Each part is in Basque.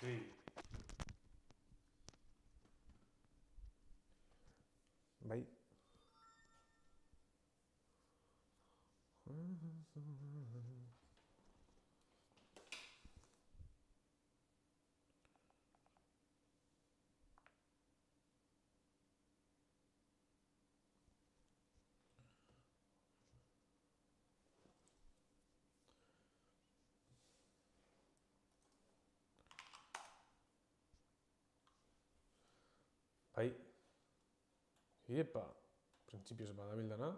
Sí. Bai. Bai. Iepa. Printzipioz badabil dana.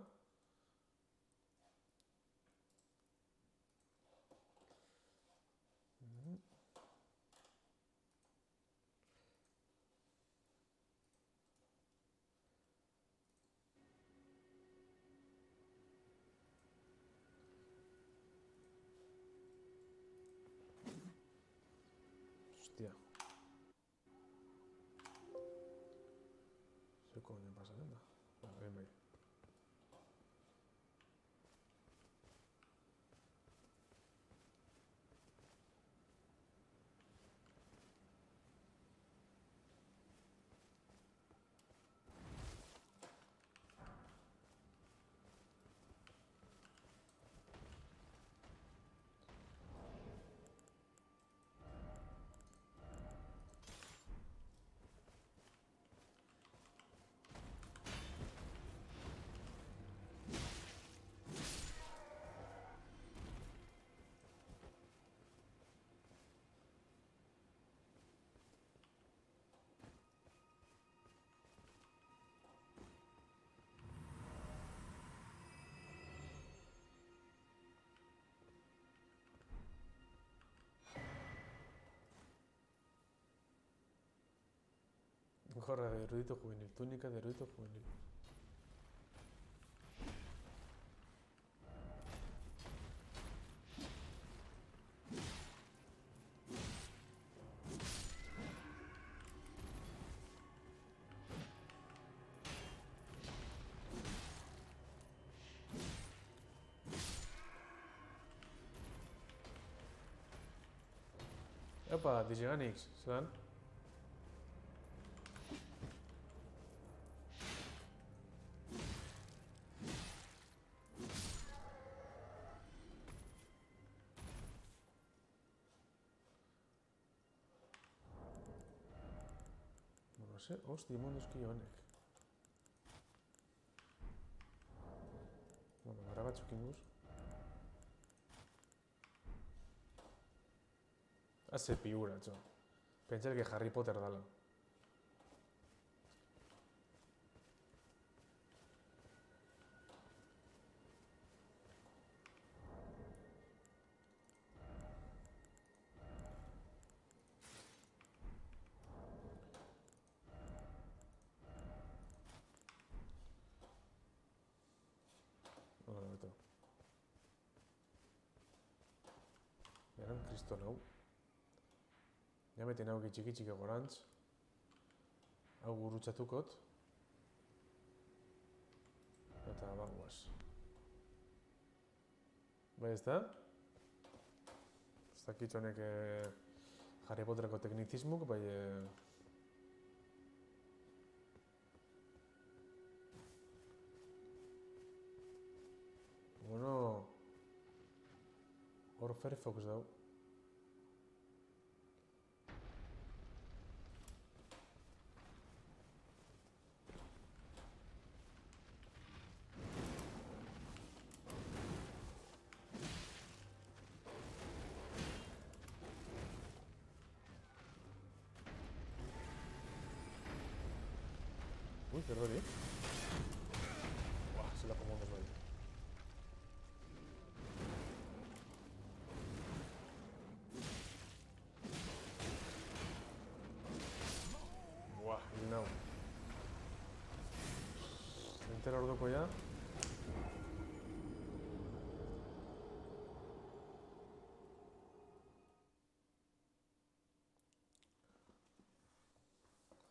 Gorra de erudito juvenil, túnica de erudito juvenil. Epa, Digiganix, zelan? Bueno, ze, hosti, eman duzki honek. Bueno, gara batzuk inguz. Haze figura, txo. Pentsar Harry Potter dala. Hola, beto. Eran kriston hau. Beti hau txiki txiki gorantz. Hau gurutzatukot. Eta bagoaz. Bai ez da? Ez dakit honek eh, Harry teknizismuk, bai... Eh, bueno... Hor Firefox dau. Nau. Entera orduko ja.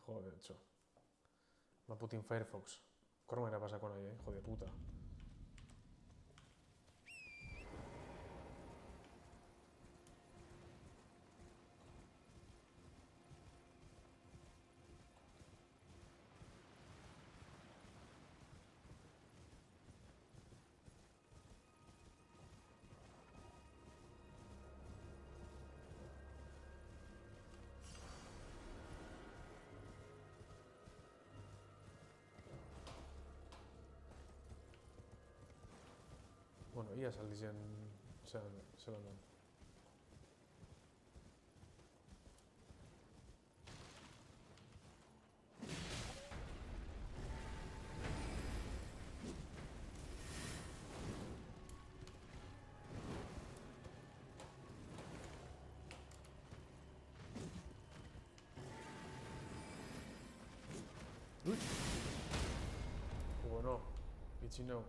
Joder, txo. Ma Putin Firefox. Corro me la pasa con ahí, eh? Hijo de puta. Bueno, iaz aldizien zelan, zelan da. Ui! Bueno, itxi nau.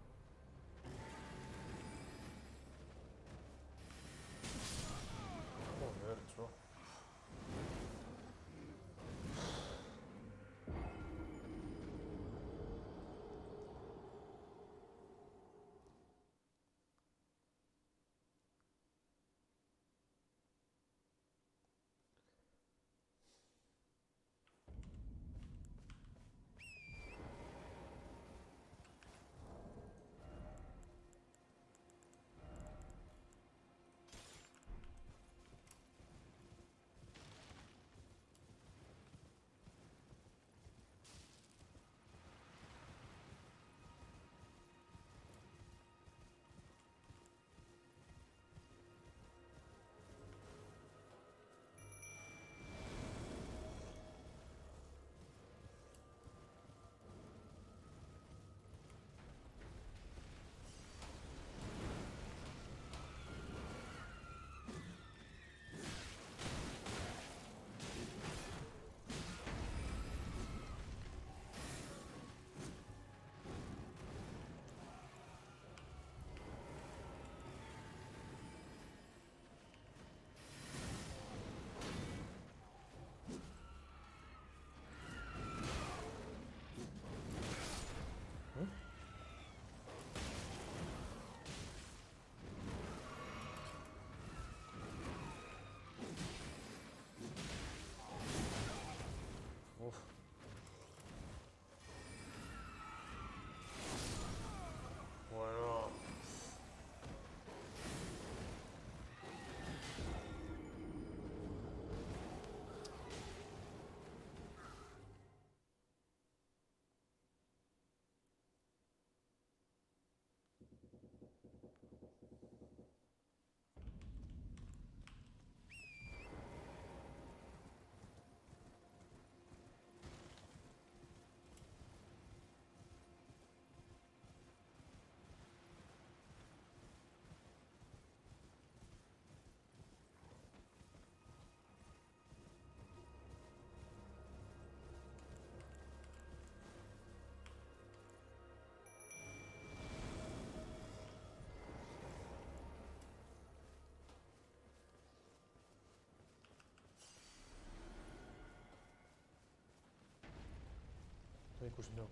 Eta ikusi nau.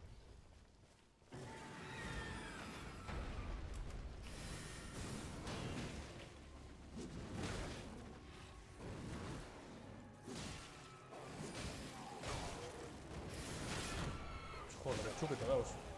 Joder, txuketa dauz.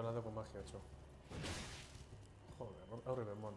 El mundo nada con magia, hecho. Joder, aurre bermón.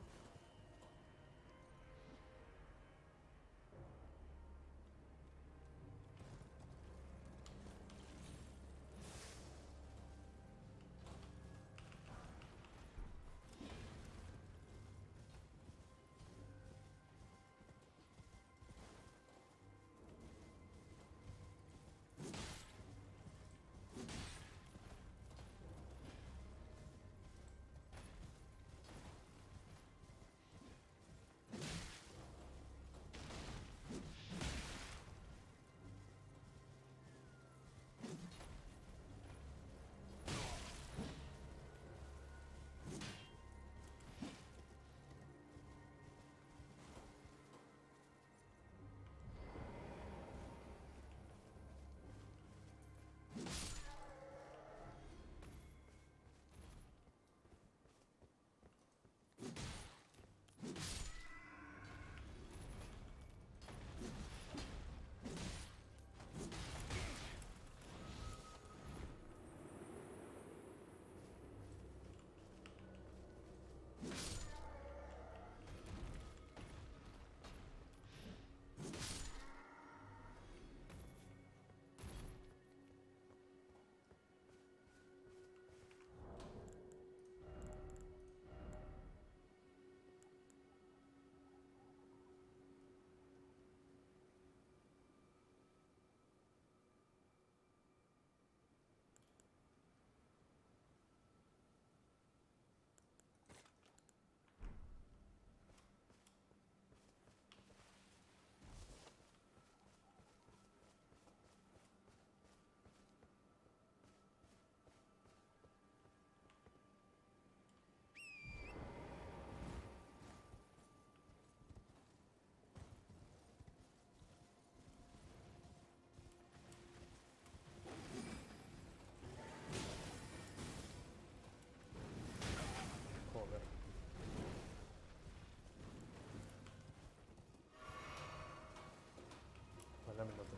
Canım benim.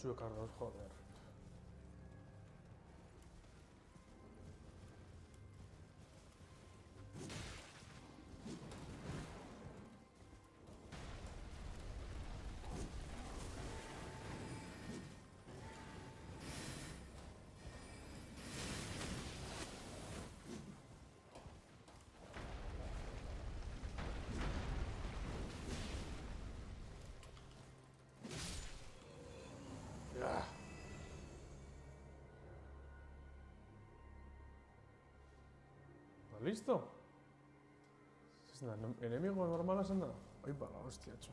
ჩვენ კარგად ხვალ არ listo? Es no- enemigo normal es nada. Ay, para la hostia, hecho.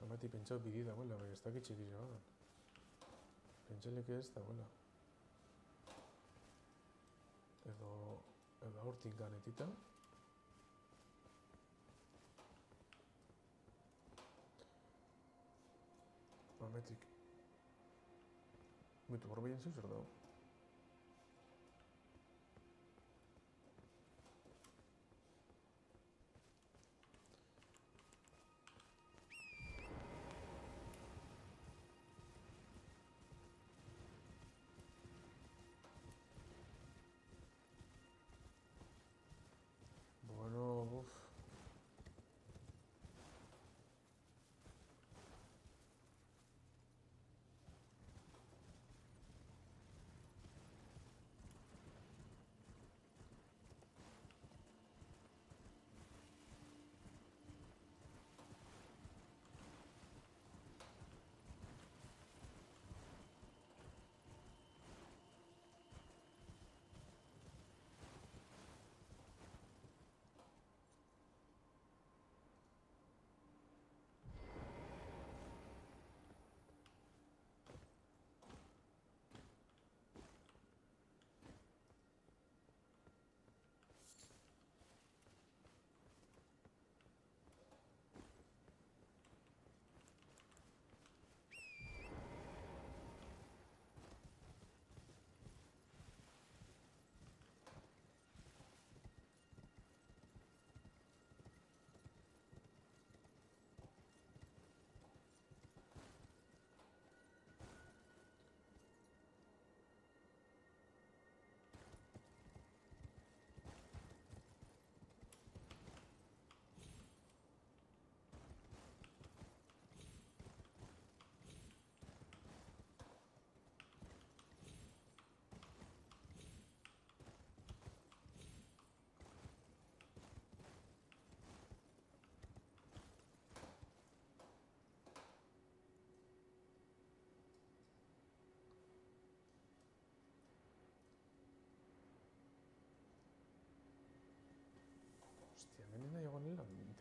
Bueno. Amati pentsau bidi dagoela, baina ez dakit txiki joan. Pentsalik ez dagoela. Edo, edo aurtik ganetita. Ametik. Mitu horbeien zer dago.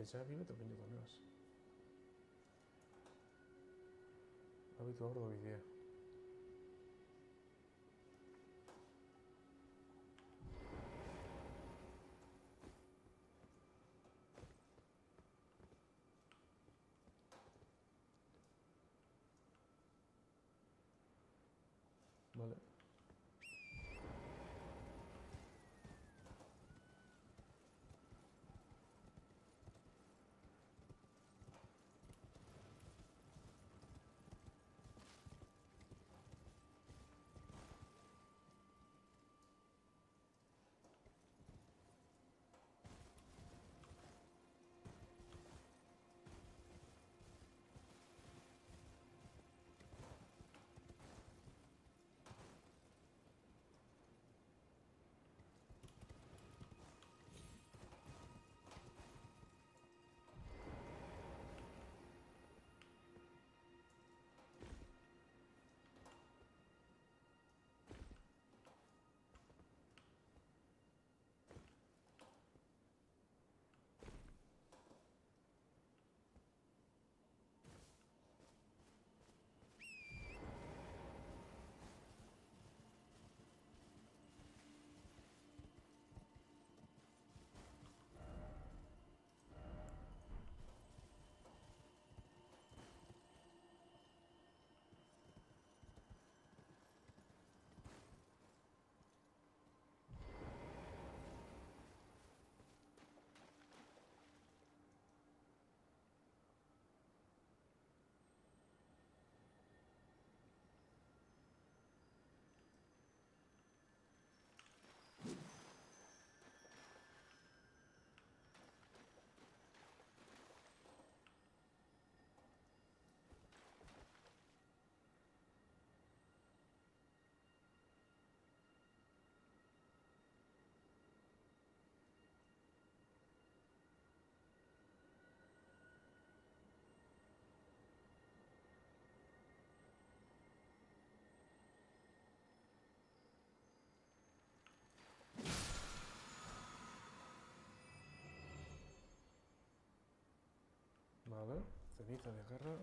Nila, tetxea bibeto pineko neaz. Habitu hor do bidea. Vale, ceniza de guerra.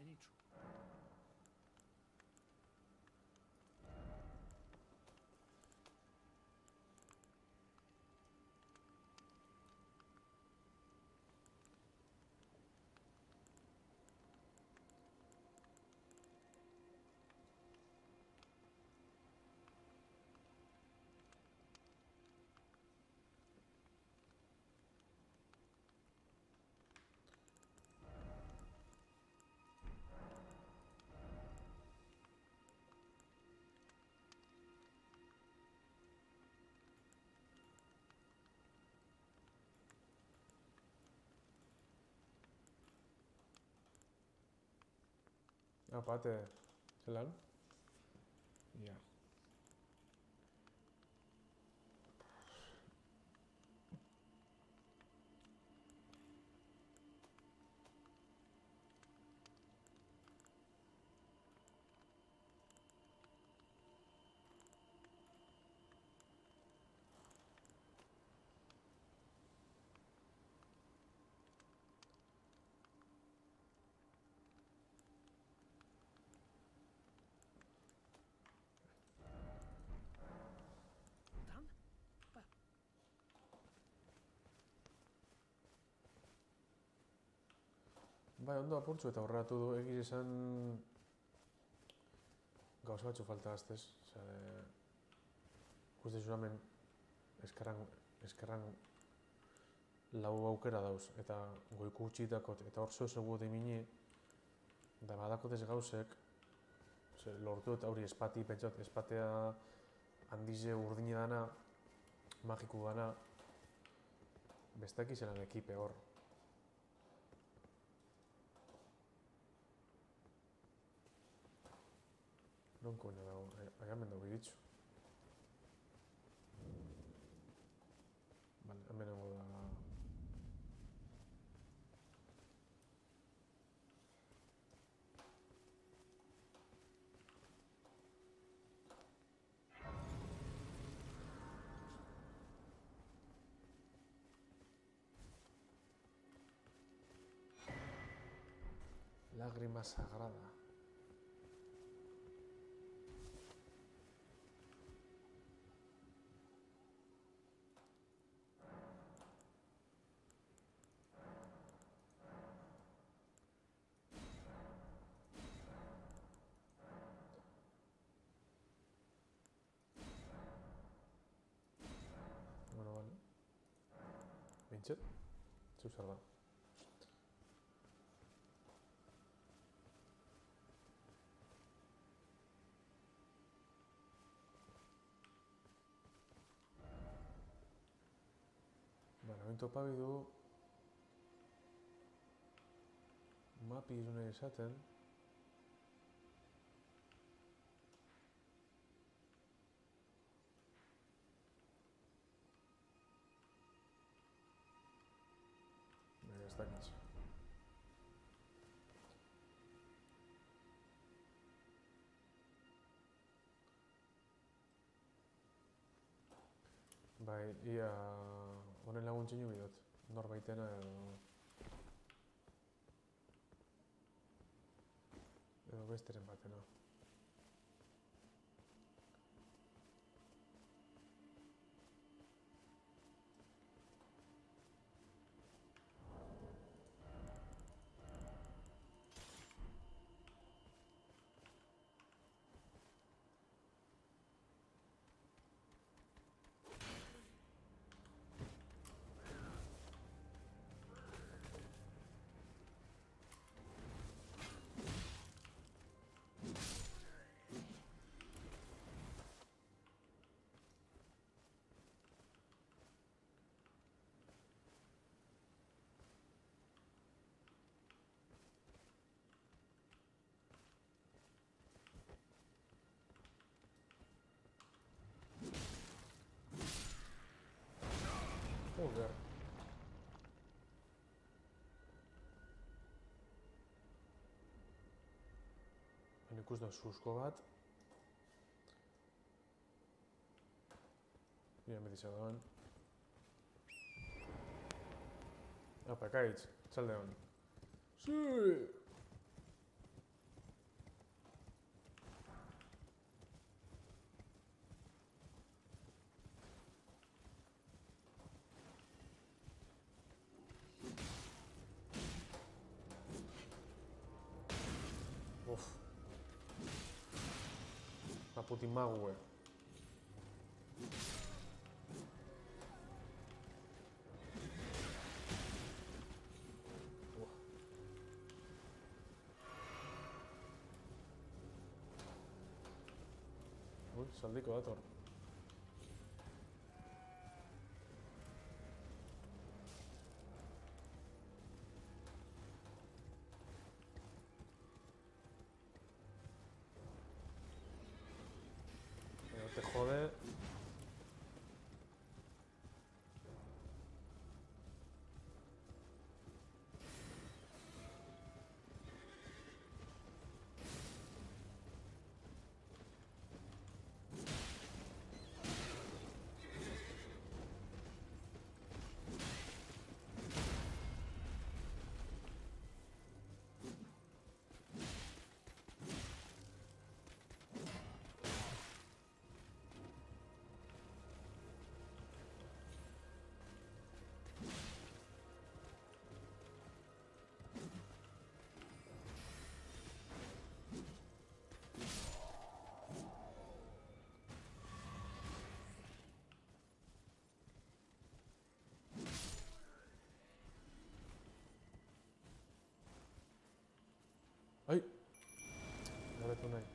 Any trouble. Aparte, zelan? Ja. Bai, ondo apurtzu eta horratu du egiz esan gauza batzu falta aztez. Osa, e, ikuste zu hemen eskerran, eskerran lau aukera dauz eta goiku utxitako eta hor zeu zegu dimini da badakotez gauzek Ose, lortu eta hori espati, pentsat, espatea handize urdine dana, magiku dana, bestak izanen ekipe hor. Non koño dago, ai hemen dago iritsu. Vale, hemen dago da... Lágrima sagrada. Behintzet, zeu zer da. Vale, hain topa du mapi izune esaten. Bai, ia honen laguntzen jo bidot. Norbaitena edo... Edo besteren batena. Joder. Han ikus susko bat. Mira, me dice dagoen. Apa, kaitz, txalde hon. Sí! Uf. La putimague. Ui, saldiko dator. Pero te Fortnite.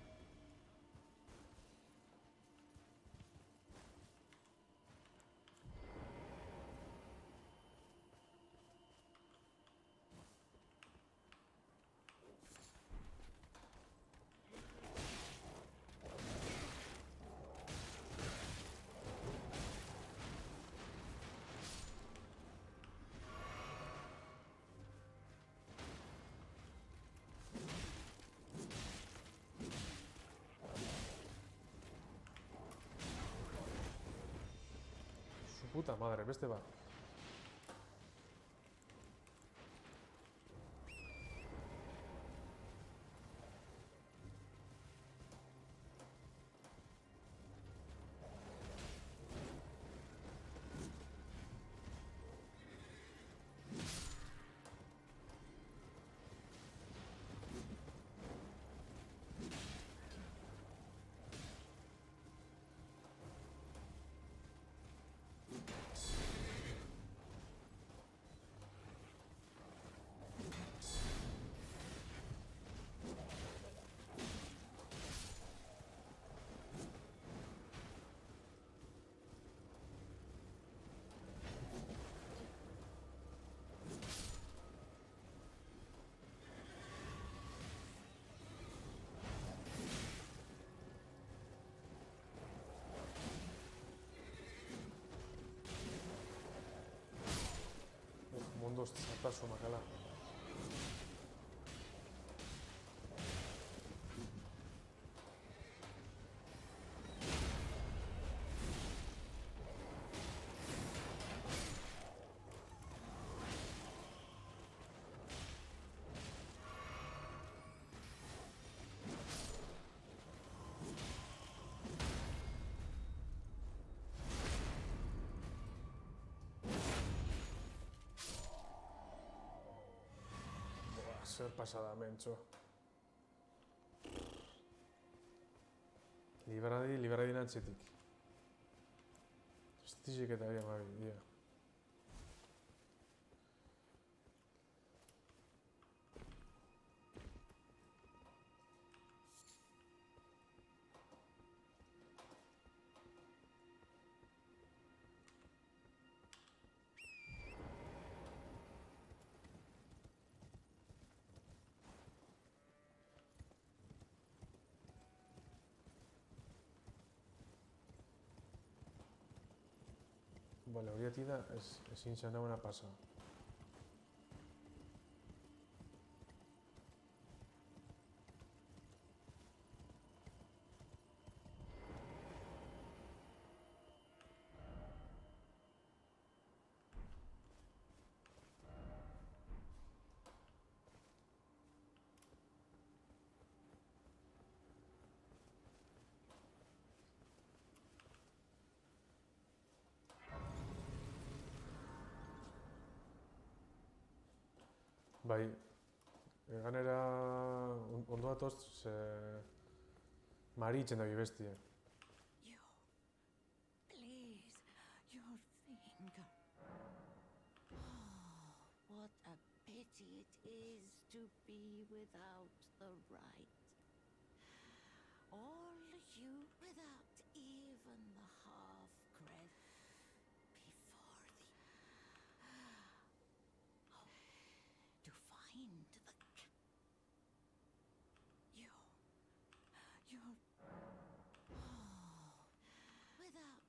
Puta madre, beste bat. Uf, mundu zartasu makala. Buah, zer pasada, mentxo. Liberadi, liberadi nantzetik. Estizik eta ari amabi, dia. Bale, horieti da, ez, ezin zen Bai, e, ganera on- ondo datoz, ze... Mari itxen dabi bestie. You, please, your finger. Oh, what a pity it is to be without the right. All you without even the half cred before the. Oh, to find the. c- You, your Oh, without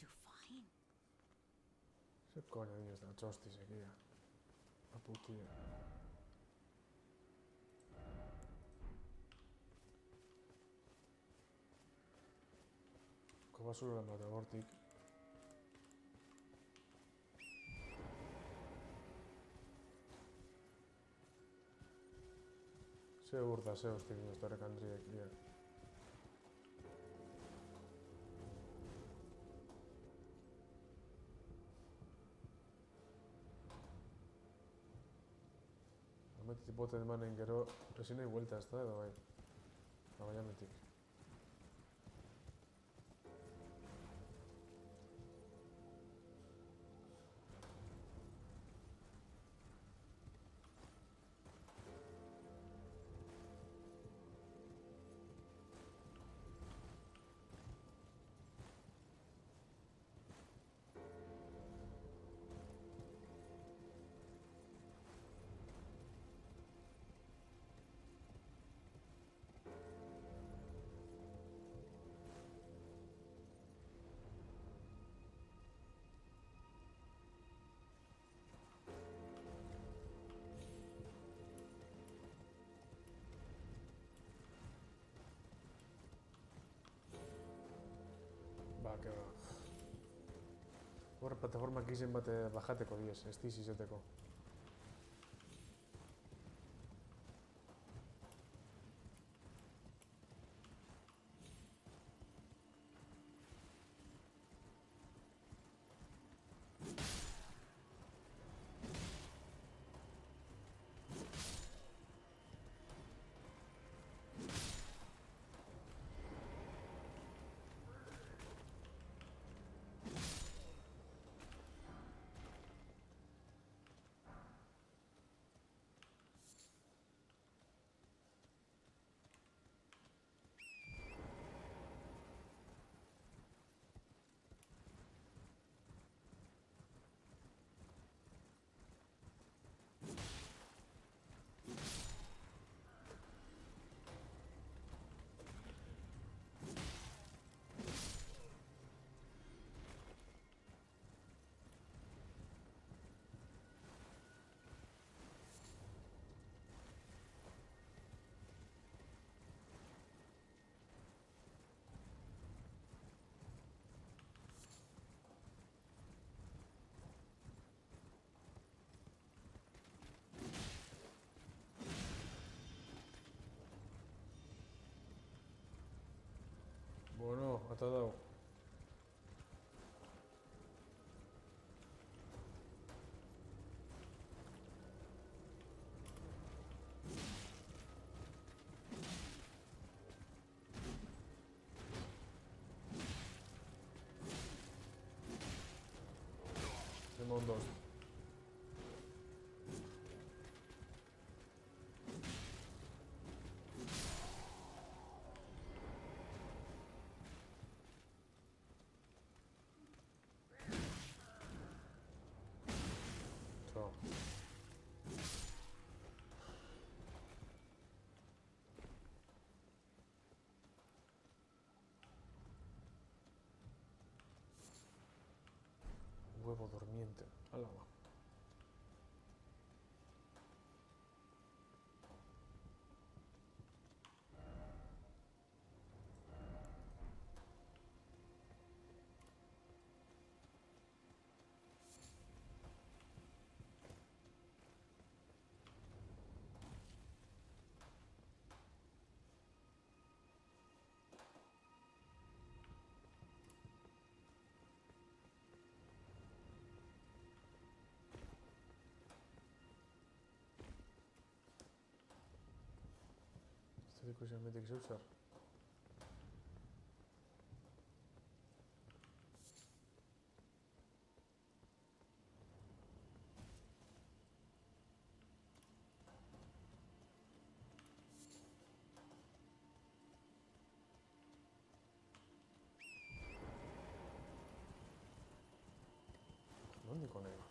to find Ze coño dios da txosti sekia. A putia. Ko basura bat hortik. Ze urda, ze hosti dinoz torek Andriek, boten emanen gero, ezin nahi buelta ez da edo bai. Ba, bai que. Hor, plataformak izen bat eh, bajateko diez, ez diz izeteko. Ata dago. Dos. huevo durmiente. A la Ez dut ikusi hemendik zeu zer. Nondik honega?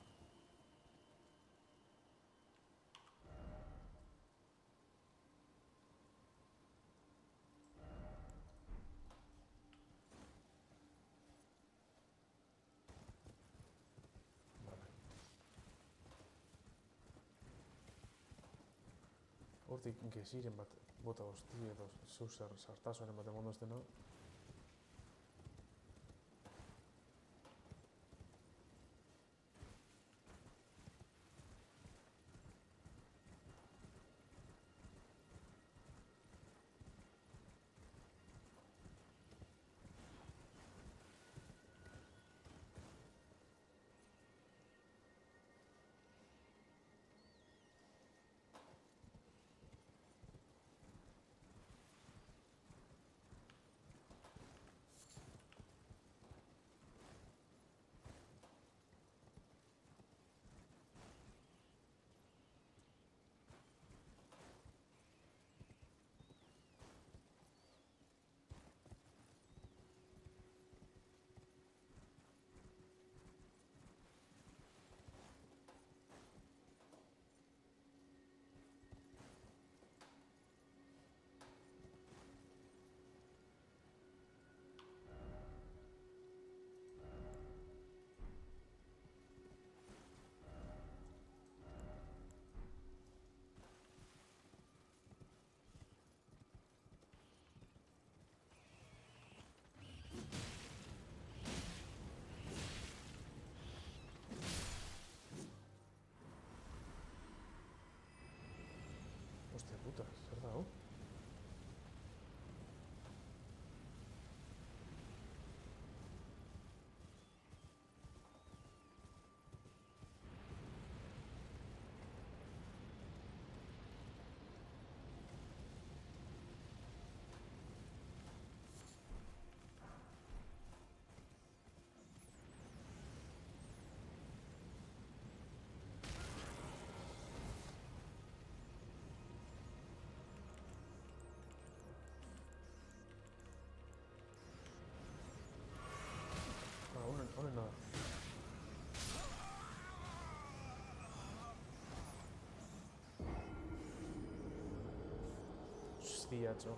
Vale. Hortik geziren bat bota hosti edo zeu zer sartasunen bat eman doztena. Puta, zer da hau? Hostia, txo.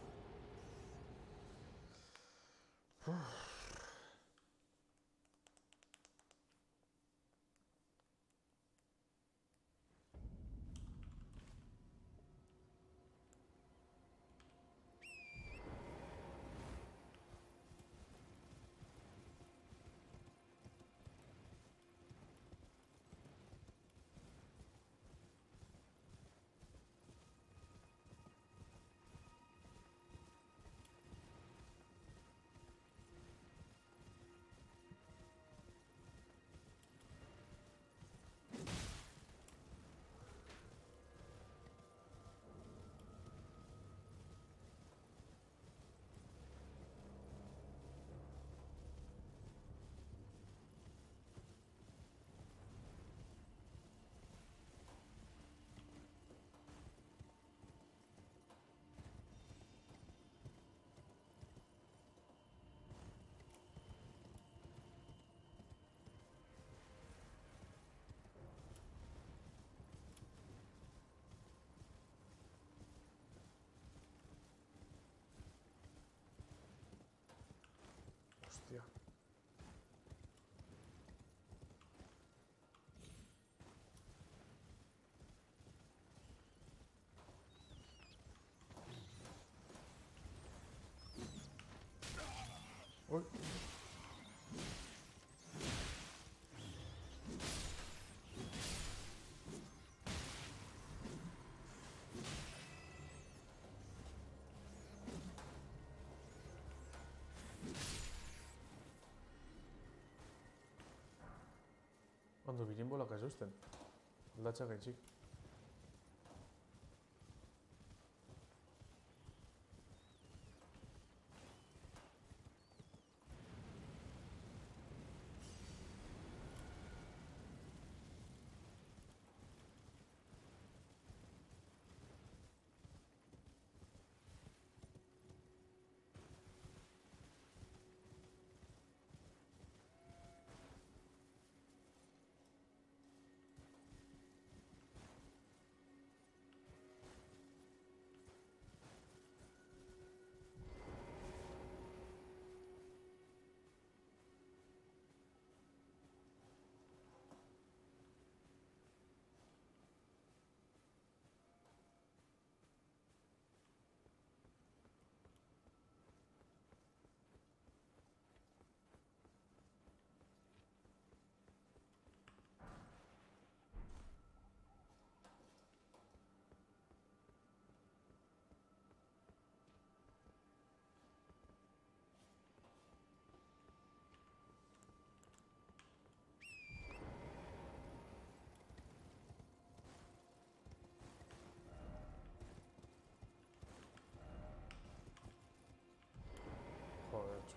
Hostia. Uy. Ondo birinbolak ez eusten. Aldatxak gaitxik.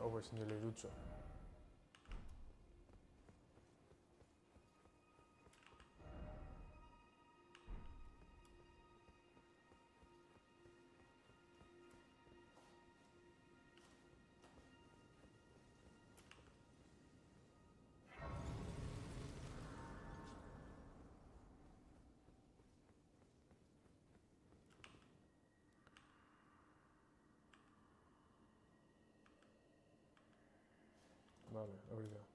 Hau ezin dela irutxo. Vale, hori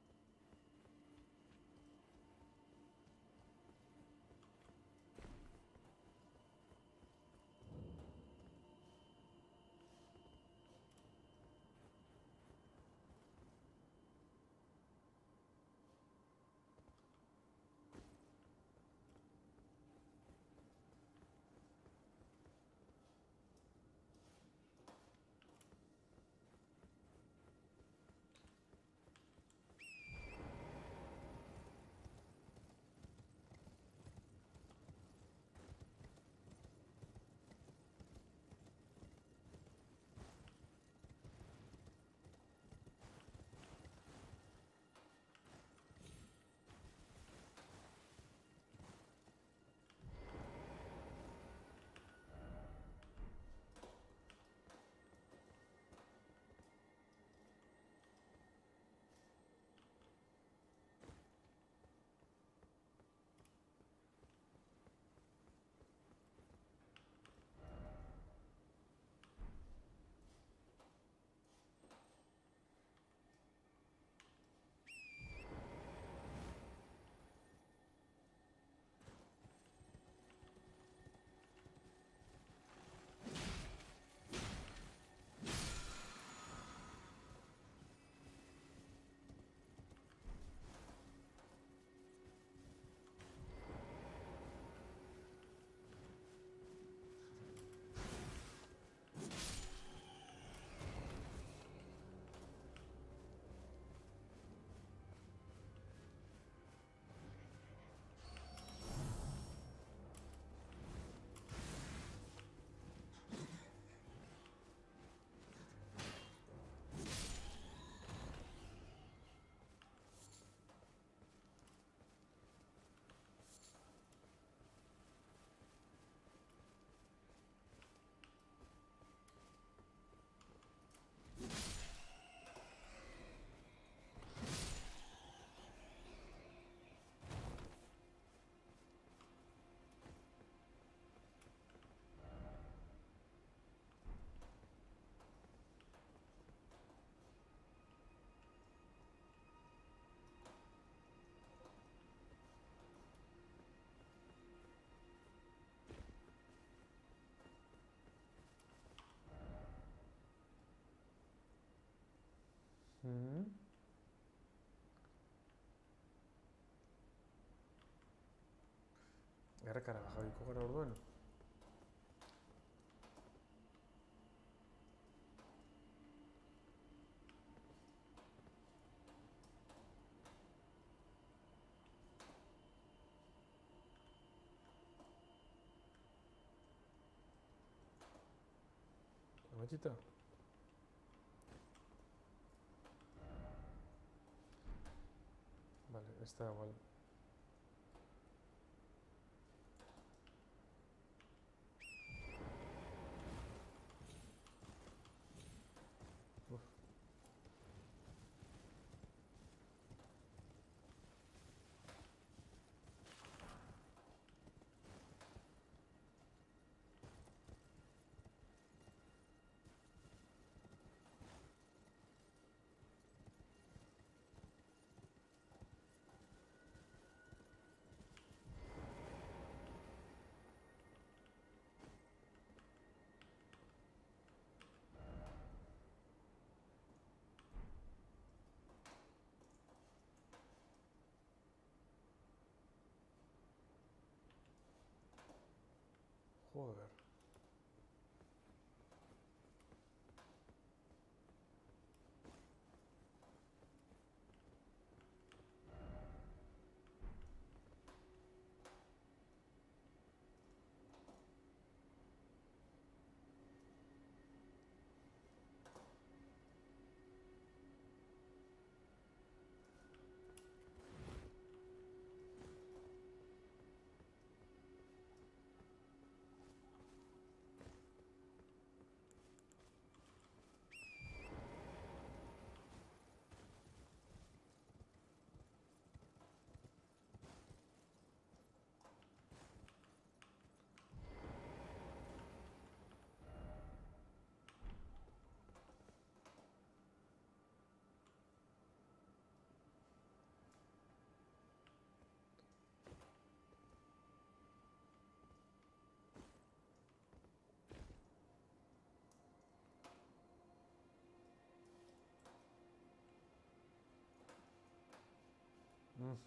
-huh. Errekara bajabiko gara orduan. Amatxita? Vale, Joder. Mm.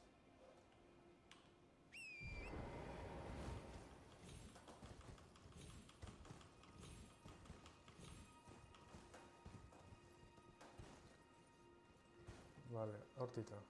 Vale, hortita.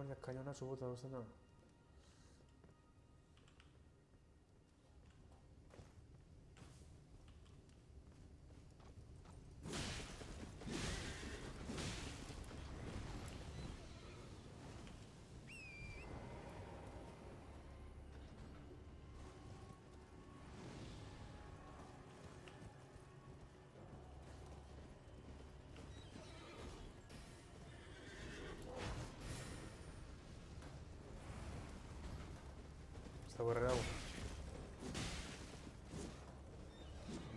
Baina kainona subota dauzena. Ez dago erre hau.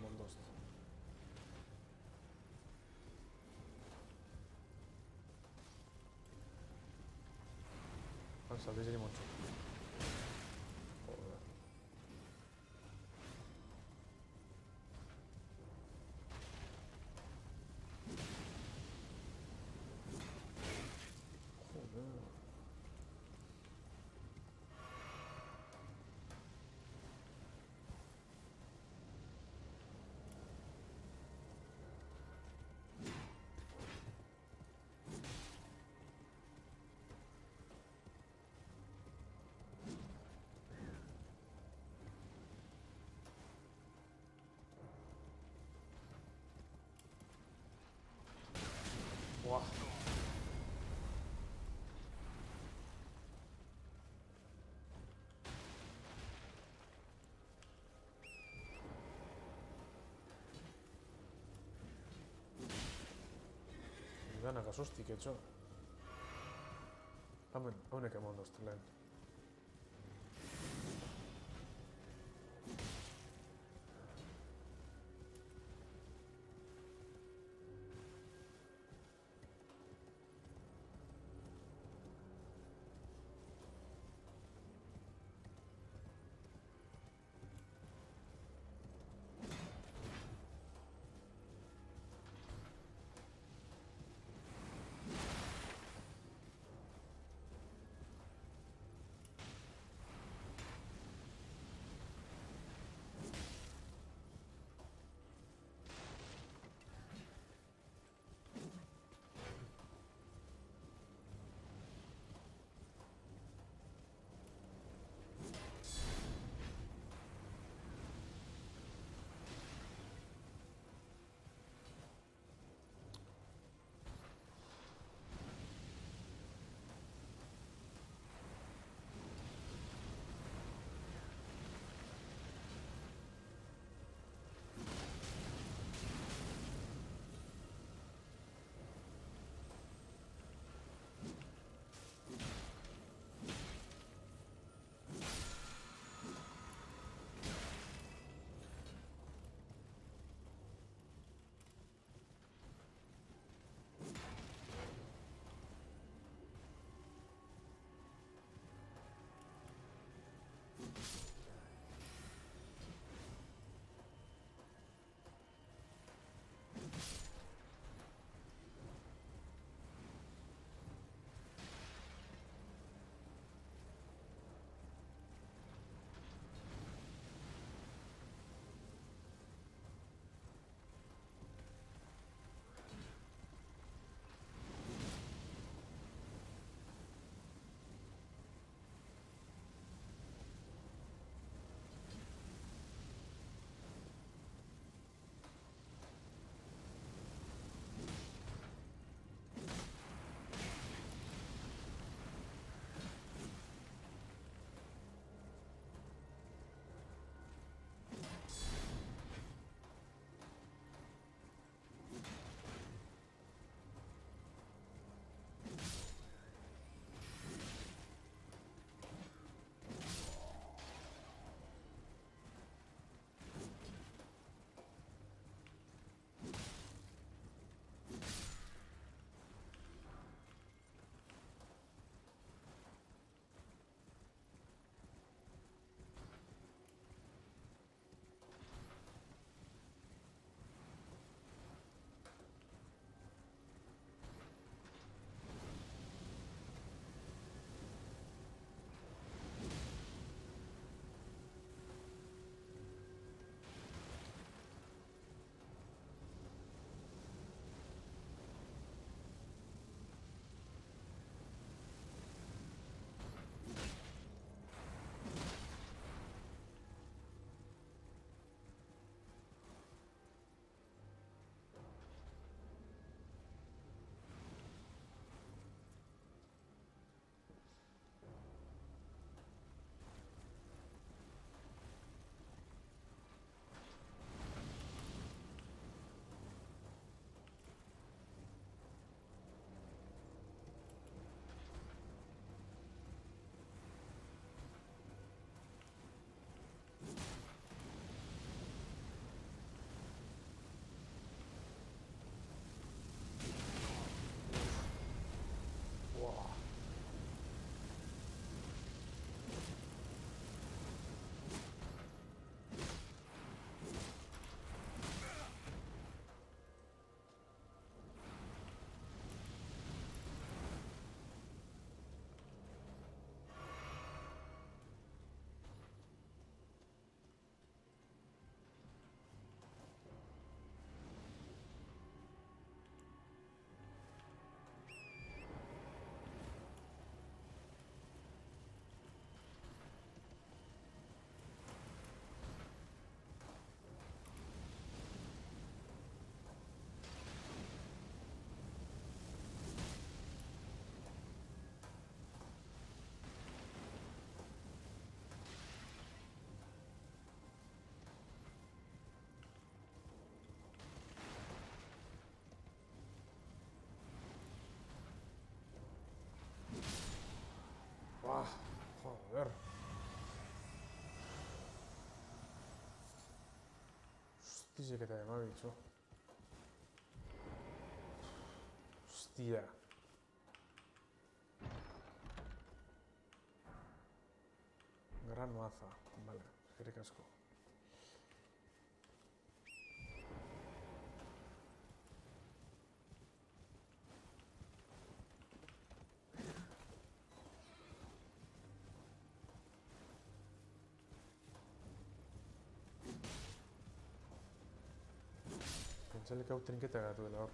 Mondost. Han salvez Ganak asostik etxo. Hemen, honek eman dozte ver. Hostia, que te llamaba. Hostia. Gran maza. Vale, que casco. Pentsalik hau trinketa gatu dela hor.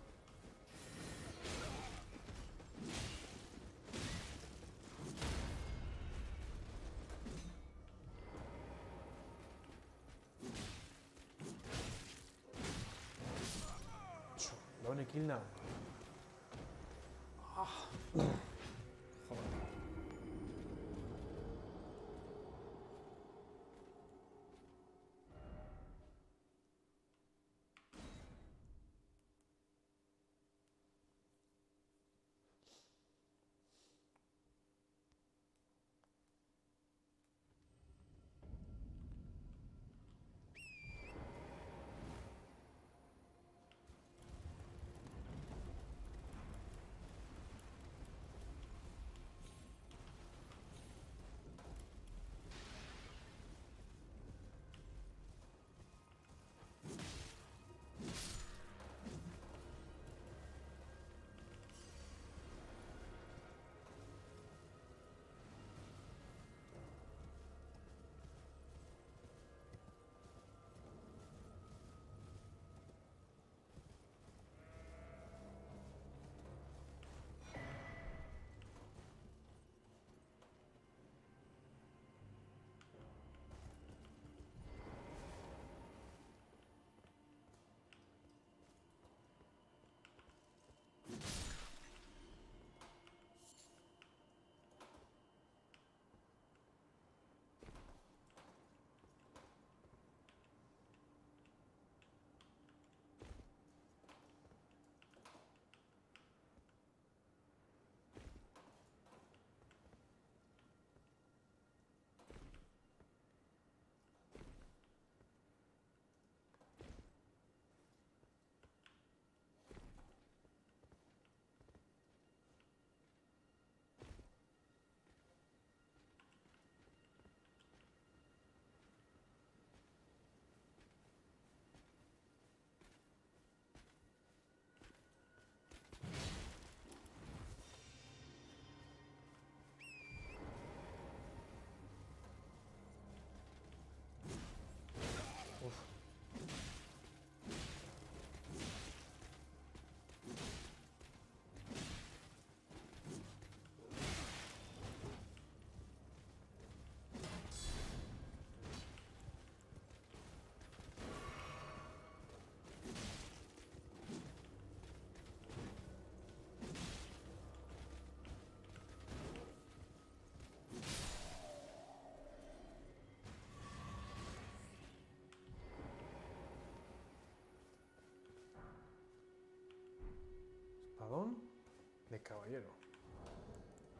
De caballero.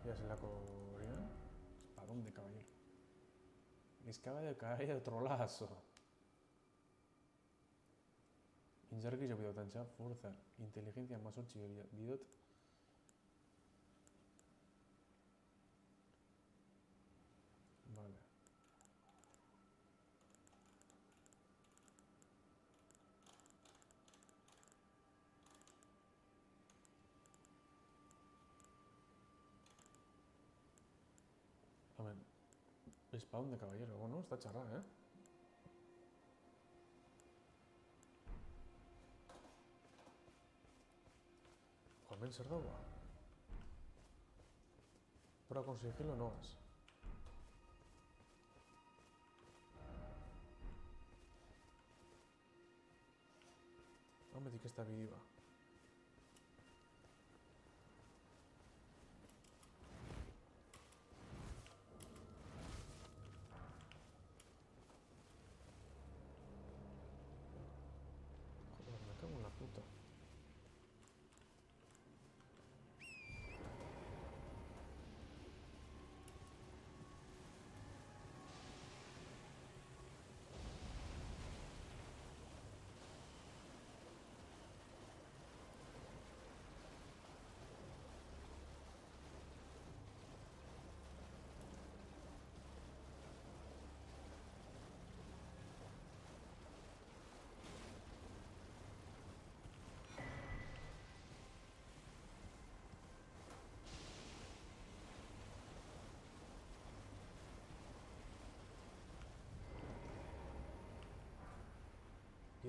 Ya se la corrida. Espadón de caballero. Escaba de caballero trolazo. Inzarki jo bidotantza, fuerza, inteligencia mazortzi bidot. Vale. Hemen, espadón de caballero, bueno, está txarra, eh? Jo, hemen zer dago? Para conseguirlo no es. Hometik ez da bidiba. Joder, me cago en la puta.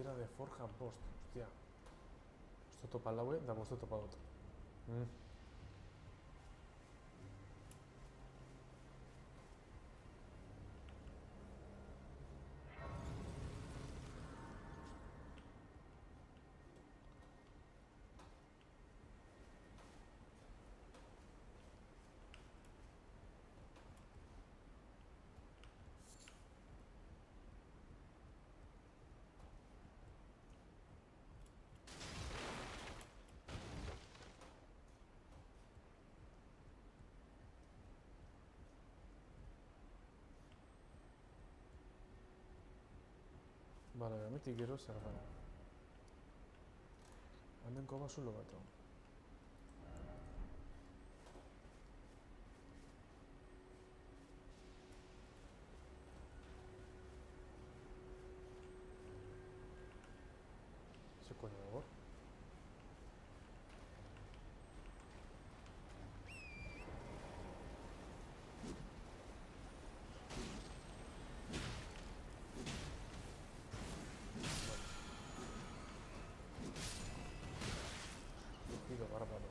Piedra de forja bost, hostia. Bosto topa laue, da bosto topa dut. Mm. Bale, hemetik gero zer da. Hemen koba zulo bat dago. Ze coño dago? Tío, bárbaro.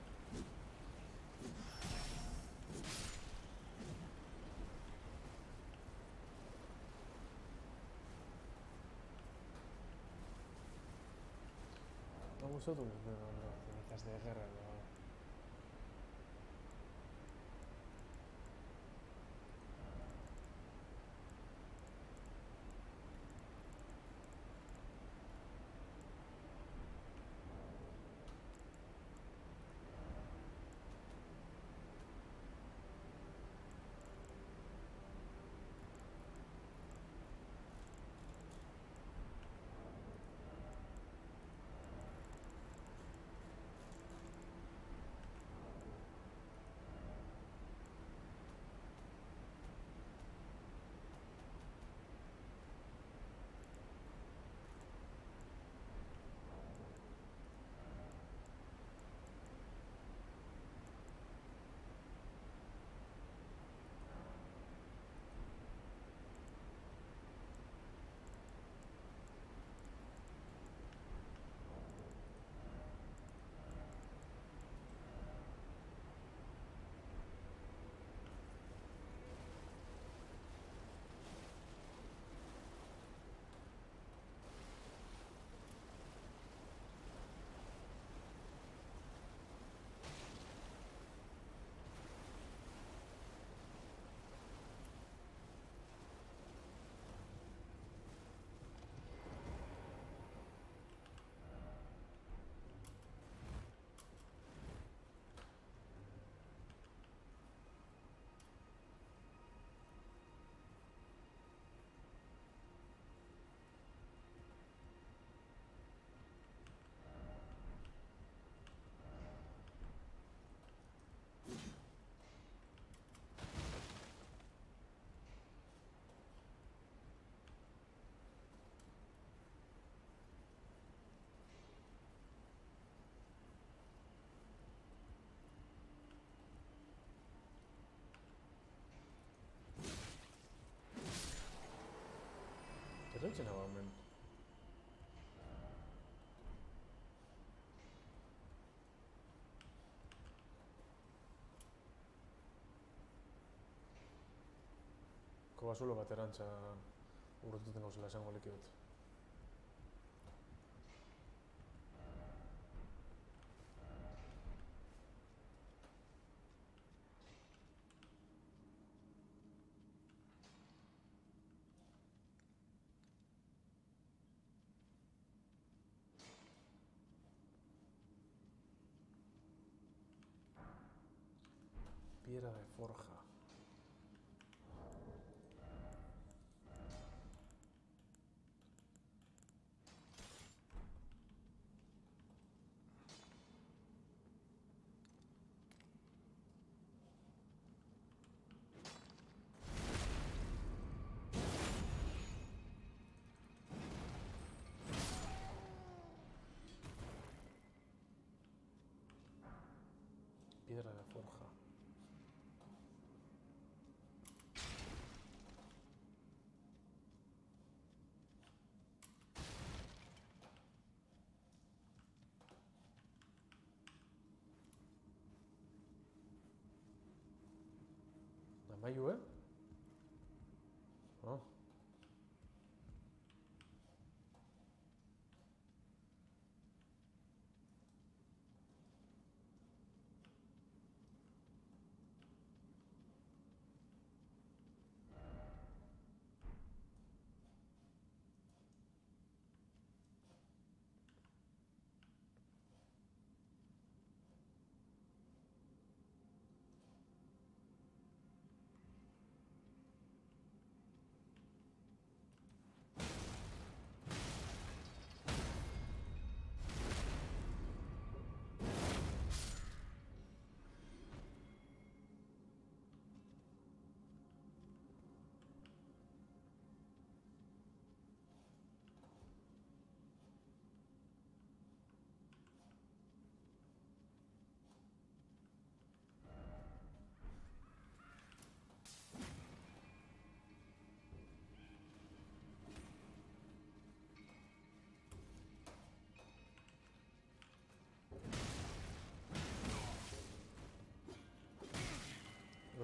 No vosotros, no, no, cenizas de guerra, dutxen hau hemen? Koba zulo bat erantza urrututen gauzela esango leki dut. Piedra de forja. Piedra de forja. Amaiu,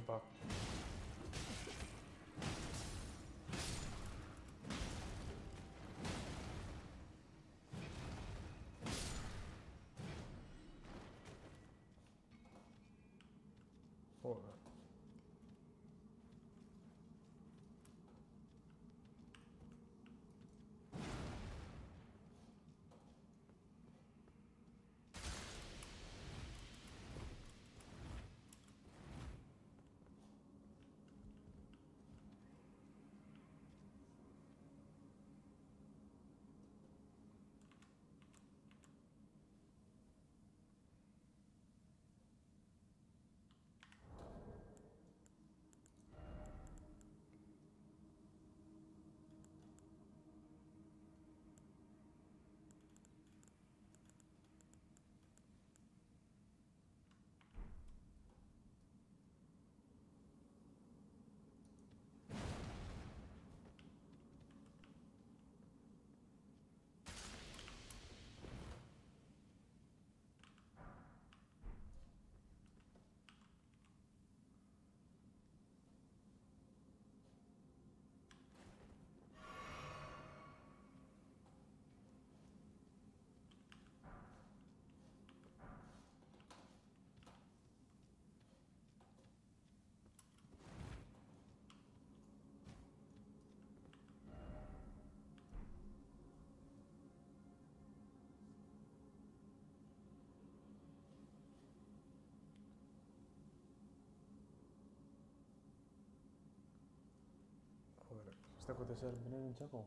Epa. Joder. Joder, ez dakote zer benen txako?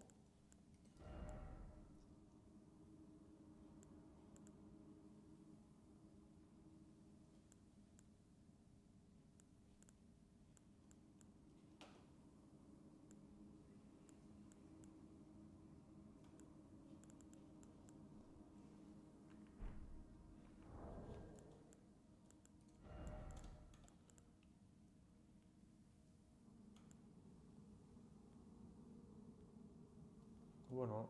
Bueno,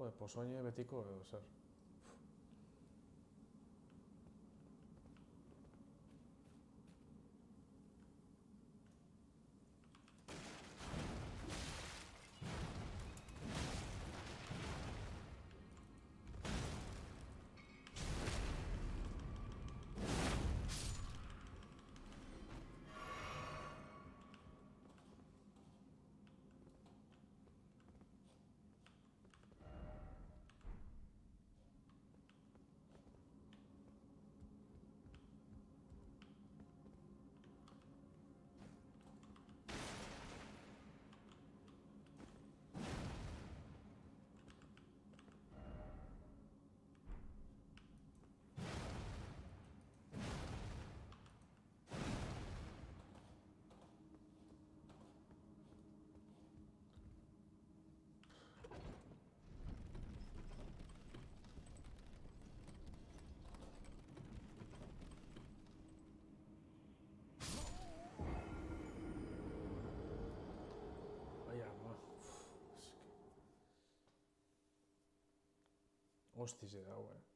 posoine betiko edo zer. Da, hau, eh.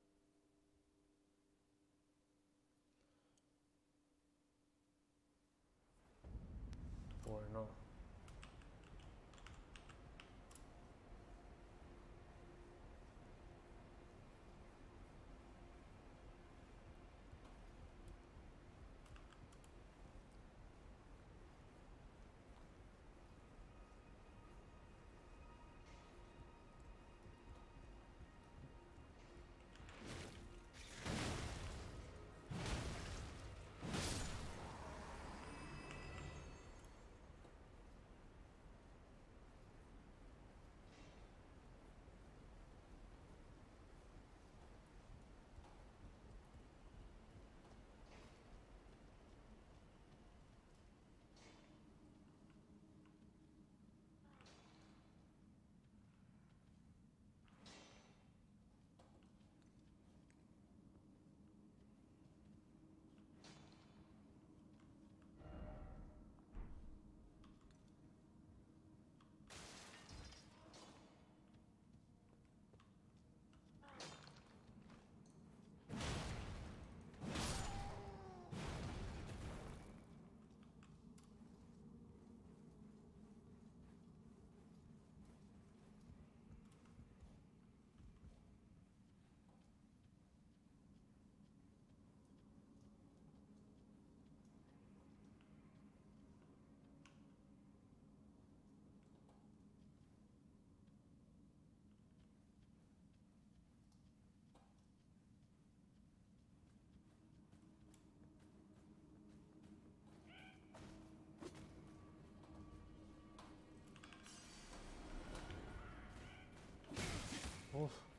Oof.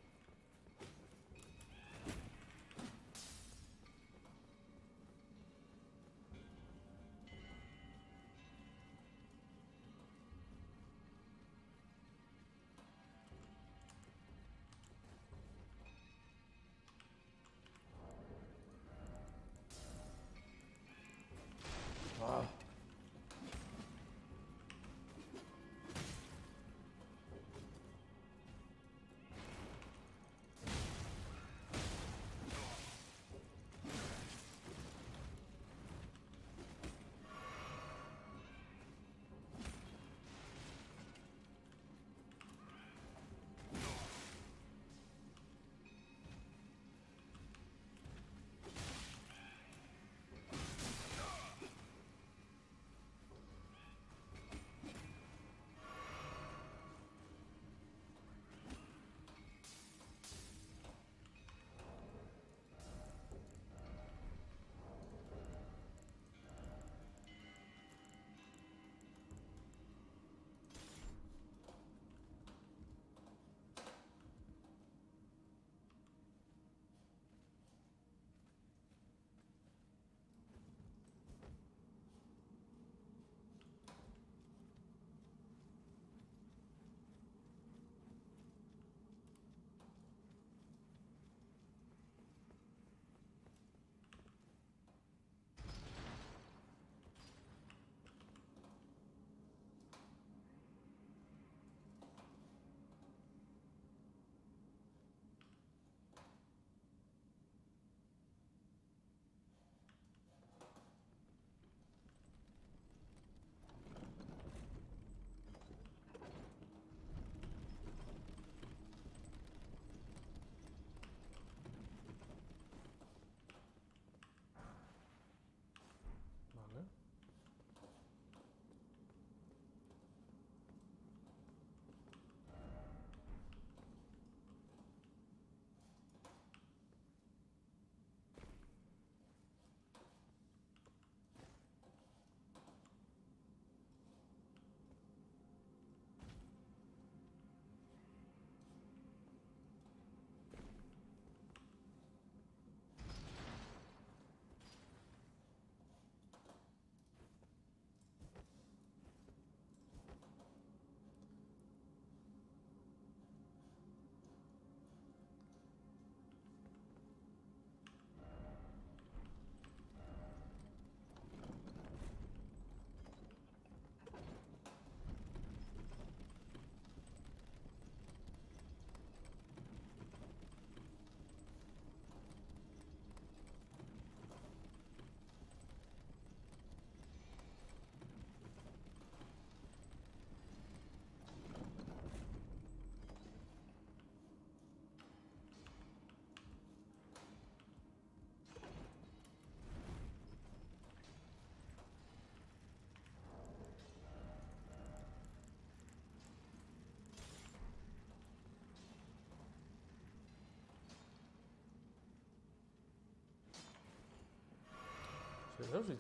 Zer dauz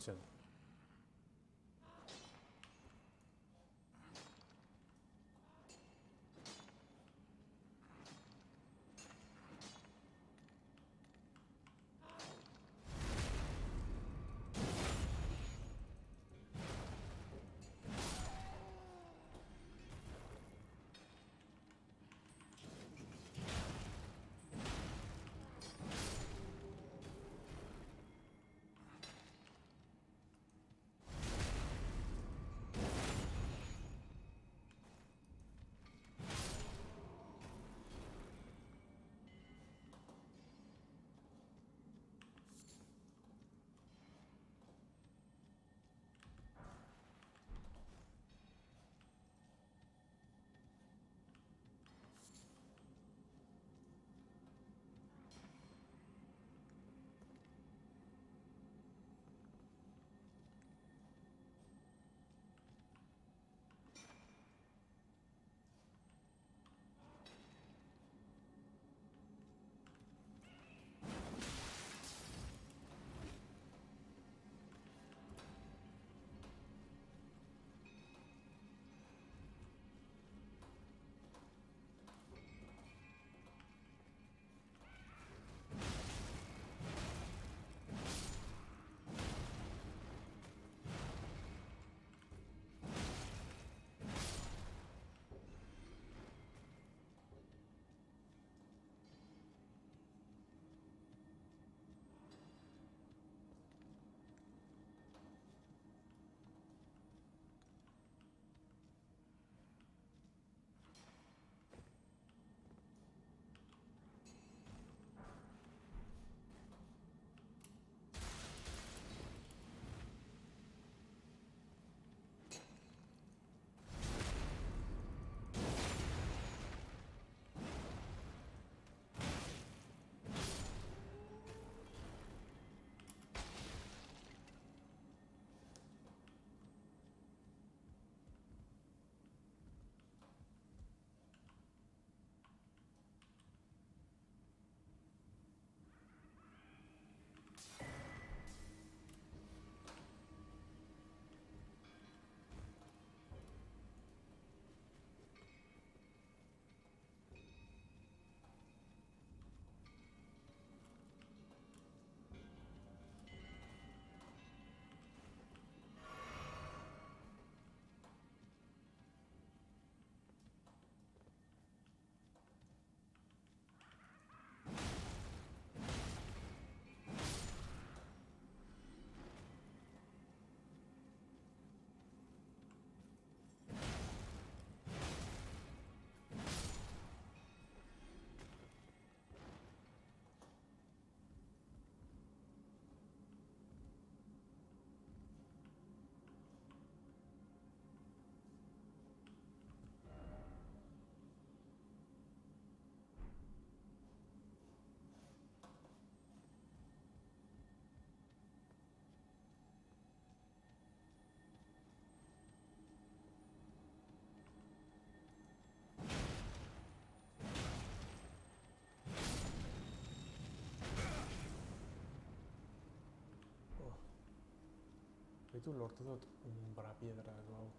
ditzen? Baitu lortu dut umbra piedra edo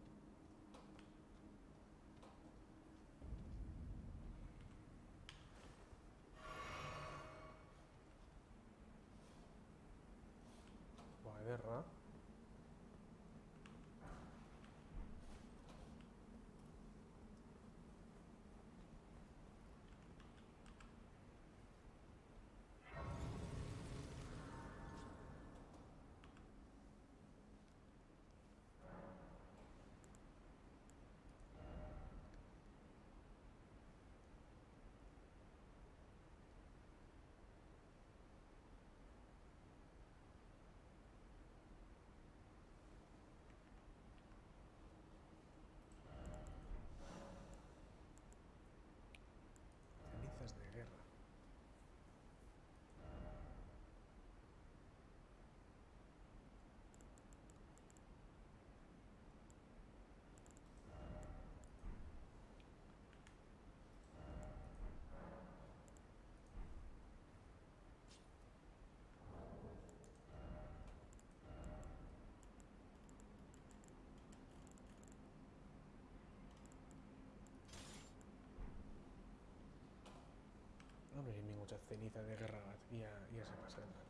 mucha ceniza de guerra bat, ia, ia se pasan da.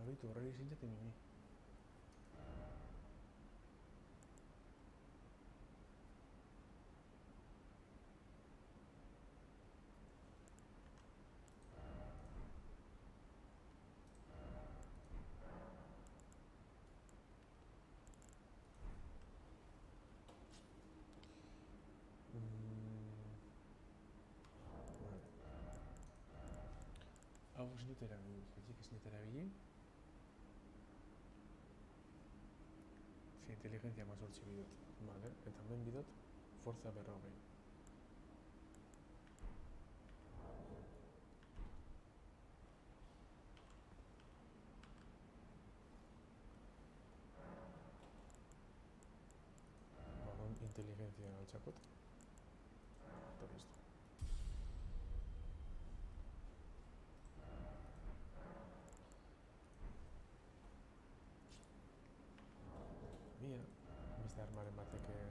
Abitu, Hau ez dut erabili, jetzik ez dut erabili. Ze inteligentzia mazortzi bidot. Vale, eta hemen bidot, forza berrogei. Orduan inteligentzia altxakot. Eta listo. Ia, beste armaren batek eh,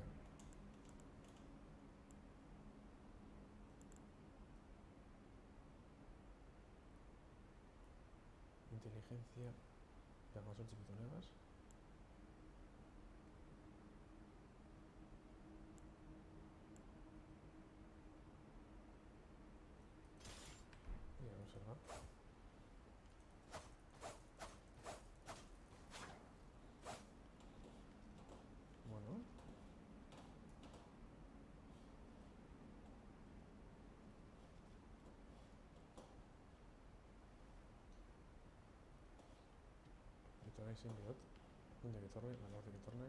inteligencia ya más ocho pitonegas y vamos a ver bueno Nahi zein bihot, hundik etorri, malorrik etorri.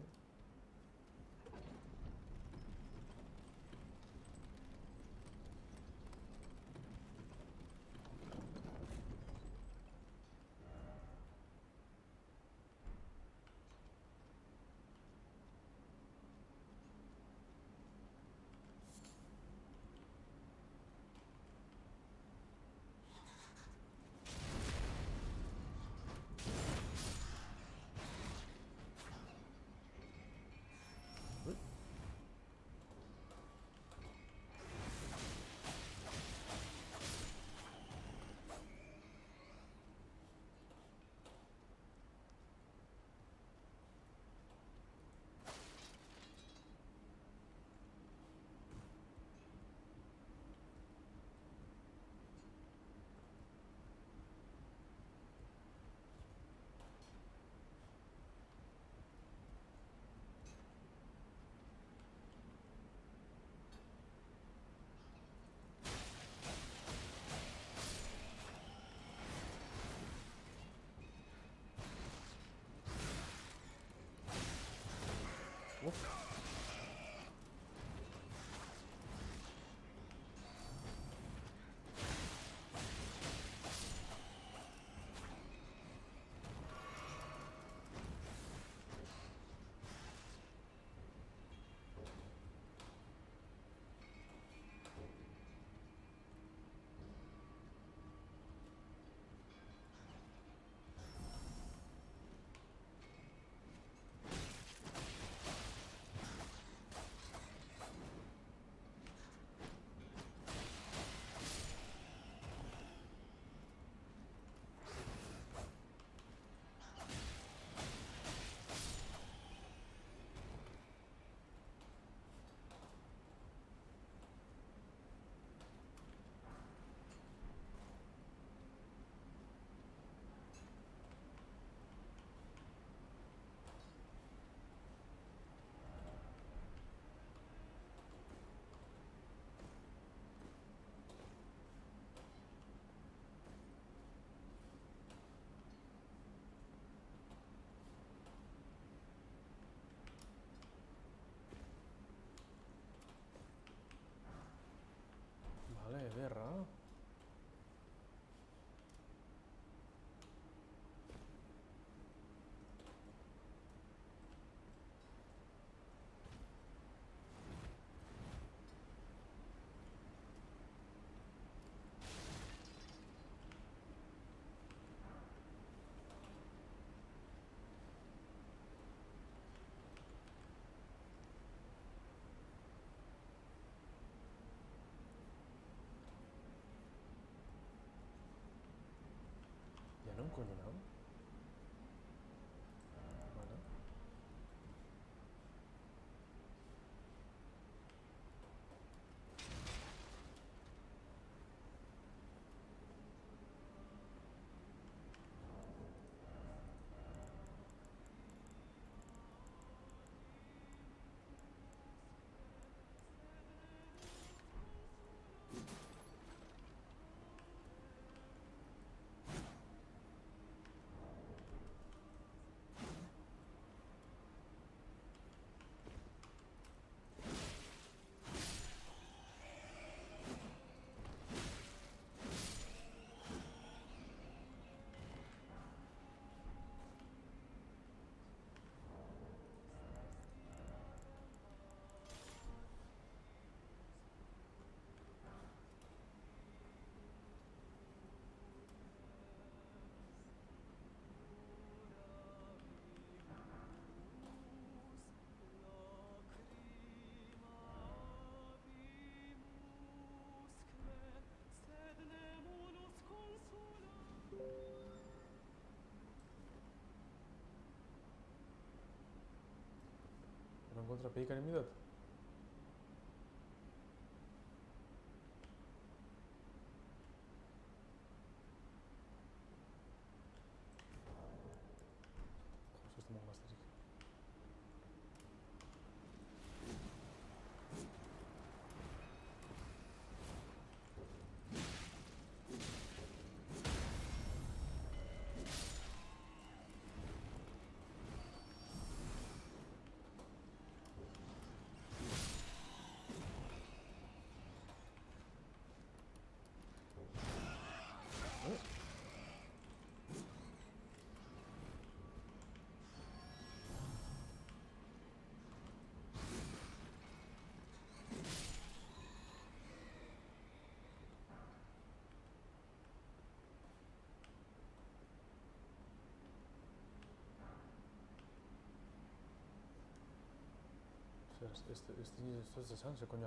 Vale, guerra. Coño nago? Vale. No encuentro peika ni midot? Jo, esto es más Zer, ez, ez, ez, ez, ez esan, ze koño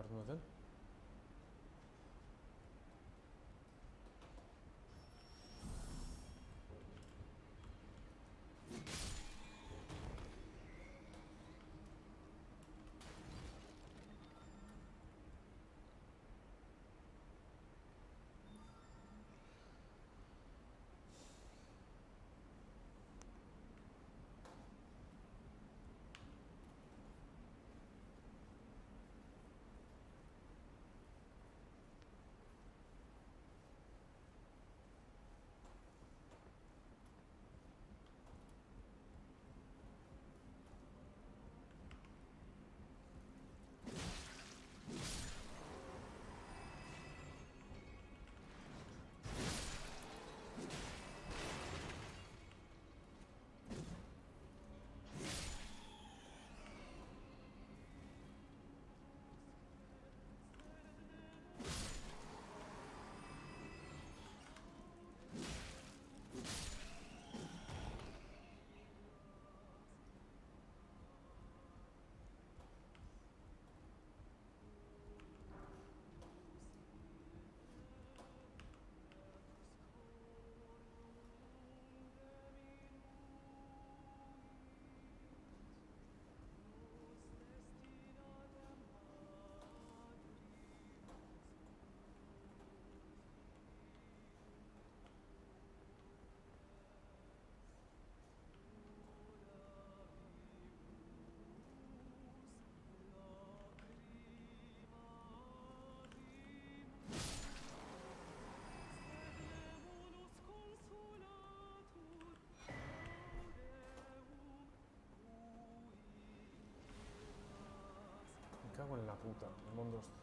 la puta, el mundo este.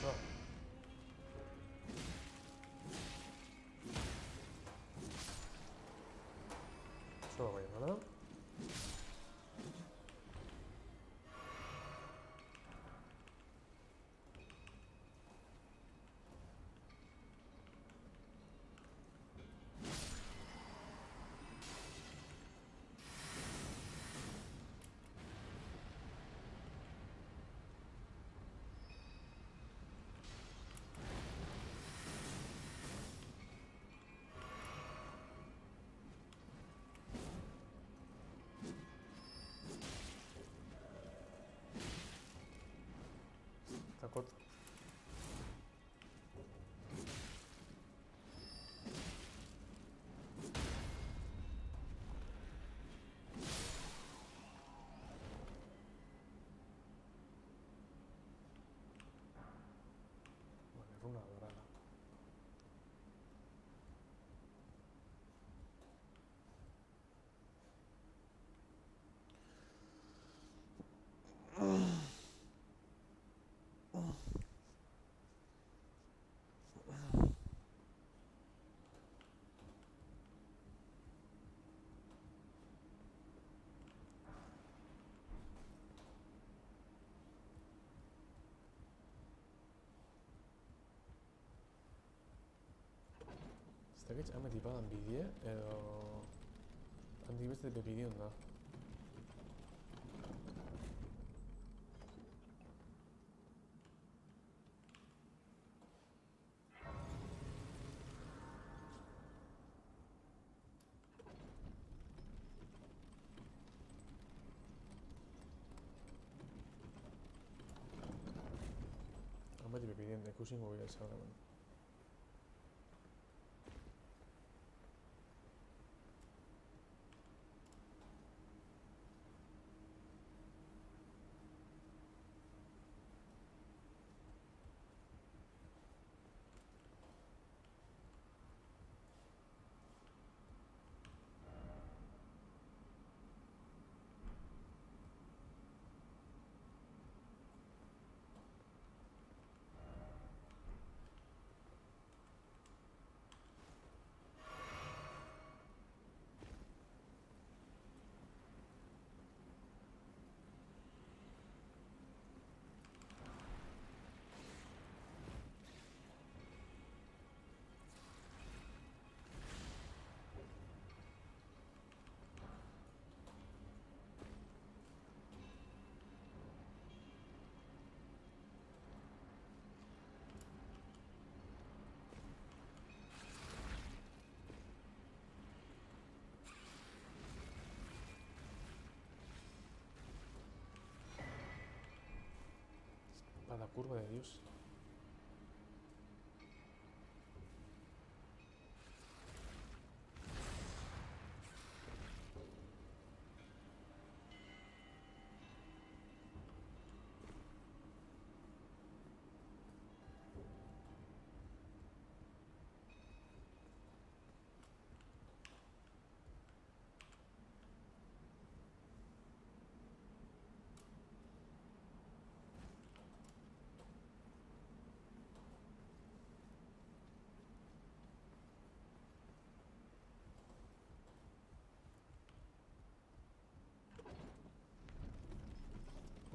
Zo. Zo weer, ¿verdad? Dakot. Vale, runa dorada. Ez dakit hemetik badan bidie, edo... Handik beste bebidion da. Hemetik bebidion da ikusingo gira zara curva de Dios.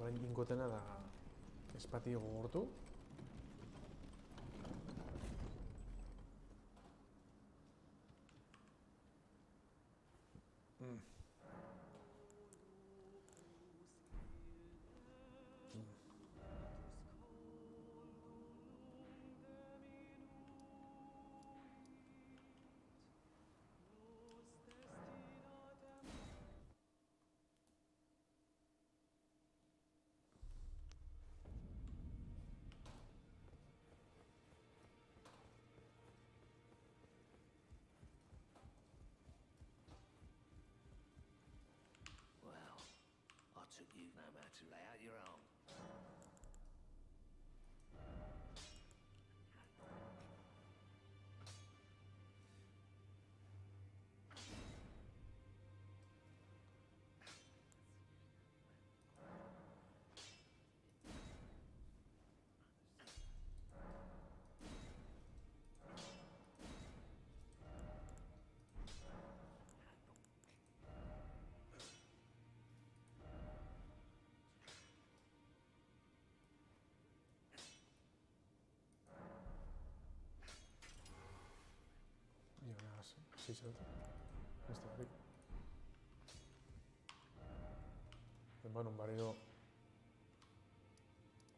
Orain ingotena da espati gogortu. To lay out your nada, sí, sí, salta. Beste barik. Eman un barriro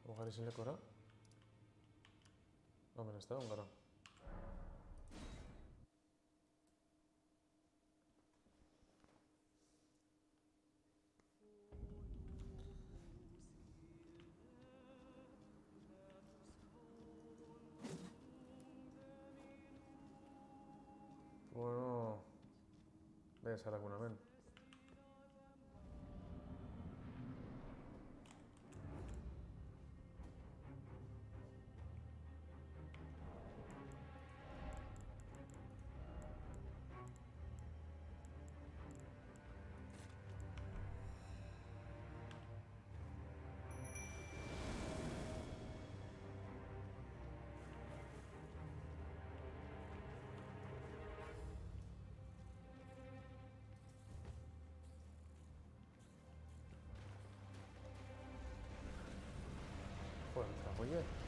ugari zinekora. Hemen ez da, ongara. esarakun hemen. Joder, me cago en diez.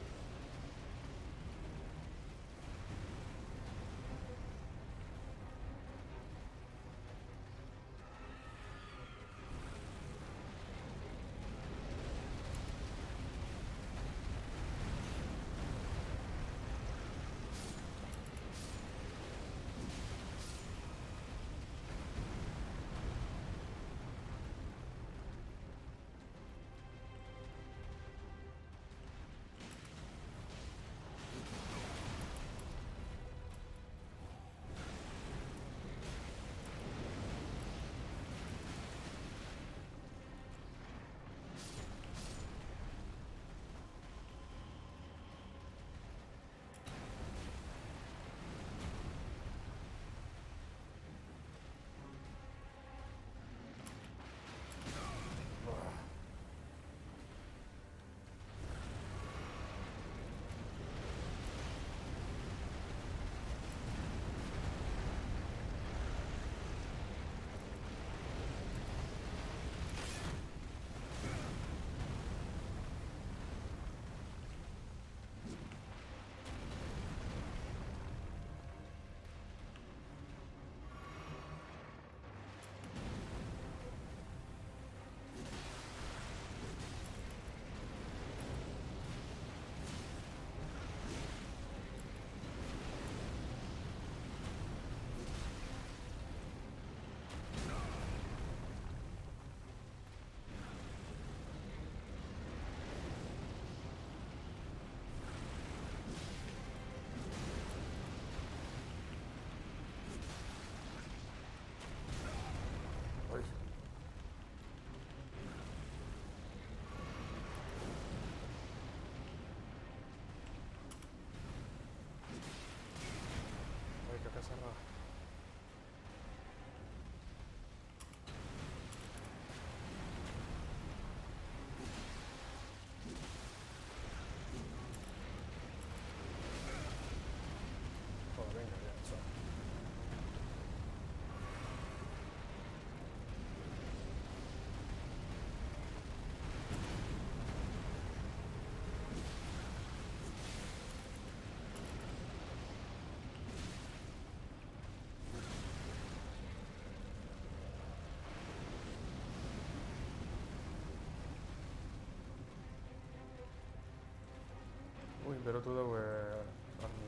Uy, berotu dugu eh, armi.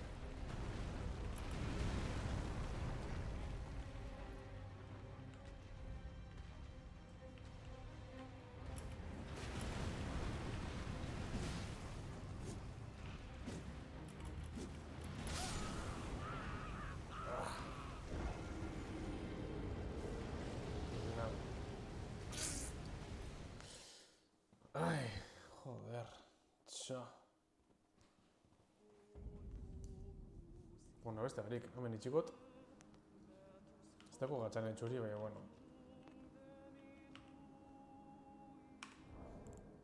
Ah. Ay, joder. Txo. Bueno, beste barik, hemen itxikot. Ez dago gatzanen txuri, baina, bueno.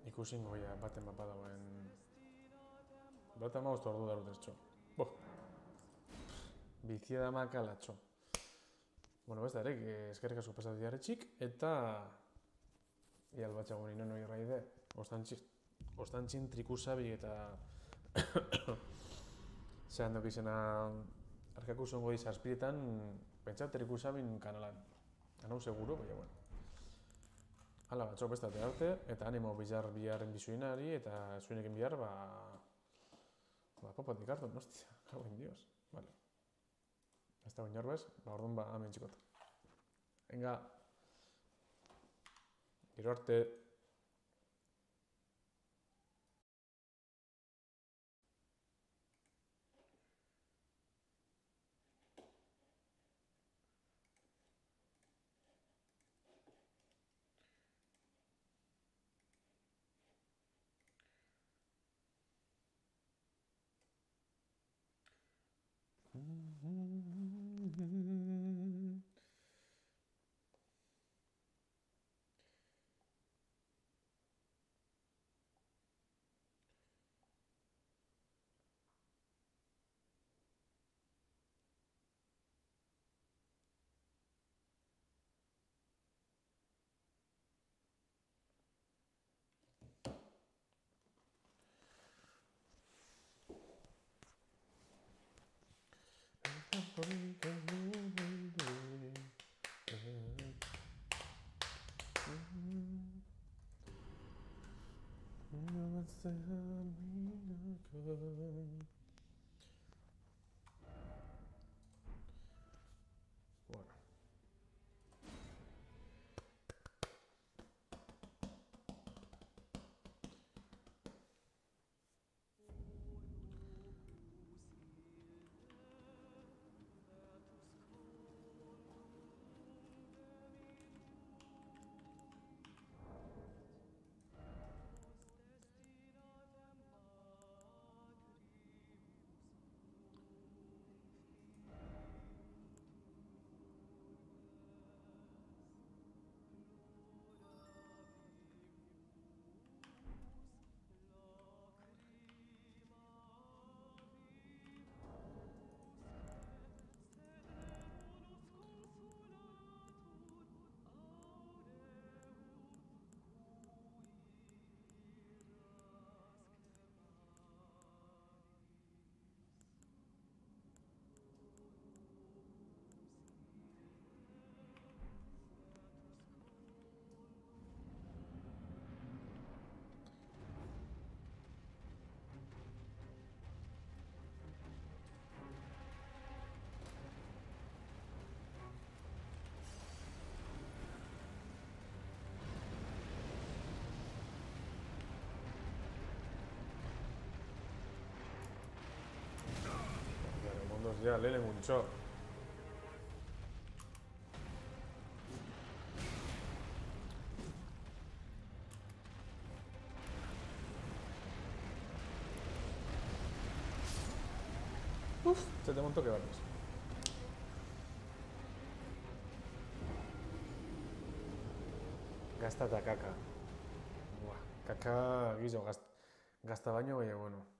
Ikusingo ja, baten mapa dagoen... Bat ama ustu ordu darut ez txo. Bo. Bizia da makala txo. Bueno, beste barik, eskerrik asko pasatu diarretxik, eta... Ial batxago nino noi raide, ostantxin, ostantxin trikusabi eta... Zeran duk izena arkako zongo diz azpiretan, pentsat trikusabin kanalan. Anau seguro, baina bueno. Hala, batxo bestate arte, eta animo bizar biharren bizuinari, eta zuinekin bihar, ba... Ba, papatik hartu, nostia, hauen dios. Vale. Ez da horbez, ba, orduan ba, hemen txikot. Venga. Gero arte. myself. Ya, lele mucho. Uf, se te montó que vales. Gasta eta kaka. Buah, kaka gizo, gast, gasta baino, baina, bueno.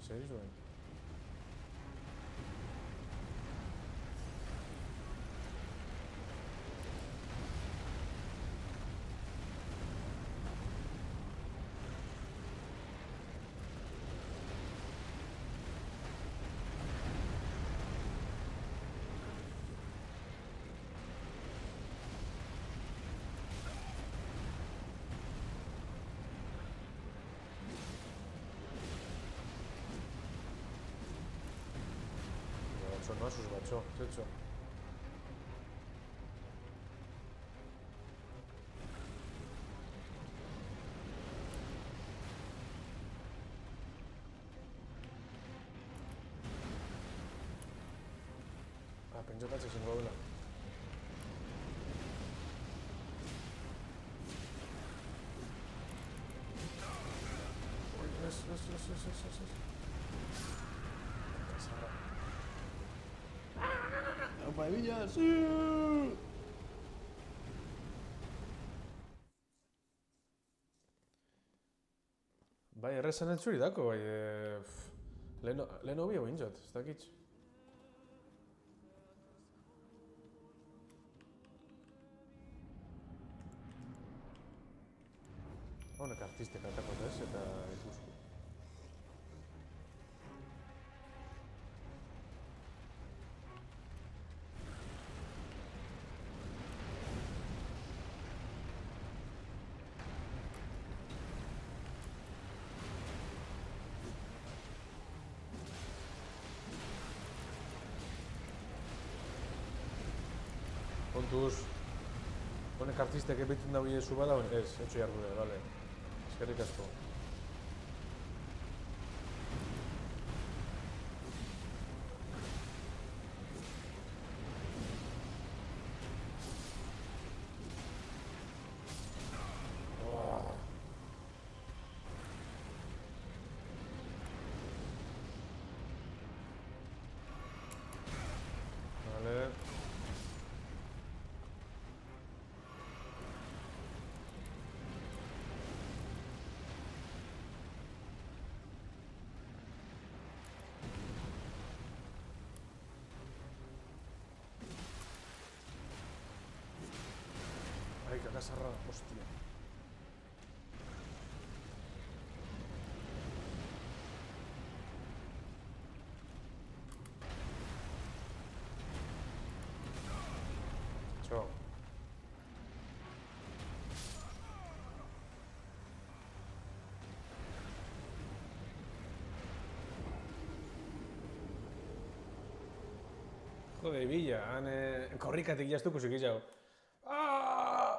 谁说的。Hil nau, segi, segi zuen. Son masos, bacho, txetxo. Ah, pentsatzen zingo dela. Ez, ez, ez, ez, ez, ez, ez. Kasarra. Opa, Evilla, sí! Bai, errezan entzuri dako, bai, e, pff, lehen, lehen hobi hau intzat, ez dakitz. Honek artistek atako ez, eta ikusku. Kontuz, honek artistek ebiten da bide bada, ez, etxo jardude, bale. Eskerrik asko. Bai, kakasarra, hostia. Txau. Jode, bila, han... Eh, korrikatik jaztuko zuki jau. Aaaaaa! Ah!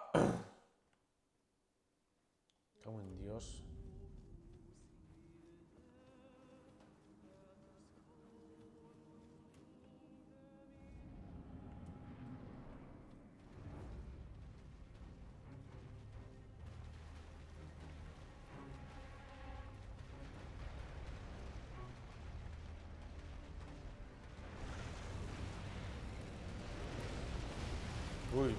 Uy.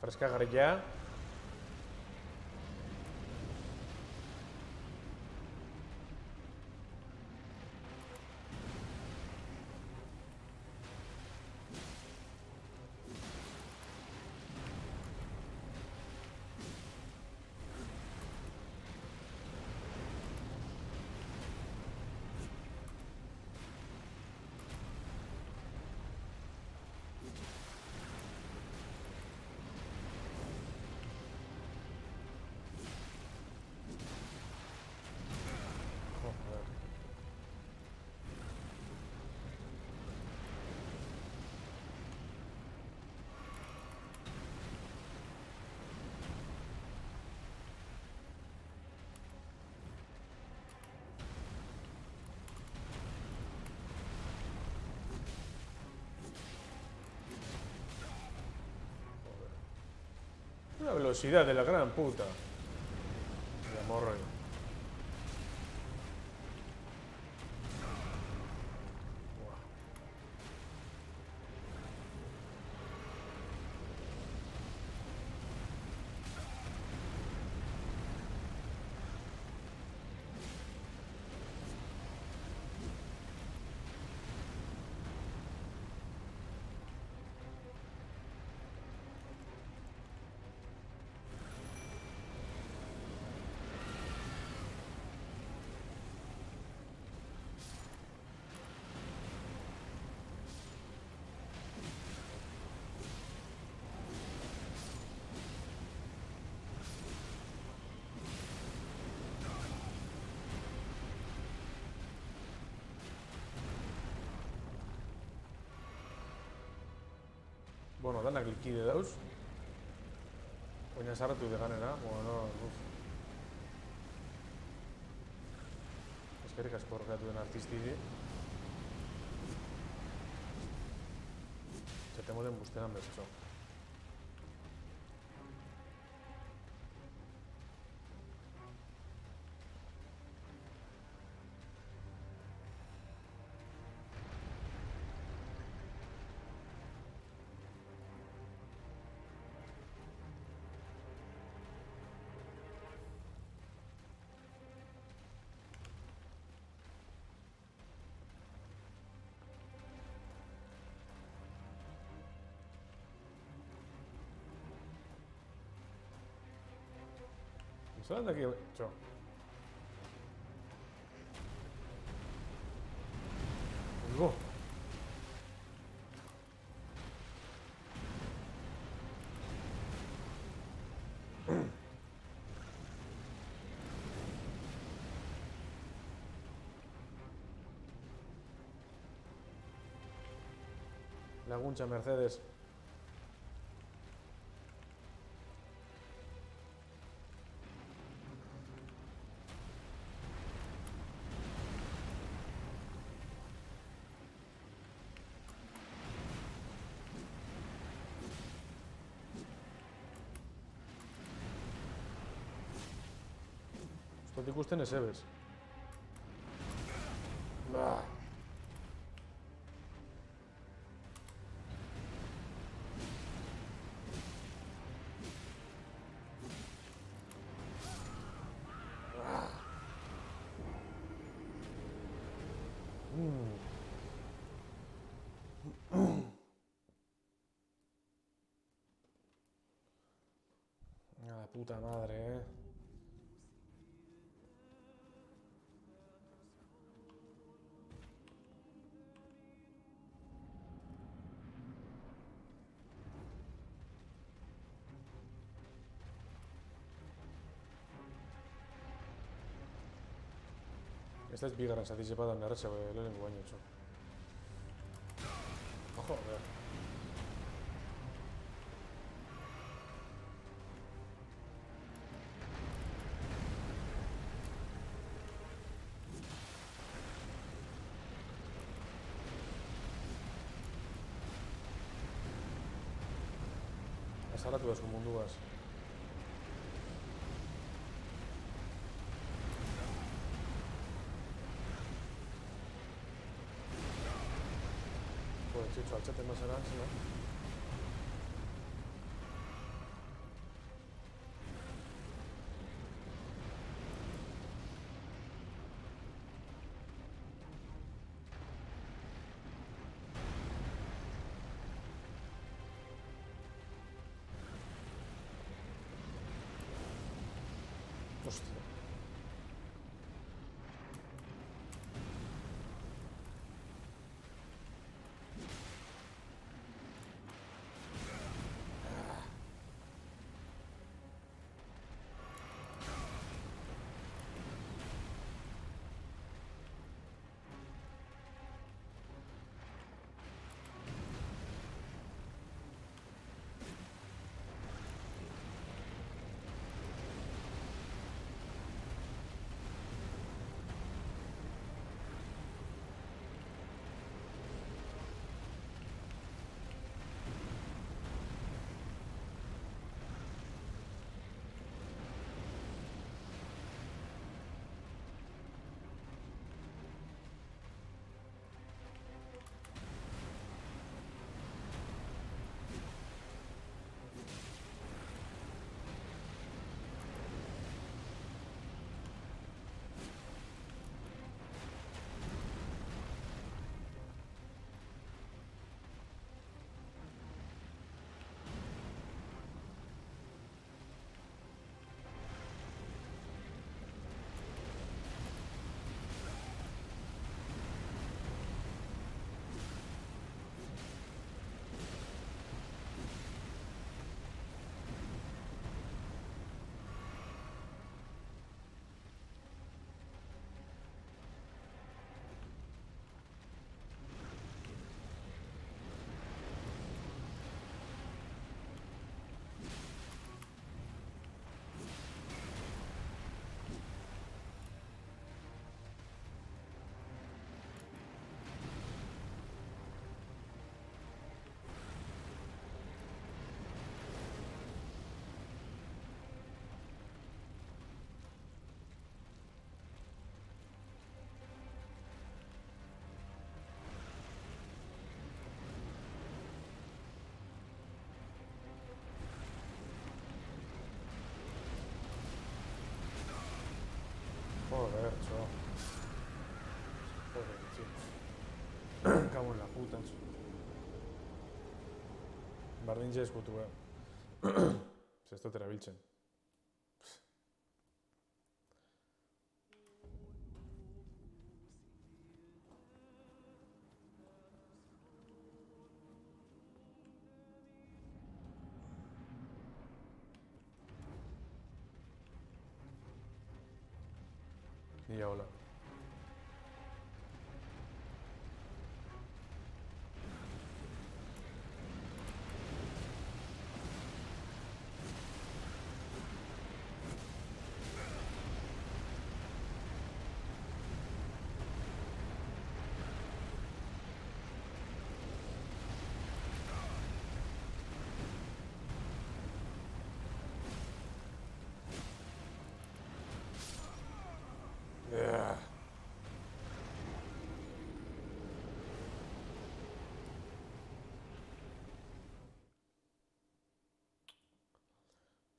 Freskagarria. Joder. Una velocidad de la gran puta. De amor. Bueno, danak likide dauz. Baina sarratu deganera, bueno, uf. Eskerrik asko horrekatu den artistidi. Txetemo den bustean bezzo. Zelan daki, txo. Oigo. Laguntza, Mercedes. Ez dut ikusten ez ebez. Bah. Ah. Mm. Ah, puta madre, eh. Ez da ez bigarren zati zepadan erretxe lehenengo baino etxo. Ojo, behar. Azaratu da zu munduaz. Joder, txitxo, altxaten bazaran, zena. Hostia. Joder, chaval. Joder, tío. Cago en la puta, chaval. Bardin ja eskutu, eh. Ez dut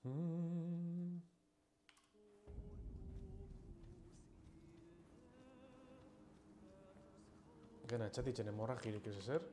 Mm. Gana etxatitzen hemorragirik ez ezer.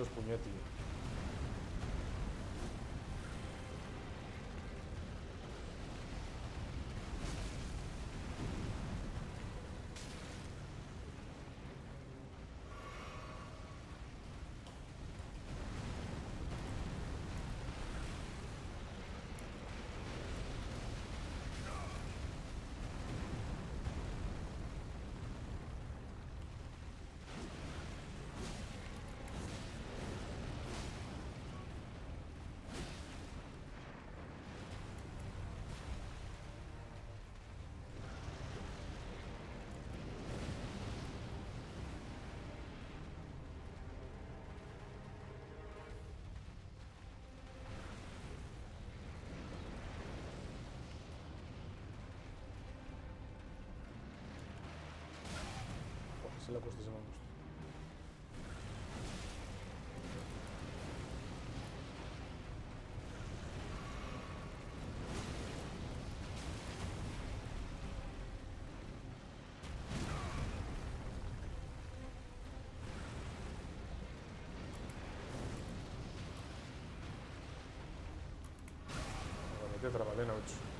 Dios puñetín. Se le ha puesto ese monstruo. Vale, te trabalena, ocho. Muerto.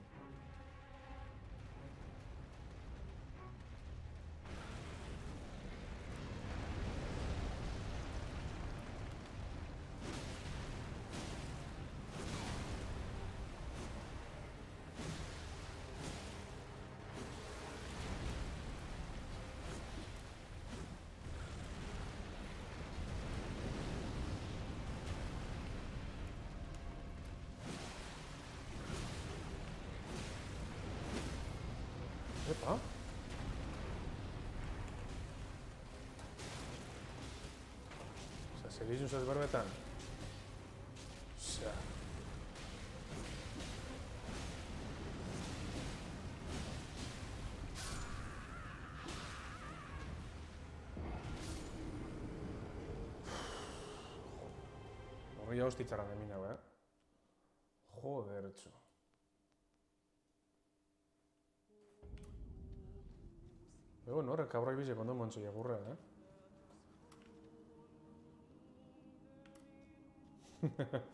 payaso hubiese hecho también. Epa. Osea, segizu zaz berbetan. Osea. Horri haustitzara demin hau, eh? Joder, txo. Rekabrak bize kondo montzo jagurra, eh?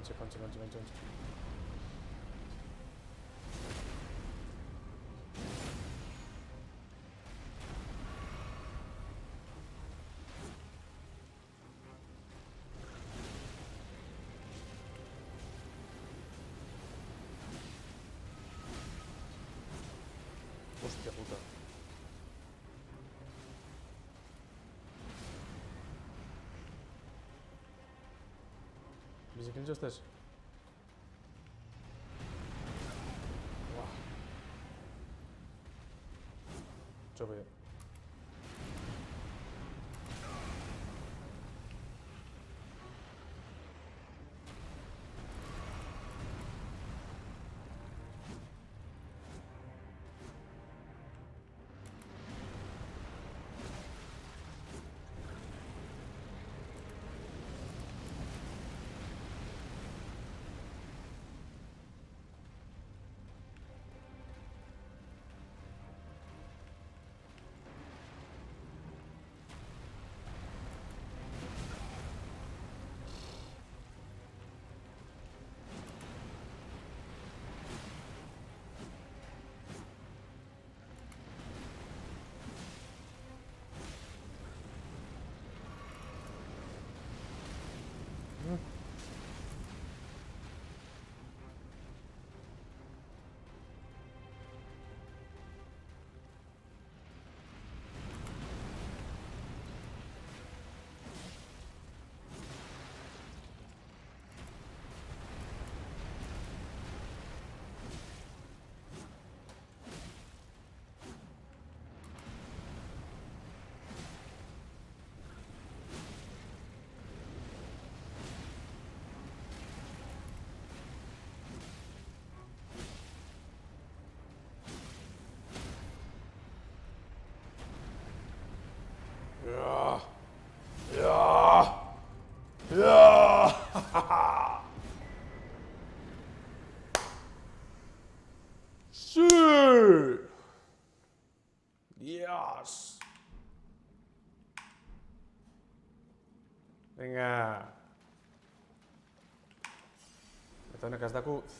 one sec, one sec, one. Hostia puta. Bizi? Buah. Txope. Ja.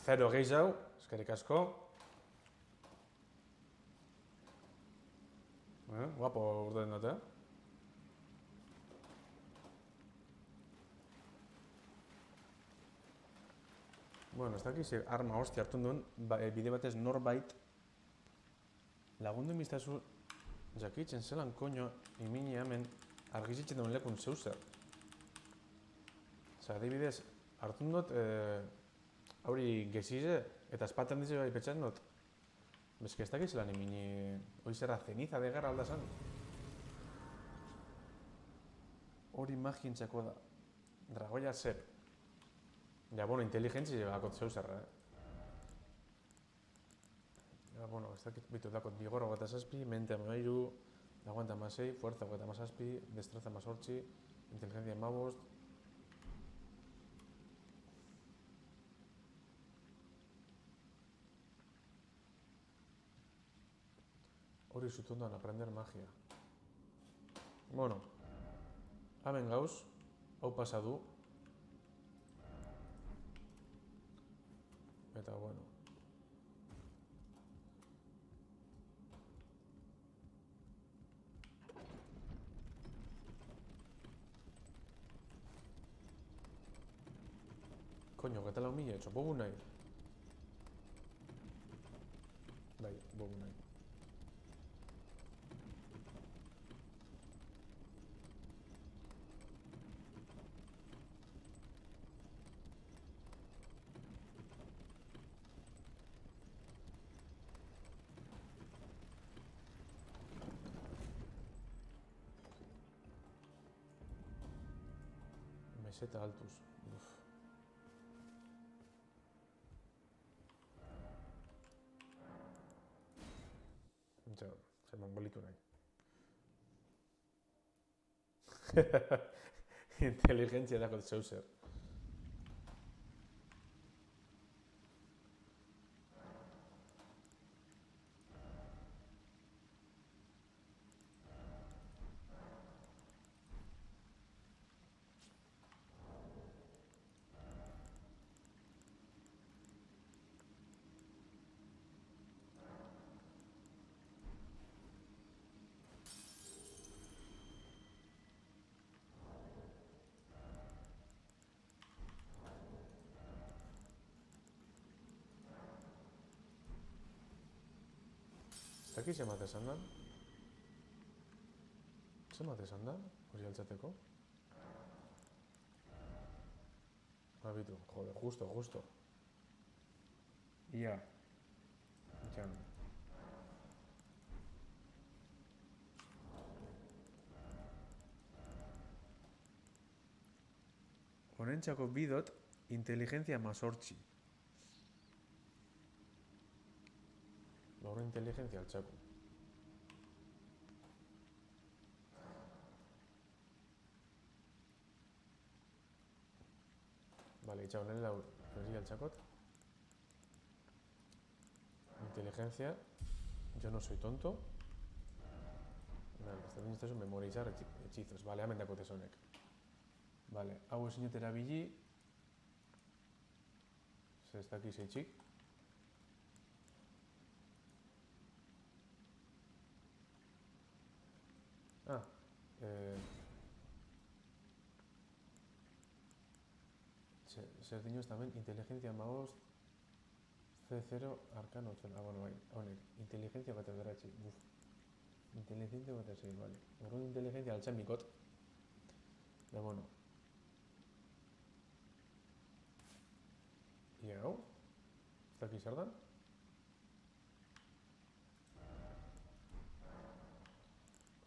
0 gehiago, eskerik asko. Eh, guapo urdeen dut, eh? Bueno, ez dakiz arma hostia hartu duen, ba, e, bide batez norbait lagundu biztazu jakitzen zelan koño imini hemen argizitzen duen lekun zeu zer. Osa, adibidez, hartu dut, e, hauri gezize eta espaten dize bai petxan dut. Bezke ez dakiz zelan imini, oizera zeniza de gara alda zan. Hori magientzako da. Dragoia zer. Ja, bueno, inteligentzia bakot zeu zerra, eh? Ja, bueno, ez dakit bitu dakot vigor hogeta zazpi, mente amairu, aguanta amasei, fuerza hogeta amazazpi, destreza amazortzi, inteligencia amabost, Hori zutundan aprender magia. Bueno, hemen gauz, hau pasa du. Eta bueno. Coño, que tal lau mila etxo, bogu nahi. Bai, bogu. Meseta altuz. Uf. Entxa, ze mongolitu nahi. Inteligentzia dako zeu zer. Ez dakit zenbat esan da? Zenbat esan da? Hori altzateko? Abitu, jode, justo, justo. Ia. Itxan. Honentzako bidot, inteligentzia mazortzi. Gaur inteligentzia altxako. Vale, itxau, nire lau, hori altxakot. Inteligencia, yo no soy tonto. Vale, da nintzen memorizar hechi- hechizos. Vale, hemen dakote zonek. Vale, hau erabili. Ze ez dakiz eitxik. Ah, eh... Se, zer dinoz tamen, inteligentzia maoz, C0, arcano 0. Ah, bueno, bai, honek, inteligentzia bat ederatzi. Uf. Inteligentzia bat ederatzi, vale. Horren inteligentzia altxan bikot. Da, bueno. Ia hau? Ez daki zer da?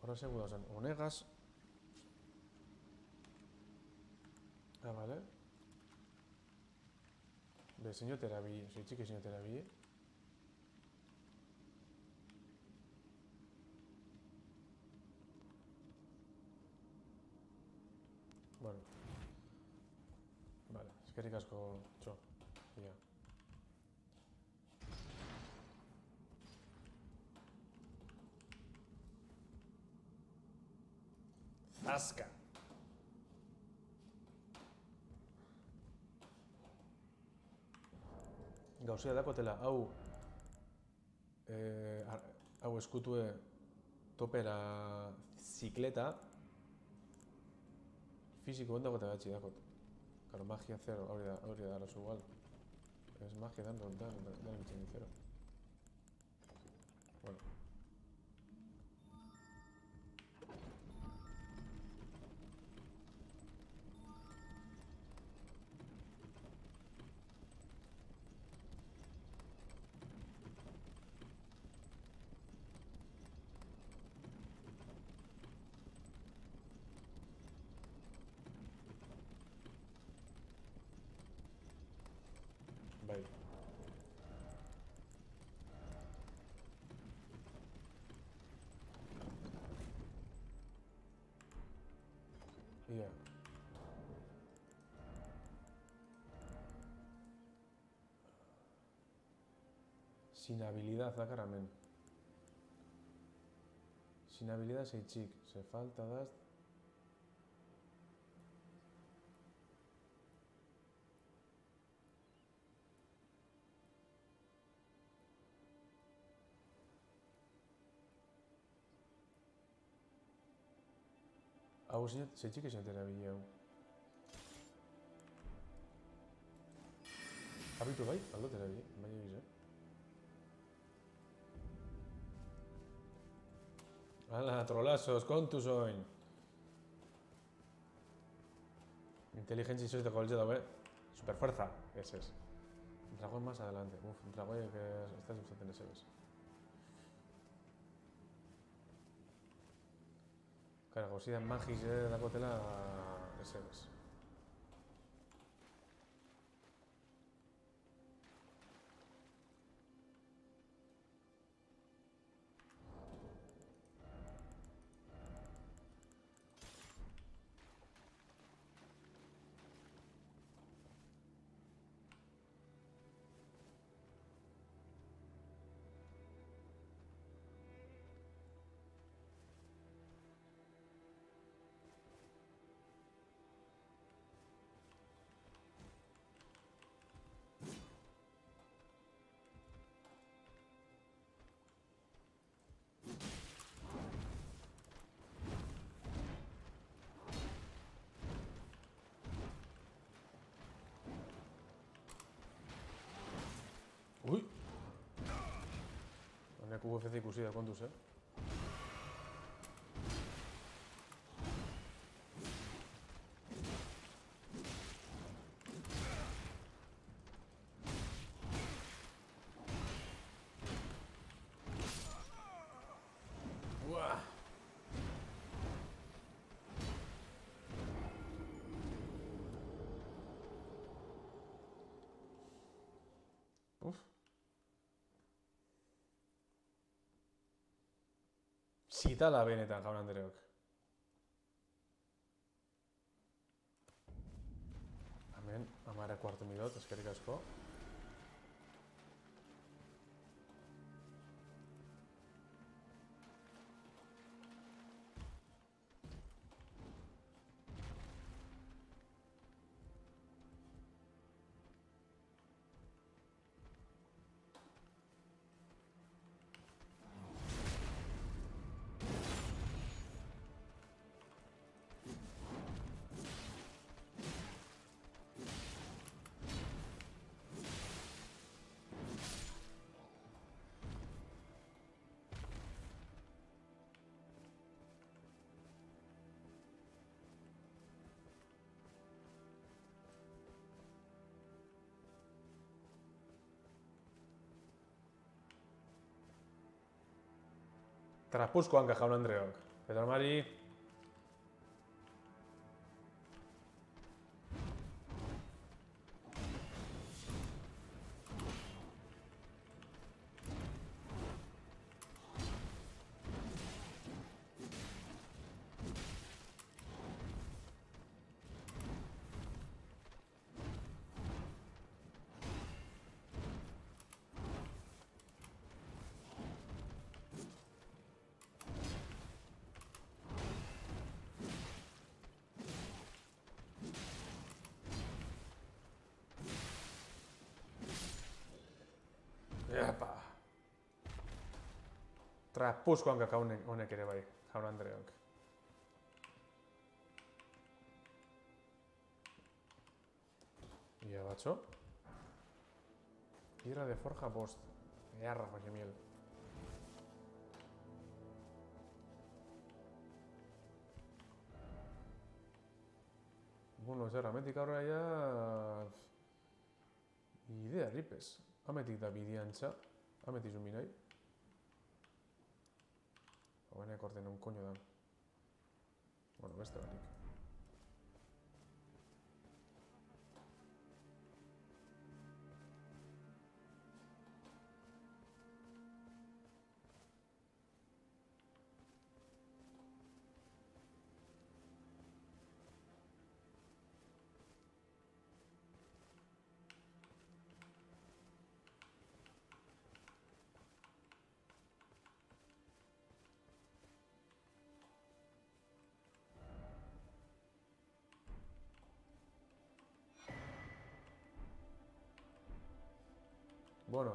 Horra segu dauzan, honegaz... Ah, vale. Be, zein erabili, zoi txiki zein erabili. Bueno. Vale, eskerrik asko, txo. Ia. Zaska! Gauzia dakotela, hau eh, ar- hau eskutue topera zikleta fiziko ondago eta batxi dakot. Karo, magia zero, hori da, hori da arazo igual. Ez magia dan, da, da, da, da, zero. Bueno. Sin habilidad dakar hemen. Sin habilidad. Se falta das... Hau zinat, sei txik esan erabili hau. Abitu bai, aldot erabili, baina egiz, eh? Hala, trolazos, kontuz oin. Inteligencia isoz de golge daue. Superfuerza, ese es. Dragón más adelante. Uf, dragón que estás usatzen ese bez. Claro, gozida magis eh, dakotela ese bez. UFC ikusi da kontuz, eh? Zitala benetan, jaun Andreok. Hemen, amara kuartu midot, eskerrik asko. Trapuzko hanka jaun Andreok. Pedro Mari. Trapuzko hankak honek, ere bai, jaun Andreok. Ia batxo. Piedra de forja bost. Earra, baina miel. Bueno, zer, ametik aurrera ja... Idea ripes. Ametik da bidiantza. Ametik zumi nahi. Hogenek orten un koño dan. Bueno, beste barik. Bueno.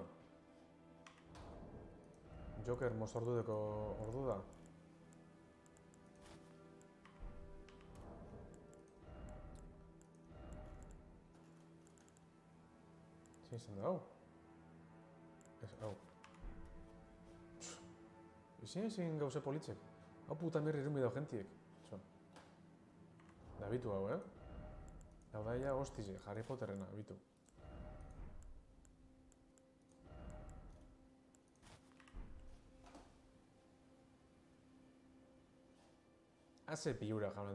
Joker mozordudeko ordu da. Zein izan da, hau? Ez, hau. Ezin ezin gauze politzek. Hau puta mirri irumi dau gentiek. Txo. Da bitu hau, eh? Hau da ja hostize, Harry Potterrena, bitu. Haze piura, jaun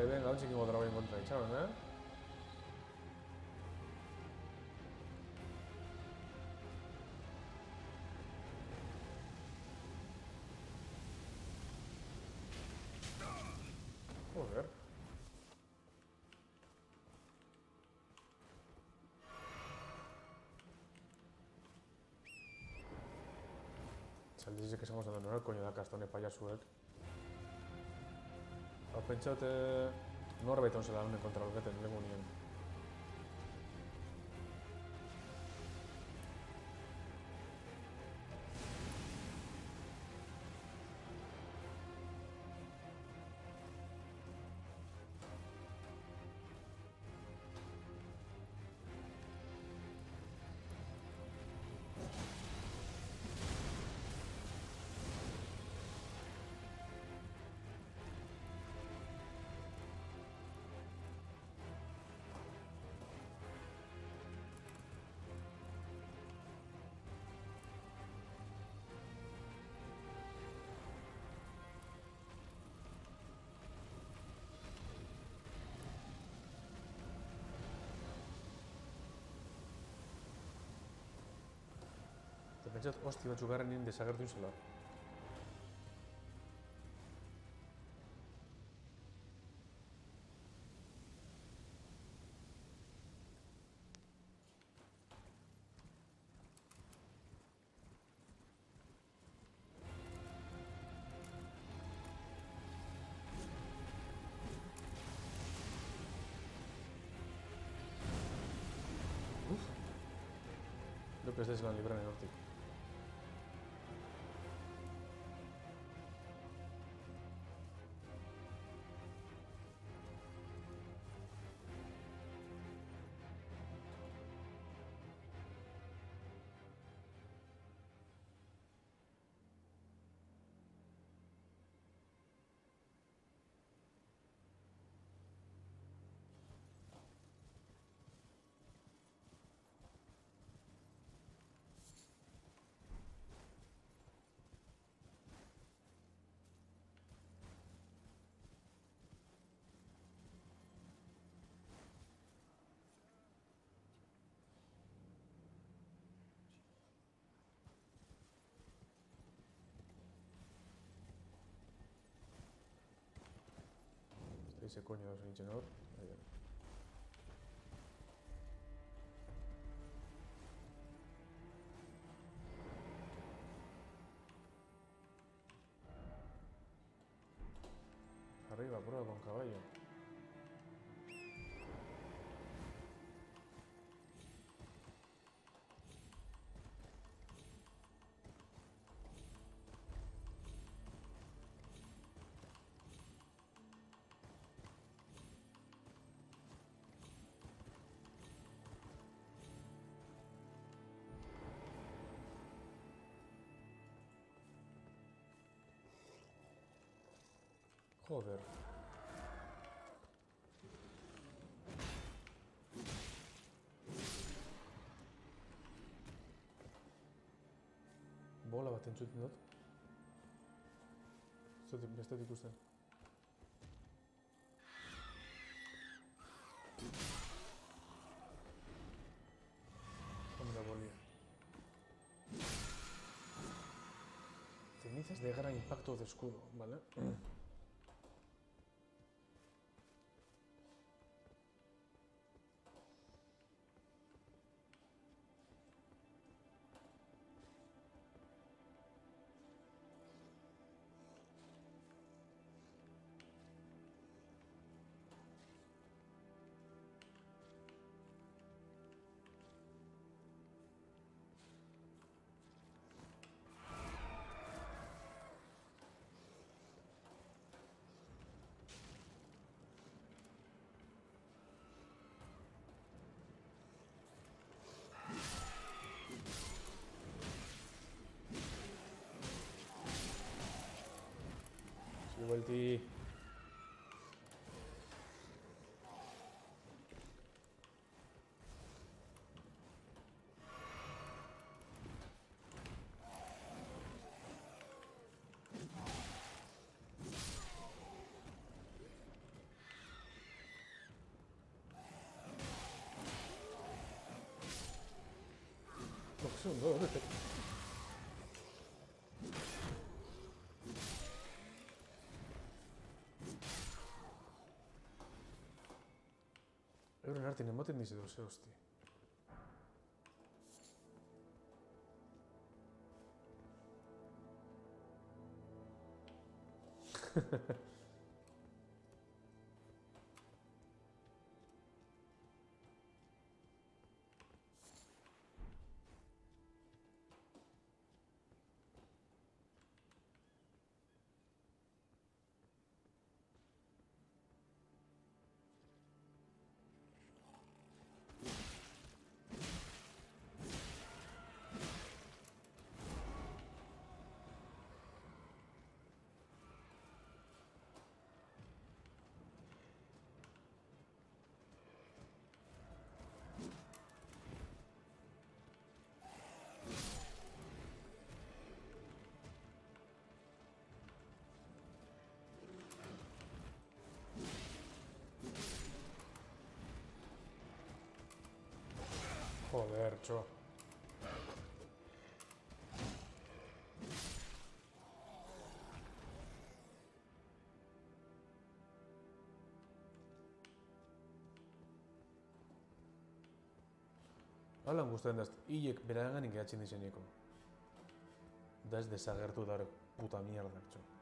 Bai, venga, hau txikingo dragoien kontra itxaron, eh? Joder. Txaldizek esango zen nora, koño da kastone paiasuek. Hau pentsat, eh, norbait on zela honen kontra luketen, lehenko nien. Eta pentsat, hosti batzuk garren nien desagertu zela. Uf. Creo que ez lan libranen hortik. Ese coño de nintzen Μόνο αυτές τις φούντες νότε. Σε τι με σε τι κουστέ. Πόνησα βολιά. Να γράνε ιμπάκτο ή δεσκούνο, άλλα. vuelti. 목숨 너를 뺏 Euren artin ematen dize doze, Joder, cho. Halan guztien daz, hilek beraganganik gehatzen dizeniko. Da ez desagertu dar puta mierda, txo.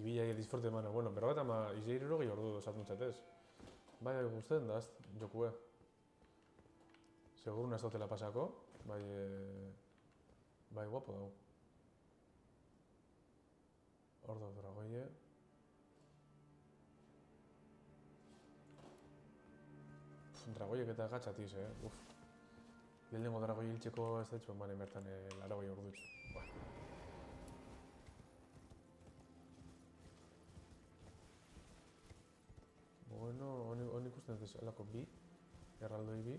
Ibila disfrute emana, bueno, berrogeita ama, izeiruro gehi ordu esatu txatez. Bai, bai, guztien daz, jokue. Seguro ez dutela pasako, bai, e, bai, guapo dau. Ordo dragoie. Pff, Dragoiek eta gatxatiz, eh? Uf. Lehenengo dragoi hiltzeko ez da txuen bane bertan e, laro gehi ordu Bueno, hon, hon ikusten dut alako bi, erraldoi bi.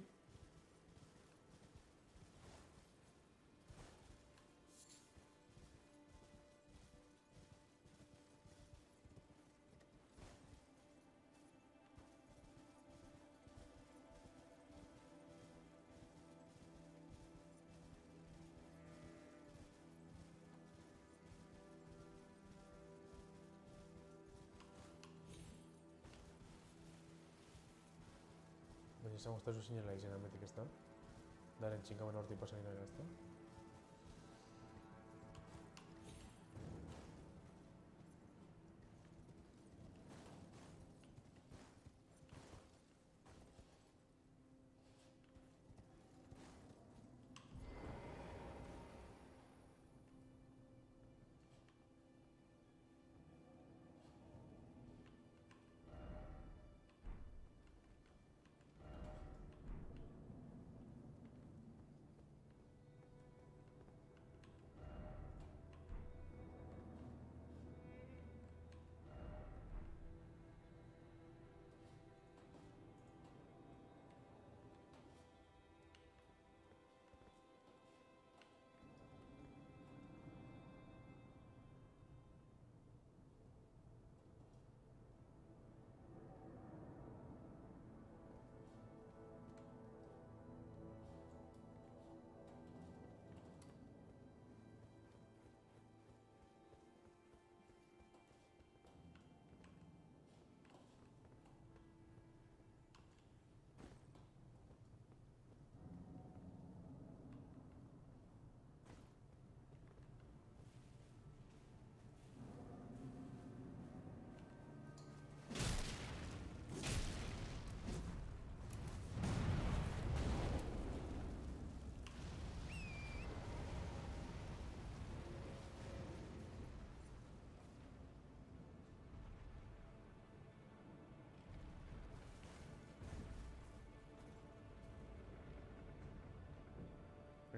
Izango ez da zu zinela izan ametik ez da. Daren txinkamen horti pasain nahi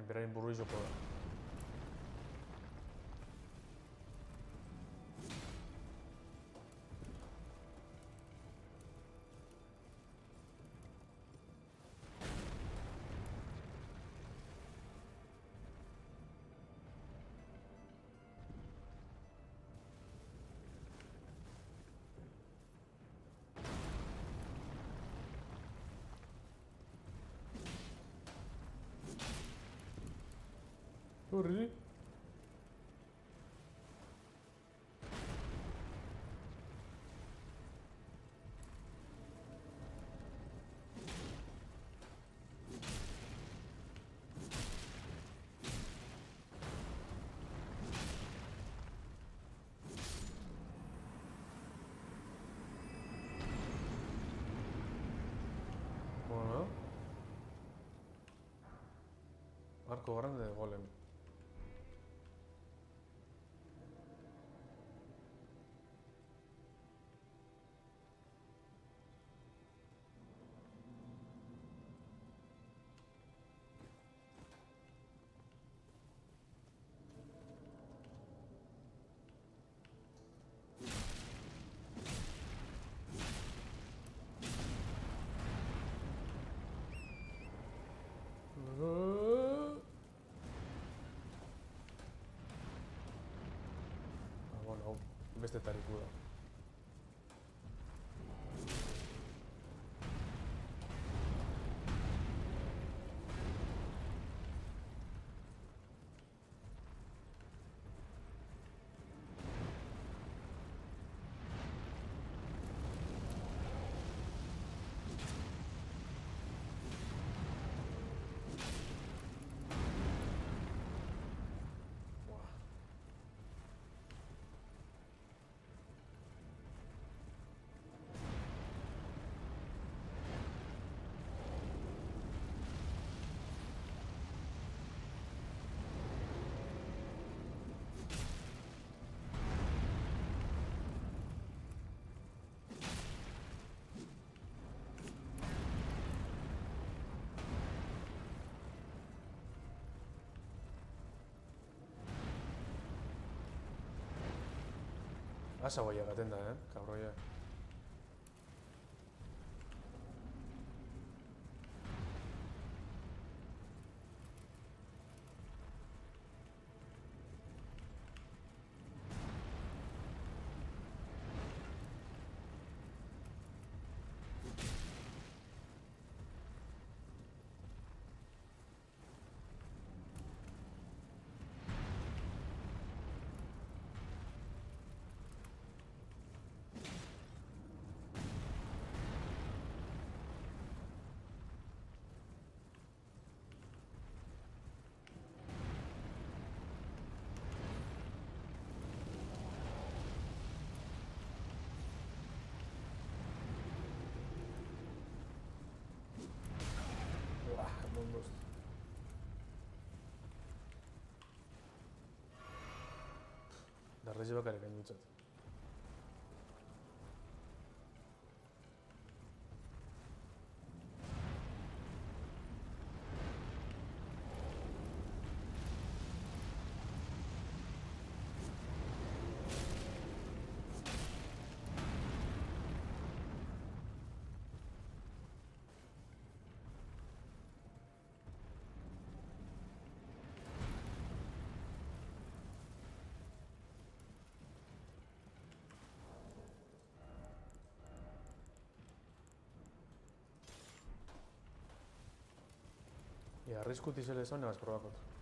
Brian Burrijo, pô. Da. Horri? Bueno. Arco grande de golem. Beste tariku da. Asa guai agaten da, eh? Kabroia. Buah, mundos. Darrezi bakarrik hain dutzat. I arrisku tizele zone vas probakot.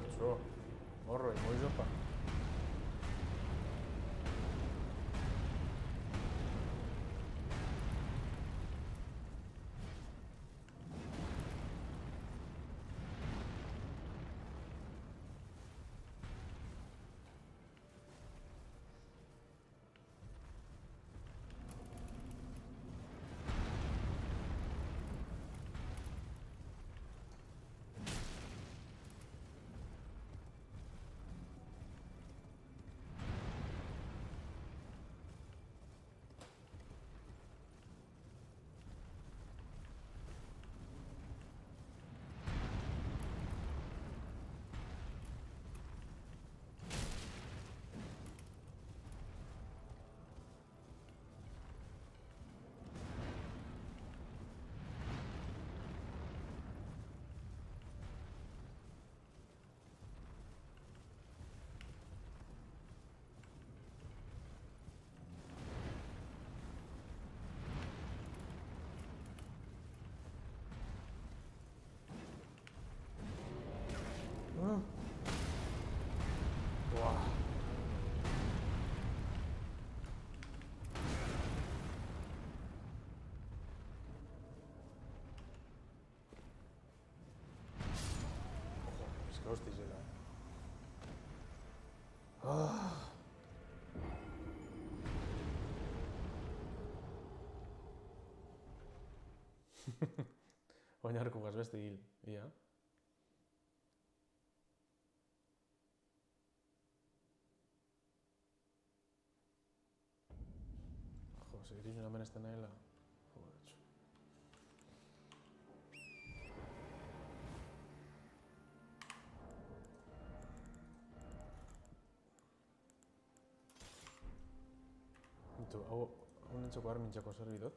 Perciò. Morro, i moj župan. Nostiz dela. Ah. Oin harko gazbeste hil, ia. Itu, hau, hau nintzeko armintzako zer bidot?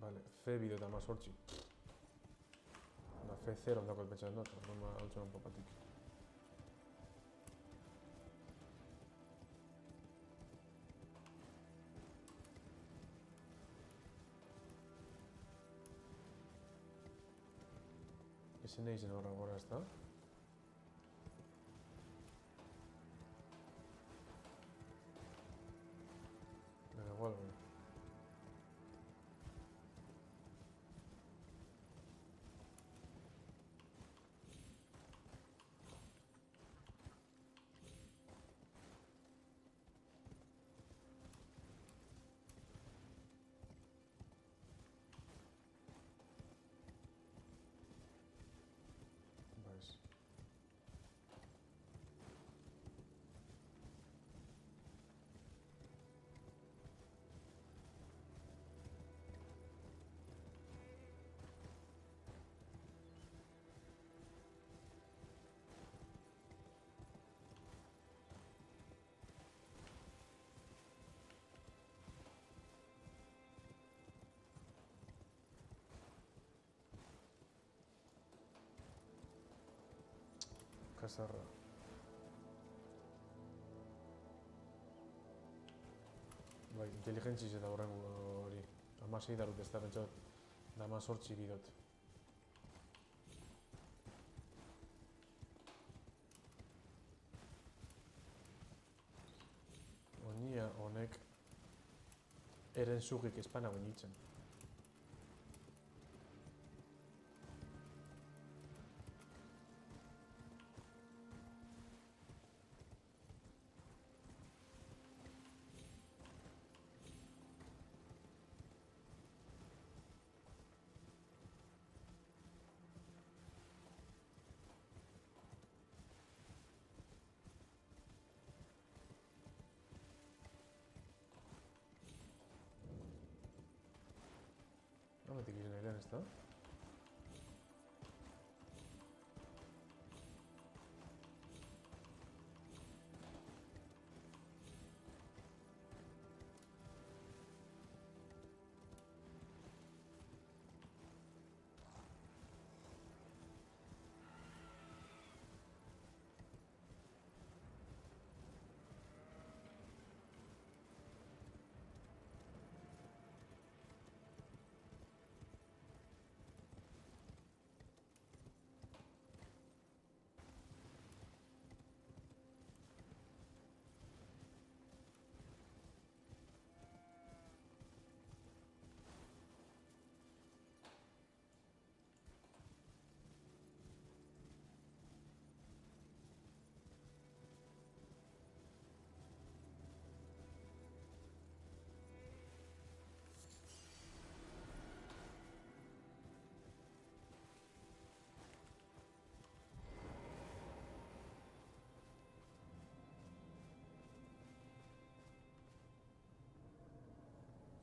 Vale, C bideo eta mazortzi. Ba, F0 ondako pentsatzen dut, ba, altzunan popatik. Ezin nahi zen horra Kasarra. Bai, inteligentziz eta horrengo hori. Amasei darut ez da pentsat, da ama sortzi bidot. Onia honek eren zugik espana bainitzen.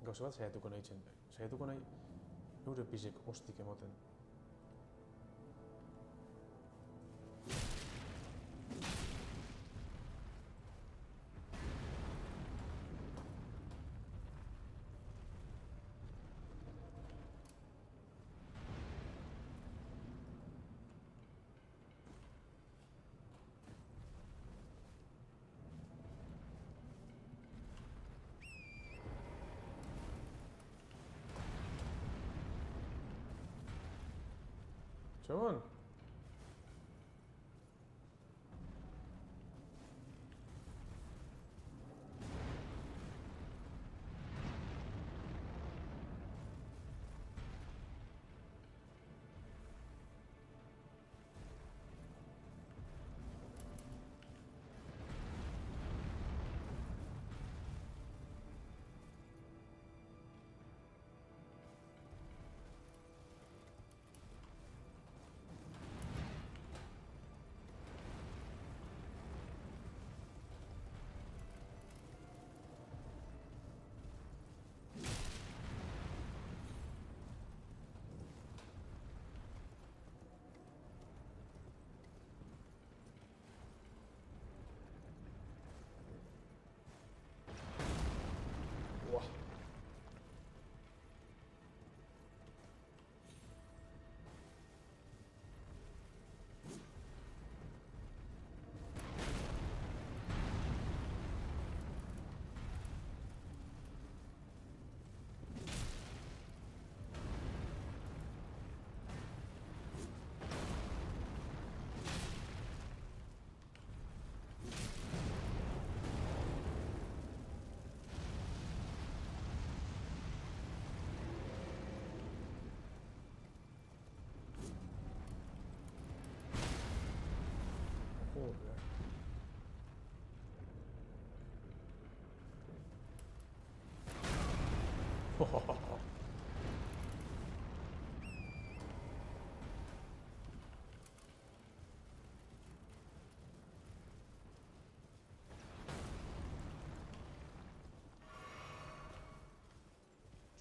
Gauza bat saiatuko nahi txen. Saiatuko nahi eure pisek ostik emoten. چون؟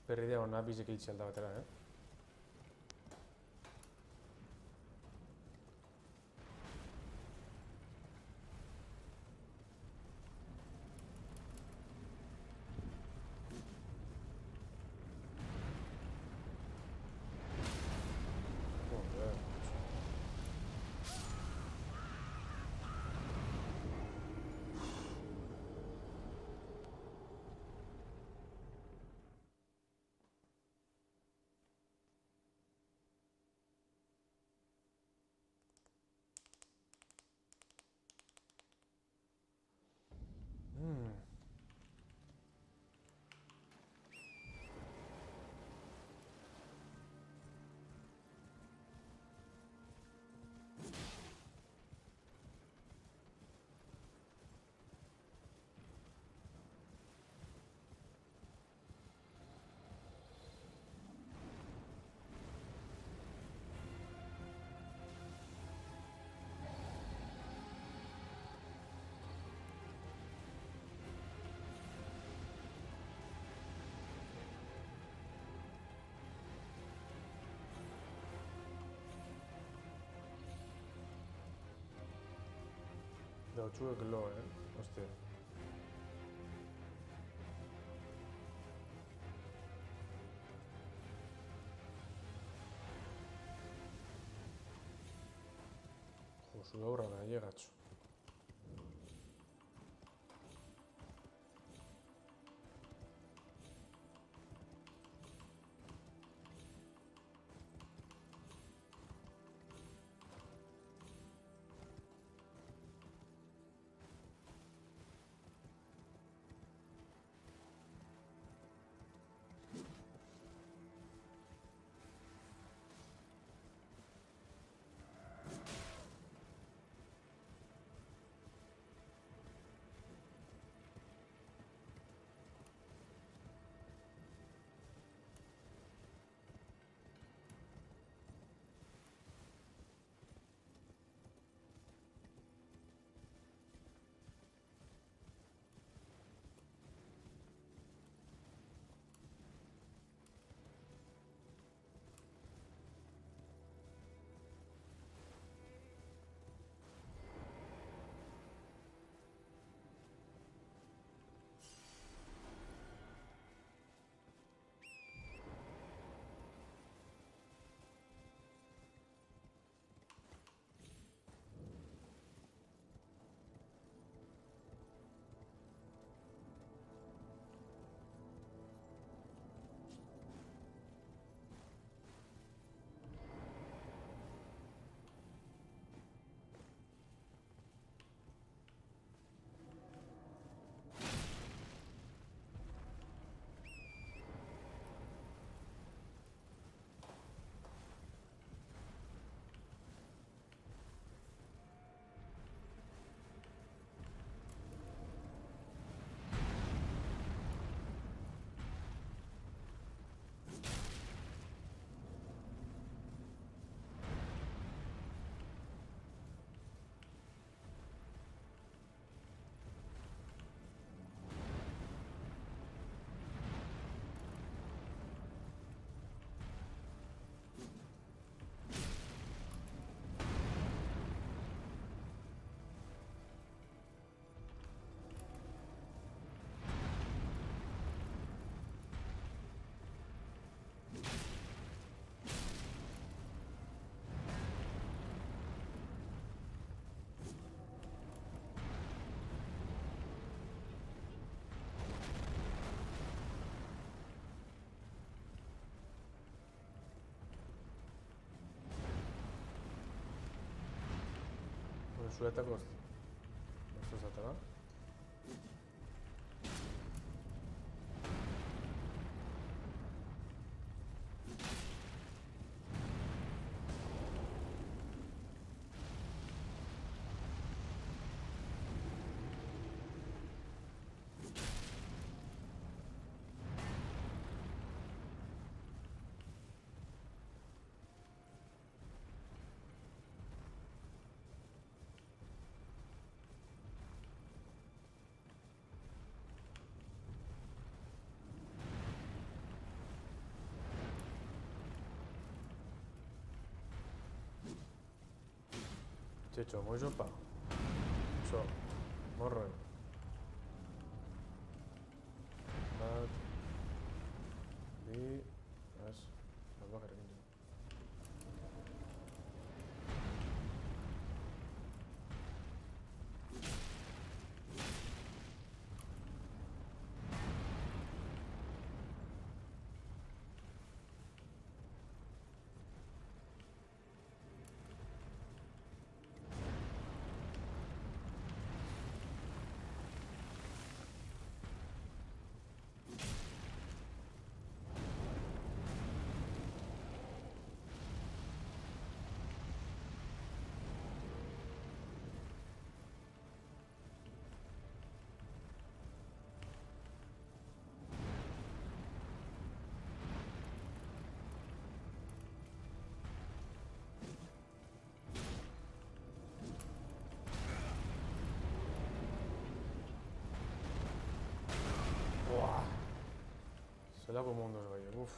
Berri da ona bizek hiltzi Da otxuek lo, eh? Hostia. Jo, gaurra da, llegatxo. Bueno, zuetako Txetxo, moizo pa. So, morroen. Bat. Bi. Az. Az bakarrik egin du. Buah. Zelako mundos bai, uf.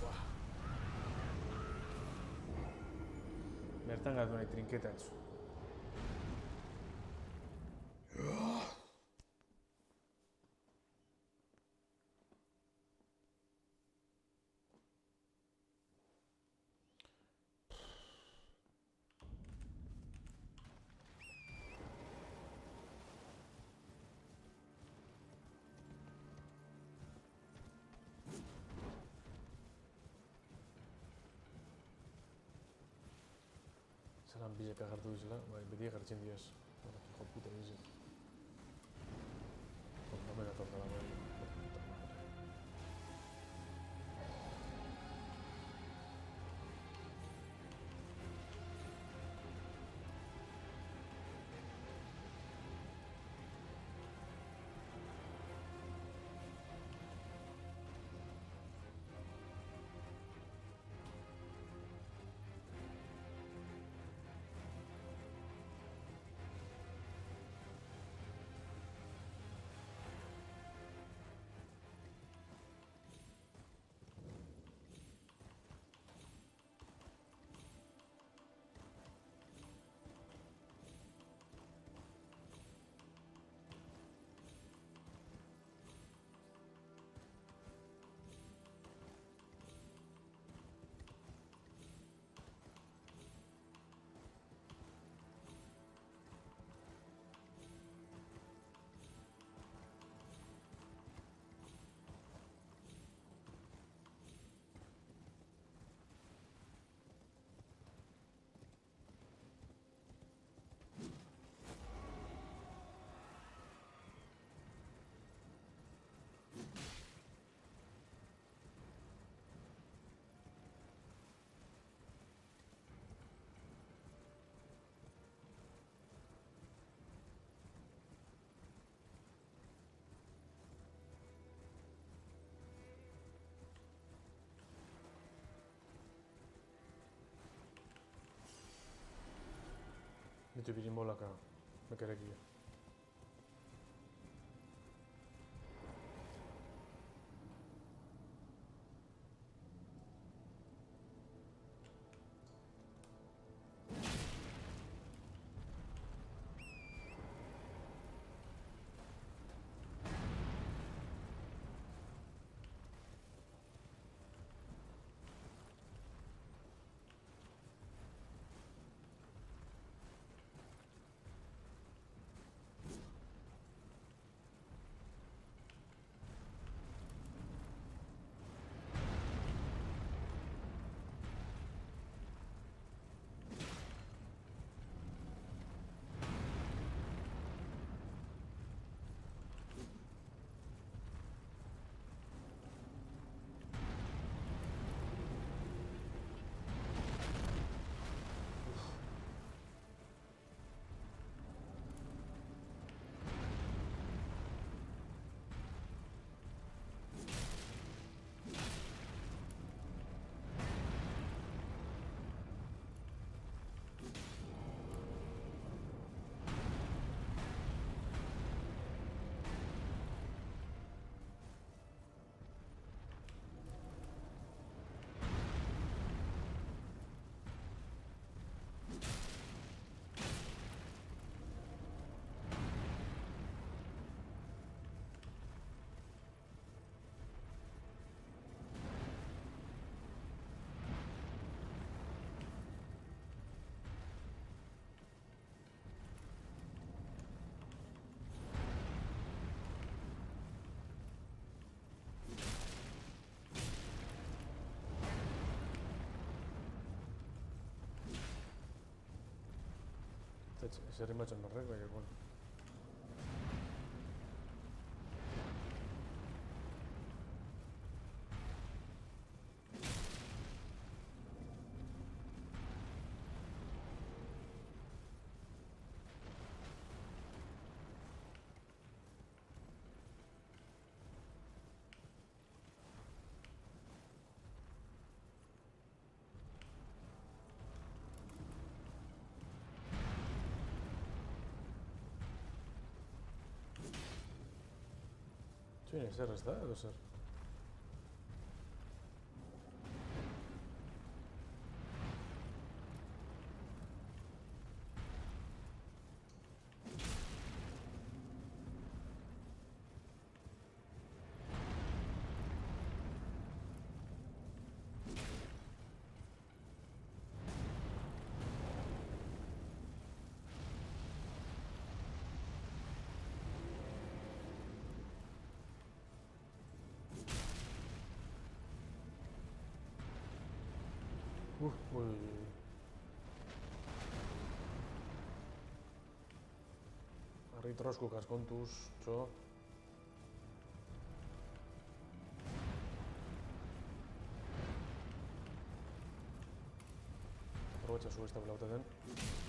Buah. Bertan gatu nahi trinketa entzu. Zeran bilek agertu dizela, bai, beti agertzen diaz. Ditu birimbolaka, bekerekia. Ez errimatzen berrek, baina, bueno. Txuin, ezer ez da, edo Uf, ui, ui, ui. Harri troskukaz kontuz, txo. Aprovecha zu ez da den.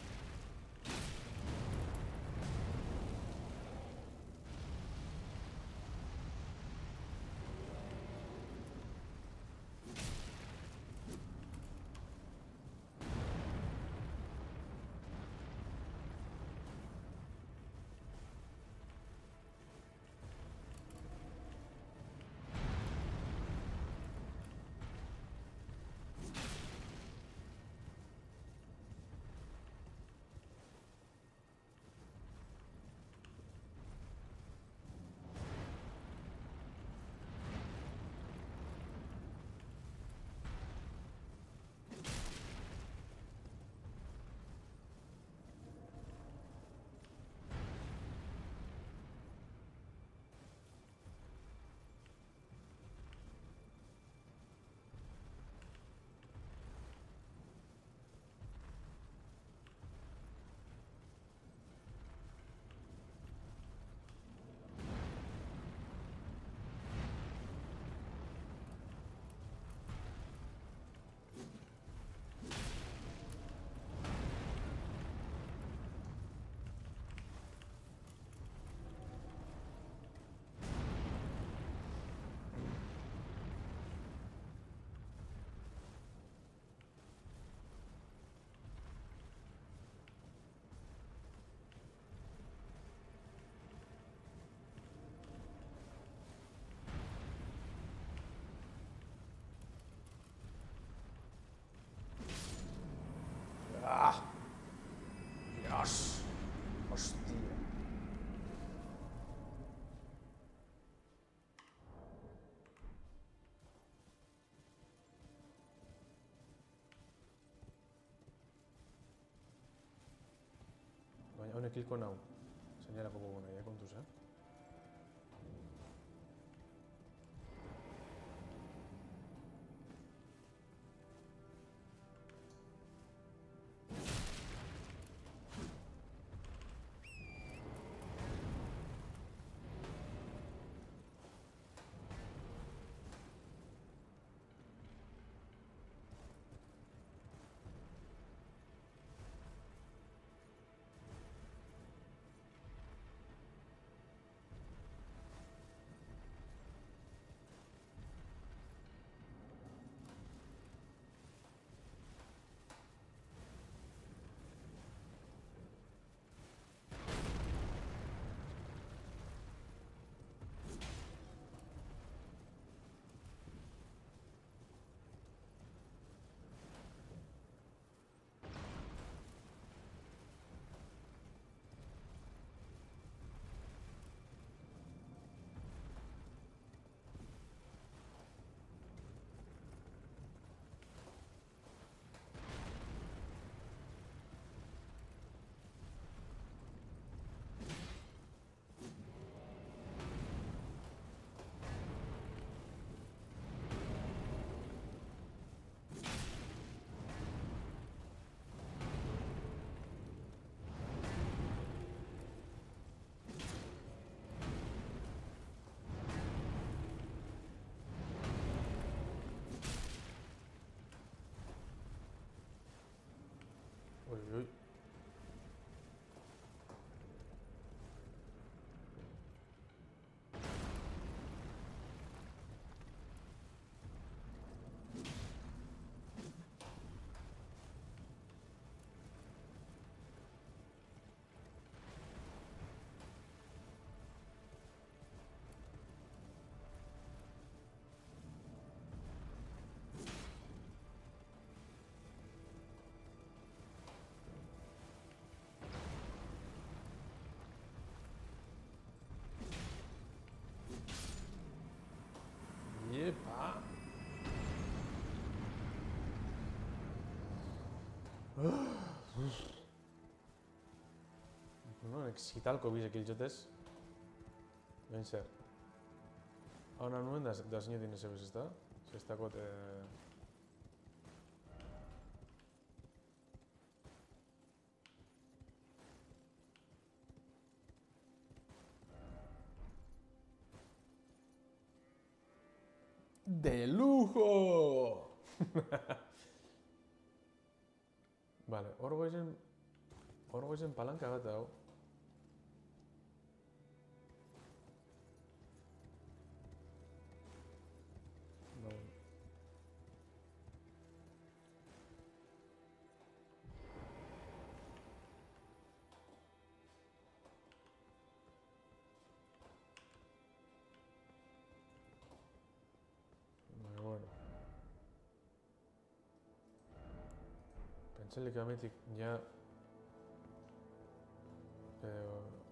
Hilko nau. Zainerako gogo nahi, kontuz, eh? Good. No, exitalko bizek hiltzotez. Ben zer. Hau nahi nuen, da, da zinetin ez ebes, ezta? Zestakot, eh... Goizen palanka bat bueno. Pentselik ametik ja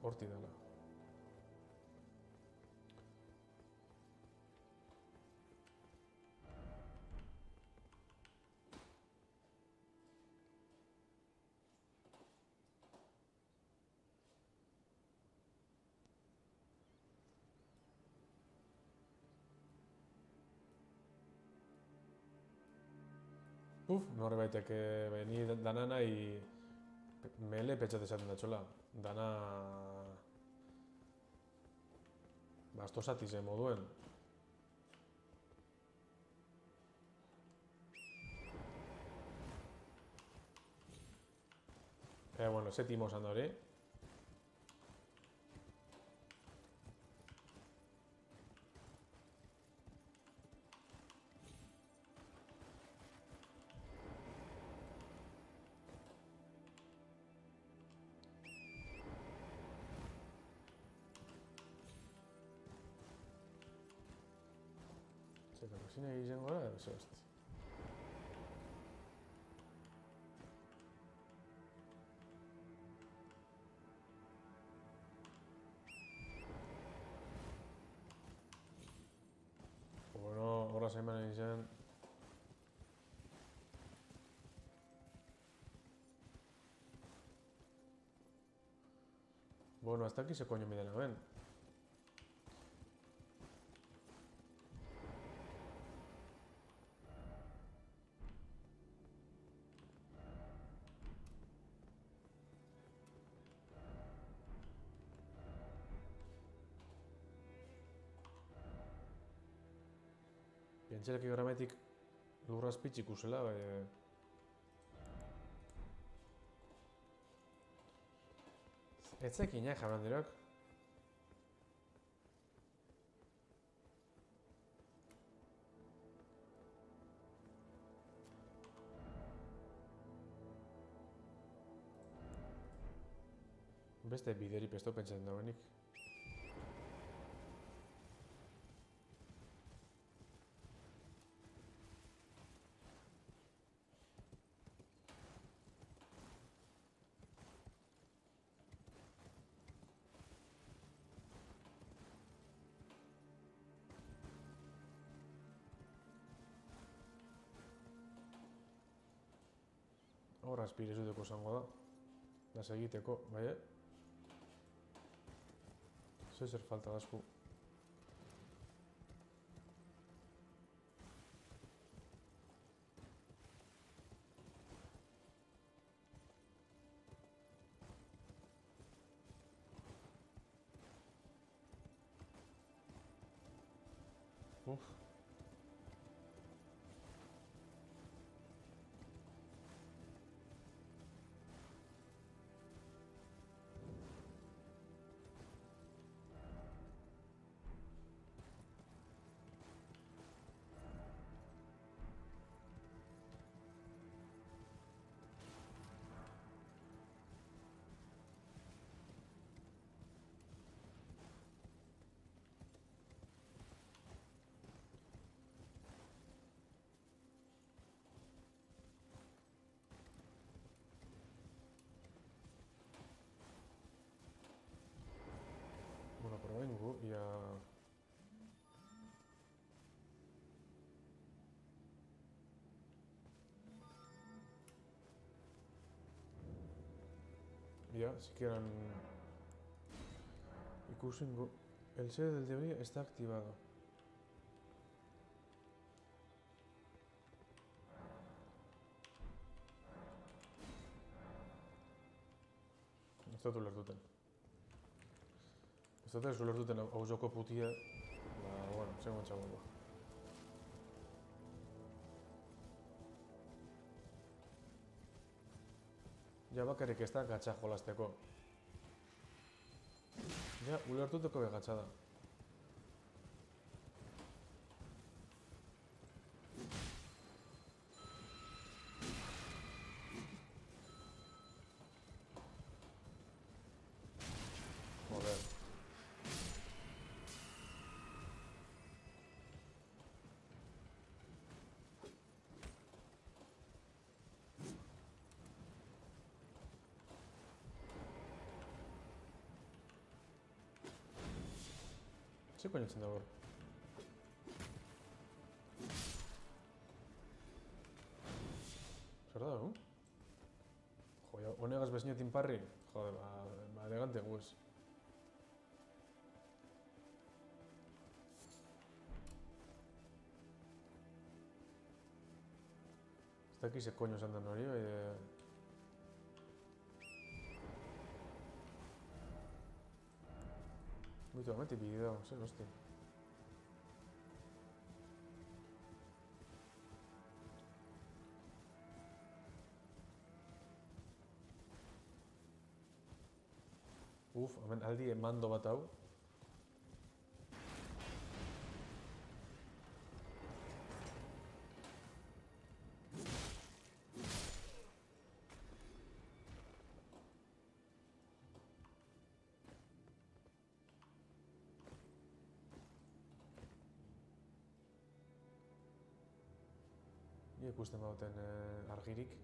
horti dela. Uf, norbaitek eh, bai, ni dana nahi pe- mele petxat esaten da txola. Dana... Bastosati zen moduen. Eh, bueno, setimo esan da hori. Kusina egiten gara, ze hosti. Bueno, horra zeman egin zen. Bueno, hasta aquí se coño miden a ven. Pentselek grametik lurra azpitzik usela, e... Ez. Beste bideri pesto pentsatzen dagoenik. Azpirezuteko zango da. Da segiteko, bai? Zer zer falta dazku. Uf. Ya, si quieran... Ikusingo... El sello del debería está activado. Ez dut ulertuten. Ez dut ez ulertuten hau joko putia, ba, bueno, zengo txagongo. Ja bakarrik ez da gatsa jolasteko. Ja, ulertuteko be gatsa da. Ze koñatzen da hor? Zer da, hu? Jo, honegaz beznetin parri? Jode, ba, ba elegante guez. Ez daki ze koño esan den hori, e... Bitu, ameti bideo, zer hosti. Uf, hemen aldi mando bat hau. Ikusten bauten eh, argirik.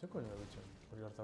Ze koño da bitxon, hori harta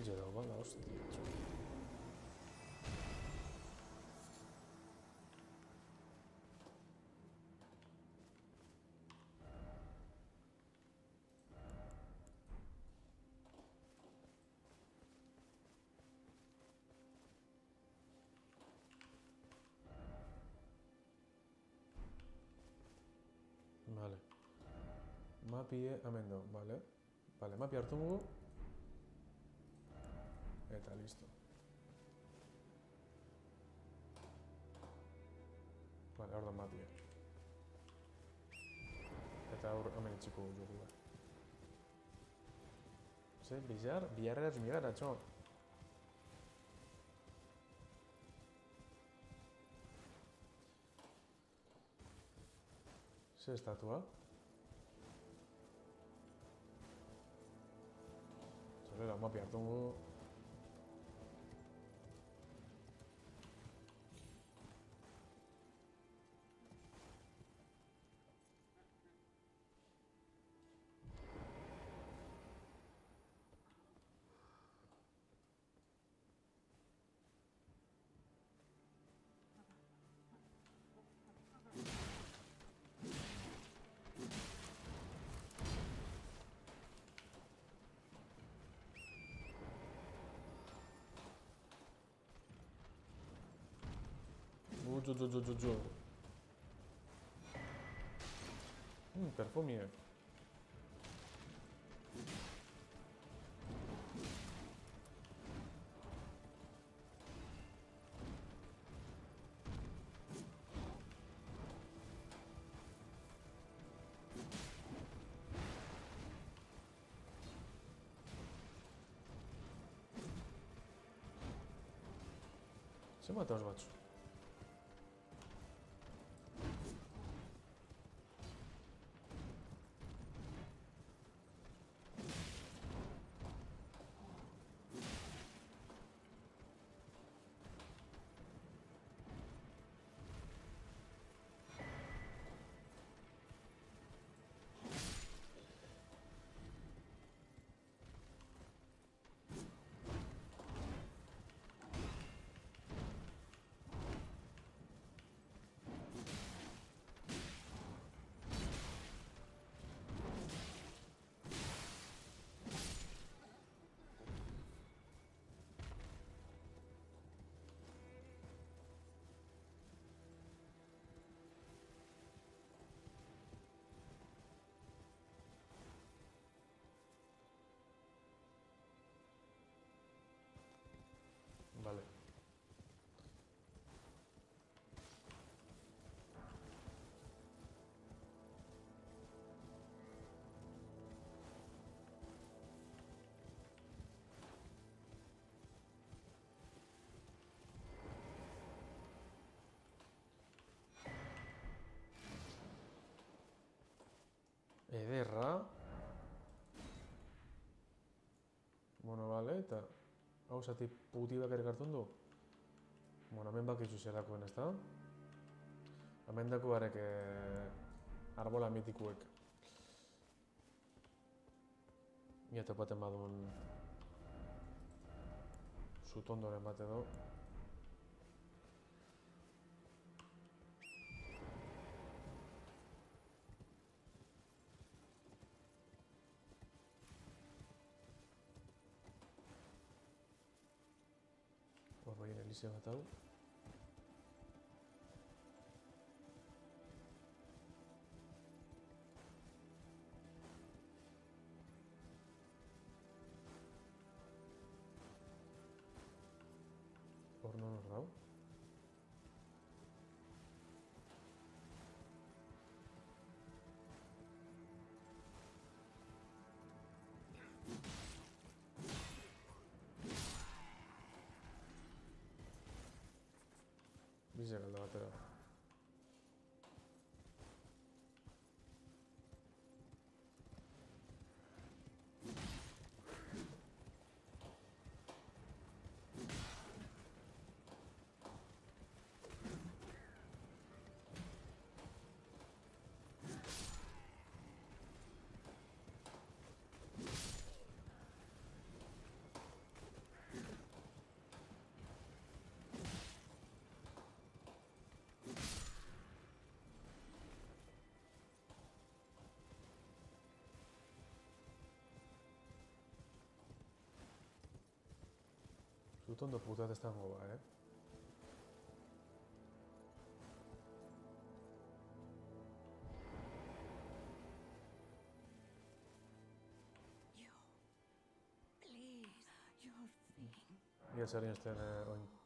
Iyice de bana hostia. Vale. Mapi hemen du, vale. Vale, mapi hartu. Eta listo. Vale, hor da mapia. Eta hor hemen itxiko dugu da. Ze, bizar, biharraz migara, txo. Ze estatua? Zorera, mapi hartu dugu. jo, jo, jo, jo, jo. Mm, perfumie. Zenbat haus batzu? Eta hau zati puti bakarrik hartzen du? Bueno, hemen bakizu zerakoen, ezta? Hemen dako eh, arbola mitikuek. Ia topaten badun zutondoren bat edo. Hor bai elize bat hau. Hor non hor dau. Bize galda batera. Zutondo putat ez dago ba, eh? You. Please, your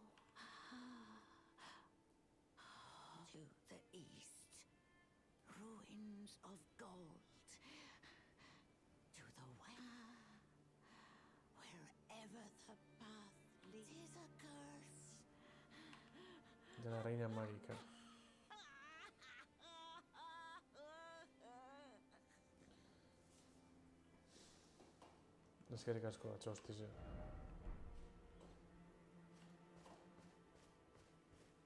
Reina mágica. Eskerrik asko atxo.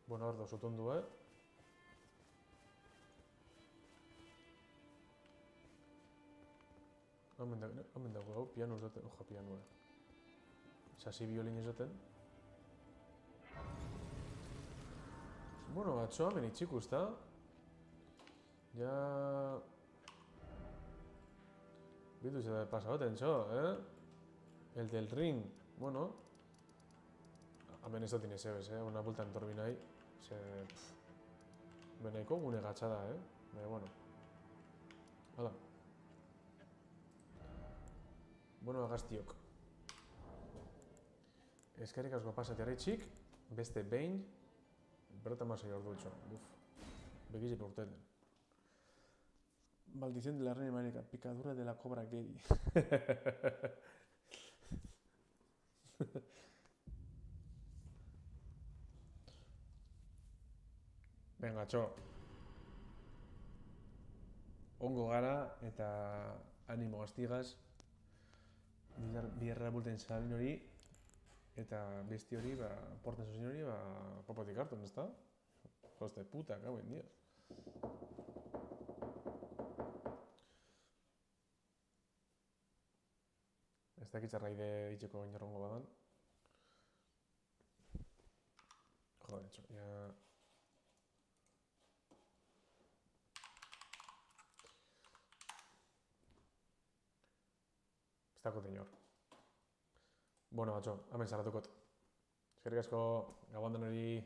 Bueno, hor da, zutondu, eh? Hemen dago, hemen dago, hau, piano esaten, oja, pianoa. Sasi biolin esaten. Bueno, atxo, hemen itxiku, ezta? Ja... Bitu da pasa baten, txo, eh? El del ring, bueno... Hemen ez dut inez ebes, eh? Una bulta entorbi nahi. Ze... Beneko gune gatsa da, eh? Baina, bueno. Hala. Bueno, agaztiok. Eskerrik asko pasatea txik, beste behin, berreta masai ordu etxo. Uf, begizi porteten. Maldición de la reina América, picadura de la cobra gay. Venga, txo. Ongo gara eta animo gaztigaz. Bierra bulten salin hori eta besti hori, ba, porten zuzin hori, ba, popotik hartu, ez da? Joste puta, gauen, dios. Ez dakit zerraide itxeko inorrongo badan. Joder, txo, ya... Ez dakot inor. Bueno, batxo, hemen zarratukot. Eskerrik asko, gabon denori.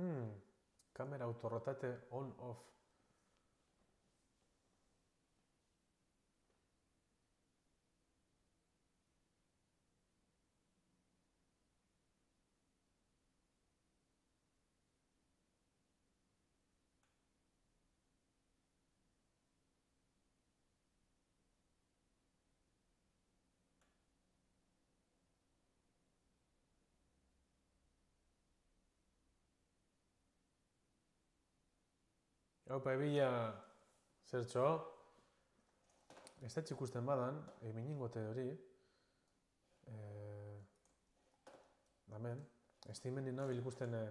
Hmm, kamera autorotate on Haupa, ebila zertxo. Ez da ikusten badan, egin ingote hori. E, Hemen, estimen dina bil ikusten e,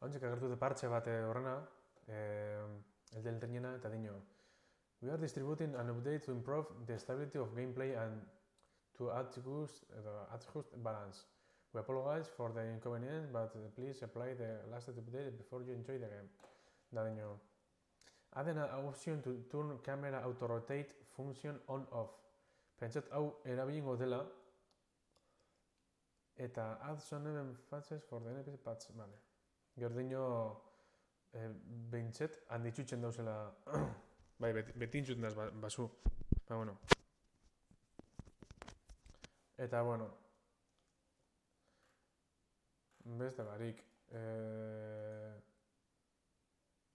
hauntzek agertu de partxe bat eh, horrena, e, el del tenena eta dino. We are distributing an update to improve the stability of gameplay and to adjust, edo, adjust balance. We apologize for the inconvenience, but please apply the last update before you enjoy the game. Da dino. An option to turn camera auto rotate function on off. Pentsat hau erabilingo dela eta add some emphasis for the NPC patch, vale. Gerdino eh, behintzet handitxutzen dauzela bai, bet, betin zuten daz basu. Ba, bueno. Eta, bueno, beste barik, eh,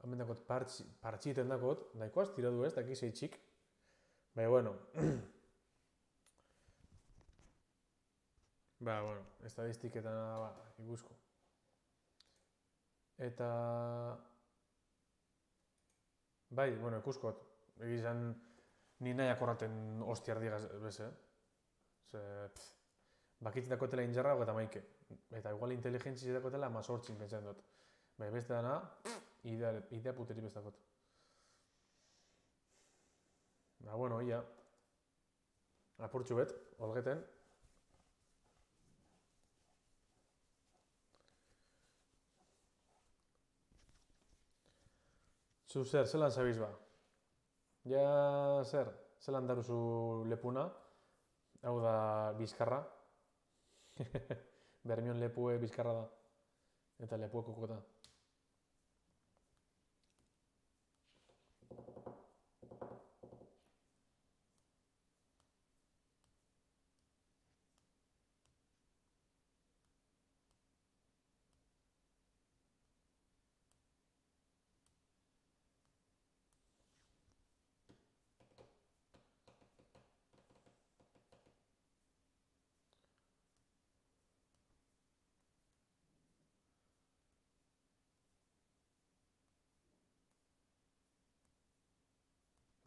hemen dakot partxi, partxiten dakot, nahikoaz tira du ez, daki zeitxik. Baina, bueno, ba, bueno, estadistiketan ba, ikusko. Eta, bai, bueno, ikuskot, egizan, ni nahi akorraten hostiar digaz bez, eh? Ze, pff, bakitz dakotela injarra eta maike. Eta igual inteligentzi dakotela mazortzin pentsan dut. Bai, beste dana, idea, idea puteri bestakot. Ba, bueno, ia. Apurtxu bet, olgeten. Zu zer, zelan zabiz ba? Ja, zer, zelan daruzu lepuna? Hau da, bizkarra. Bermion lepue bizkarra da. Eta lepue kokota.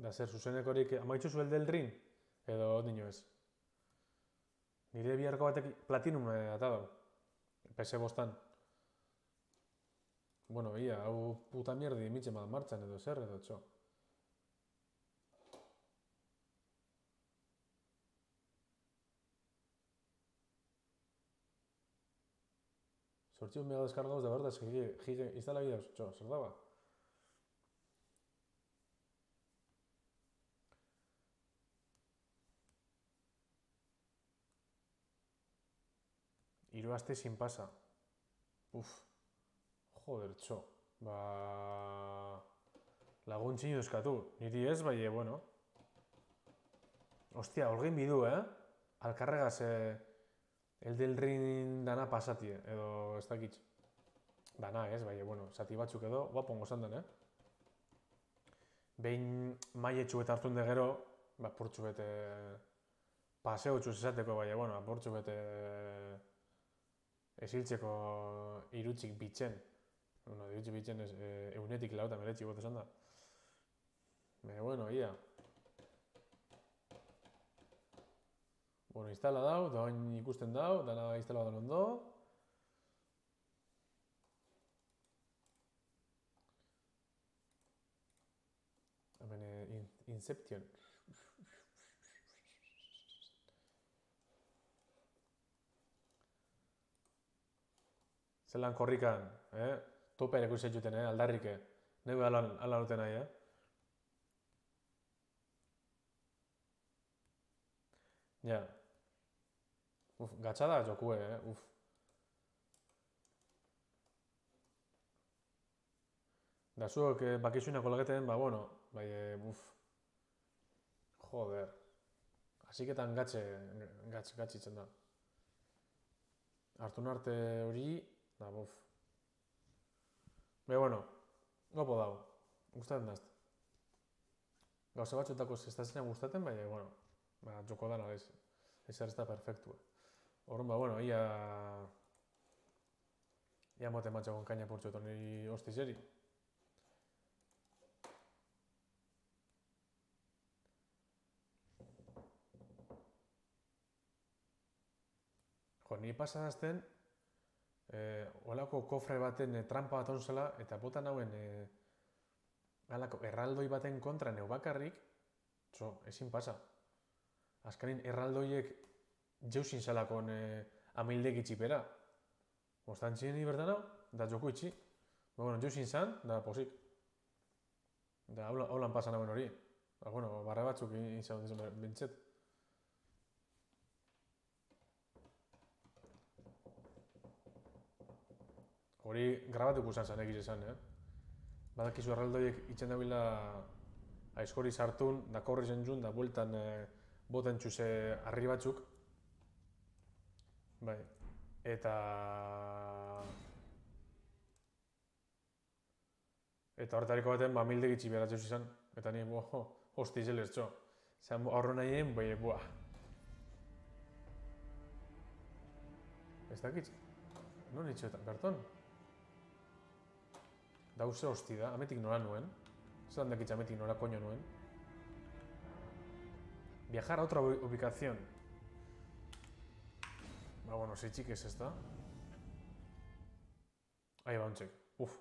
Da zer, zuzenekorik amaitzu zu el del ring? Edo dino ez? Nire biharko batek platinum eh, ata dau. PS bostan. Bueno, ia, hau puta mierdi mitxe bat martxan edo zer edo txo. Sortxion mega descargados de verdad, es que gigue, gigue, instala videos, txo, zer daba? Hiru aste sin pasa. Uf. Joder, txo. Ba... Laguntxin eskatu. Niri ez, bai, bueno. Ostia, holgein bidu, eh? Alkarregaz, eh, el del rin dana pasatie, edo ez dakit. Dana, ez, bai, bueno, zati batzuk edo, guapongo zan den, eh? Behin maietxu eta hartun de gero, ba, purtsu bete paseo txuz esateko, bai, bueno, apurtxu bete esiltzeko irutzik bitzen. Bueno, irutzik bitzen ez, e, eunetik lau eta meretxi bote esan da. Bueno, ia. Bueno, instala dau, da oin ikusten dau, dana instala da ondo. Hemen eh, in, Inception. Zelan korrikan, eh? Tope ere ikusi zuten, eh? Aldarrike. Neu ala, ala duten nahi, eh? Ja. Uf, gatsa da jokue, eh? Uf. Da zuok eh, bakizuinako lageten, ba, bueno, bai, eh, uf. Joder. Hasiketan gatxe, gatxe, gatxitzen da. Hartu arte hori, da, buf. Be, bueno, gopo dago. Gustatzen dazte. Gauza batzuetako zestazenean gustaten, baina, bueno, ba, joko dana ez. Ez ez da perfektu. Horren, ba, bueno, ia... Ia mote matxakon kaina portxo eta niri hostizeri. Jo, ni pasadazten, eh, olako kofre baten eh, trampa bat onzela, eta botan hauen eh, alako erraldoi baten kontra neu bakarrik, txo, ezin pasa. Azkanin erraldoiek jeusin zelakon eh, amildek itxipera. Ostantzien ni bertan hau, da joko itxi. Ba, bueno, jeusin zan, da posik. Da, hola, holan pasan hauen hori. Ba, bueno, barra batzuk izan dut bintzet. Hori grabatuko izan zen egiz esan, eh? Badakizu erraldoiek itxen dabila aizkori sartun, da korri zen da bueltan eh, boten txuze harri batzuk. Bai. Eta... Eta horretariko baten, ba, milde gitxi behar izan. Eta ni, bo, hosti zel ertxo. Zeran horro nahien, bai, buah. Ez dakit, non itxoetan, berton? Dauze hosti da, ametik nola nuen. Zeran dakit ametik nola koño nuen. Viajar a otra ubi- ubicación. Ba, bueno, sei txik ez ezta. Ahi ba, ontsek. Uf.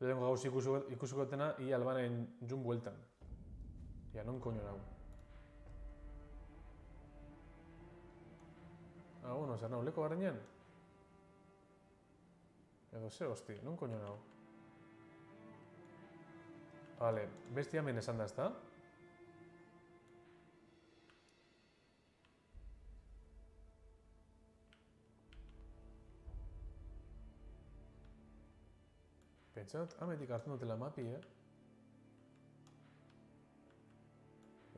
Lehenko gauz ikusuko, ikusukotena, i albanen jun bueltan. Ja, non koño nago. Ah, bueno, zer nago, leko garrinean? Edo ze, hosti, non koño nago? Vale, besti hemen esan da, ezta? Pentsat, ametik hartzen dutela mapi, eh?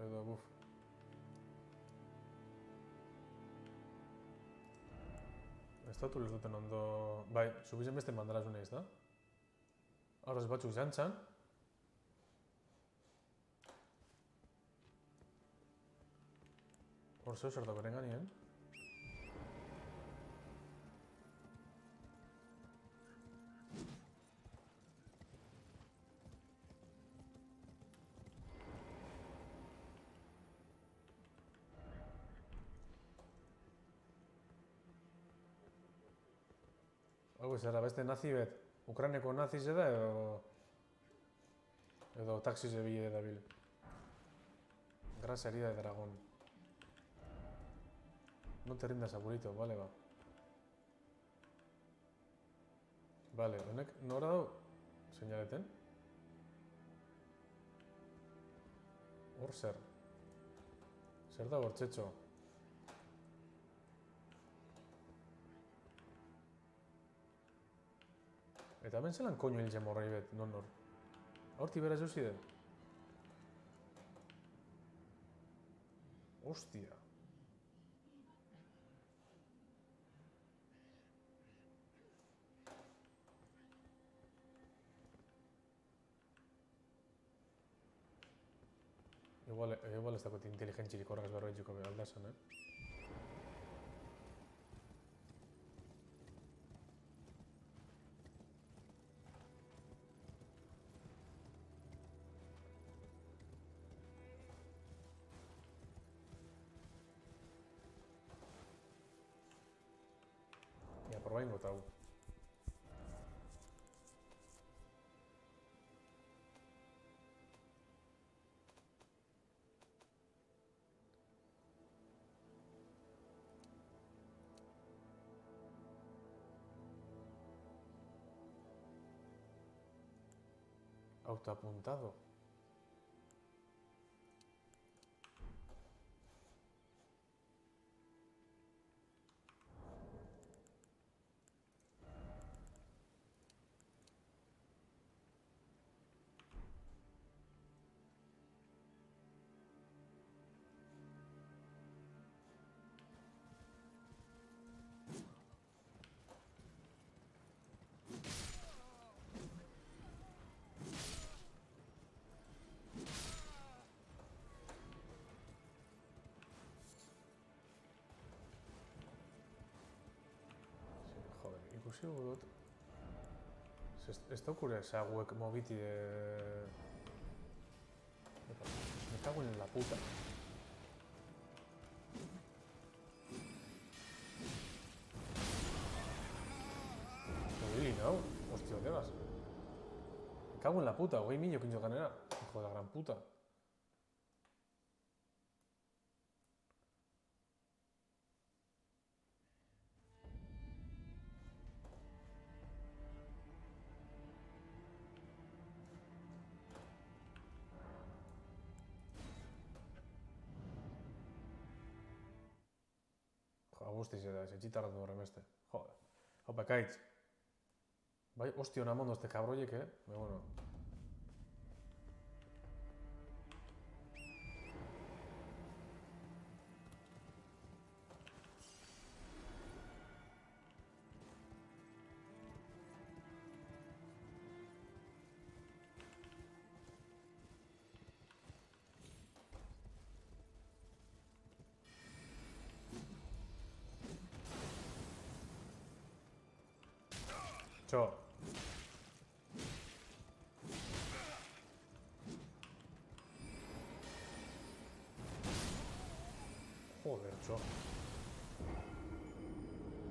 Edo, buf. Ez dut ez duten ondo... Bai, subizen beste mandara zuen ez da? Horrez batzuk jantzan. Hor zeu zer dagoen ganien. Hau ez era beste nazi bet, Ukraineko naziz da edo... edo taxi zebile dabil. Gran herida de dragón. No te rindas, abuelito, vale, ba. Vale, honek nora dau seinaleten? Hor zer? Zer da bortxetxo? Eta hemen zelan koño hil morroi bet, non nor? Horti bera zuzi den? Ostia. Igual, igual ez dakot inteligentzirik horregaz berroitziko aldazan, eh? Autoapuntado. Joder, ikusi dugu dut. Ez, ez daukure zaguek mobiti de... Epa, Me cago en la puta. Hobili, nau? Hostia, otegas. Me cago en la puta, hogei milo kintzok ganera. Hijo de la gran puta. Guztiz eta ez etxitarra du horren beste. Joder. Hau, bekaitz. Bai, hostia, ona mondo este cabroiek, eh? Baina, bueno. Txo. Joder, txo.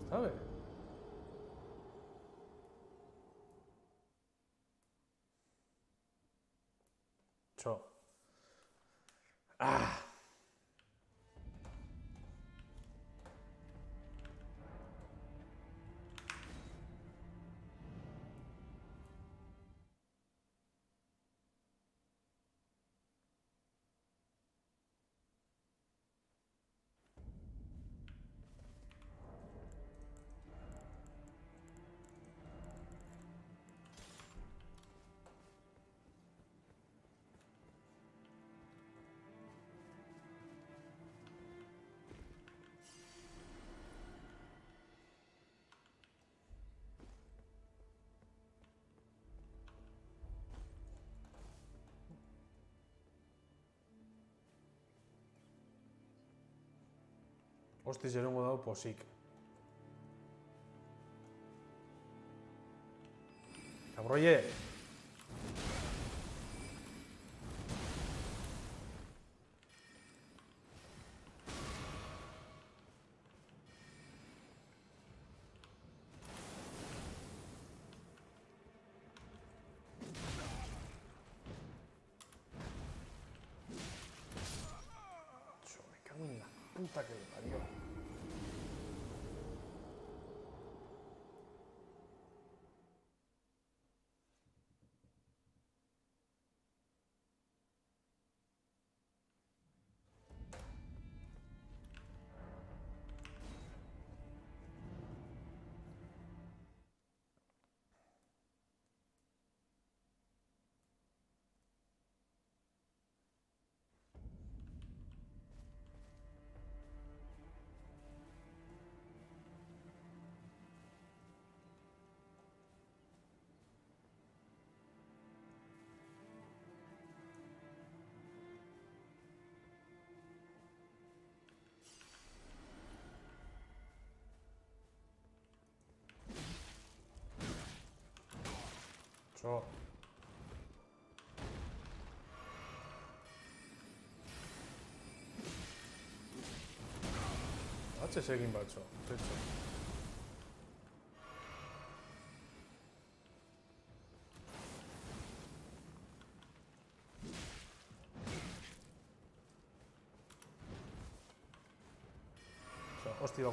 Está bé. Txo. Ah! Hostiz erongo dago posik. Cabroie! Txo. Atxe egin batxo, petxo. Osa, hosti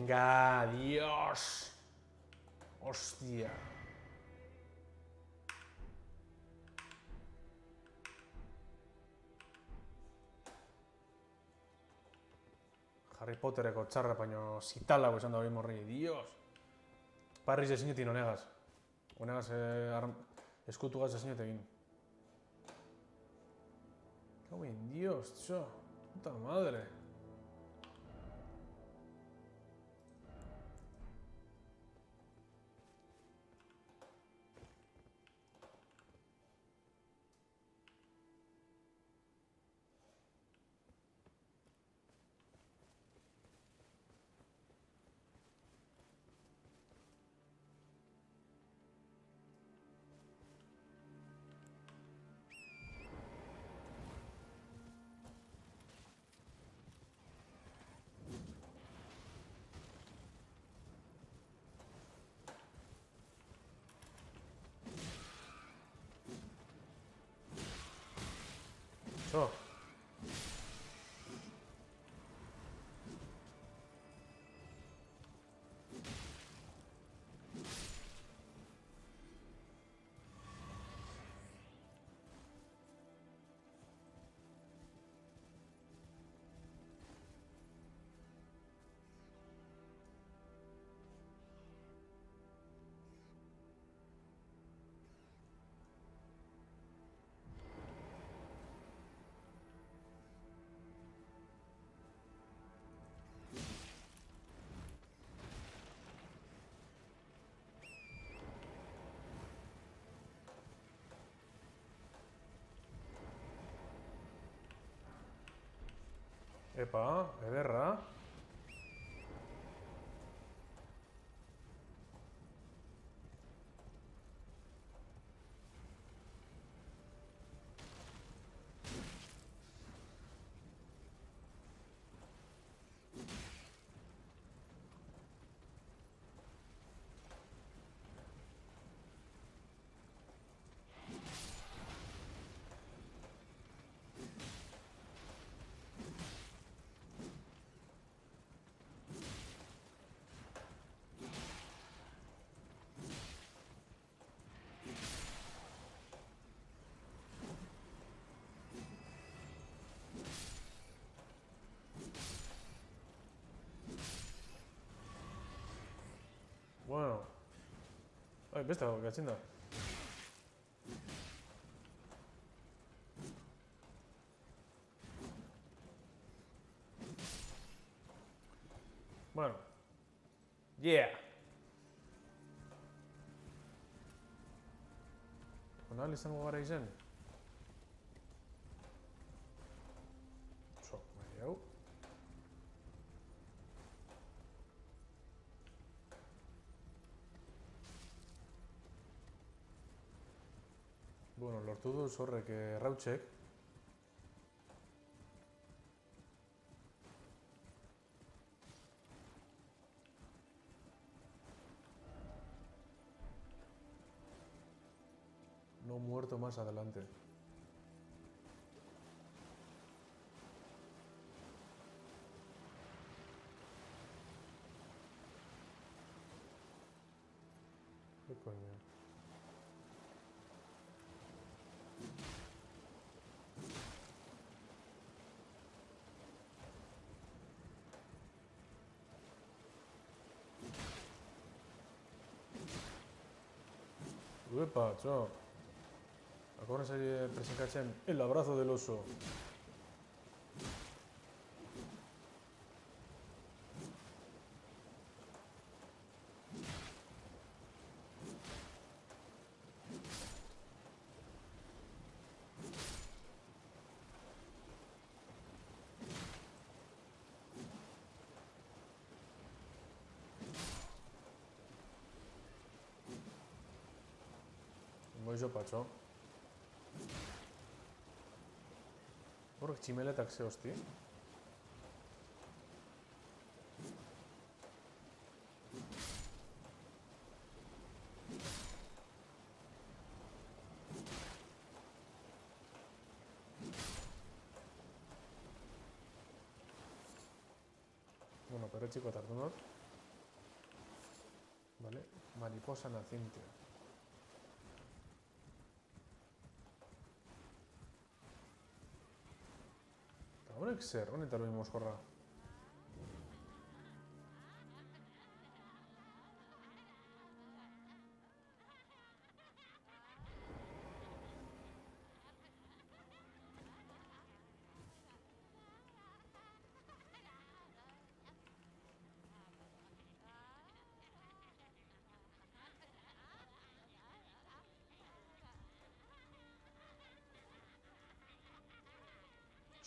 Venga, Dios. Hostia. Harry Pottereko txarra, baino zitala esan da hori morri. Dios. Parriz ezinetin honegaz. Honegaz eh, arm... eskutugaz ezinet egin. Cago Dios, txo. Puta madre. Txo. Epa, ederra. Bueno. Ai, beste hau, gatzen da. Bueno. Yeah. Onal izango gara izen? Du horrek errautsek. No muerto más adelante. ¿Qué coño? Uepa, txo. Akorren zari presentatzen el abrazo del oso. Moixo patxo. Horrek tximeletak ze hosti. Bueno, perretxiko eta hartu dut. Vale, mariposa naciente. Zer, honetan hori mozkorra.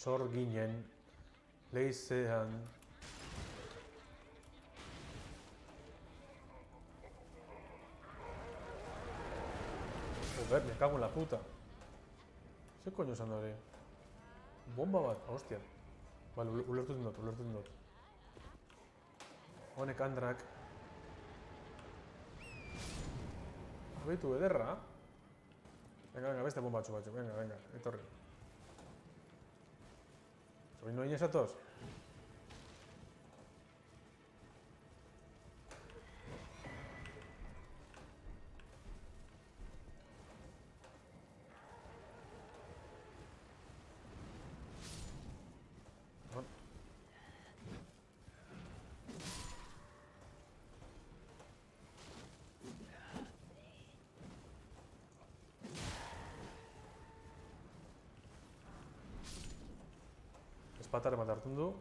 Zor ginen, leizean. Joder, me cago en la puta. Ze koño esan da hori? Bomba bat, hostia. Vale, ule- ulertu dut, ulertu dut. Honek andrak. Beitu ederra. Venga, venga, beste bombatxo batxo, venga, venga, etorri. Soy no esatoz? Hon. Espataren bat hartzen du.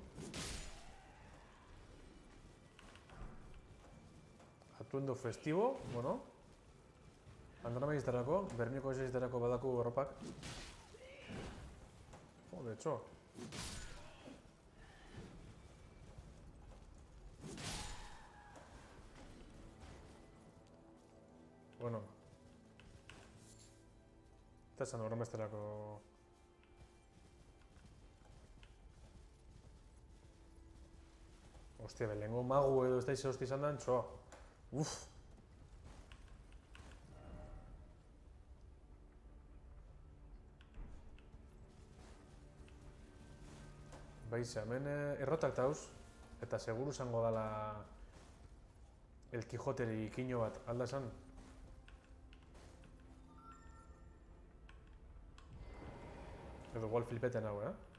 Atuendo festivo, bueno. Androma izterako, Berniko izterako badaku erropak. Jode, txo. Bueno. Eta esan horremezterako... Hostia, belengo magu edo ez da ize hosti izan da, txoa. Uf. Baize, hemen eh, errotak dauz, eta seguru zango dala El Quijoteri ikino bat, alda esan? Edo igual flipeten hau, eh?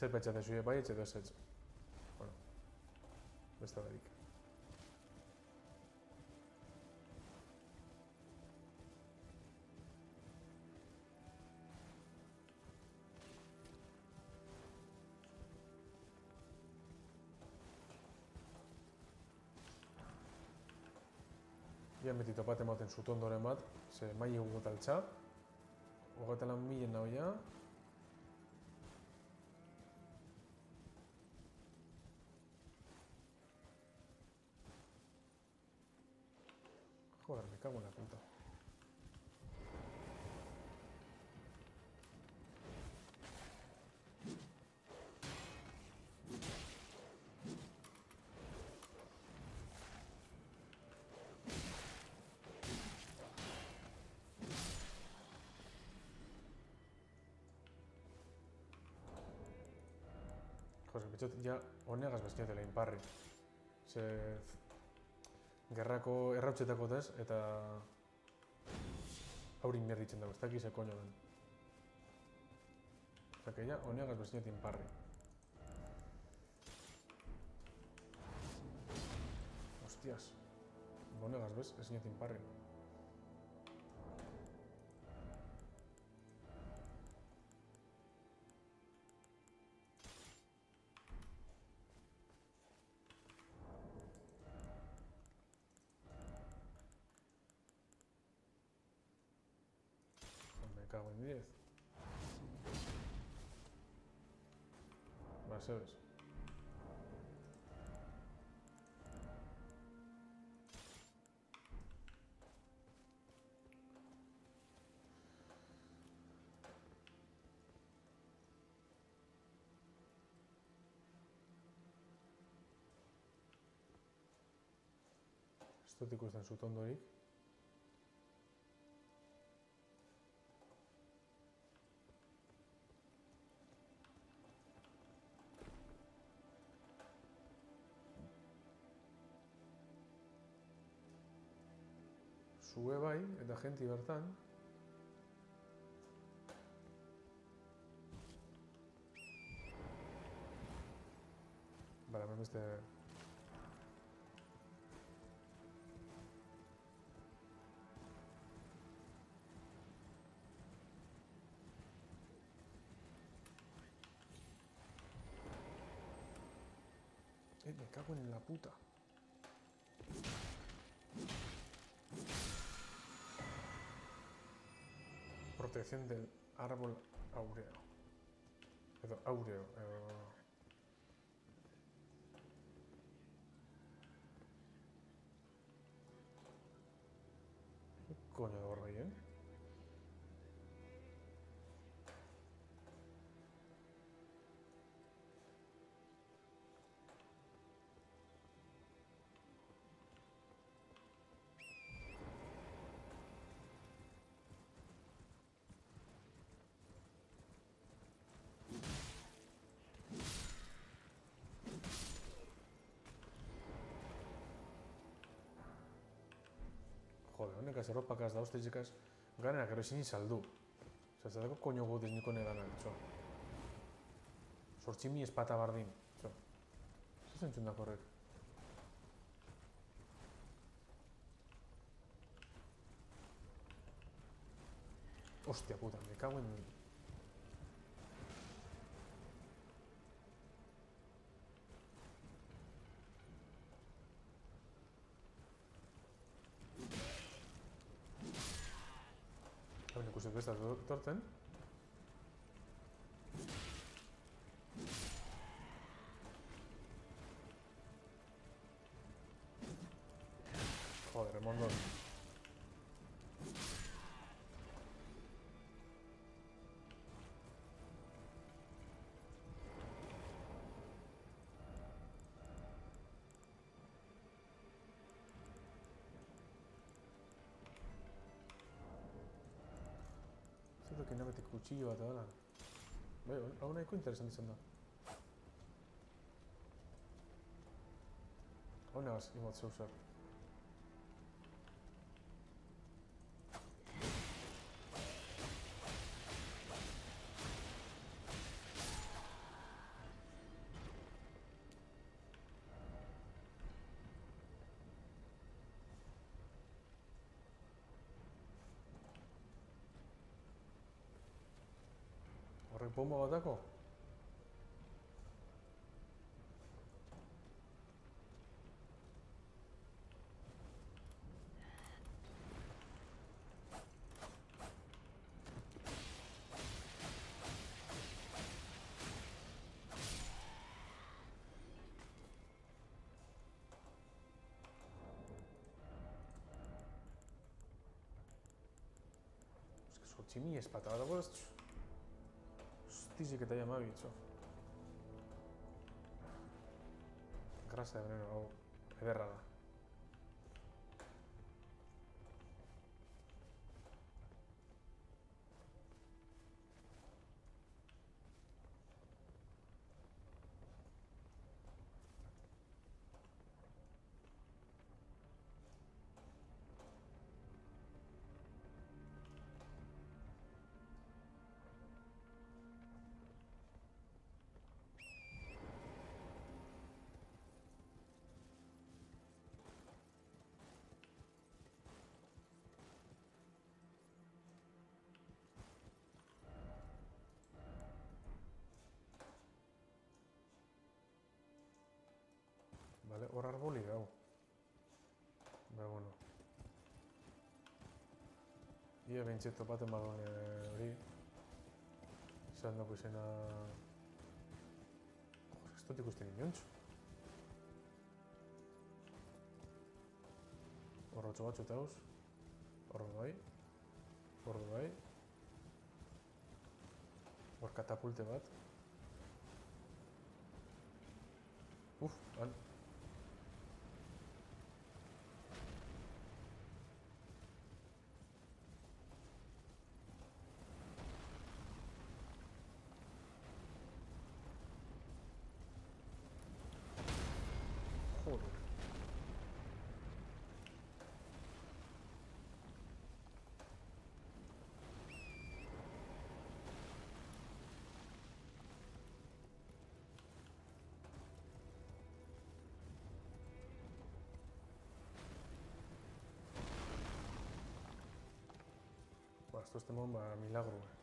Zer pentsatzen zuie bai, ez ez. Bueno, beste barik. Ia metito bat ematen zutondoren bat, ze mai egun taltza. Hogeita lan milen nahoia. Joder, me cago en la puta. Joder, betxot, ja honegaz bestinatela inparri. Ze... Gerrako errautzetako ez, eta... Haurin merditzen dago, ez dakiz koño den. Eta que ja, honegaz bestinat inparri. Hostias. Honegaz bez, esinat inparri. Va, sabes. Ez dut ikusten zutondorik. Bai, eta jenti bertan. Bale, hemen beste... Eh, me cago en la puta. Protección del árbol áureo. Edo, áureo. Edo... Joder, honekaz erropakaz da ustezikaz, ganera gero ezin saldu. Osa, ez dago koño gudez niko negana, txo. Sortzi espata bardin, txo. Zer zentzun da korrek? Hostia puta, me cago en... se cuesta Torten. Joder, Mondón. Ez dut egin beti kutsillo bat edala. Bai, hau nahiko interesant izan da. Hau nagaz, imot zeu zer. Horrek bomba batako? Ez que sortzi mi espata ez... Hostizik eta jama bitxo. Grasa de veneno, ederra da. Vale, hor arboli dau. Ba, bueno. Ia bintxet topaten badon eh, hori. Izan dako izena... Joder, ez dut ikusten inontxo. Horrotxo batxo tauz. Hor bai. Hor bai. Hor katapulte bat. Uf, han. Joder. Esto este mon, ba, milagro.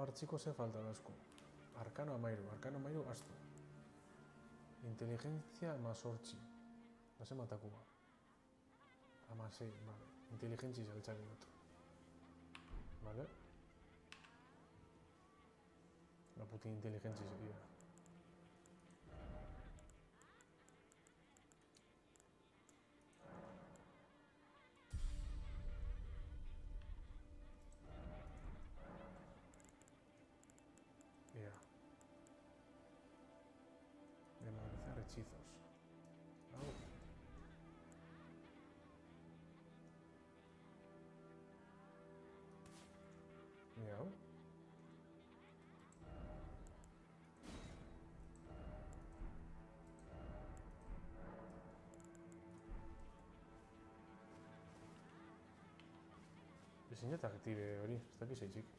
Hartziko ze falta da asko. Arkano amairu, arkano amairu astu. Inteligencia amazortzi. Base matakua. Amasei, vale. Inteligentzia saltzak dut. Vale? La puta inteligencia sería. Ezin aktibe hori, ez dakiz eitzik.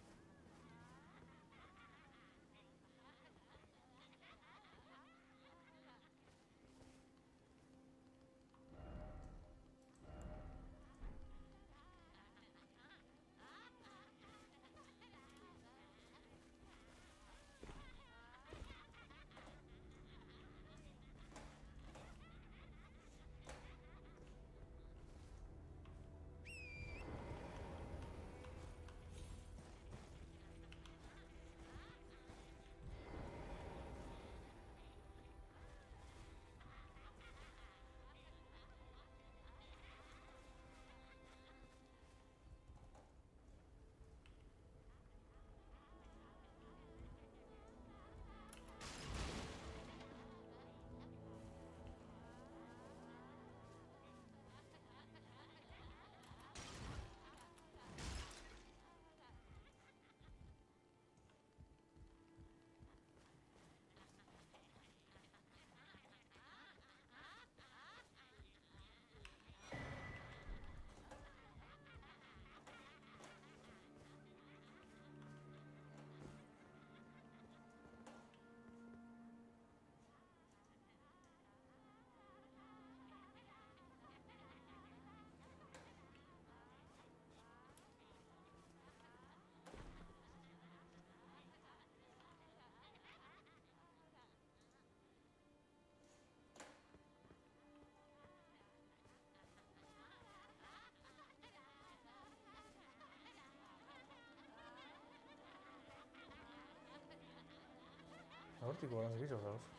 Hortik goran segitu zauz. Ui.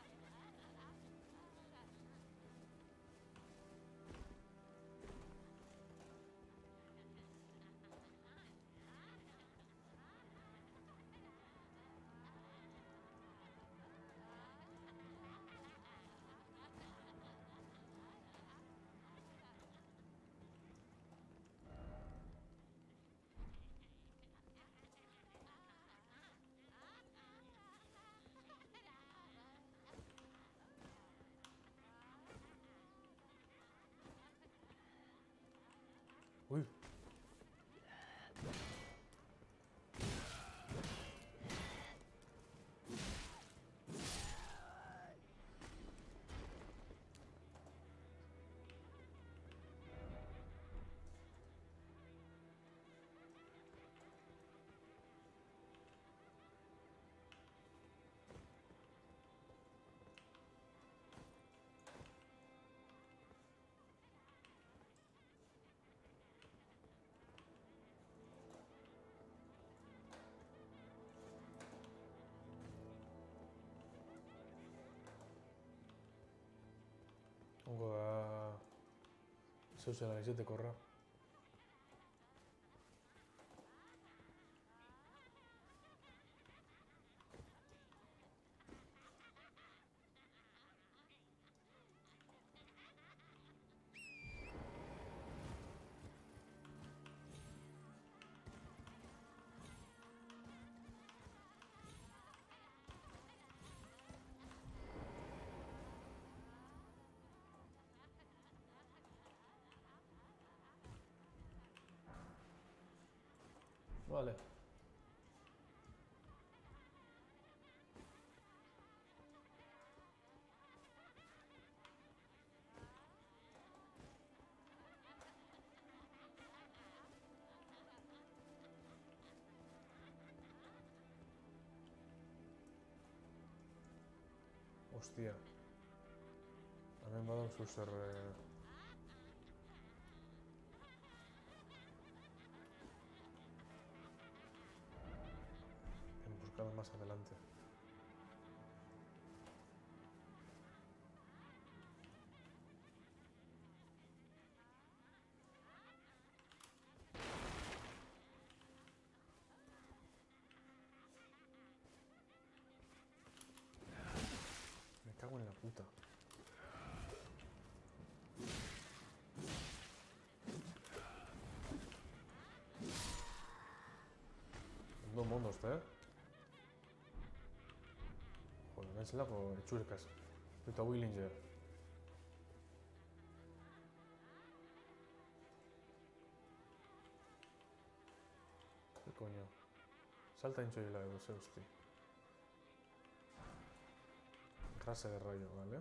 Ongo da... Zeu zela izeteko horra. Vale. Hostia. Hemen badauzu zer... eh, Emboscada más adelante. Me cago en la puta. Mondo ezta, eh? Zelako etxurekaz. Eta Willinger. ¿Qué coño? Salta hincho y la de ze hosti. Clase de rayo, ¿vale?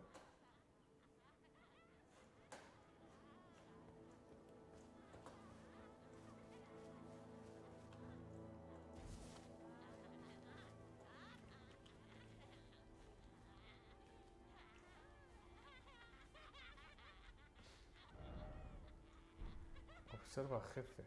Observa jefe.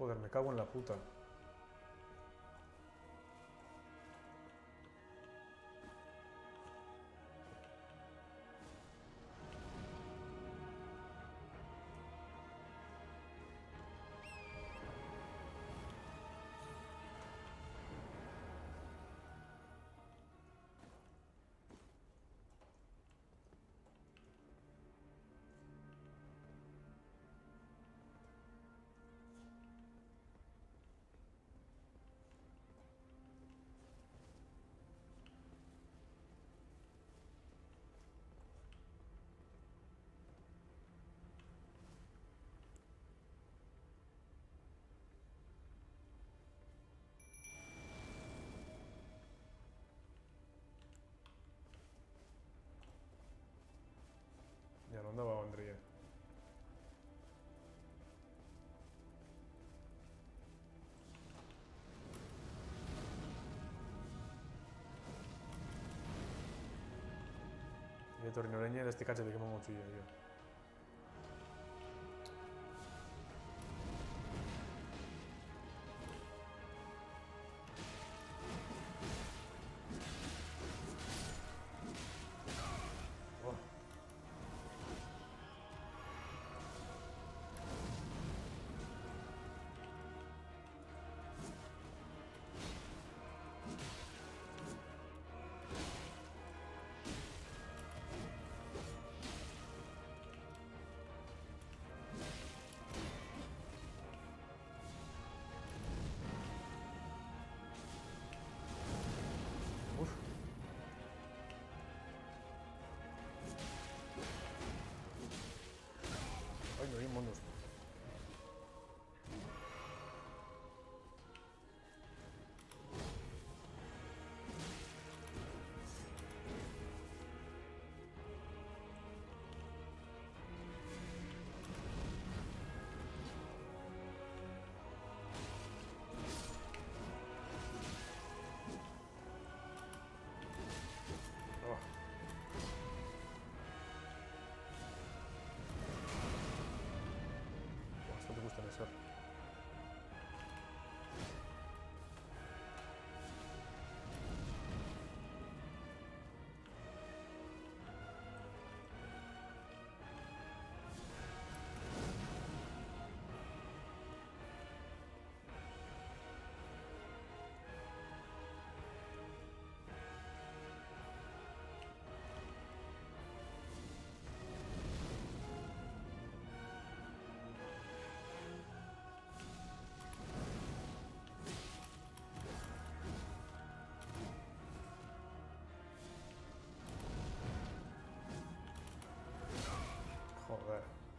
Joder, me cago en la puta. Etorri noreñe, ez tikatzetik emango txuia,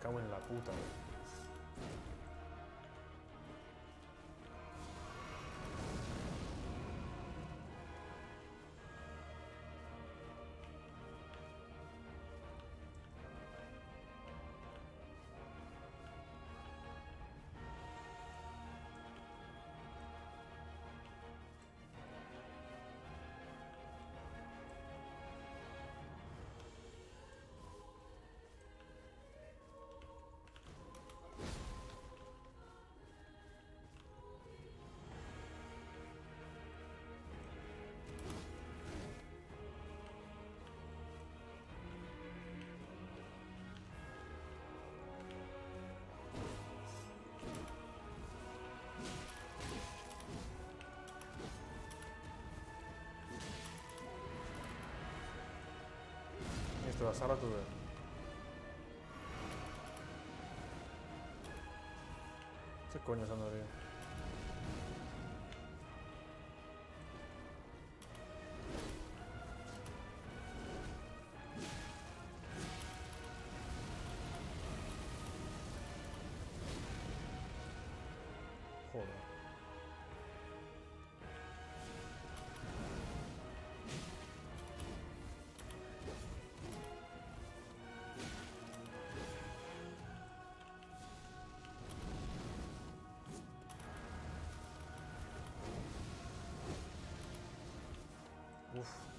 cago en la puta. Esto da sarratu behar. Ze coño esan hori? Uf.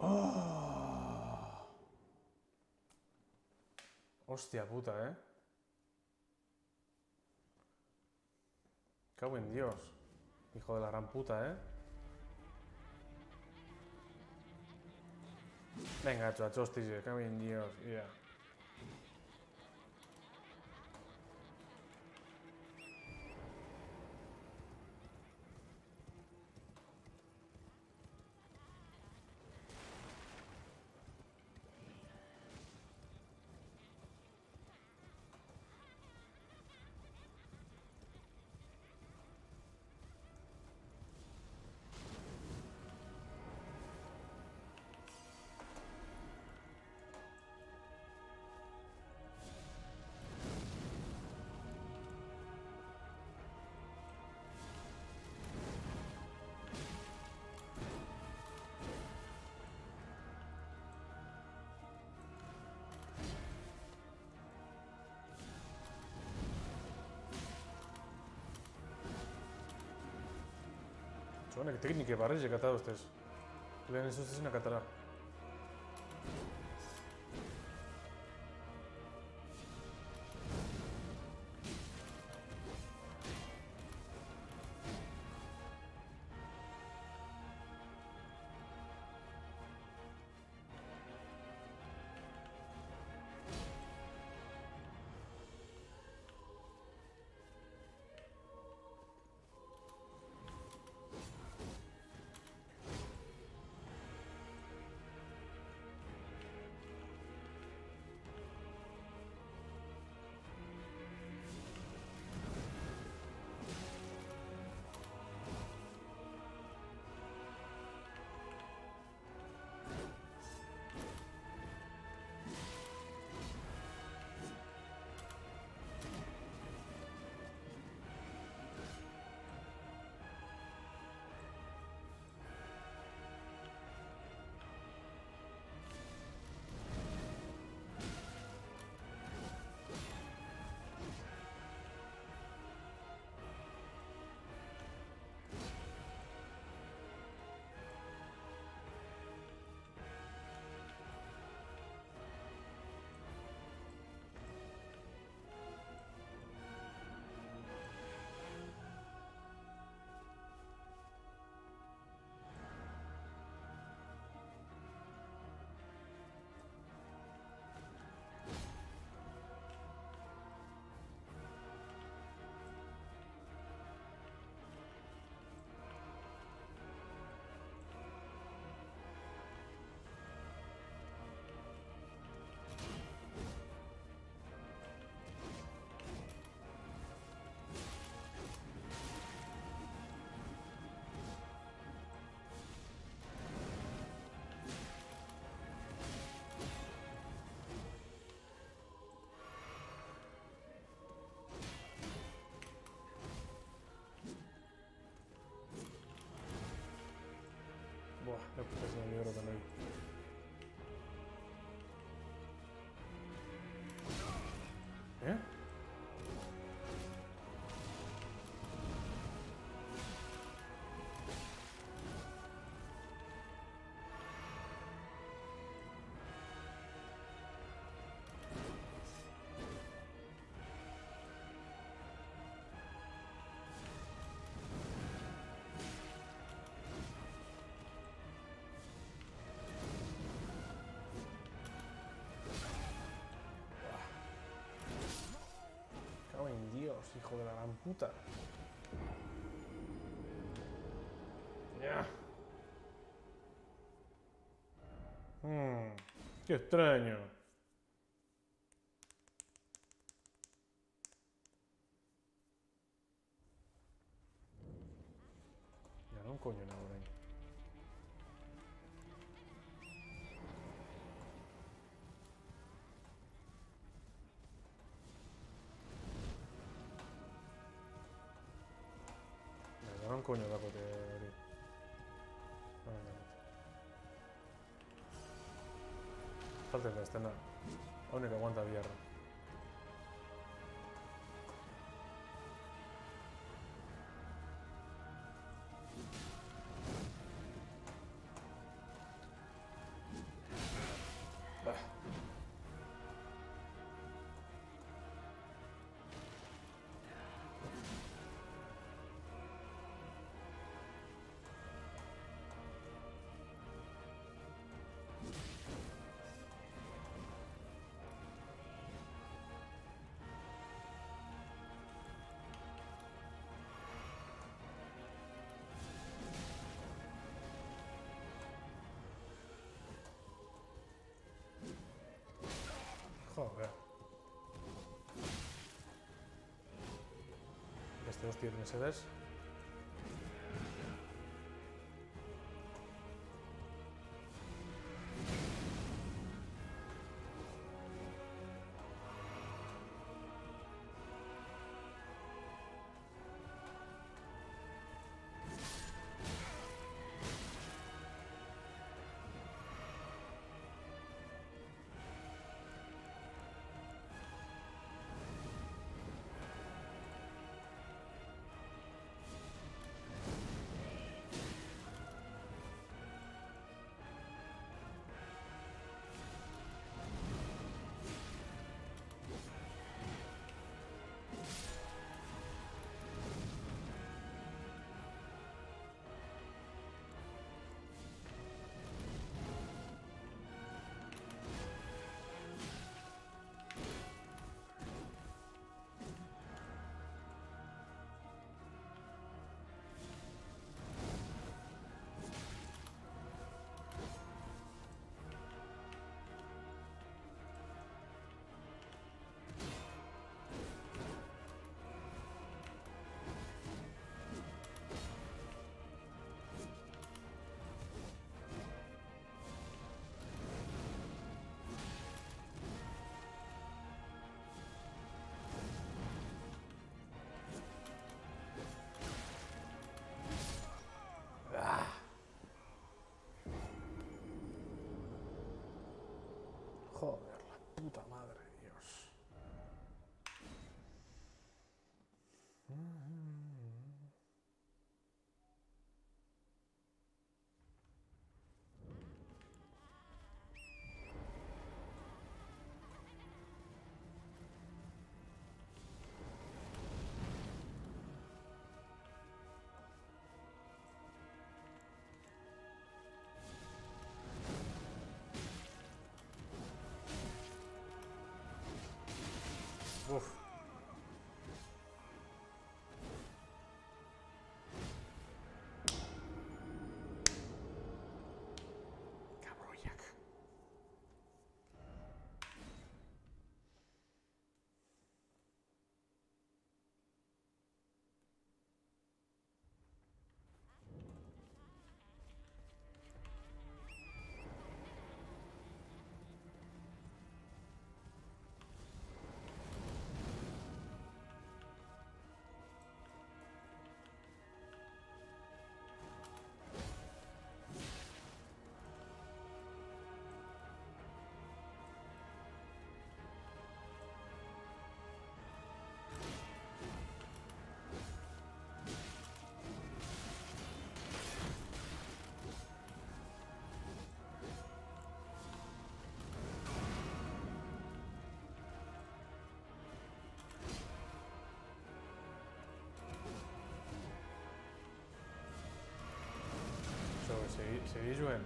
Oh. Hostia puta, ¿eh? Cago en Dios. Hijo de la gran puta, ¿eh? Venga, cho, hostia, cago en Dios, ya. Honek teknike barrezek eta ustez. Lehen ez ustezin akatara. Dios, hijo de la gran puta. Hmm, qué extraño. Falten da estena. Honek aguanta biharra. Joder. Beste hostiak mesedez. Joder, la Uf. que se, se disyuen.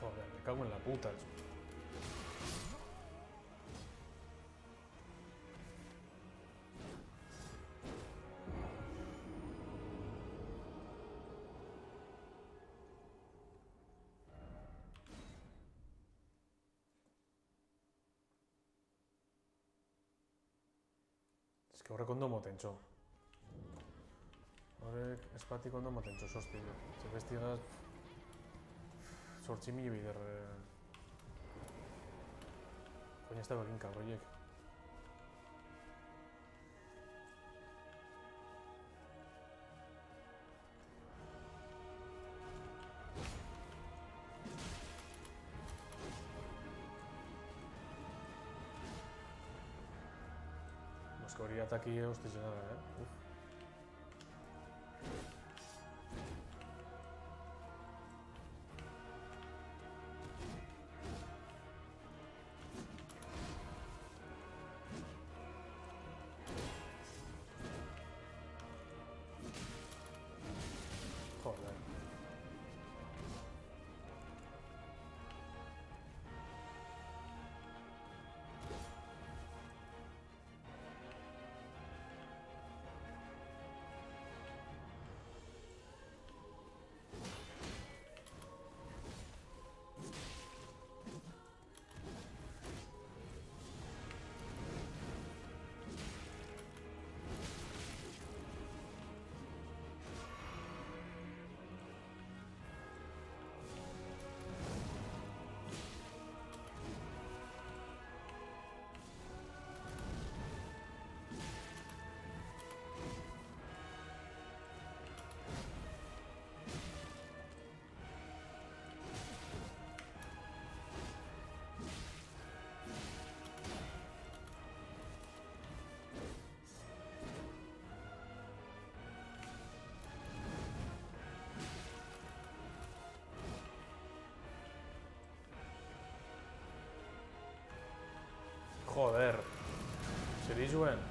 Joder, me cago en la puta. Que horrek ondo motentxo. Horrek espatik ondo motentxo, sosti. Ze bestigaz... Sortzi mili bider... Eh... Koina ez da egin kabroiek. Eske hori Joder. Zerizuen?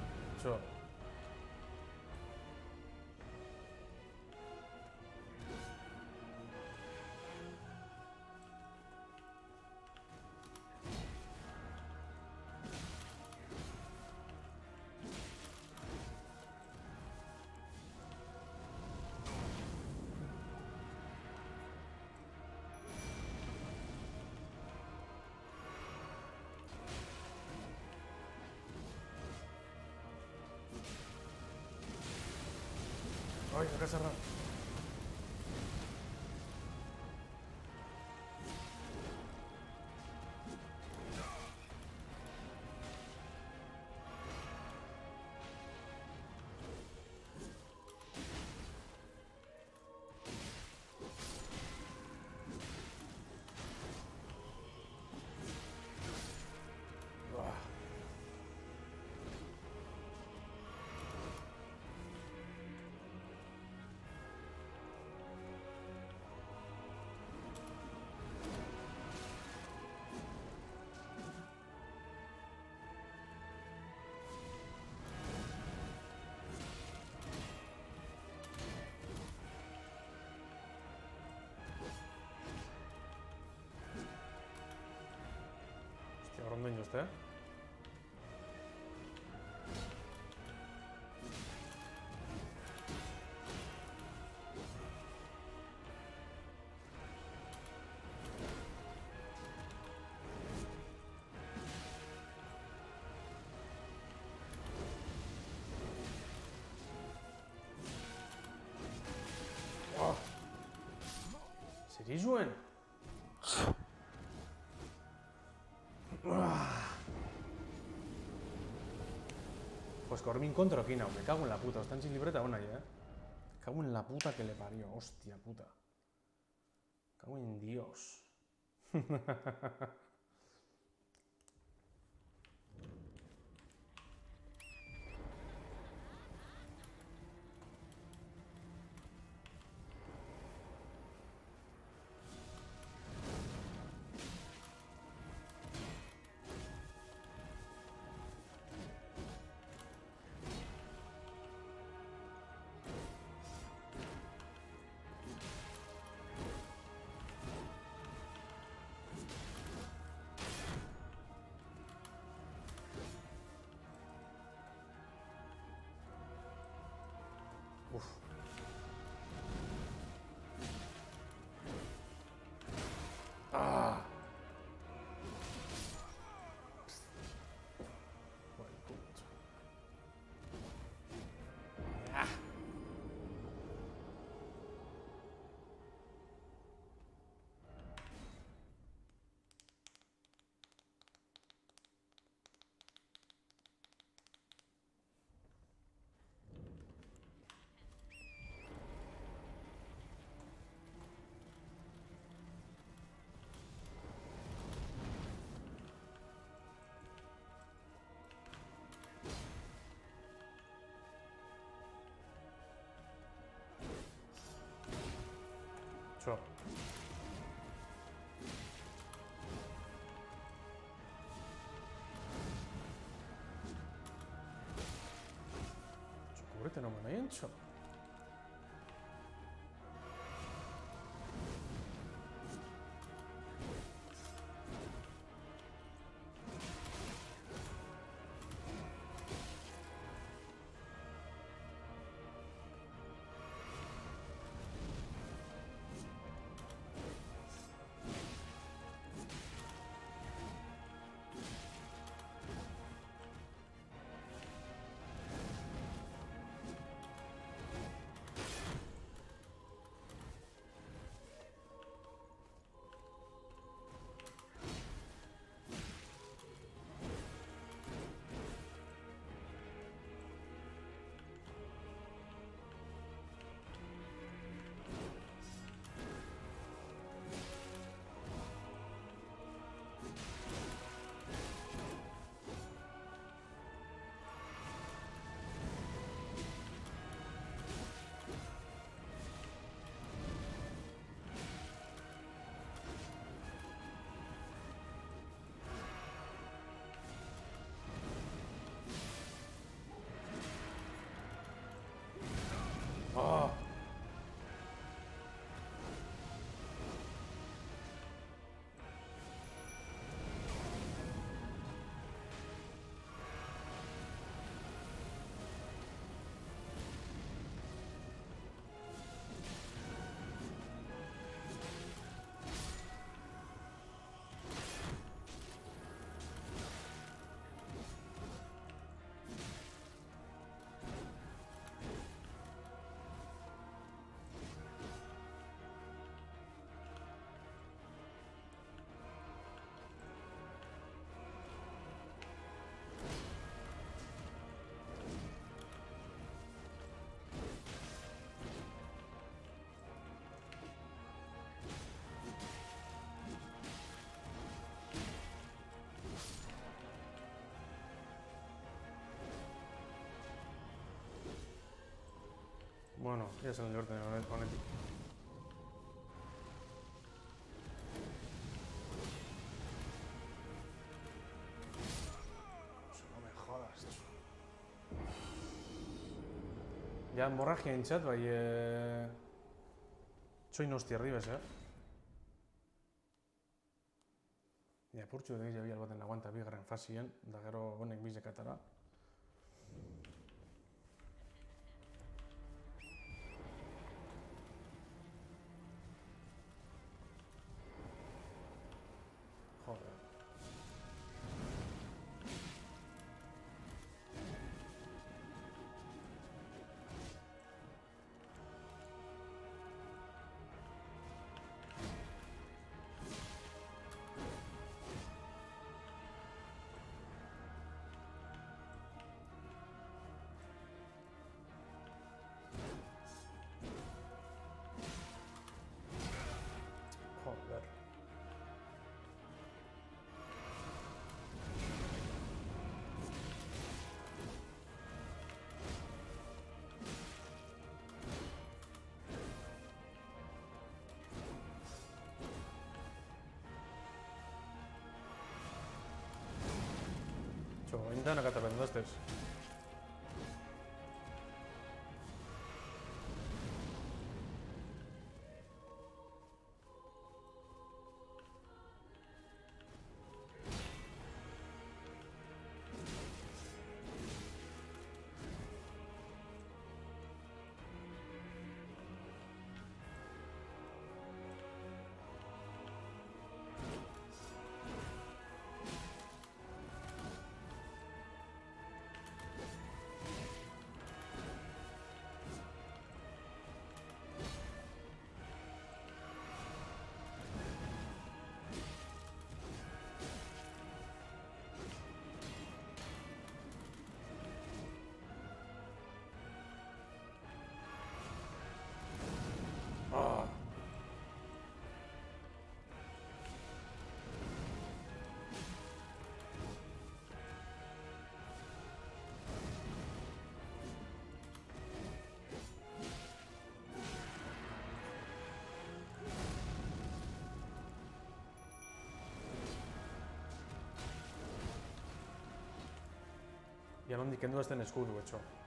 Ai, acá cerrado. Hostia, gaur ondo inozte, Pues que min contra no, me cago en la puta, están sin libreta aún ahí, eh. Cago en la puta que le parió, hostia puta. Cago en Dios. Txo, kubrete no me entxo. Ah! Bueno, ya se el orden honetik. No me jodas, txo. Ja, hemorragia entzat, bai... Eh... Txoin hosti arribez, eh? Ja, purtsu edo gehiago baten aguanta bigarren fasien, da gero honek bizekatara. 8, intentan acatar, ¿dónde estés? Doztez. Ia nondik kendu ez den eskudu, etxo. Joder,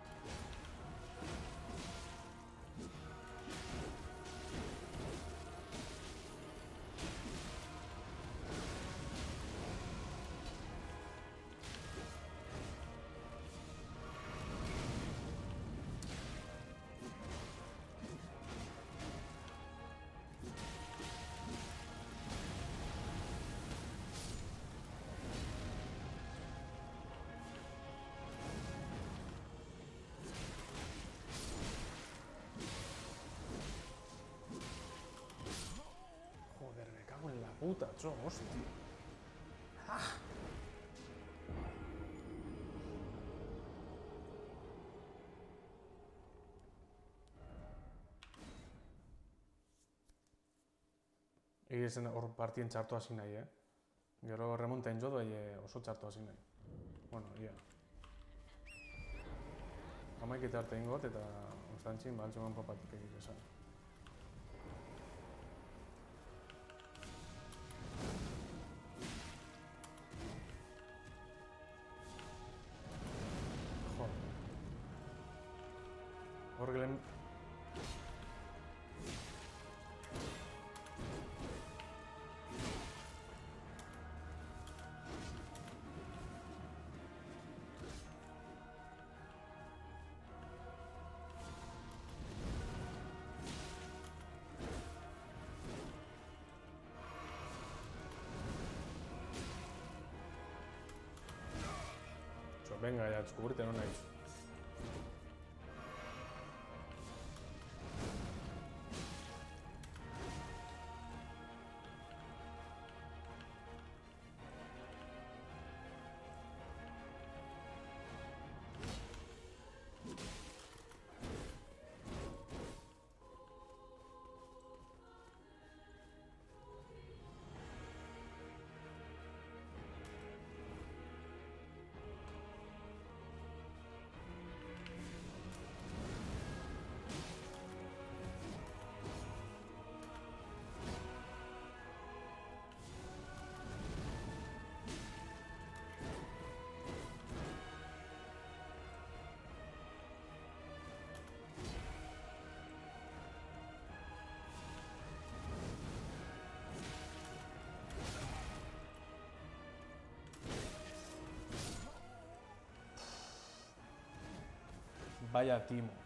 puta, txo, hostia. Ah. Egia esan hor partien txartu hasi nahi, eh? Gero remonten jo doi oso txartu hasi nahi. Bueno, ia. Hamaik eta arte ingot eta ostantxin baltzuan papatik egite venga, ya, descubrirte no naiz. Vaya timo.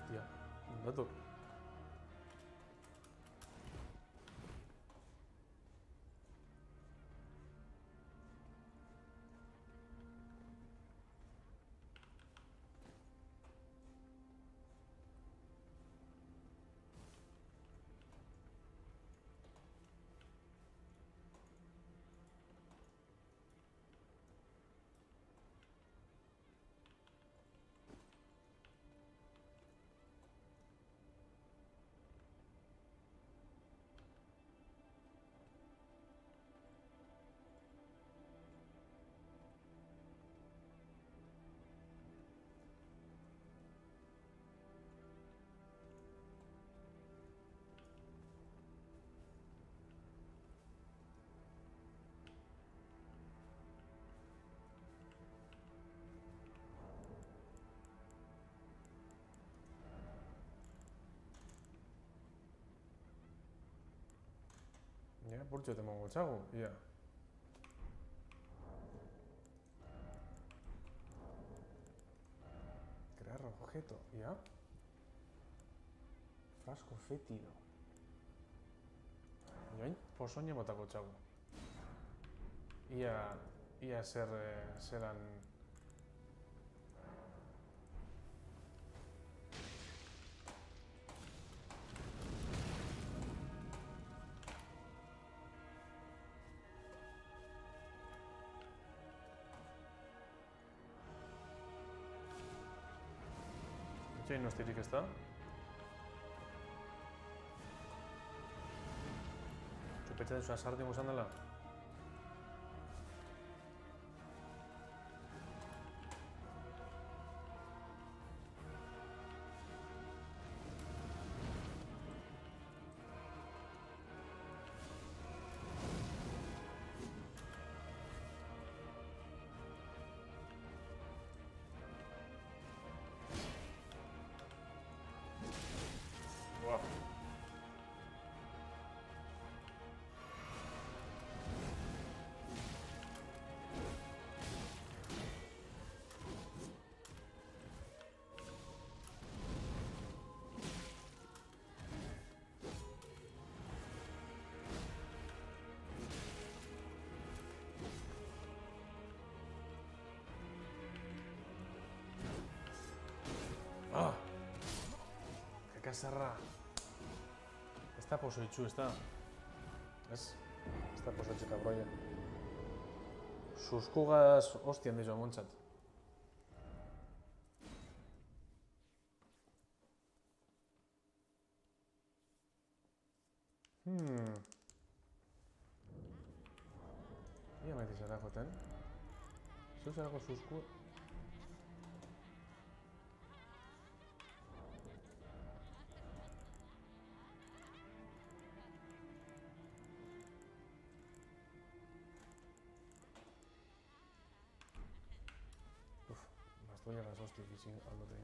Hostia, un dato. Ja, purtxo teman gutxago, ia. Crear objeto, ia. Frasco fétido. Joain, posoñe botako txago. Ia, ia zer, eh, zeran... Etxein nostirik ez da? Txupetxe duzu azartin guzan dela? Buah. Kakazarra! Ez da poso itxu, ez da? Ez? Ez da poso itxu kabroia. Suskugaz hostian dizo montzat. Hmm. Ia maite zara joten. Zeu zarako susku... sin algo de...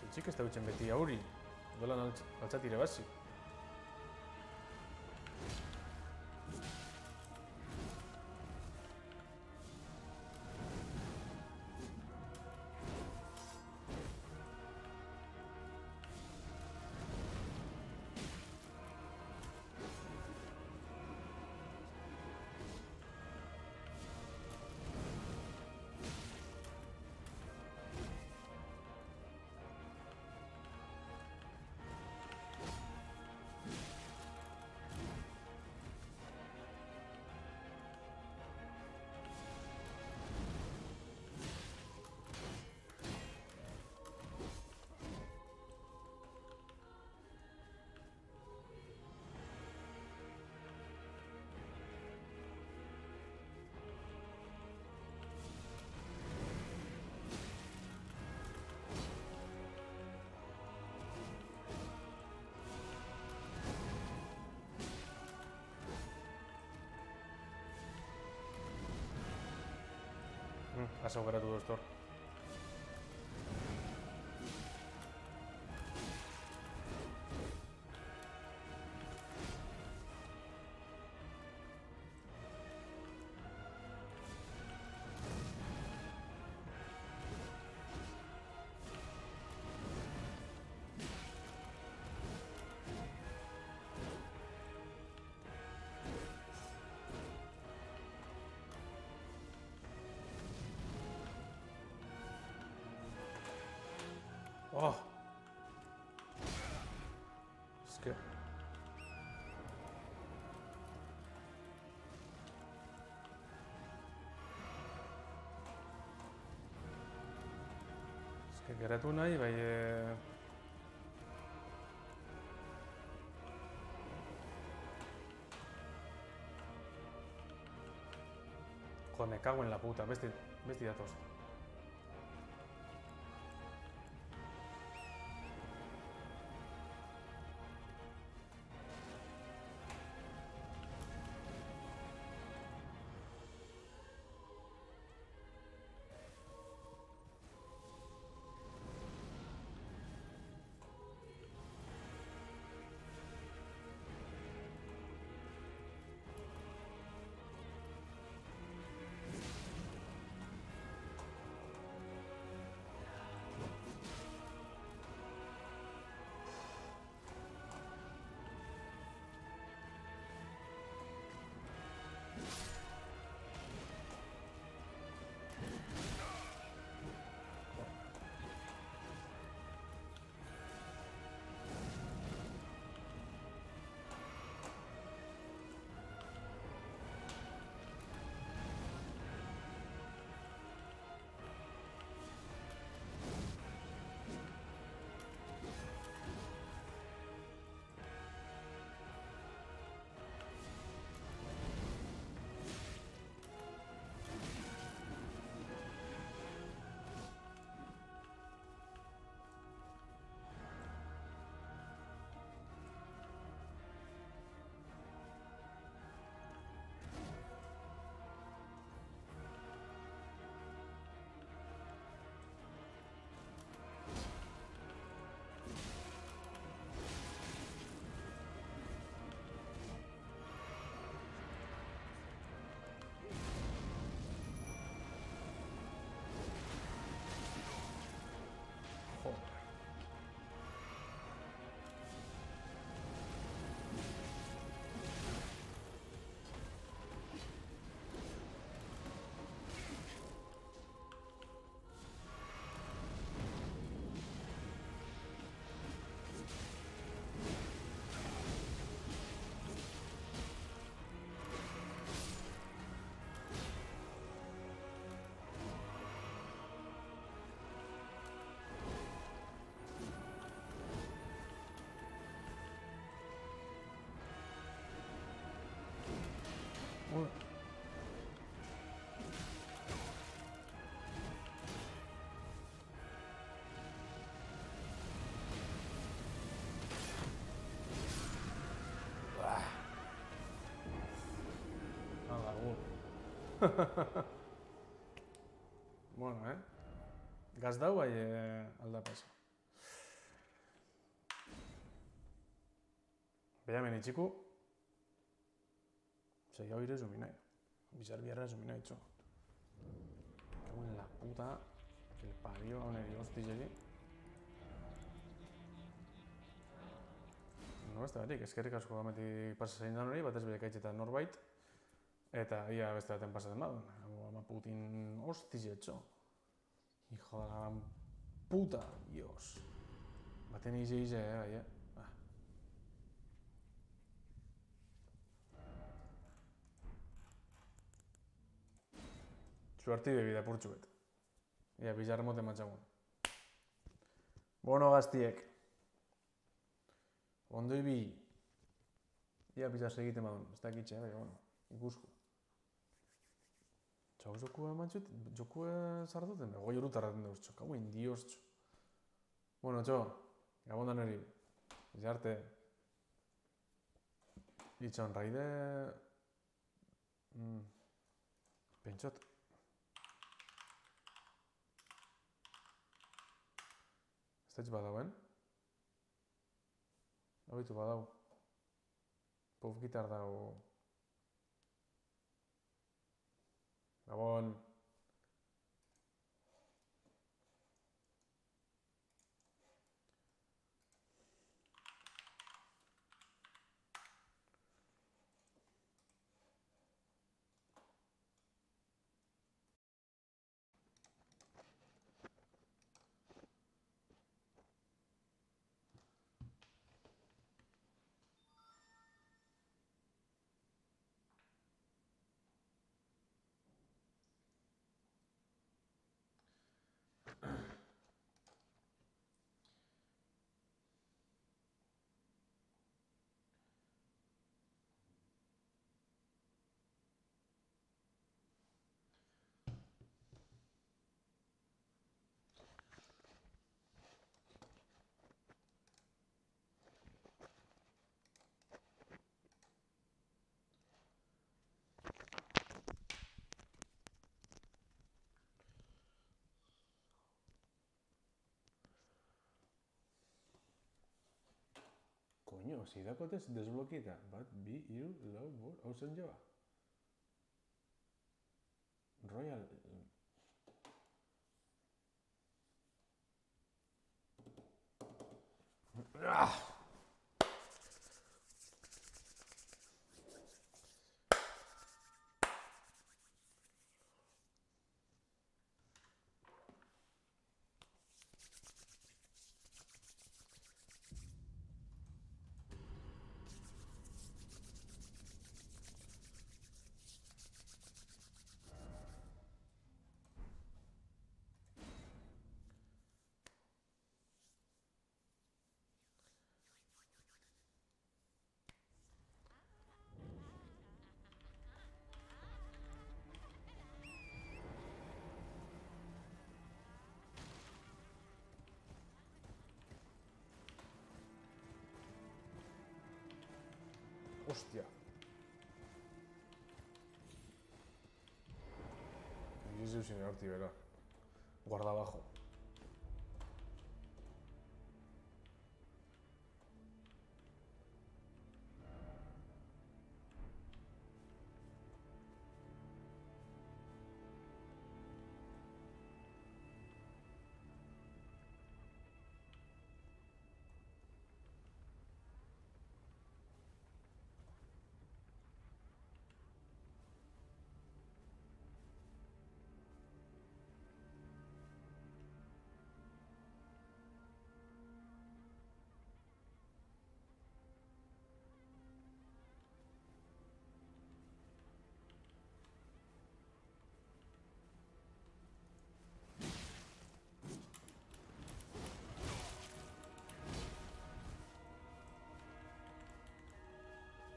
Ziltxik ez da utxen beti auri, dolan altz, altzatire basi. Hmm, Asa geratu nahi, bai... Eh... Joder, me cago en la puta, besti, besti datoz. joda. bueno, eh? Gas dau bai e, eh, alda pasa. Behamen itxiku, Ire zuminai. Bizar biarra zuminai itxo. Cago en la puta. Que el parió oneri hostizegi. No, ez da berik, eskerrik asko gametik pasa zein dan hori, batez bere kaitxetan norbait. Eta ia beste baten pasatzen badun. Ama Putin hostizetxo. Hijo de la puta, Dios. Baten ize ize, eh, bai, Suerti bebida purtsuet. Ia, bizar mote matxagun. Bono gaztiek. Ondo ibi. Ia, bizar segiten badun. Ez dakitxe, bai, bueno. Ikusko. Txau, jokua mantzut, jokua zarduten, goi horu tarraten dauz, txo, kauen dios, txo. Bueno, txo, gabondan eri, izarte, itxan raide, mm, pentsot, da badauen? Habitu badau. Puff gitar dago. Gabon. Coño, si dakotez desblokieta. Bat, bi, iru, lau, bor, hau zen jaba. Royal... Ah! Hostia. Y es señor Tibera. Guarda abajo.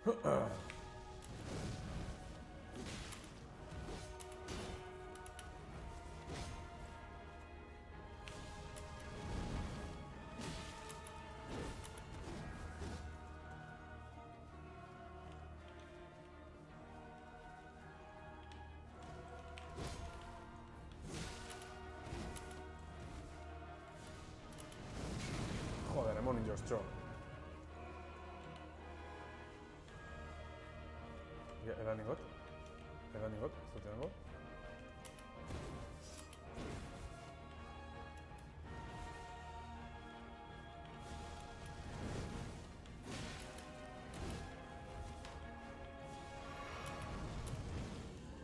Joder, Money Josh Jones. Ingot? Ez dut edango?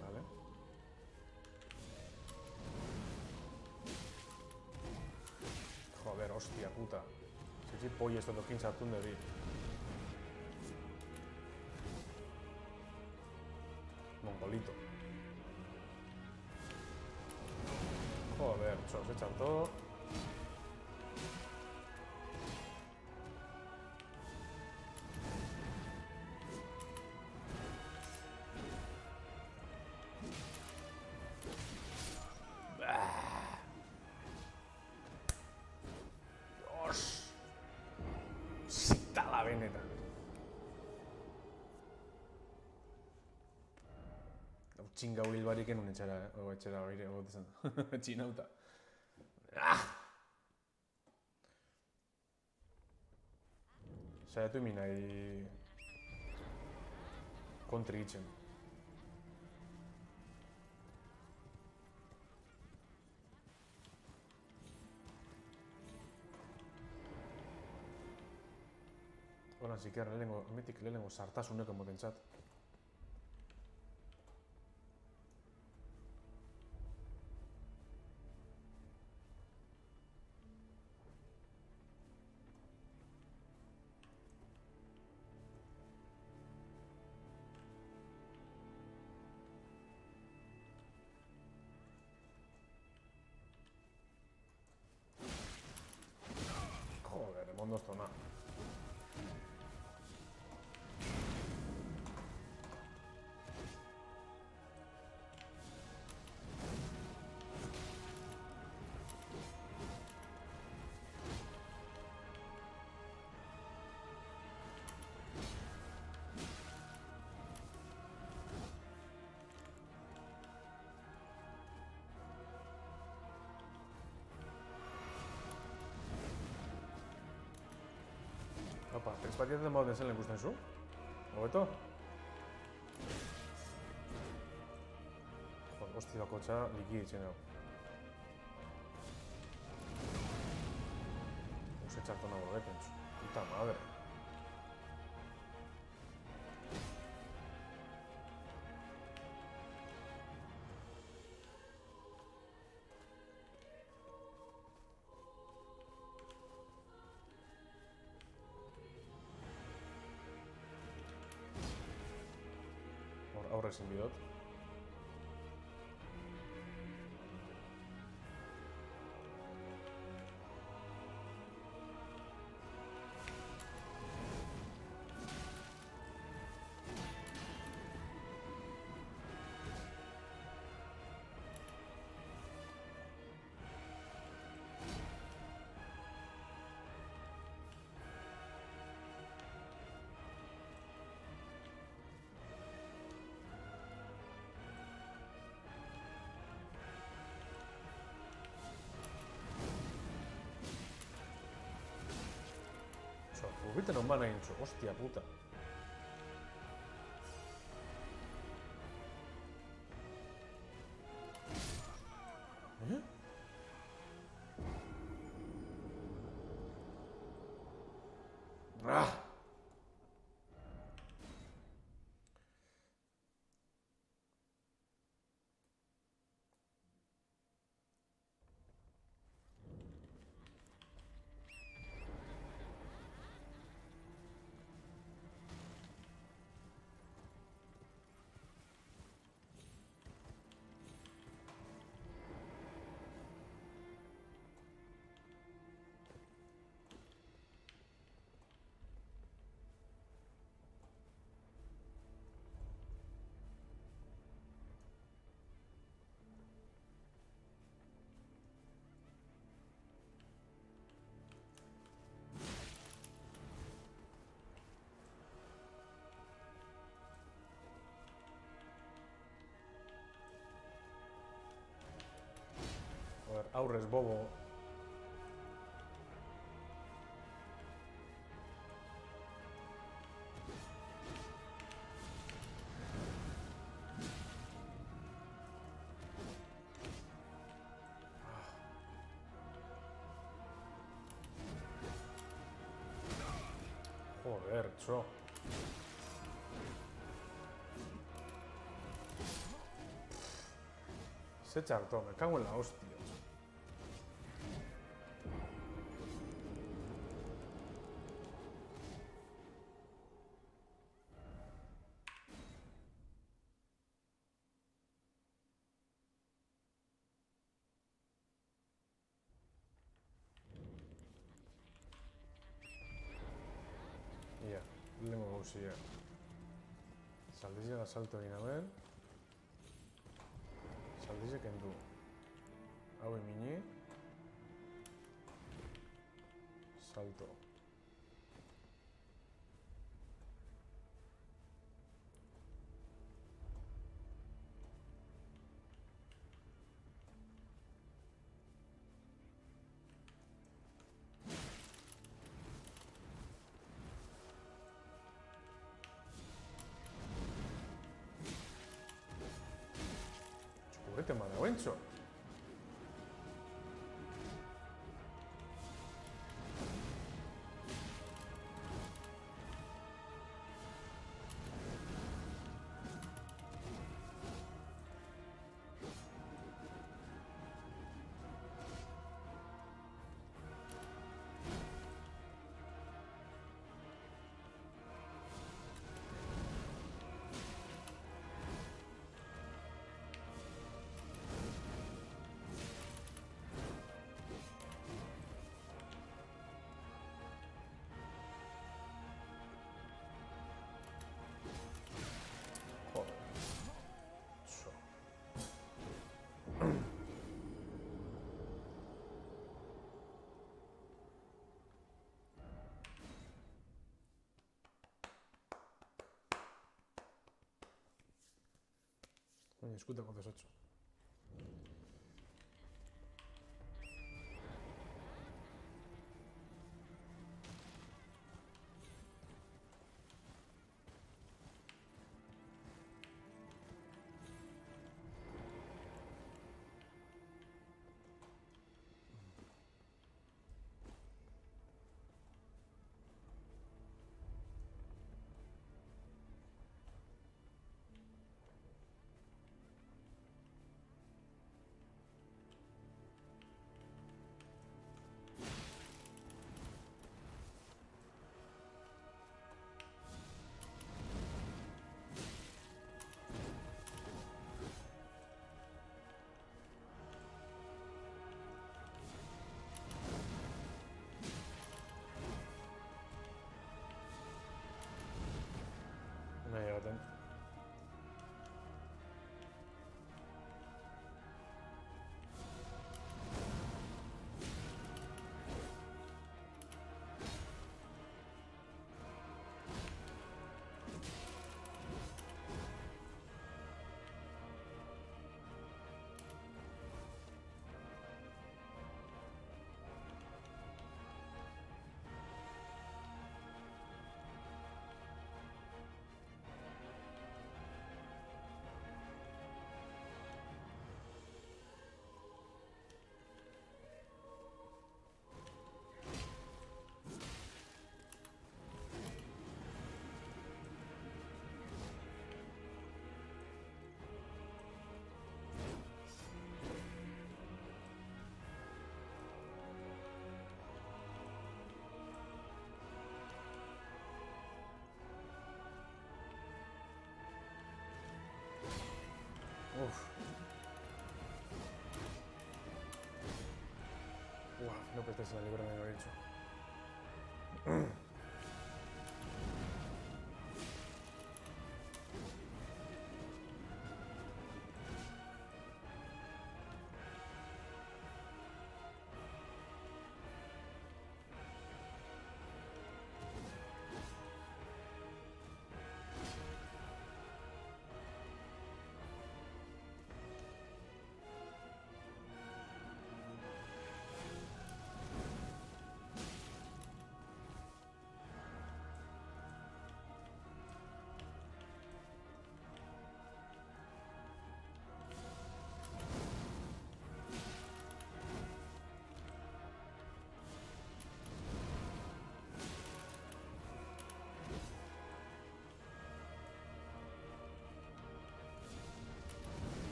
Vale. Joder, hostia puta. Si si polla esto toquín sartun de bi. Todo. Dios. Zita la benetan. Hau txinga hil barik enun etxera, eh? O etxera baire, egote zen. Txinauta. Ah! Saiatu imi nahi... Kontri itzen. Hola, ziker, lehenengo, emetik lehenengo sartasuneko motentzat. Opa, ekspatiatzen bauten zen ikusten zu? Hobeto? Joder, hosti bakotxa liki ditzen hau. Use txarto nago beten zu. Puta madre. Hor aurre ezin bidot. Oso, urbite non ba nahi hostia puta. Aurres bobo. Ah. Joder, cho. Se chartó, me cago en la hostia. 使うと。折れてまだ折れんちょ。Coño, escuta con 8 Uah, no prestes la libra de Lorenzo.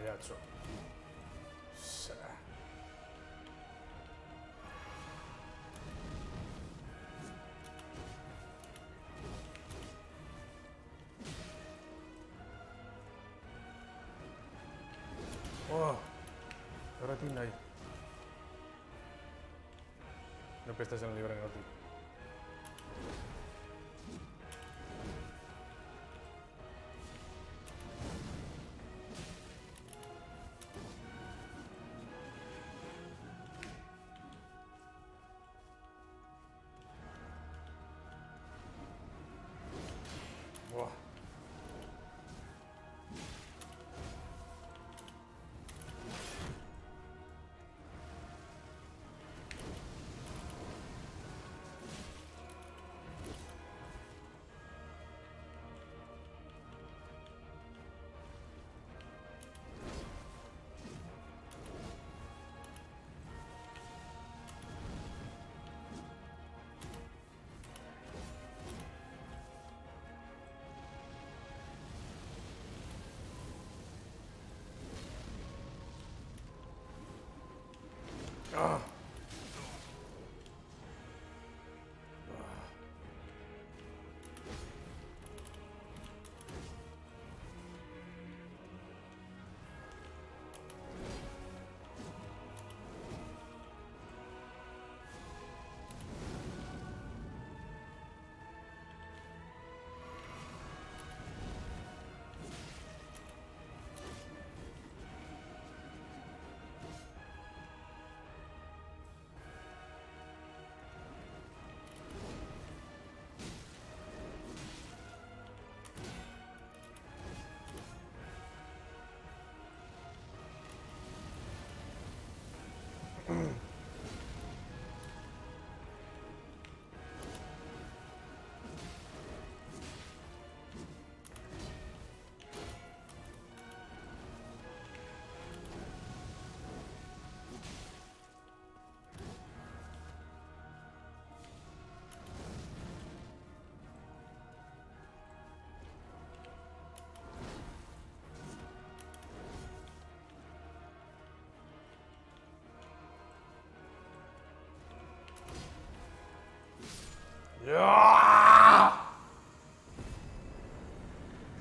Venga, ya, txo. Sa. Oh, horretik nahi. No pestes en el libre horretik. Buah. Ah.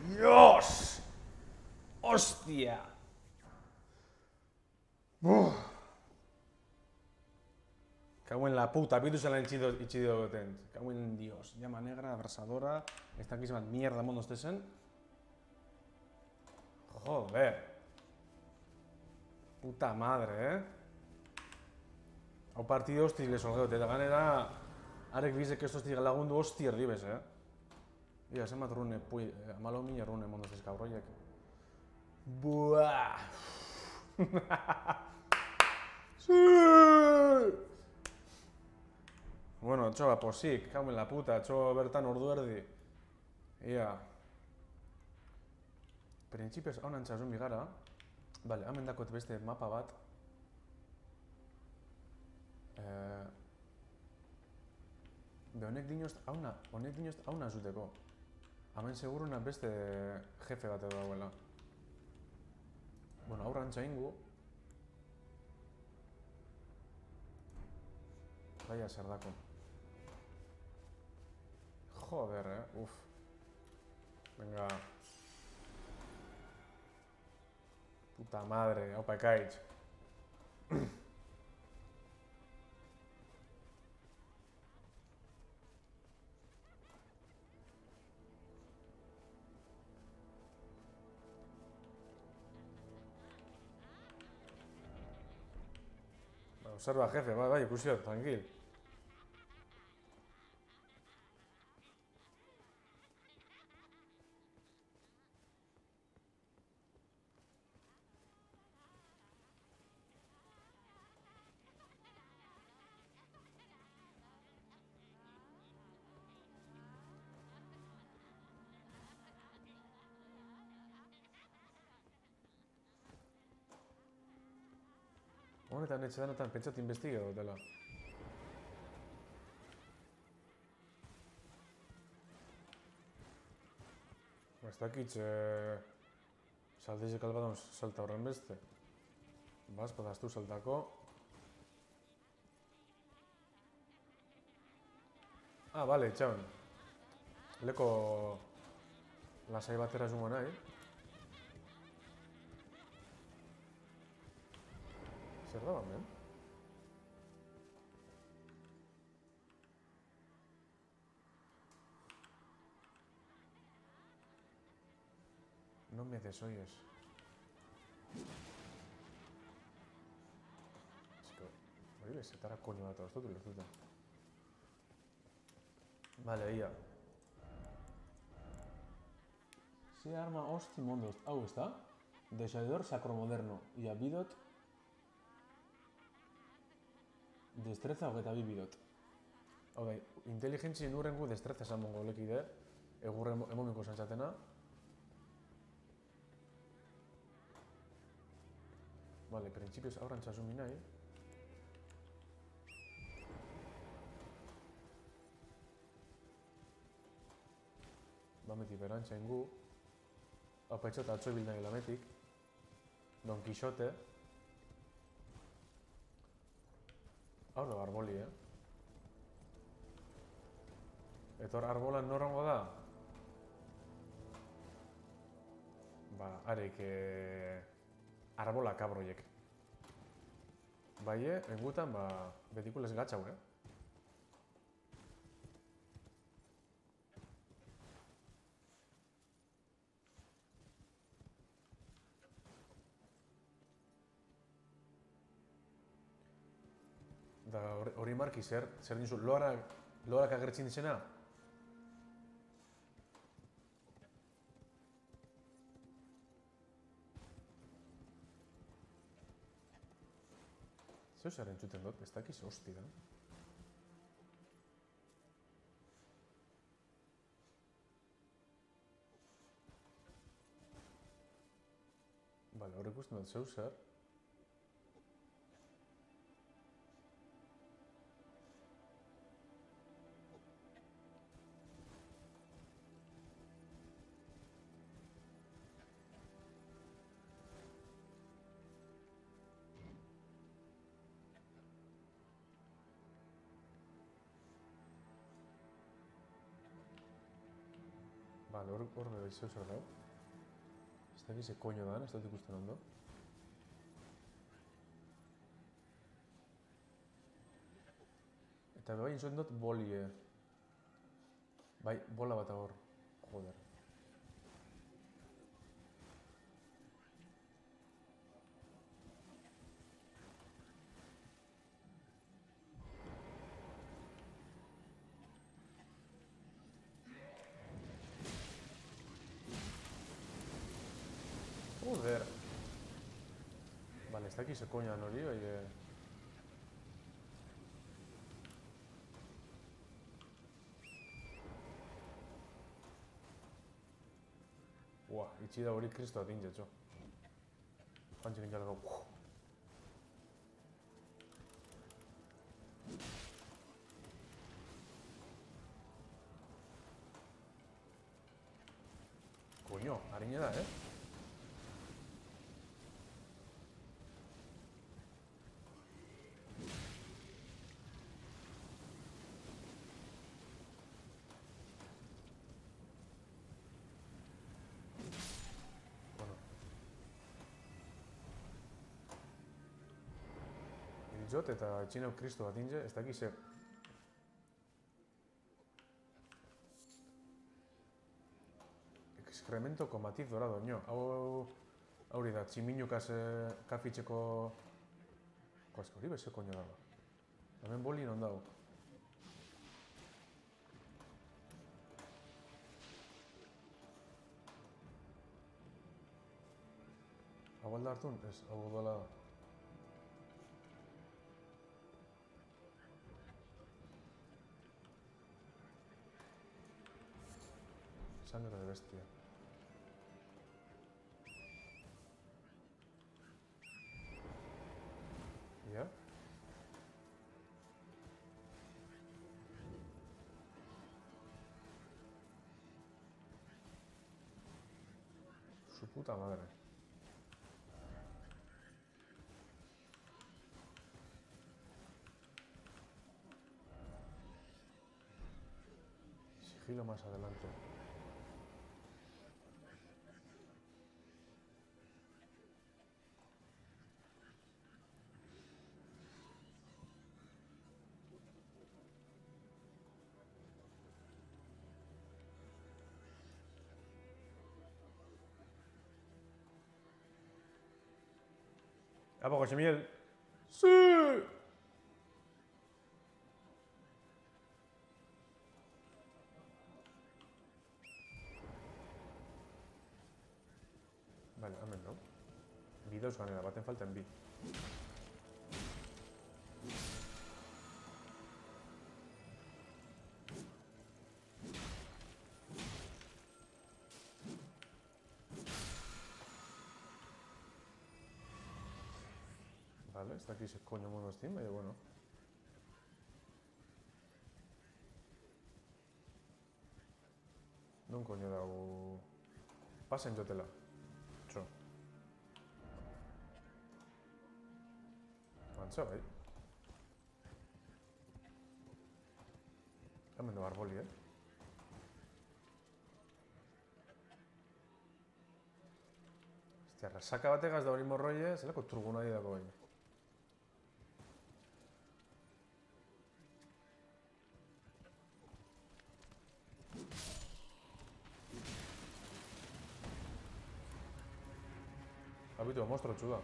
¡Dios! ¡Hostia! Uf. Cago en la puta, pitu se la itxido, itxido goten. Cago en Dios. Llama negra, abrasadora. Esta aquí se mierda mondo estesen. Joder. Puta madre, eh? Hau partido hosti leson gehote, eta ganera... Arek bizek ez hosti lagundu hosti erdi bez, eh? Ia, zenbat rune, pui, eh, amalo mina rune mondo ez kabroiek. Buah! Bueno, txo, posik, kauen la puta, txo bertan ordu erdi. Ia. Printzipioz, hau nantzazun bigara. Bale, hemen dakot beste mapa bat. Eh, Be honek dinost hauna, honek dinost hauna zuteko. Hemen seguruna beste jefe bat dagoela. Bueno, aurrantza ingu. Baina zer dako. Joder, eh? Uf. Venga. Puta madre, haupa ekaitz. Observa, jefe, bai, bai, ikusi tranquil. Honetan etxe denetan pentsat investiga dutela. Ez dakit, eh, Saldizek albadaun salta horren beste. Baz, badaztu saltako. Ah, bale, txaun. Leko lasai batera zungo nahi. Zer da hemen? No me desoyes. Es que hori bezetara koño bat ez dut ulertuta. Vale, ia. Ze arma hosti mondoz. Hau ez da? Desaidor sacromoderno. Ia bidot. Destreza hogeita bi bidot. Hau da, inteligentzi nurrengu destreza esan mongo lekide. Egurre emomiko zantzatena. Vale, principios aurrantza zumi nahi. Bametik berantza ingu. Hau petxota atzo ibil nahi lametik. Don Quixote. Hau da arboli, eh? Etor arbolan norrongo da? Ba, arek, eh, arbola kabroiek. Baie, engutan, ba, betikules gatxau, eh? Da hori- hori marki zer, zer dizu, loarak, loarak agertzen dizena? Zeu zer entzuten dut, ez dakiz hosti da. Bale, hor ikusten dut zeu zer. Bale, hor, hor bebe zeu zer dau. Ez dakiz ze koño dan, ez dut ikusten ondo. Eta bai entzuen dut bolie. Bai, bola bat hor. Joder. Dakiz ze koño dan hori, bai... eh. Ua, itxi da hori kristo atin jetxo. Pantxik entzaleko. Coño, harina da, eh? Bueno. Hiltzot eta txinau kristo bat inge, ez dakiz zer. Excremento con matiz dorado, nio. Hau, hau, hori da, tximinukas eh, kafitzeko... Koazko, hori beze koño dago. Hemen boli non dago. Hau alda hartun? Ez, hau dola da. Sangre de bestia. ¿Ya? Su puta madre. Sigilo más adelante. ¿A poco, Chemiel? ¡Sí! Vale, hemen no. Bi dauz ganera, baten faltan bi. Vale, ez dakiz koño mono eztin, baina bueno. Non koño dau... Pasen jotela. Txo. Mantza, bai. Hemen du arboli, eh? Ostia, rasaka bategaz da hori morroie, zelako turguna dako baina. Abitu, monstro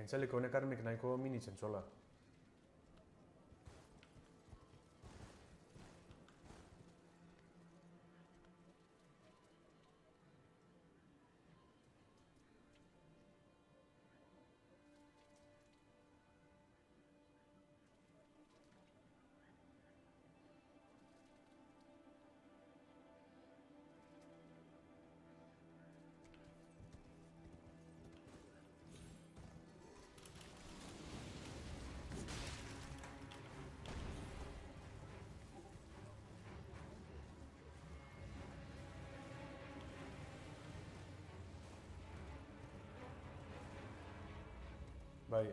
Pentsaliko honek armek nahiko minitzen zola. Bai.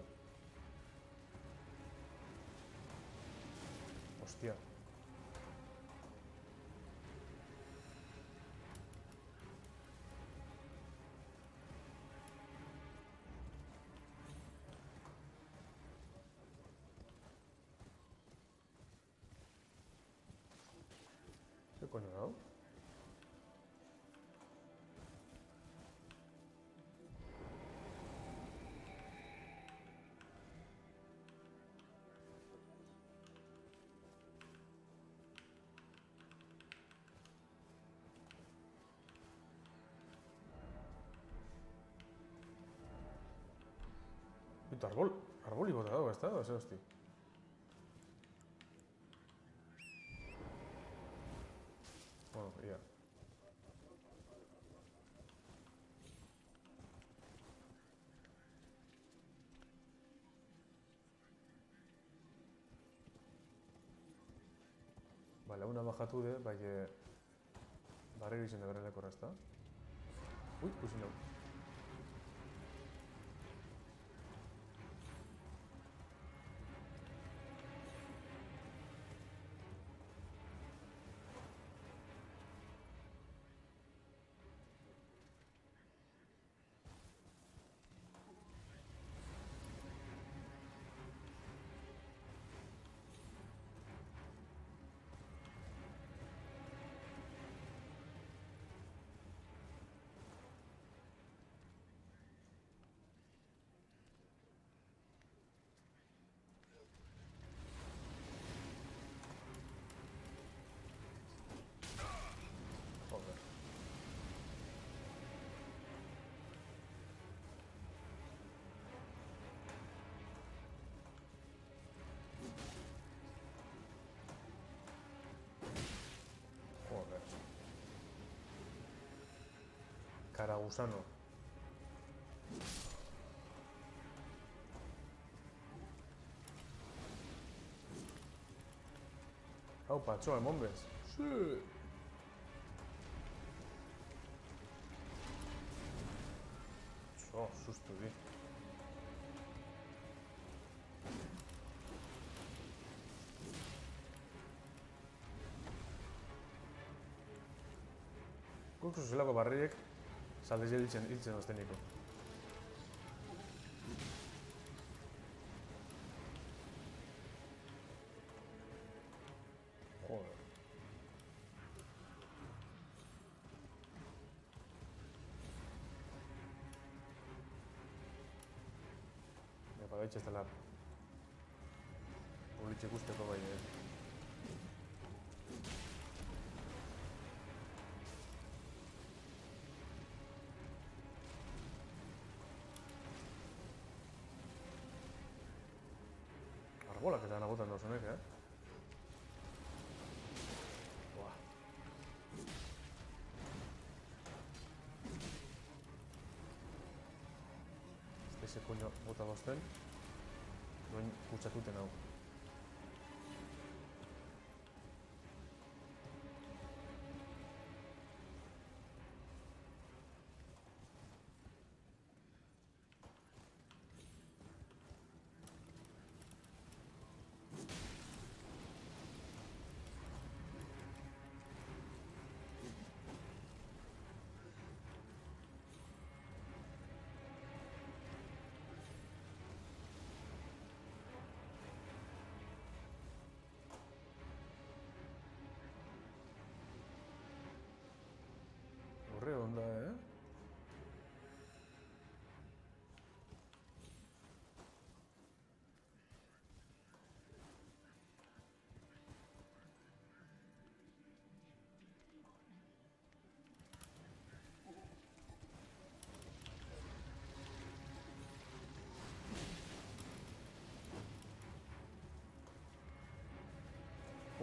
Hostia. ¿Qué coño ha Puto arbol, arboli bota dago, ez da? Ose, hosti. Bueno, ia. Vale, una bajatu de, bai, eh, barrero izen da beren lekorra, ez Cara gusano. Hau, patxoa, emon. Sí. Txo, sustu di. Guk zuzelako barriek saldez hiltzen, hiltzen osteniko. Joder. Ja, badaitxe ez dela Ulitxe guzteko bai, Arbolak eta nagotan dauzenek, eh? Buah. Ez ese coño bota bostel. Duen kutsatuten hau.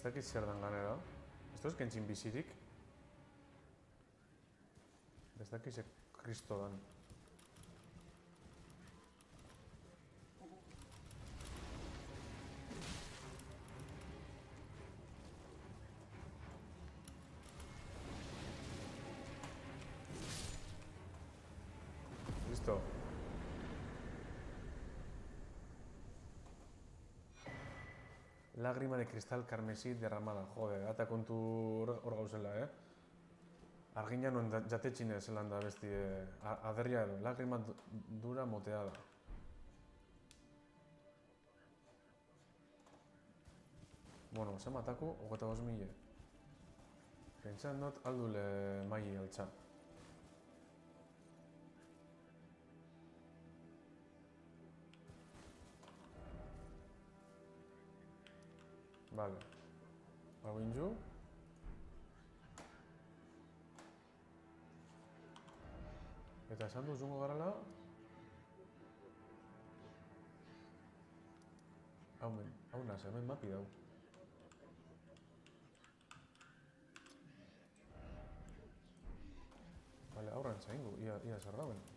Ez dakit zer dan ganera. Ez duz kentzin bizirik. Ez dakit ze kristo dan. Listo. Lágrima de cristal carmesí derramada. Jode, ata kontu hor gauzela, eh? Argina non jatetxine zelan da besti eh, aderria edo. Lágrima du- dura moteada. Bueno, ze matako, hogeta bost mila. Pentsan dut aldule maili altza. Vale. Hau inju. Eta esan du zungo garala. Hau men, hau naz, hemen mapi dau. Vale, aurra Horren zaingu, ia, ia zer dauen.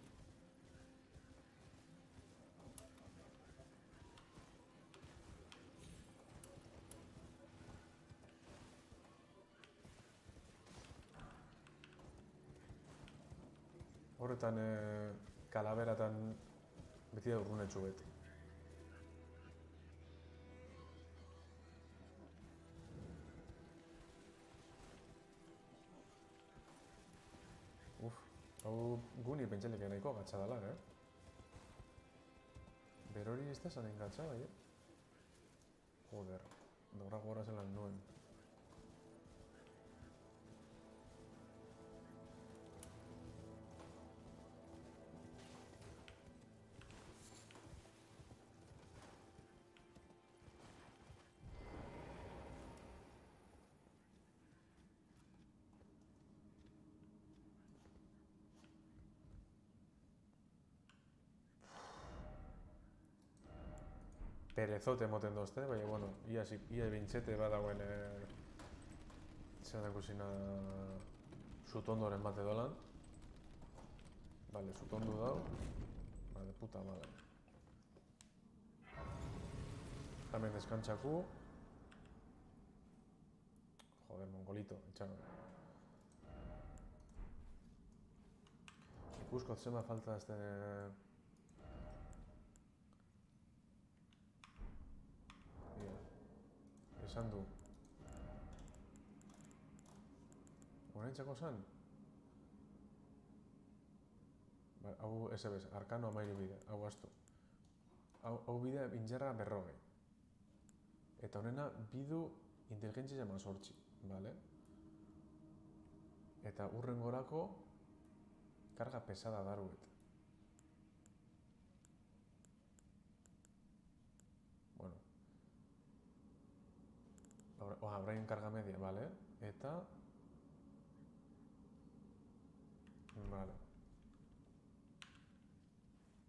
Horretan, e, kalaberatan beti da urrunetxu beti. Uf, hau guni pentsalek nahiko gatsa dela, eh? Berori ez da zanen gatsa, bai, eh? Joder, dobra gora zelan nuen. Perezote moten dozte, baina, bueno, ia, si- ia bintxete badagoen e, zer da kusina sutondoren bat edolan. Vale, sutondu dau. Vale, puta madre. Hemen deskantxaku. Joder, mongolito, etxan. Ikuskot zema falta este... Ia, esan du. Horaintzako zan? Ba, hau ez ebes, arkano amairu bide, hau astu. Hau, hau bidea injerra berrogei. Eta honena bidu inteligentzia jama sortzi, bale? Eta urrengorako karga pesada daruet. Bueno. Ahora, oa, orain karga media, bale? Eta... Vale.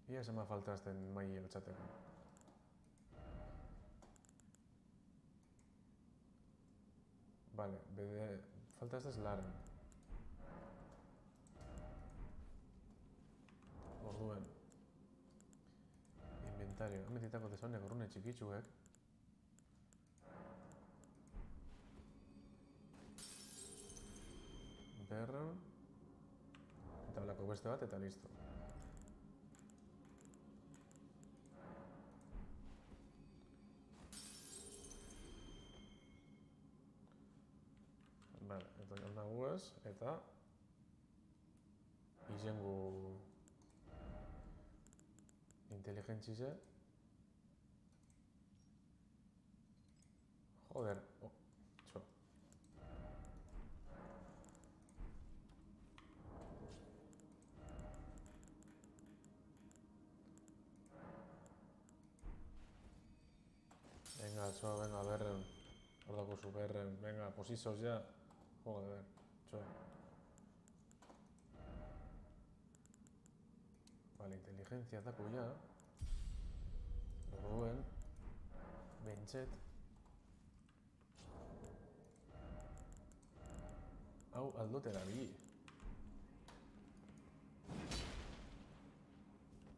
Ia zema falta azten mai eltsateko. Vale, bede... Falta ez laren. Orduen. Inventario. Hemen ditako tesonek urrune txikitsuek. Berren. Eta belako beste bat eta listo. Vale, eta gana guez, eta izengu inteligentzize. Joder, oh, Txo, venga, berren. Hor dako zu berren. Venga, posizos ya. Joder, txo. Vale, inteligencia dako ja. Orduen. Bentset. Hau aldote erabili.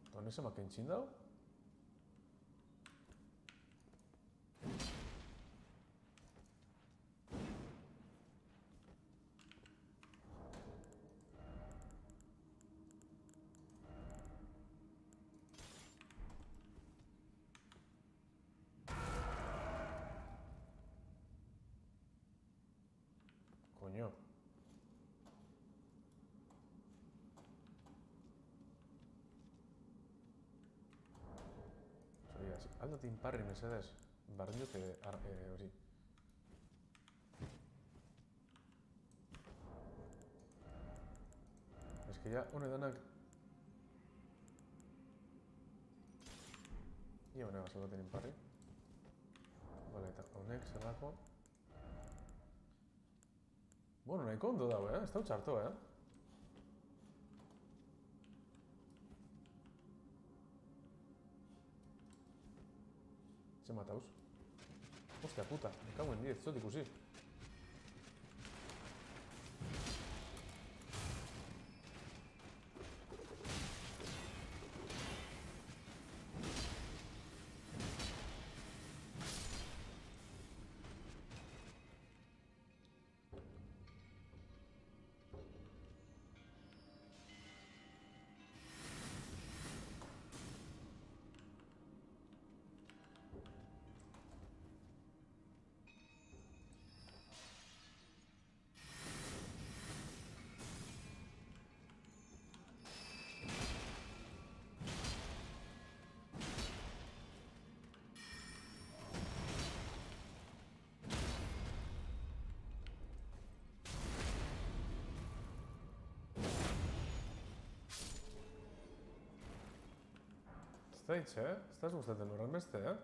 Eta honek zemak entzin dau? Coño. Aldo tinparri mesedez, barriok eh, ar, eh, hori. Ez que ja, hone danak... Ia hone bat zaukaten inparri. Vale, eta honek zelako... Bueno, nahiko ondo dago, eh? Ez dau txarto, eh? Ze mataus? Ostia puta, me cago en 10, zot ikusi. Ez da hitz, eh? Ez da gustatzen horren beste, eh?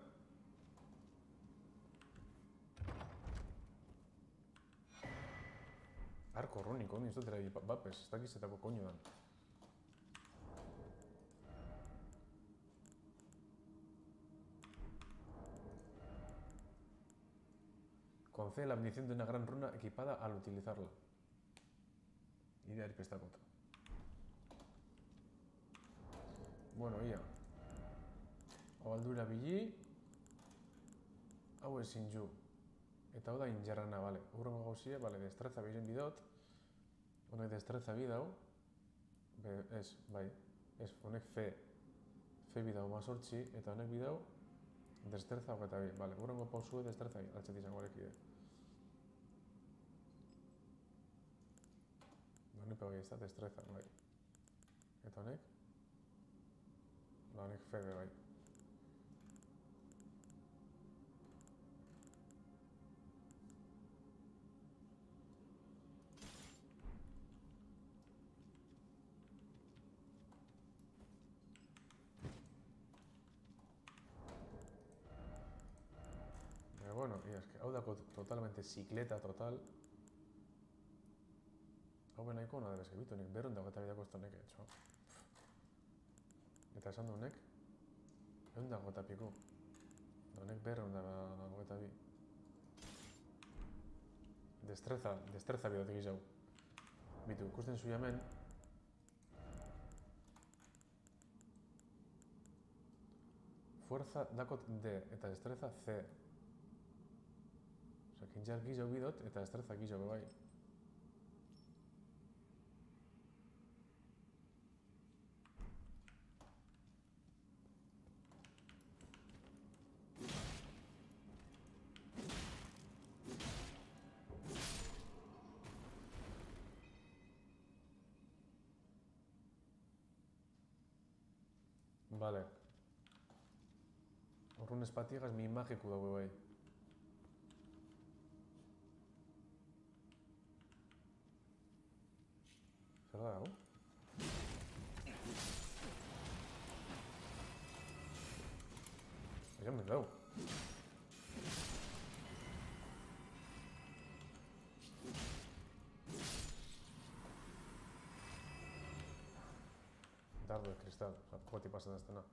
Arko horronik, honi ez dut erabili ba- bapes, ez dakiz etako koño dan. Concede la bendición de una gran runa equipada al utilizarla. Ideari pestakot. Bueno, ia. Hau aldura bili. Hau ezin ju. Eta hau da injarrana, bale. Urrengo gauzia, bale, destreza biren bidot. Honek destreza bidau. Be, ez, bai. Ez, honek fe. Fe bidau mazortzi, eta honek bidau destreza hau eta bi. Bale, urrengo pausue destreza bi. Altxet izango arekide. Honek bai, ez da destreza, bai. Eta honek? Ba, honek fe bai. Eske, hau dako totalmente zikleta total. Hau ben nahiko ona da eske bitu nik berrun dago eta bidako ez etxo. Eta esan du honek, egun dago eta piku. Da honek berrun dago eta bi. Destreza, destreza bidotek izau. Bitu, ikusten zu hemen, Fuerza dakot D eta destreza C. Kintxar gizau bidot eta destreza gizau be bai. Vale. Urrun espatigas mi magiku dago bai. Hello? I don't know. Дарда, е кристалл, от кого ты пошла на стена?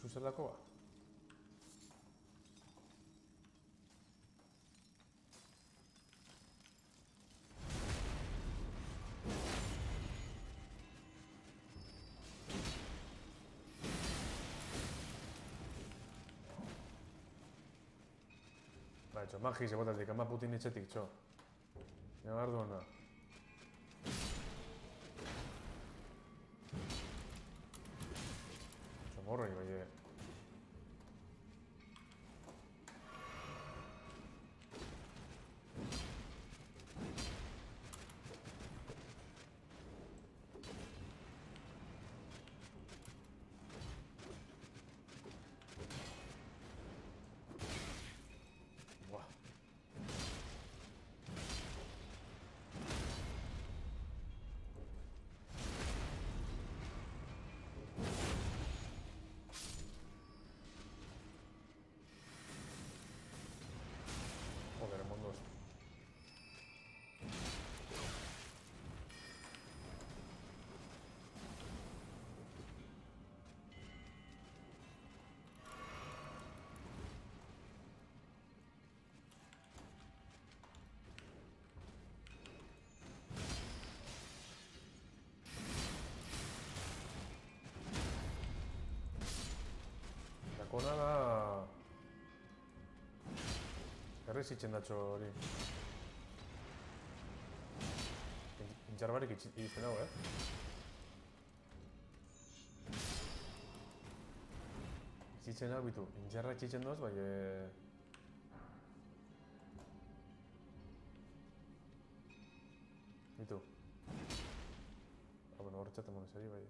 Pues, pizu zelako ba? Ba, etxo, magi zegoetatik, ama putin etxetik, txo. Ja, bardu hona. Txo, morroi, bai, eh. Buah. Sakona da... Errezitzen datxo hori. Intxar barik izten dago, eh? Itzitzen hau bitu, intxarra itzitzen doz, bai... Bitu. Ah, bueno, horretxaten monezari, bai...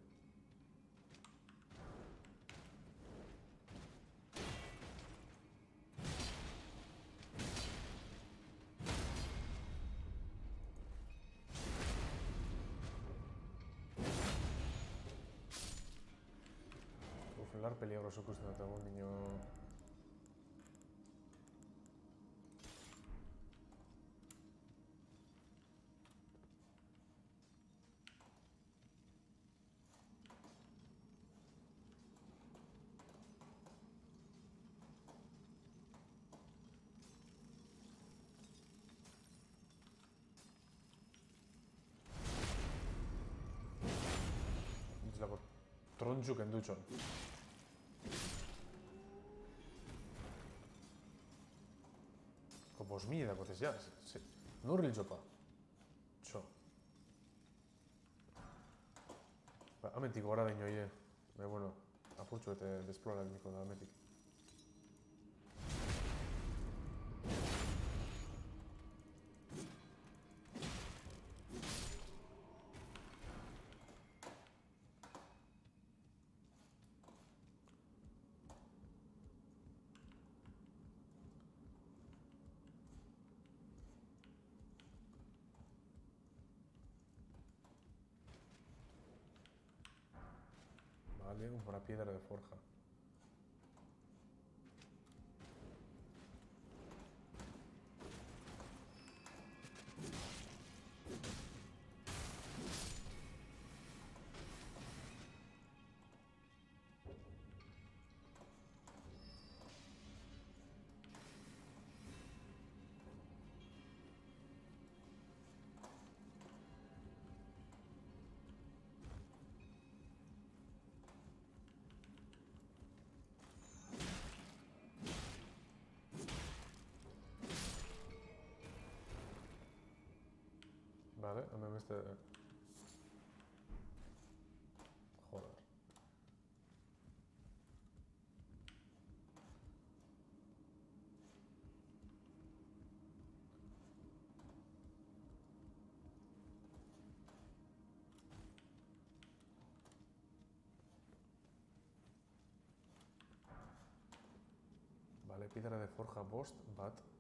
lugar peligroso que usted no tengo un niño... 2000 da kotez, ja. Nurril jopa. Txo. Ba, ametik gora daino, ie. Ba, bueno, apurtxo eta desplora niko da ametik. Vale, una piedra de forja. Vale, hemen beste... Joder. Vale, piedra de forja bost, bat.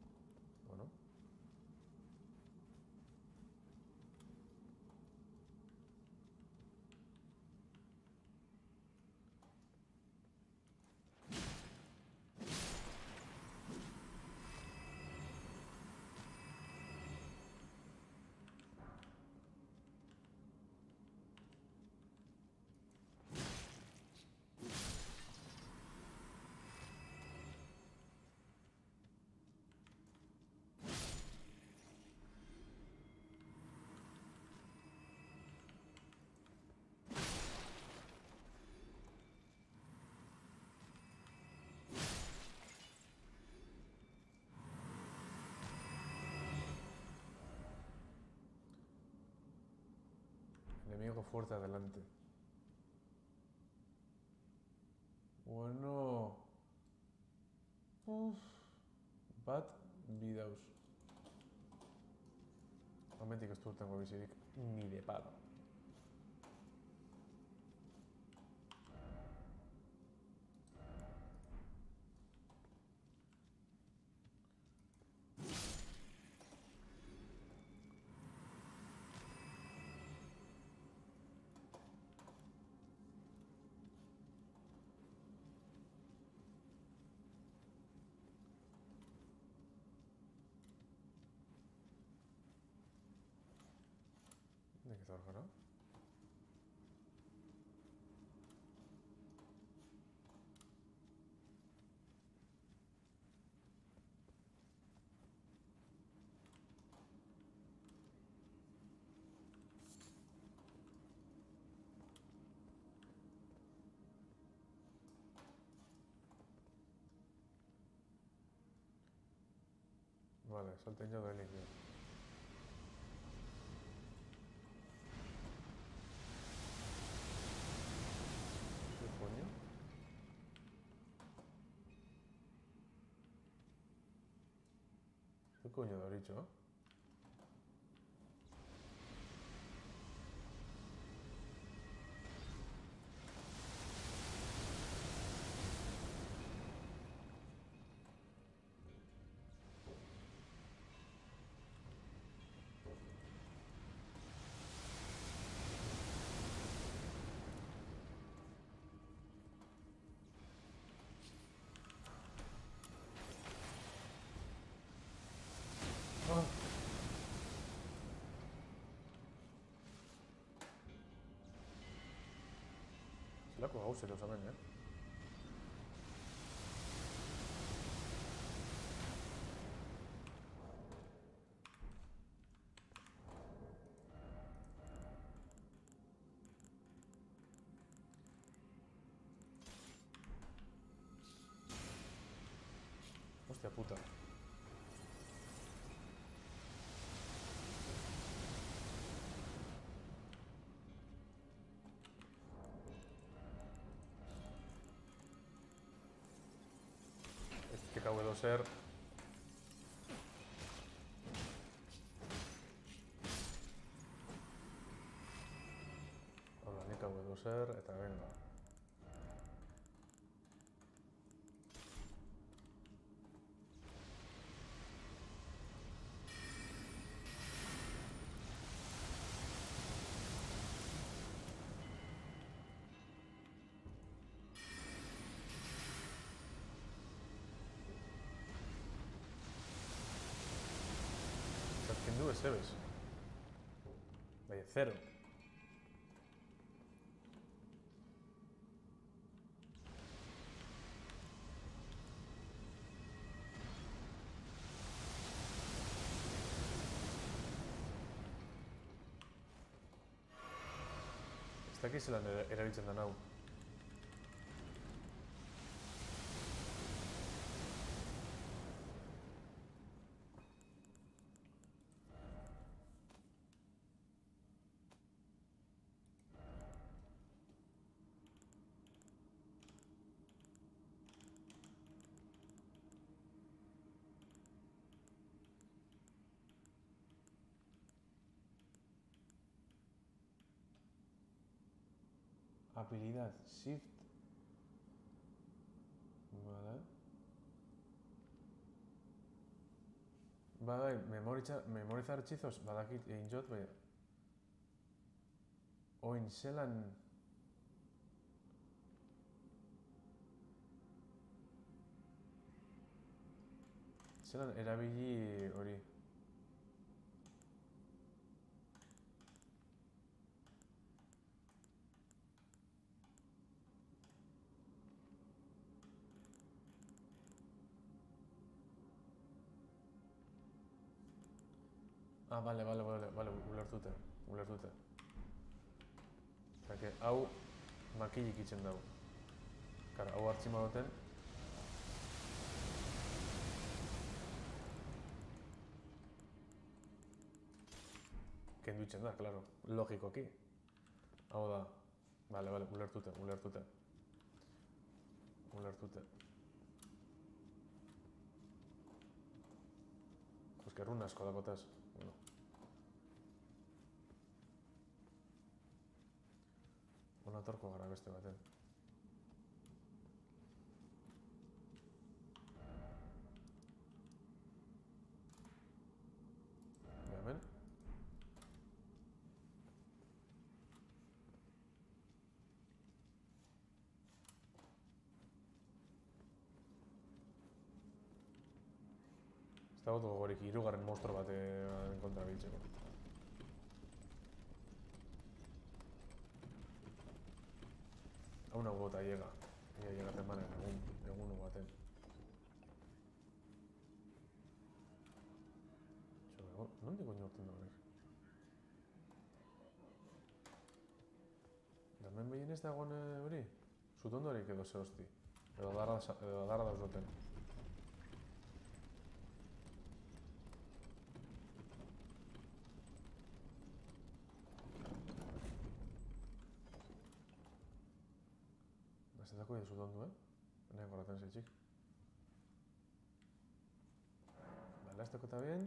Enemigo fuerte adelante. Bueno. Uf. Bat bi dauz. Momentik ez du urtengo bizirik ni de palo. Torgo, ¿no? Vale, salteño de. ¿Qué coño de dicho? Ah. Zelako hau zer hemen, eh? Hostia puta. Acabo de ser. Hola, nik hau edo zer, eta venga. Zerkin du ez ebes. Bai, zero. Ez dakit zelan era- erabiltzen den hau. Habilidad Shift. Vale. Bai, memoritza, memorizar hechizos badakit egin jot, bai. Oin zelan... Zelan erabili hori. Ah, bale, bale, bale, bale, ulertute, ulertute. Que hau makilik itzen dago. Kara, hau hartzima duten. Kendu itzen da, claro, logikoki. Hau da, bale, bale, ulertute, ulertute. Ulertute. Runa asko dakotaz. Bueno. Ona torko gara beste baten. Hemen. Ez dago gogorik hirugarren monstruo bat eh, kontra biltzeko. Hau nago eta llega. Ia llegaten banen egun, egun baten. Txo, egon, nondik coño hartzen da honek? Da hemen behien ez dagoen eh, hori? Zutondorik edo ze hosti. Edo darra, sa- edo darra dauzuten. Eskako edo ondo, eh? Hemen goratzen zaitxik. Vale, azteko eta bien.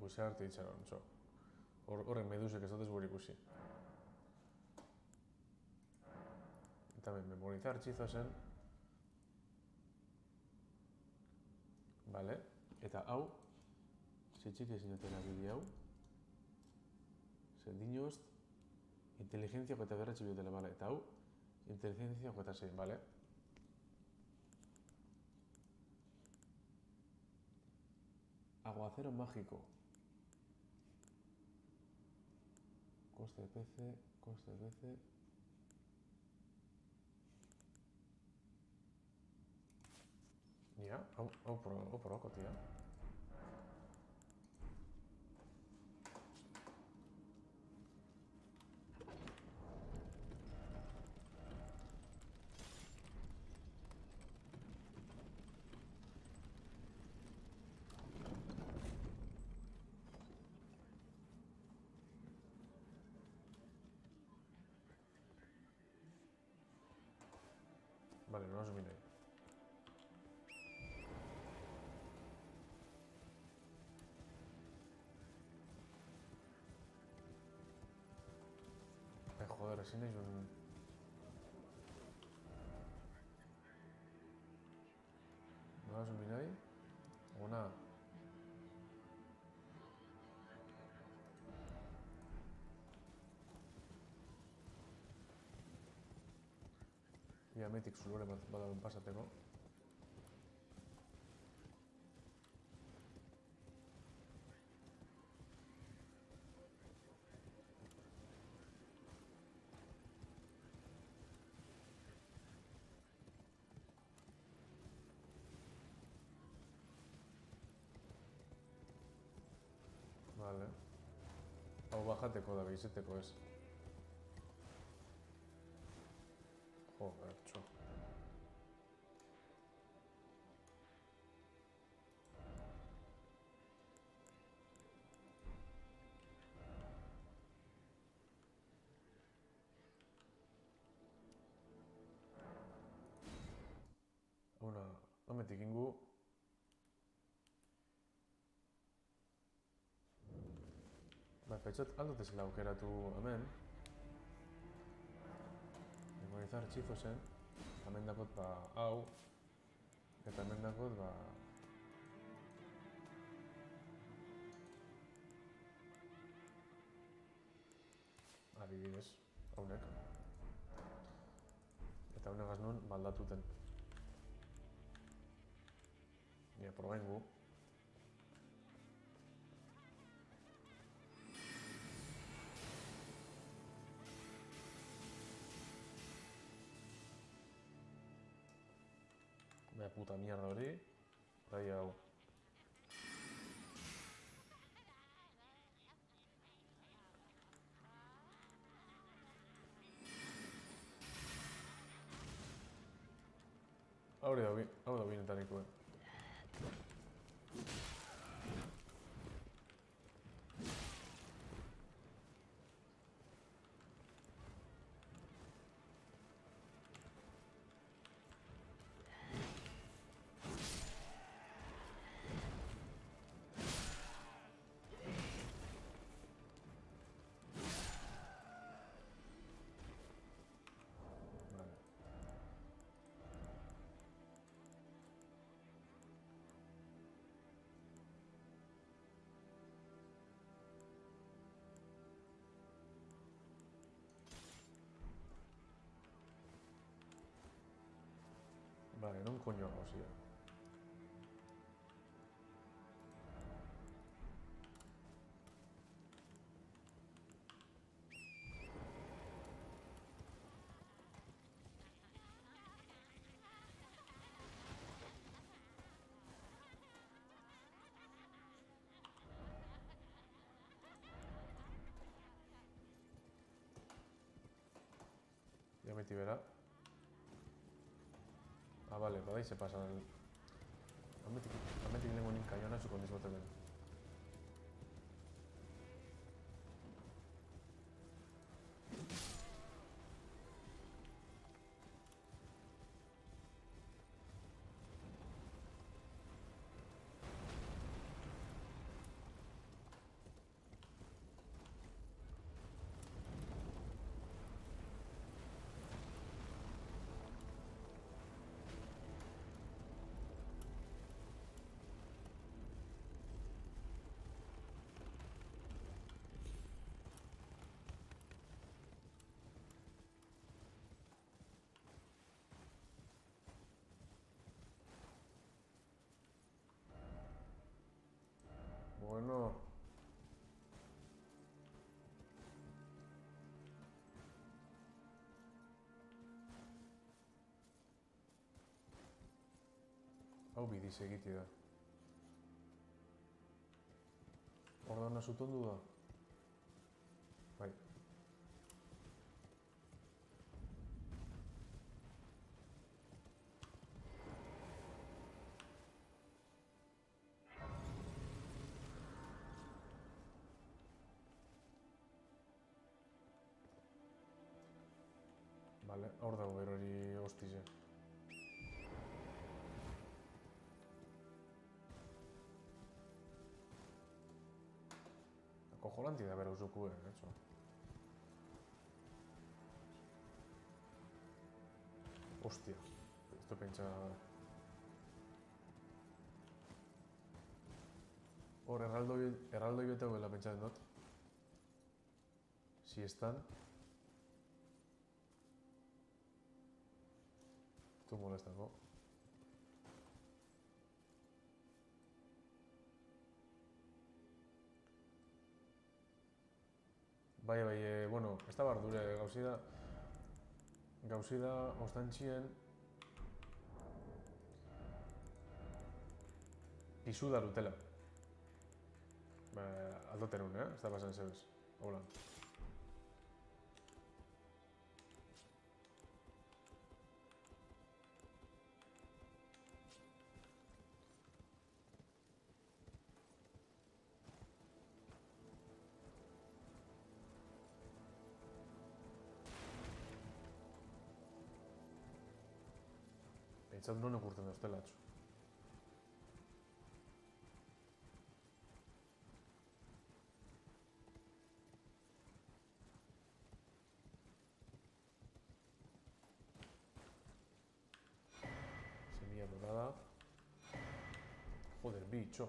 Guse arte itxaron, txo. Hor, horren medusek ez dut gure ikusi. Eta hemen, memorizar txizo zen. Vale, eta hau, zitxik ezin dutela bide hau. Zer dinozt, inteligentzia eta berretxe bidutela, vale. Eta hau, inteligentzia eta zein, vale. Aguacero mágico. Coste de PC, coste de PC. Ja, hau, hau, pro, hau probako, tia. Vale, no os miréis. Ay, joder, así no hay un... Diametik zulore bat badaben pasateko. Vale. Hau bajateko da, behizeteko ez. Ametik ingu. Ba, pentsat aldot ezela aukeratu hemen. Memorizar hechizo zen. Hemen dakot, ba, hau. Eta hemen dakot, ba... Adibidez, haunek. Eta honegaz nun, baldatuten. Nire probengu. Vaya puta mierda hori. Bai hau. Hau da, bi- hau da binetanikoa. Vale, non coño hago, sí. Ya metí verá. Ah, vale, badai se pasa. El... Ametik, ametik nengo nin kaiona zuko nizbote no. Hau bidiz egiti da. Ordona zutondu da. Vale, hor dago erori hostize. Acojonante da bera usuku, eh, etxo. Hostia, esto pentsa... Hor, erraldoi, erraldoi bete huela pentsatzen dut. Si están... Tu molestako. Bai, bai, e, bueno, ez da bardure, gauzi da, gauzi da, ostantxien, pisu da dutela. Ba, aldoterun, eh? Ez da pasan zebez. Hola. Pentsat non okurten doztela, atxo. Semilla dorada. Joder, bicho.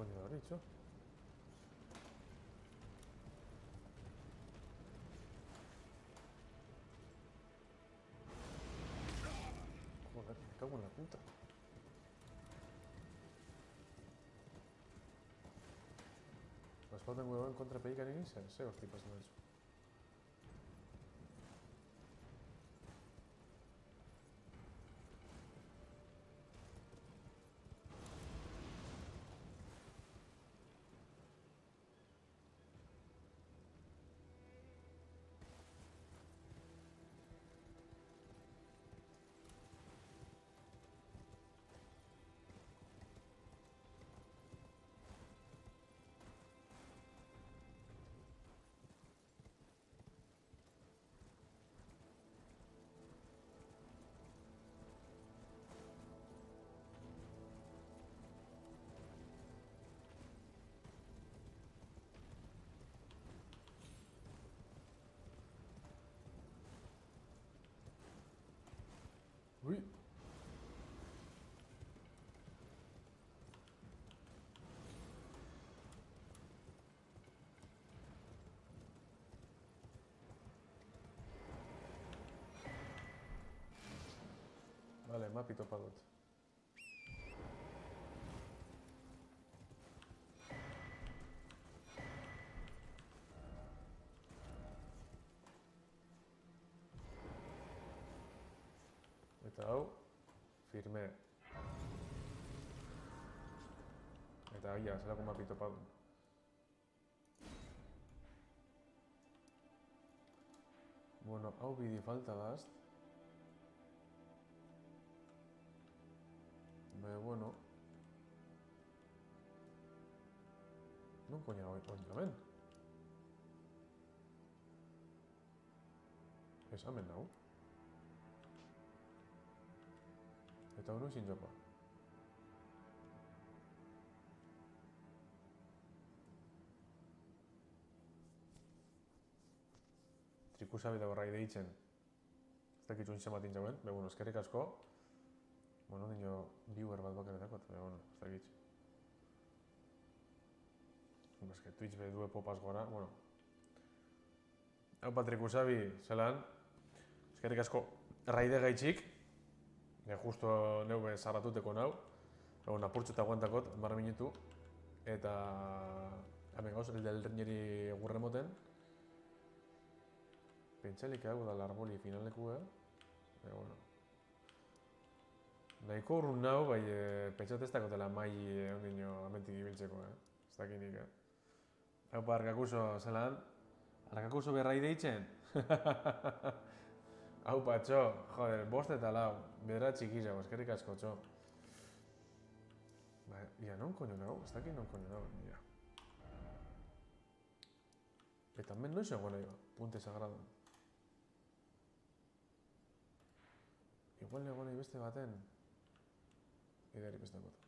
Coño lo ha dicho? Me cago en la puta. Falta un huevón contra Peica en Inisa, sé, os estoy pasando eso. Vale, mapi topagot. Eta hau, firme. Eta ia, zelako mapi topadun. Bueno, hau bidi falta daz. Be, bueno. Non coña hoi coña ben? Ez, hemen nago. Eta hori zin jopa. Trikusa bida horra ideitzen. Ez dakit zuen zematin jauen, be, bueno, eskerrik asko. Bueno, nio viewer bat bakarretako, eta, bueno, ez dakit. Hombre, eske Twitch be due popas gora, bueno. Hau Patrick Usabi, zelan. Eskerrik asko raide gaitxik. Ne justo neu zarratuteko nau. Egon apurtxo eta guantakot, marra minutu. Eta hemen gauz, el del niri gurre moten. Pentselik hau da larboli finaleku, eh? E, bueno. Nahiko urrun nau, bai, e, pentsat ez dakotela mai e, ondino amentik ibiltzeko, eh? Ez dakinik, eh? Hau pa, arkakuso, zelan? Arkakuso berra ideitzen? Hau pa, txo, joder, bost eta lau, bedera txikiza, eskerrik asko, txo. Ba, ia, non koño nau? Ez dakit non koño nau, ia. Eta hemen noiz egon nahi ba, punte sagrado. Igual egon nahi beste baten, idari beste bat.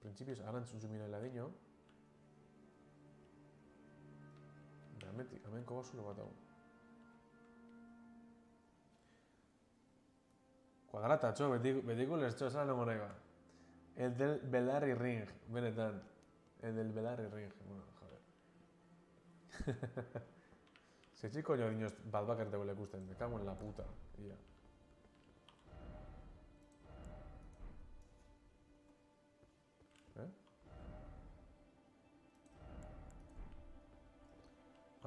Printzipioz, arantzun zumina heladino, Da, hementik, hemen kobazulo bat hau. Kuadrata, txo, betiko, betiko lertxo, esan nago nahi ba. El del Belarri Ring, benetan. El del Belarri Ring, bueno, joder. Zetxi koño dinoz bat bakarte bole ikusten, me cago en la puta, ia. Eh?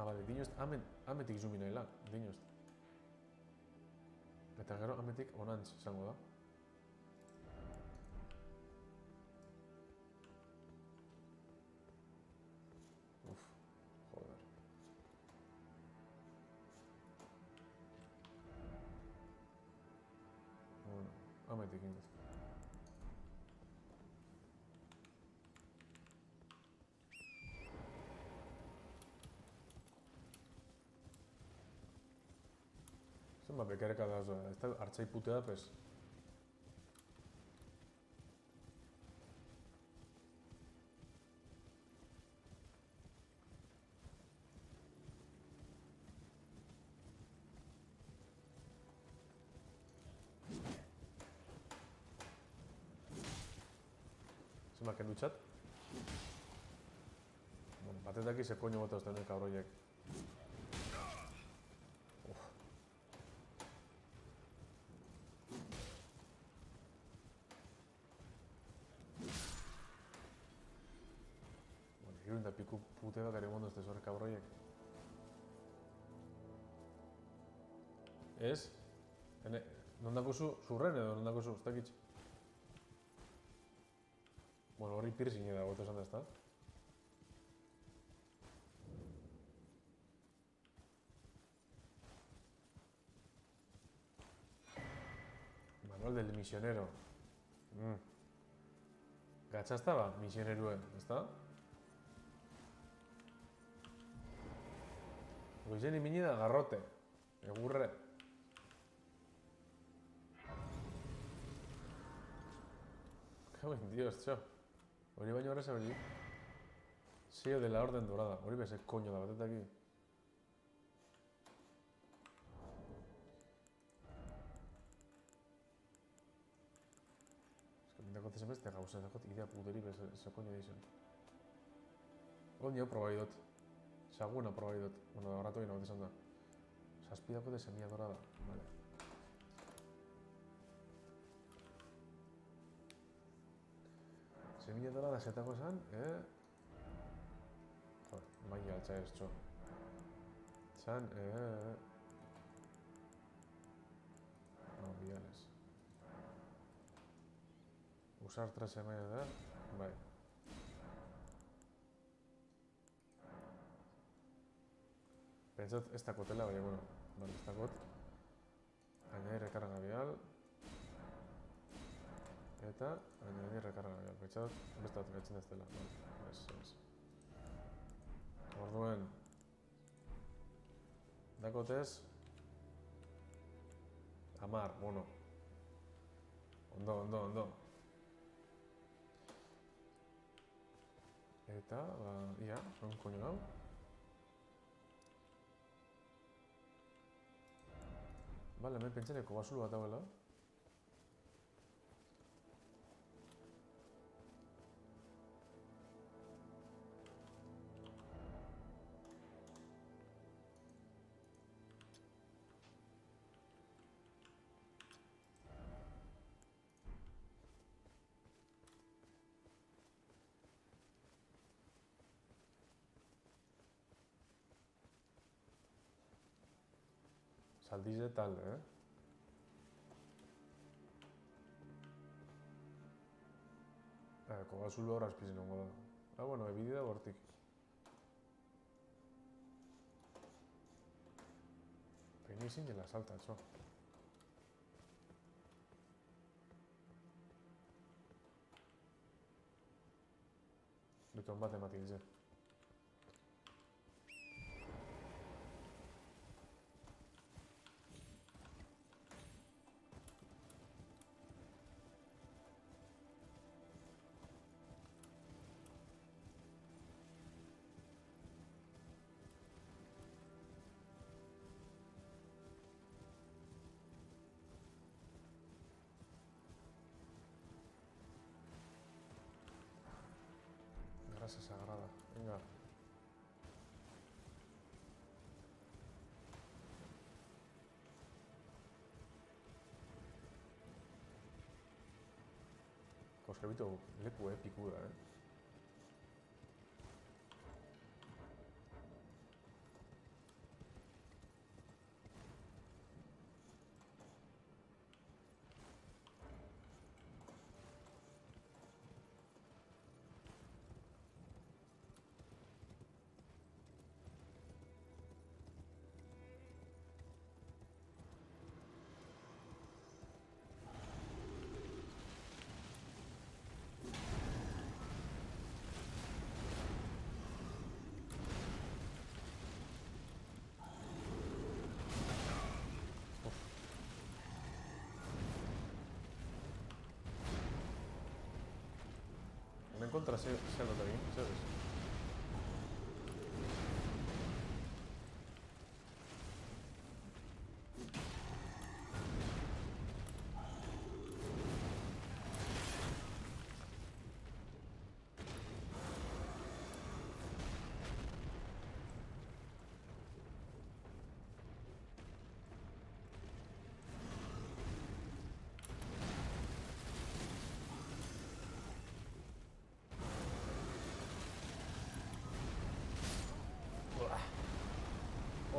Bale, dinoz, amen, ametik zumi nahi la, dinoz. Eta gero ametik onantz izango da. Uf, joder. Bueno, ametik induz. Zenbat bekereka da ez da hartzai putea, pez. Zenbat kendu txat? Bueno, batetaki ze koño bota ustean kabroiek. Ez? Hene, nondako zu, zurren edo nondako zu, ez dakitx? Bueno, hori piercing da, goto esan da, ezta? Manual del misionero. Mm. Gatxazta ba, misioneruen, ezta? Goizen imini da garrote, egurre. En Dios, txo. Hori baino horrez hori. Sello de la Orden Dorada. Hori bez, koño da batet aquí. Ez que mindako zezen beste gauza, dakot idea puteri bez, ze koño dizen. Hori nio probai dut. Saguna probai dut. Bueno, horatu egin bat da. Zazpidako de semilla dorada. Vale. Semilla dorada zetako esan, eh? Joder, mai altza ez, txo. Zan, eh... No, biales. Usar tres semillas da, bai. Pentsat ez dakotela, baina, bueno, vale, ez dakot. Añadir recarga vial. Eta, añadir recarga vial. Pentsat, beste bat gatzen ez dela. Vale, ez, ez. Orduen, dakotez, Amar, bueno. Ondo, ondo, ondo. Eta, ba, ia, non koño hau? Bale, hemen pentsareko basulu bat dagoela. Saldize tal, eh? Eh, kobazulo hor azpiz nengo da. Ah, bueno, ebide da hortik. Peini ezin dela salta, etxo. Beton bat ematik ze. Grasa sagrada. Venga. Koskabito leku epiku da, eh? Hemen kontra ze, ze aldatu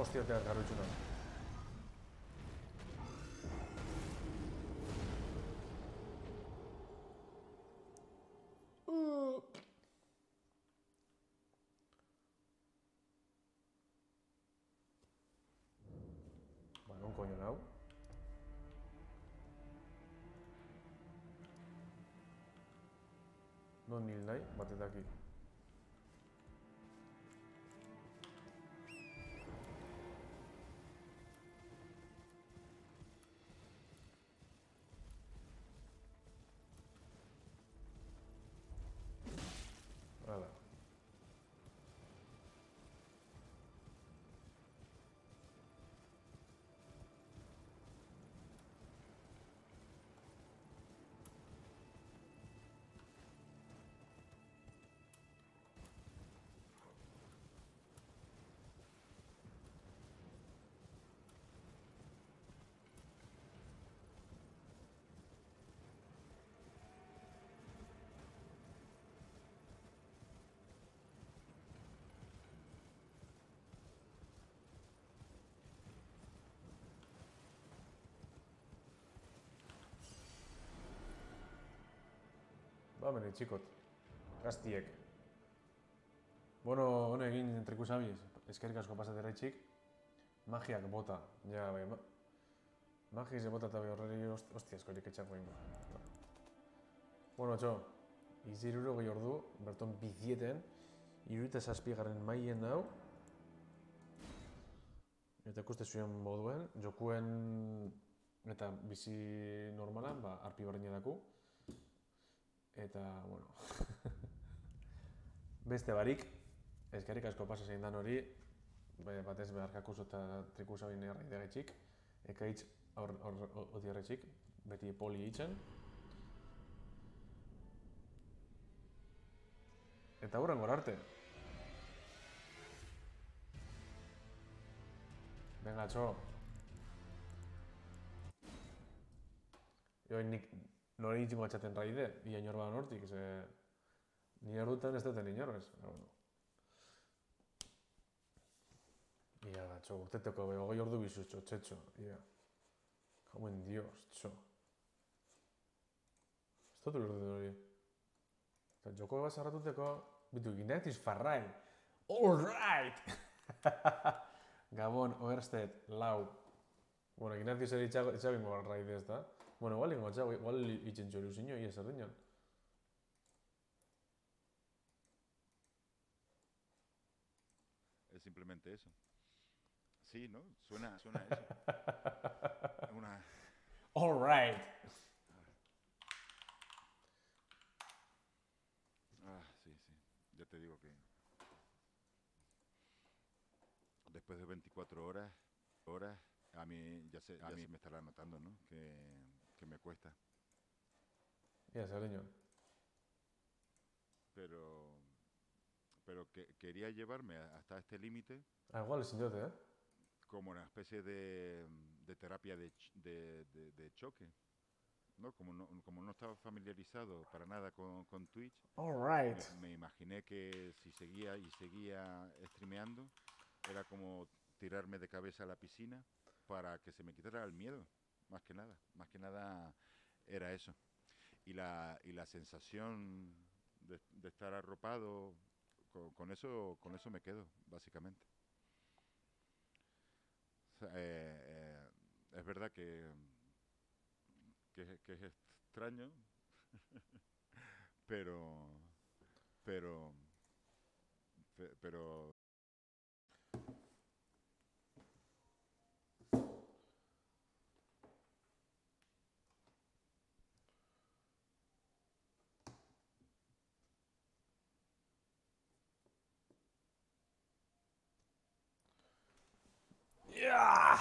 Hostia, te garrutxuna. Ba, non koño nau? Non nil nahi, batek Ba, bene, txikot. Gaztiek. Bueno, hone egin entreku zabiz. Eskerrik asko pasatera itxik. Magiak bota. Ja, bai, ma... Magiz bota eta bai horreri host- hostia eskorik etxako ingo. Ba. Bueno, txo. Iziruro gehi ordu, berton bizieten. Iruita zazpigarren maien hau. Eta ikuste zuen moduen. Jokuen Eta bizi normalan, ba, arpi berdina daku. Eta, bueno, beste barik, ezkerrik asko pasa zein dan hori, be- batez behar kakuzo eta trikusa bine erraidegetxik, ekaitz aur, aur, odierretxik, beti poli hitzen. Eta hurren arte. Venga, txo. Jo, nik nori itxingo atxaten raide, ia inor bada nortik, ze... Ni erdutan ez duten inorrez, pero bueno. Ia da, txo, urteteko, be, hogei ordu bizu, txo, txetxo, ia. En Dios, txo. Ez dut ulertu hori. Eta joko bat zarratuteko, bitu, Ignatius Farrai. All right! Gabon, Oersted, lau. Bueno, Ignatius ere itxago, itxago ingo raide ez da. Bueno, igual txago, igual itxen txoru zinio, ia zer dinan. Es simplemente eso. Sí, ¿no? Suena, suena a eso. Una, All right! ah, sí, sí. Ya te digo que después de 24 horas, horas, a mí ya sé, a mí me estará notando, ¿no? Que, que me cuesta. Zer dinan. Pero, pero que, quería llevarme a- hasta este límite Ah, igual diote, eh? como una especie de, de terapia de, ch- de, de- de choque. ¿no? Como, no, como no estaba familiarizado para nada con, con Twitch, All right. me, me imaginé que si seguía y seguía streameando, era como tirarme de cabeza a la piscina para que se me quitara el miedo, más que nada. Más que nada era eso. Y la, y la sensación de, de estar arropado, con, con eso, con eso me quedo, básicamente. Eh, eh, es verdad que, que, que es extraño, pero, pero, pe- pero Ja!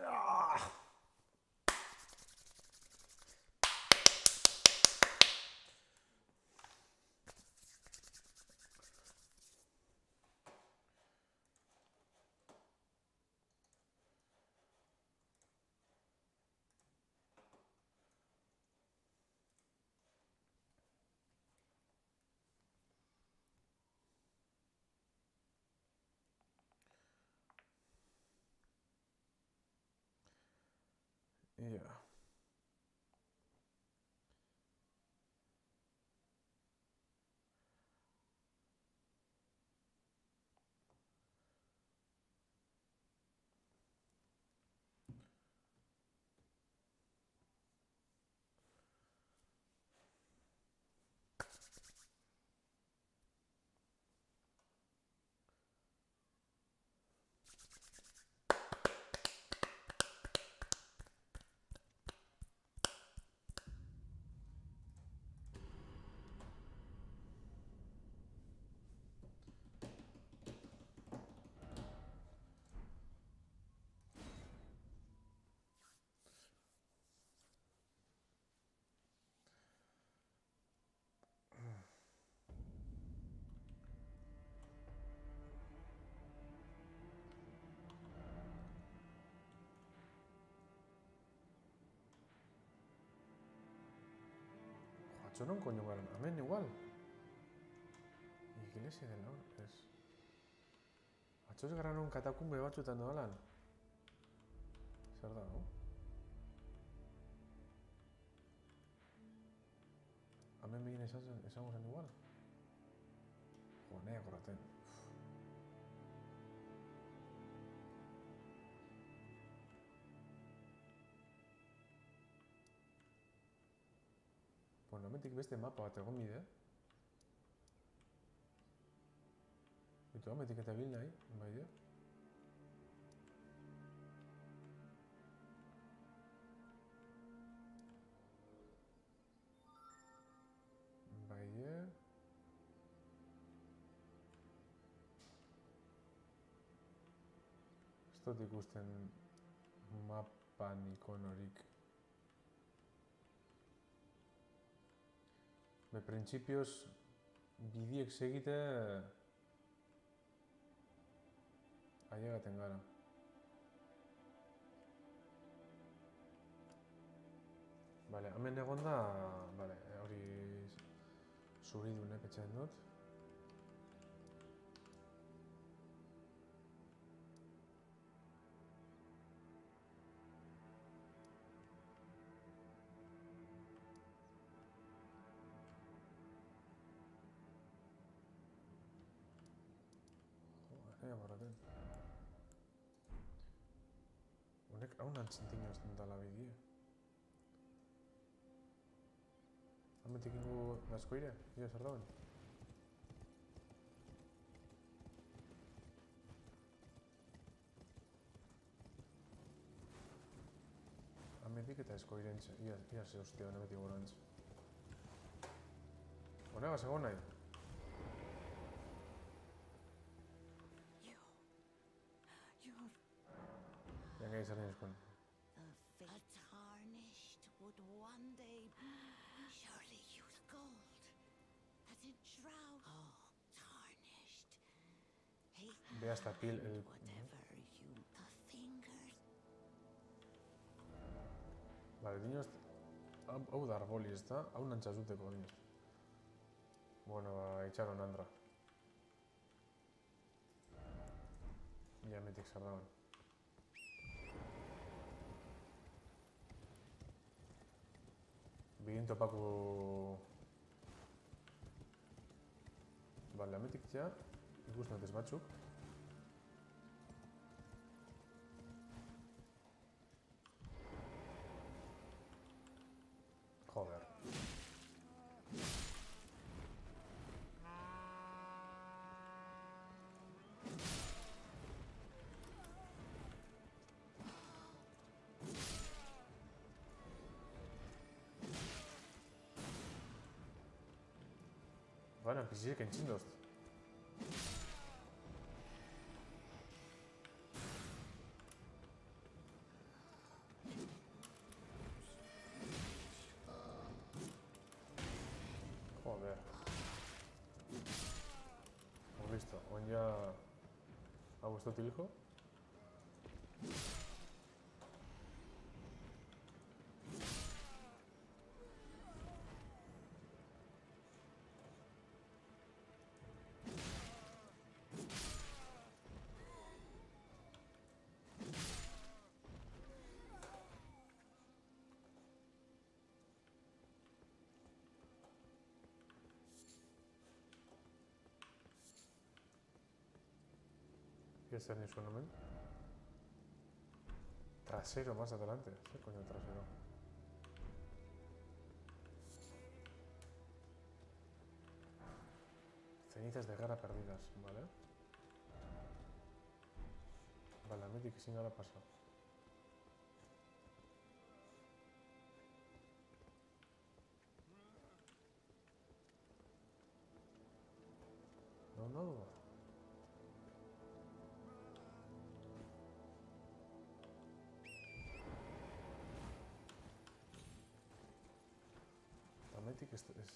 Ja! Ja. Atzo non koño garen, hemen igual. Iglesia de la ez. Atzo ez gara non katakumbe batzutan doalan. Zer da, no? Hemen begin esan, esango zen igual. Jo, nahi akorraten. batetik beste mapa bat egon bidea. Bitu, ametik eta bil nahi, bai dio. Bai dio. Ez dut ikusten mapan ikon. Be, printzipioz, bidiek segite... Ailegaten gara. Vale, hemen egon da, vale, hori zuridune petxen dut. egunan txintin jozten dala bidi. Hormetik ingo nasko ire, dira zer dagoen. Hormetik eta esko ia, ia ze ustio, hormetik gero entzio. Hone, gaz nahi. Venga, izan eskuen. the fa- A tarnished would one day. Surely you'll gold. As in shroud. Oh, tarnished. Hey, Ve hasta aquí el... el- whatever you. The fingers. Vale, dinoz... Hau, hau da arboli, ez da? Hau nantzazuteko dinoz. Bueno, ba, itxaron andra. Ia metik zer Bigin topako... Vale, ametik ja, ikusten dut ez batzuk. Bana, pizizek entzin dozt. Joder. Hau listo, oin ja... Hau ez dut hilko? ¿Qué es nombre? Trasero más adelante. ¿Qué coño trasero? Cenizas de guerra perdidas, ¿vale? Vale, a mí que sin nada pasa.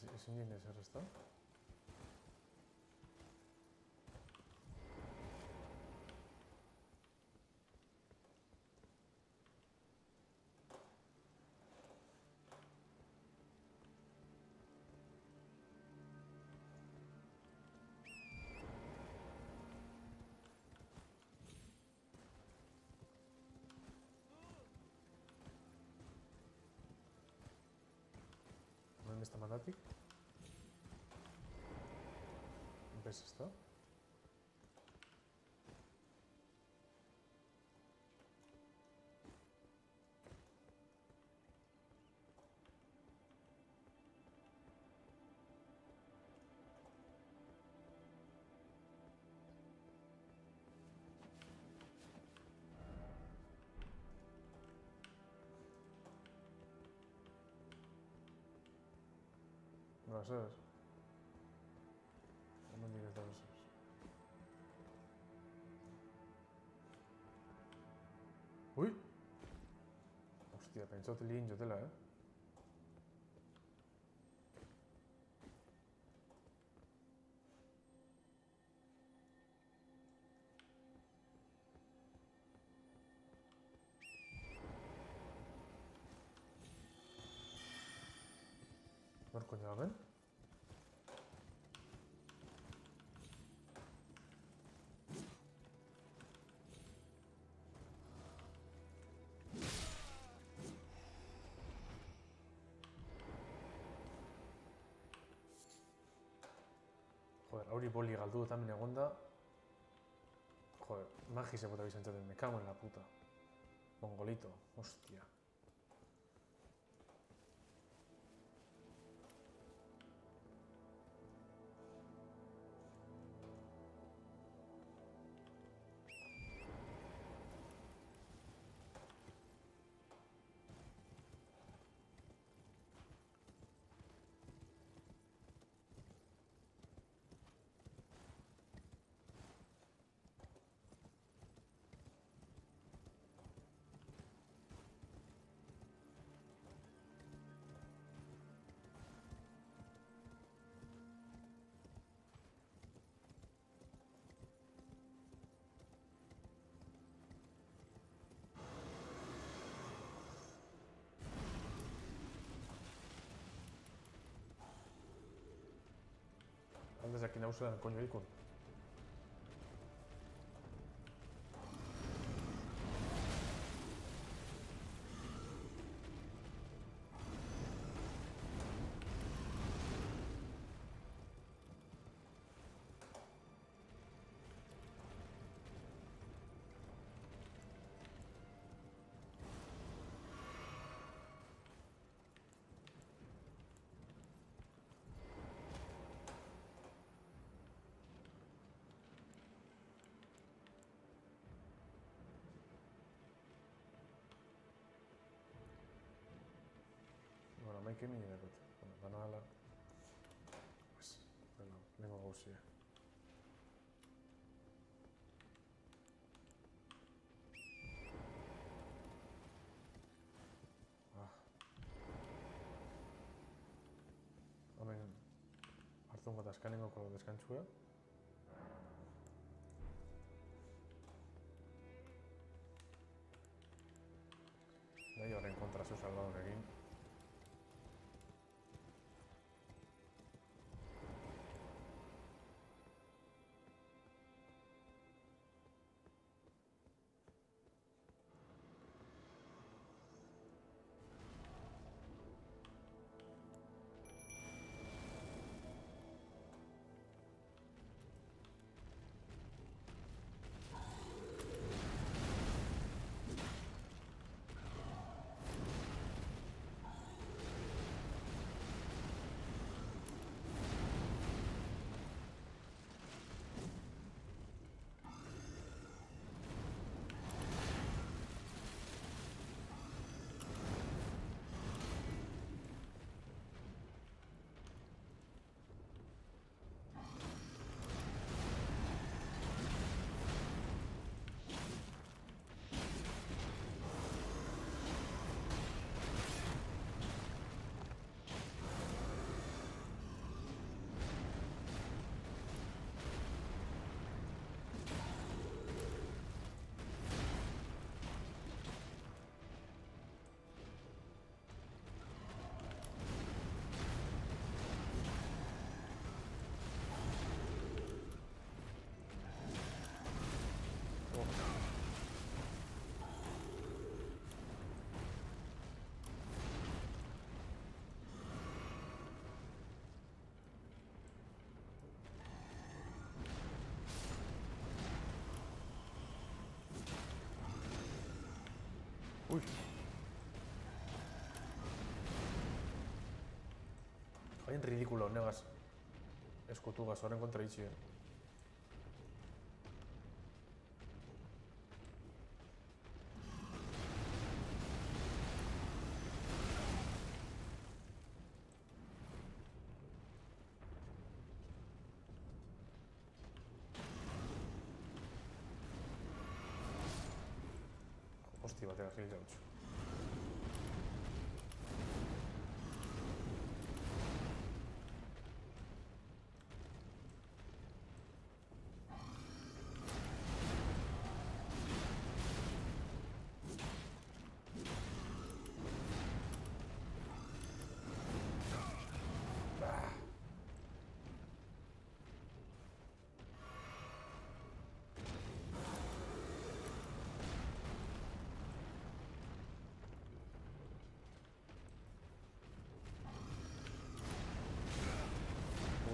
Hemetik ez, ez, ezin dien beste mandatik. Bez, ezta? No, ez ez. Da ez. Ui! Hostia, pentsot liin jotela, eh? Joder, hori boli galdu dut hemen egonda. Joder, magi se bota bizantzaten, me cago en la puta. Mongolito, hostia. Antes aquí nausea, coño, hilkun. Maike mini dakot. Bueno, dana ala... Pues, bueno, lengo gauzia. Ah. Hemen hartu bat askanengoko deskantzua. Uy. Hain ridikulo, negaz. Eskutu gaz, horren kontra itxi, eh? Besti batera hil jautxu.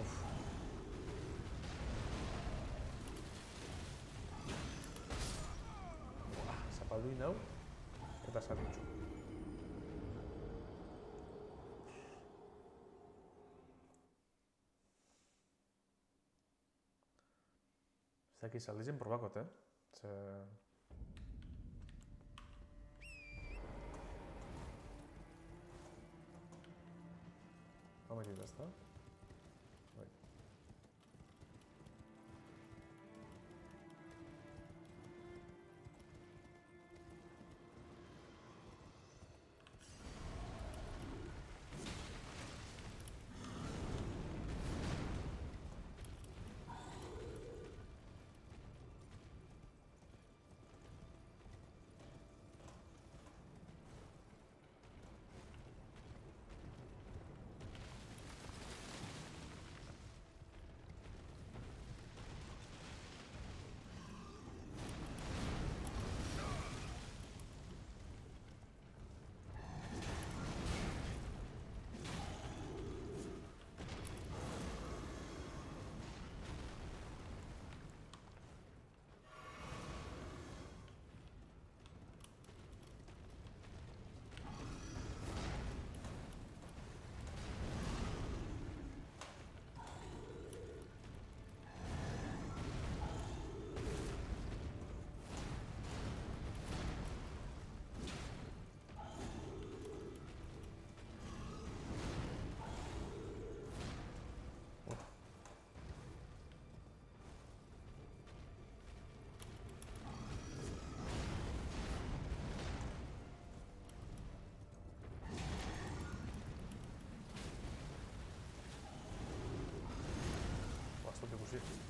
Uf. Zapaldu inau, eta sartutxu. Ez dakit saldizen probakot, eh? Ze... Bastante ikusi. Ja.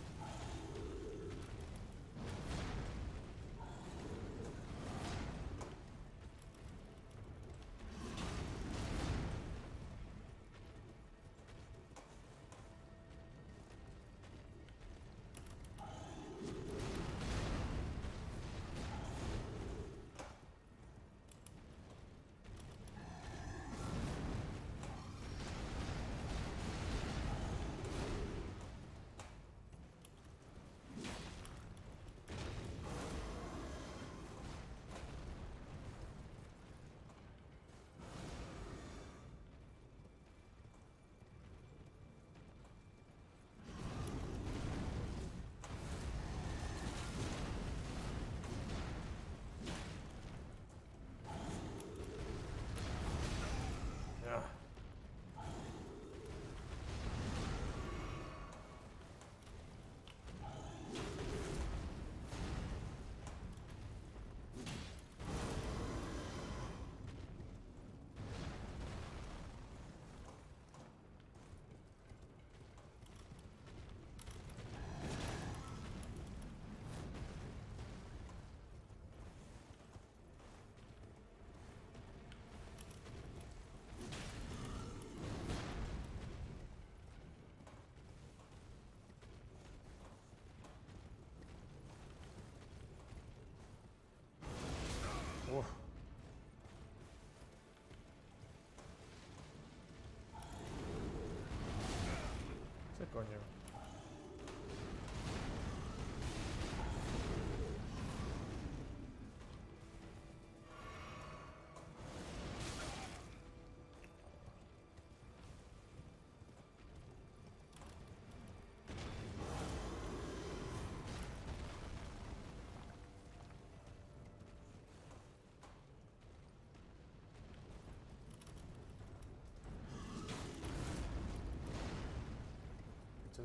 koniu.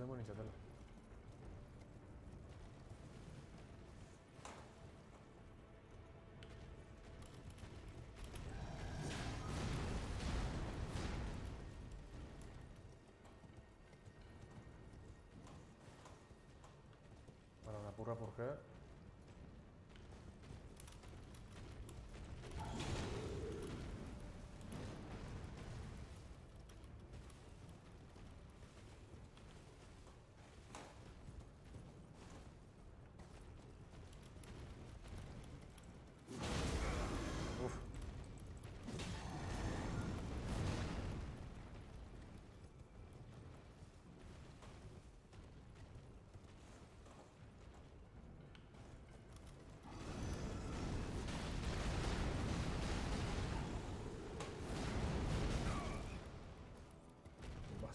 demonizatelo. Para la purra, ¿por qué?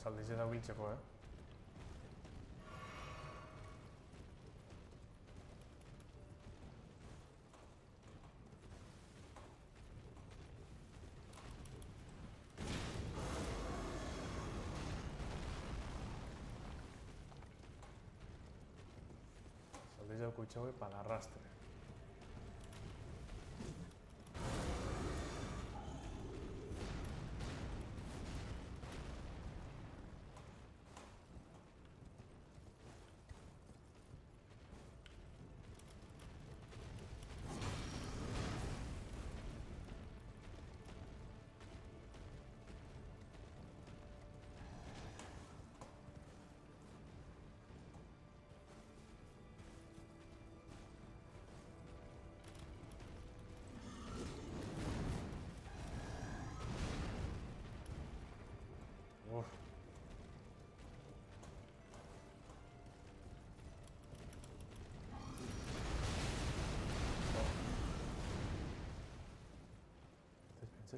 Ba, saldize da biltzeko, eh? Saldize da kuitxaue para arrastre.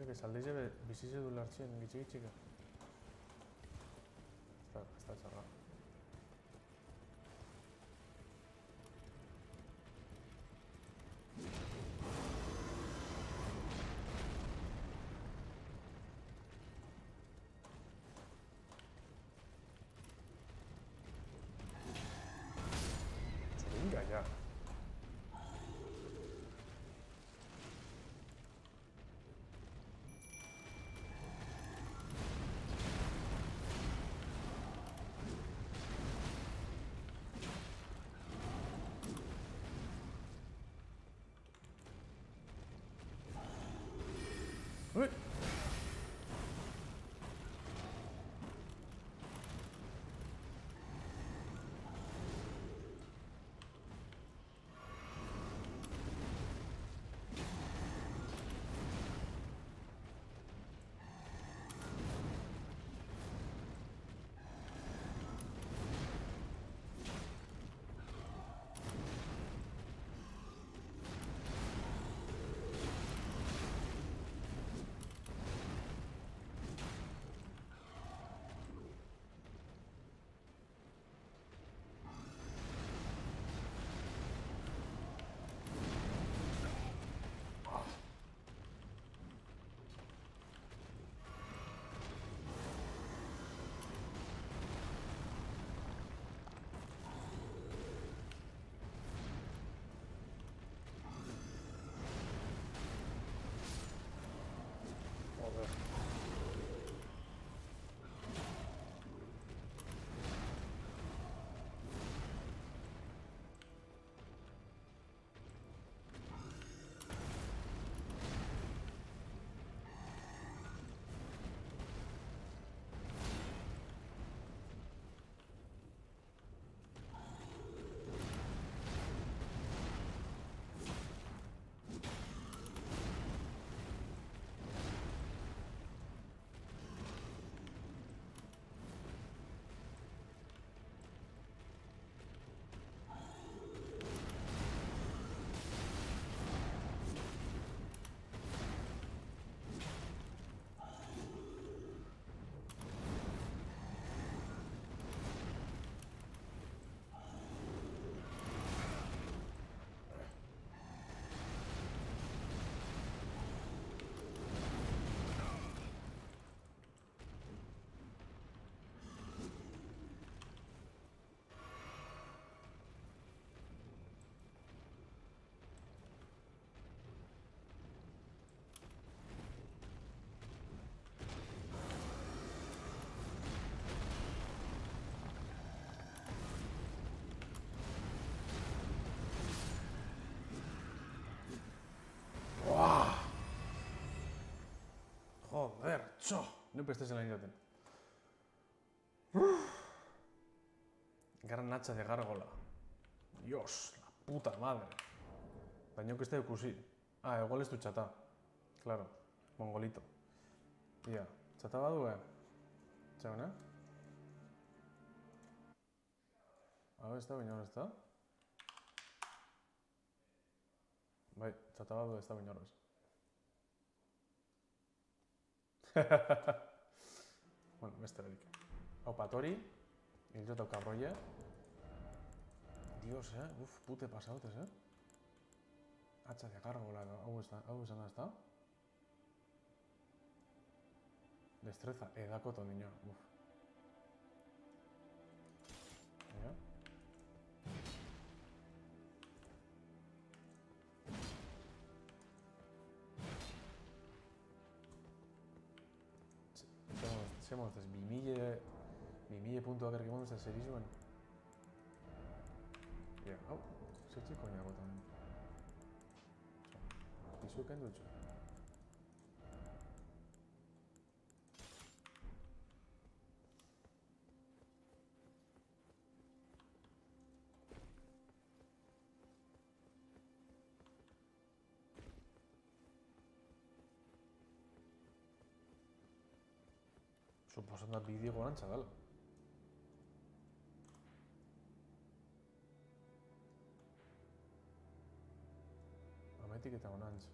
Que saldize be bizize du gitxika. Ez Txo! Nupe este zelan iraten. Gran hacha de gárgola. Dios, la puta madre. Baina que este ikusi. Ah, igual ez du txata. Claro, mongolito. Ia, txata badu, eh? Txauna? Hau ez da, baina ez da? Bai, txata badu ez da baina ez. bueno, beste berik. Hau patori, hil jota kabroie. Dios, eh? Uf, pute pasautes, eh? Hacha de gárgola, hau ez da, hau esan da, ez? Destreza, edako niño, uf. Zemuz, ez, bi mila, bi mila puntuak ergimon ez zer izuen. Ja, hau, zer koñako tamen. Pizu kendu txu. Suposan da bideo gorantza dela. Ametik eta honantz.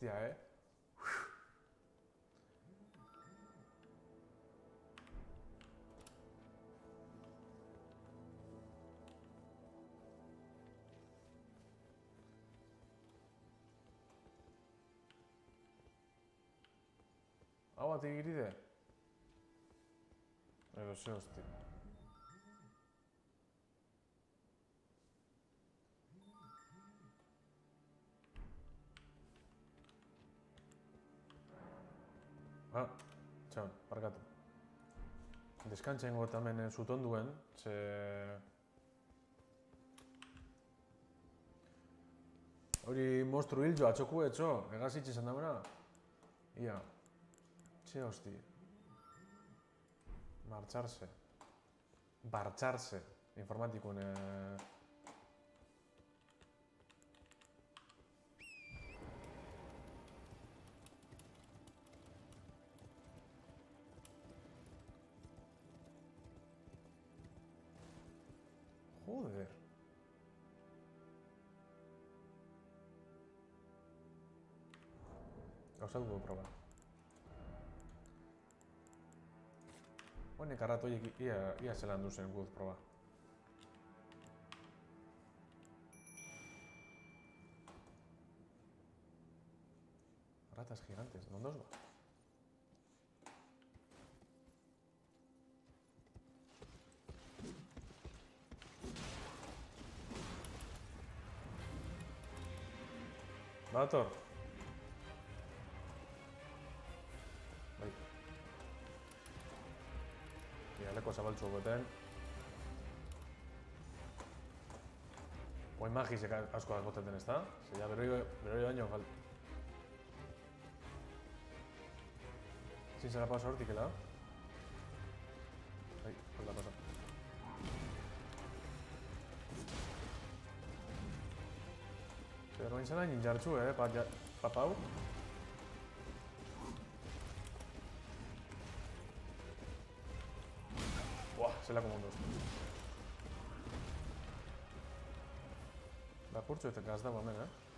Hostia, eh? Hau bat egiride? Edo ze hosti. Ah, txaun, barkatu. Deskantzen got hemen eh, zutonduen, ze... Hori mostru hil jo, atxoku etxo, egazitxe izan damena. Ia, Che hosti. Marcharse. Barcharse. Informatikun... Eh... Joder. Gauzak dugu proba. Honek arratoiek ia, ia zelan duzen guz proba. Ratas gigantes, ¿dónde os va? Dator. Zabaltzu beten. Oain magizek asko agoten ez da? Ze ja, beroi, beroi baino gal... Zin zara pasa hortik, ela? Bai, falta pasa. Zer, bain zara ninjartzu, eh? Pa, ja, pa zelako munduz. Lapurtxo eta gaz dago hemen, eh?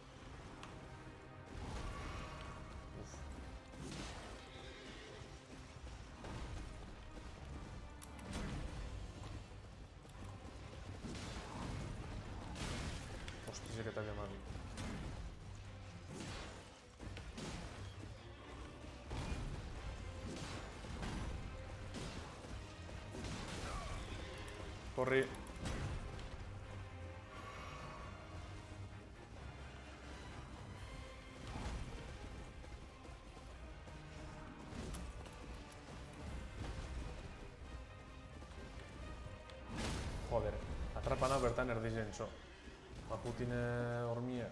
Joder, atrapana bertan erdizen, txo. Ba, Putine hormia.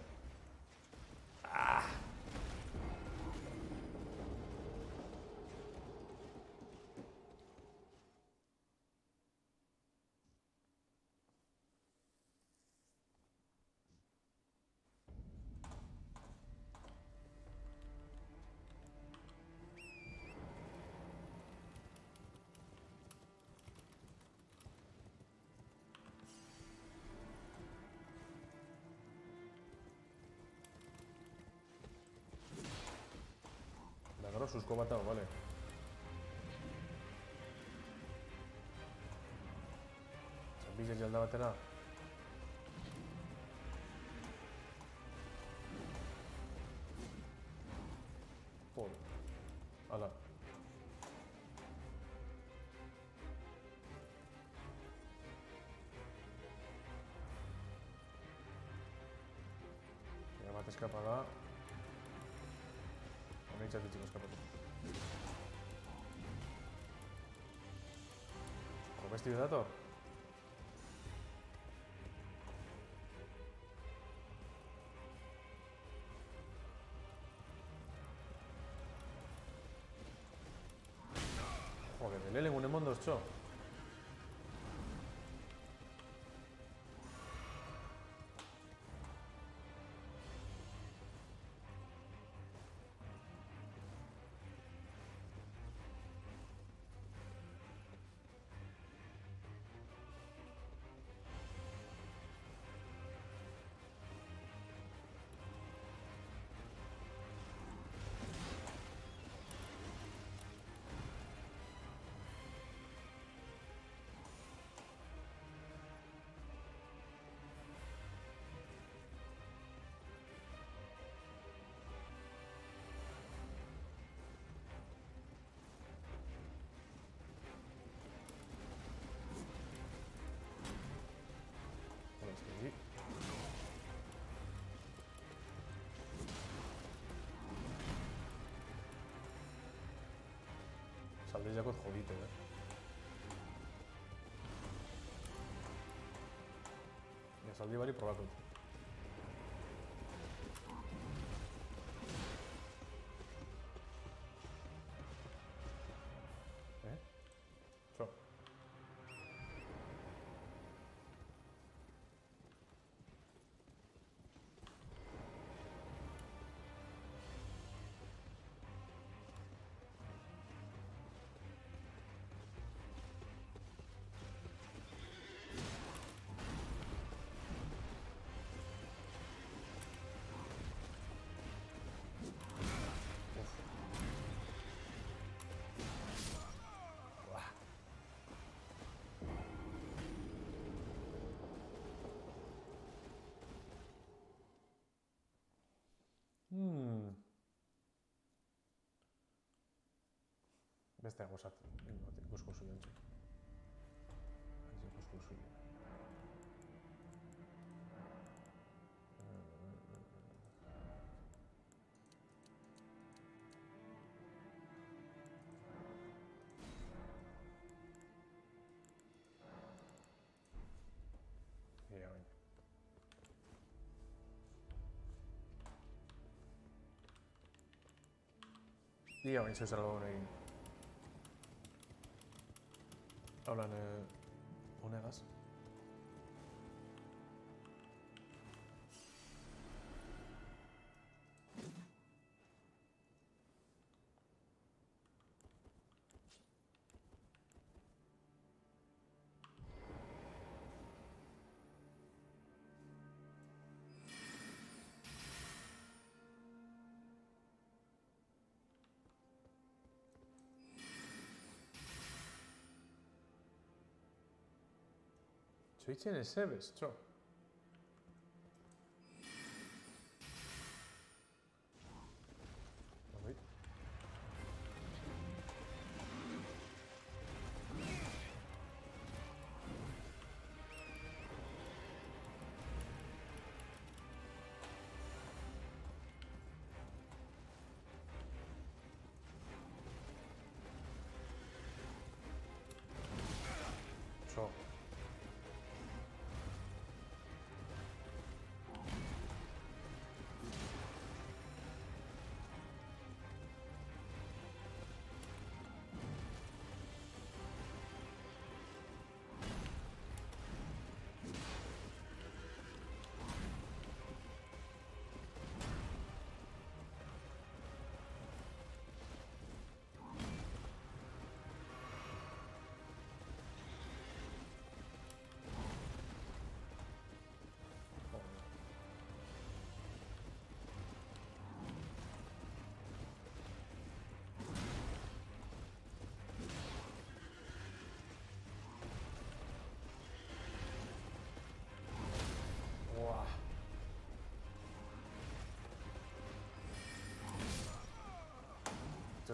Gero, susko bat dago, bale. Zabizet jalda batera. Joder. Hala. Venga, bat eskapada. Honeitza ditziko eskapatu. Beste dator? Joder, el Ellen un mondo txo. Saldréis ya con jodito, eh. Ya saldí bari Beste gozat, ikusko zuen txek. Ez ikusko zuen. Ja, baina. Ia, baina algo egin. Hablan, eh, honegaz. Txoitzen ez ebez, txo.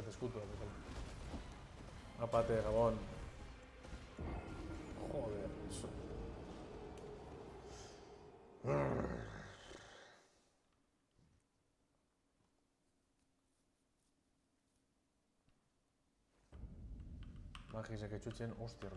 Eskutuak eta. Apate, Gabon. Joder, eso. Magizek etxutzen hostia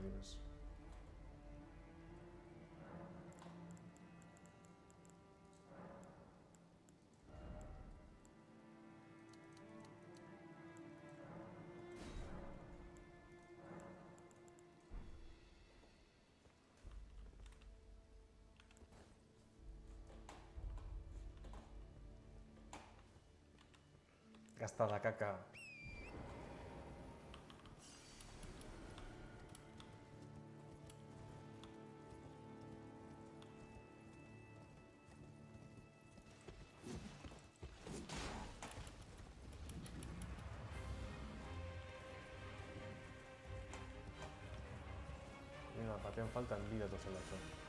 está la caca. Patean falta en vida todos el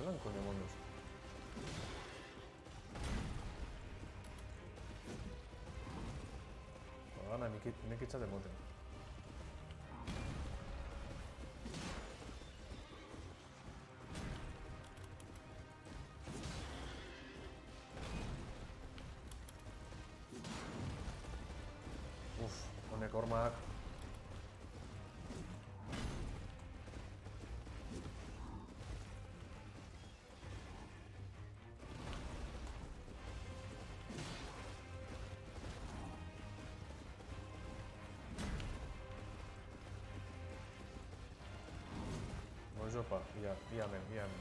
falan koyuyorum onun için. Ana, nik, nik itza demoten. Honek hormak Pues opa, ia, ia hemen, ia hemen.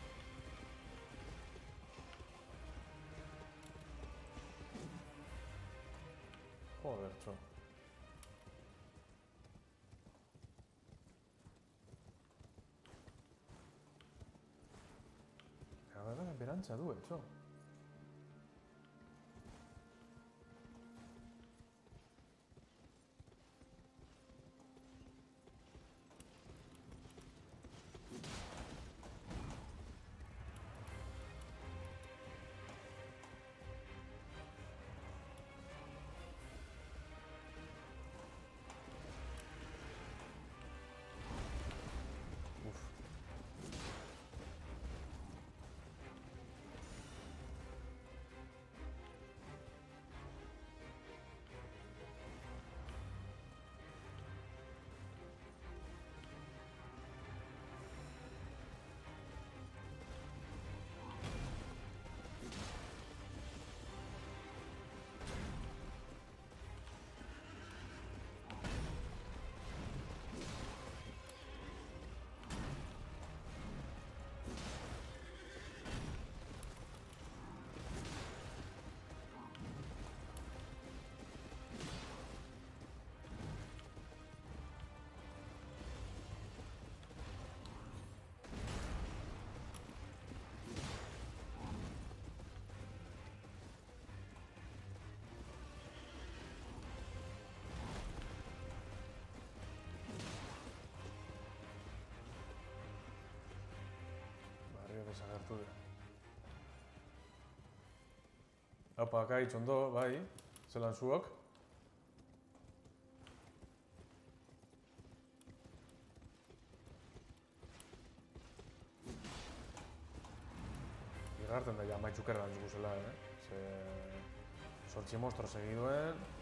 Joder, txo. Gara, gara, berantza du, eh, Desagertu dira. Apa, kaitz ondo, bai, zelan zuok. Igarten da, ja, maitxukerra antzuko zela, eh? Ze... Sortzi mostro segiduen.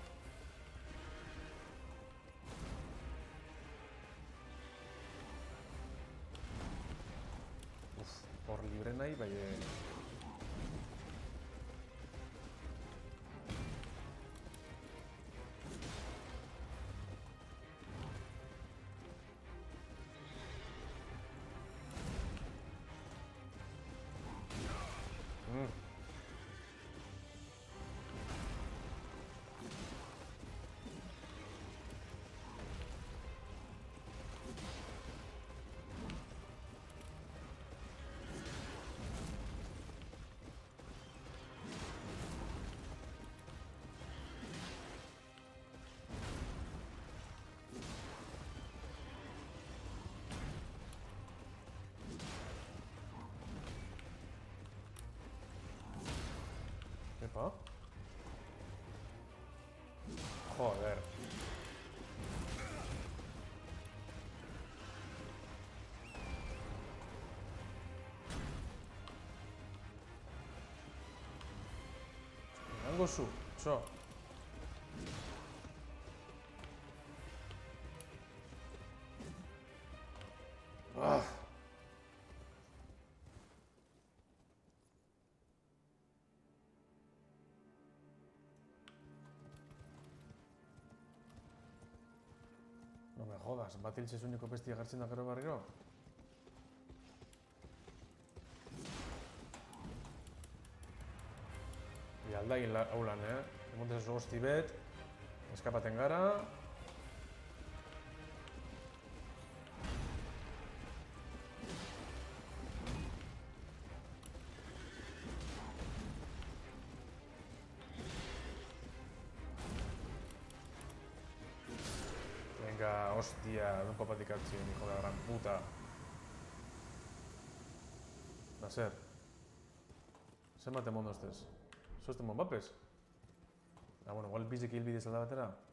Libre nahi, Opa. Joder. Hango zu, zo. No me jodas, Batiltz ez uniko bestia gartzen da gero barriro? I aldain la, hau lan, eh? Oso hosti bet, eskapaten gara. Venga, hostia, non papatik hartzien, hijo de la gran puta. Naser. Zenbat emon doztez? Zoazten mon bapes? Ah, bueno, igual bizek hilbidez alda batera?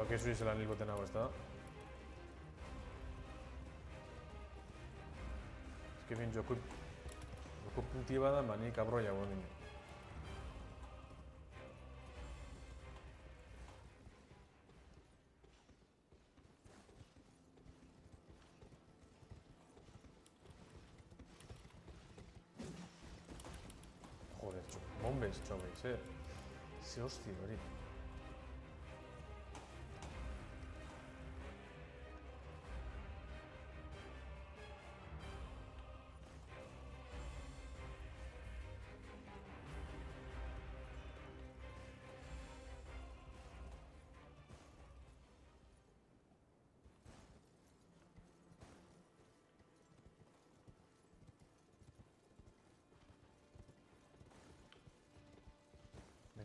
Bakizu zelan hilboten hau, ezta? Eske fin joku... Joku punti bada, ba nik abroia guen Joder, txo, bombes, txobeiz, eh? Ze hosti hori.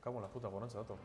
Cago en la puta bonanza, dato.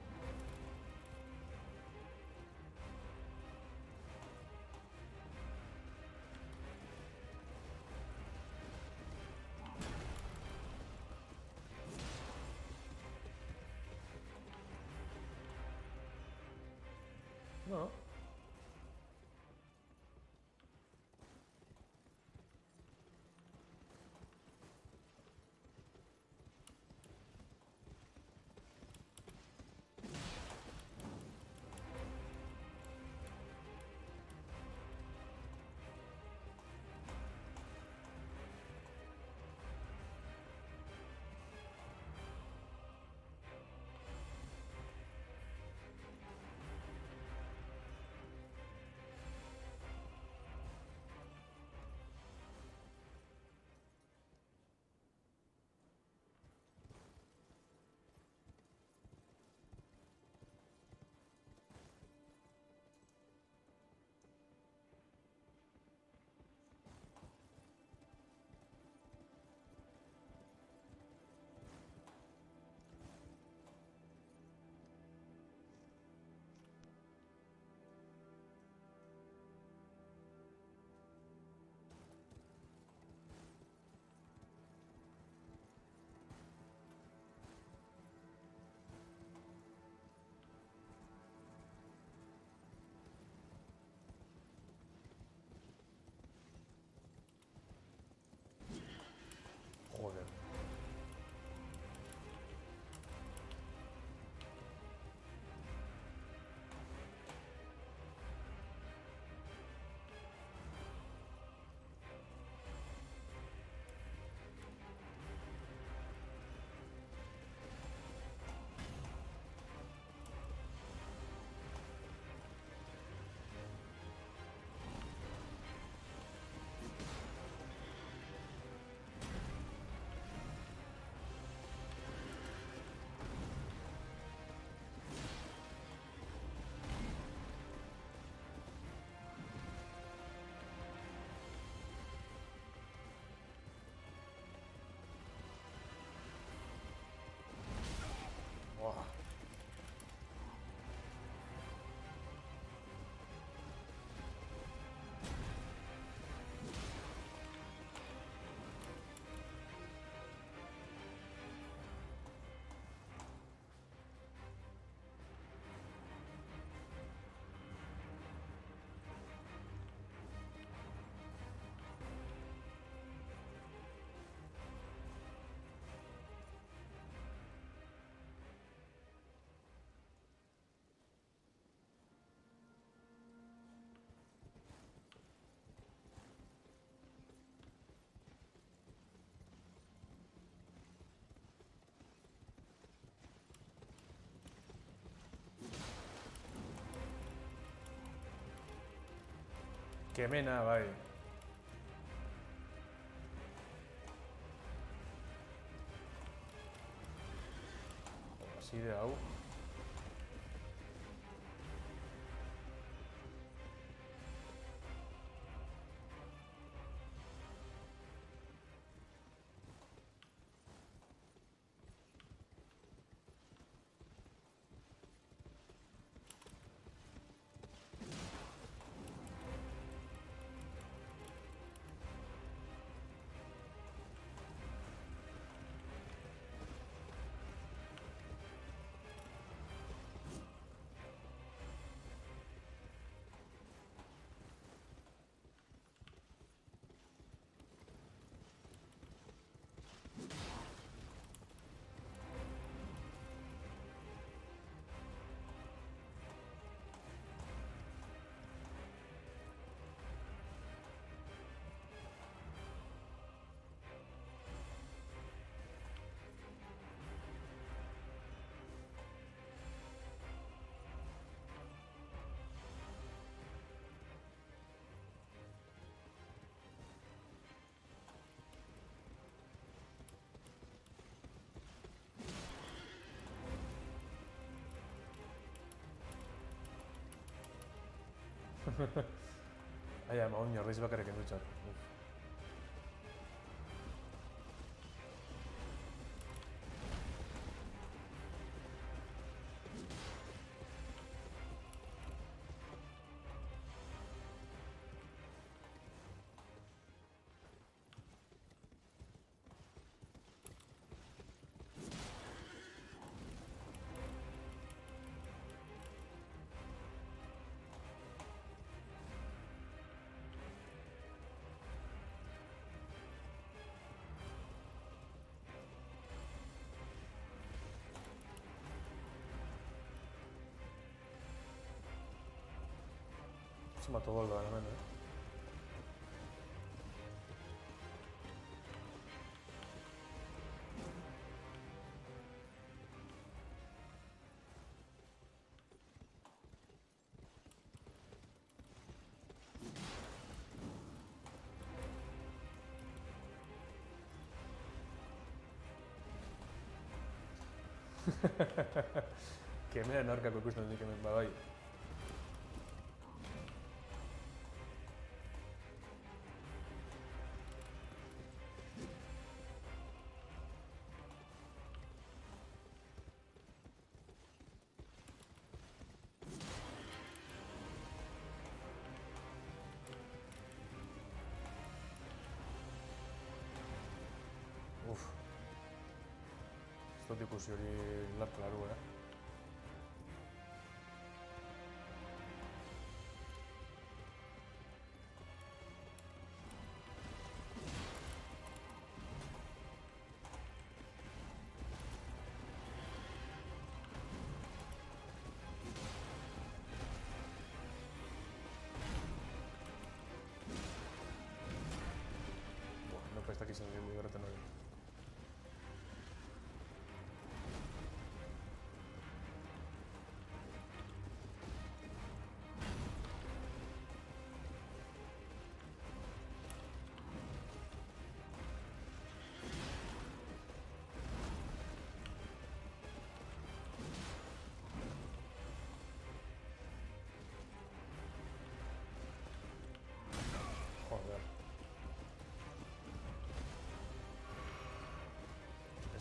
Kemena, bai. Así de hau. Ai, ama, oin horreiz bakarrik endutxar. Uf. Zenbat gol da hemen, eh? Kemearen aurkako ikusten dik hemen, ba bai. Uf. Ez dut ikusi hori lar klaru, eh? Buah, no ez dakit zen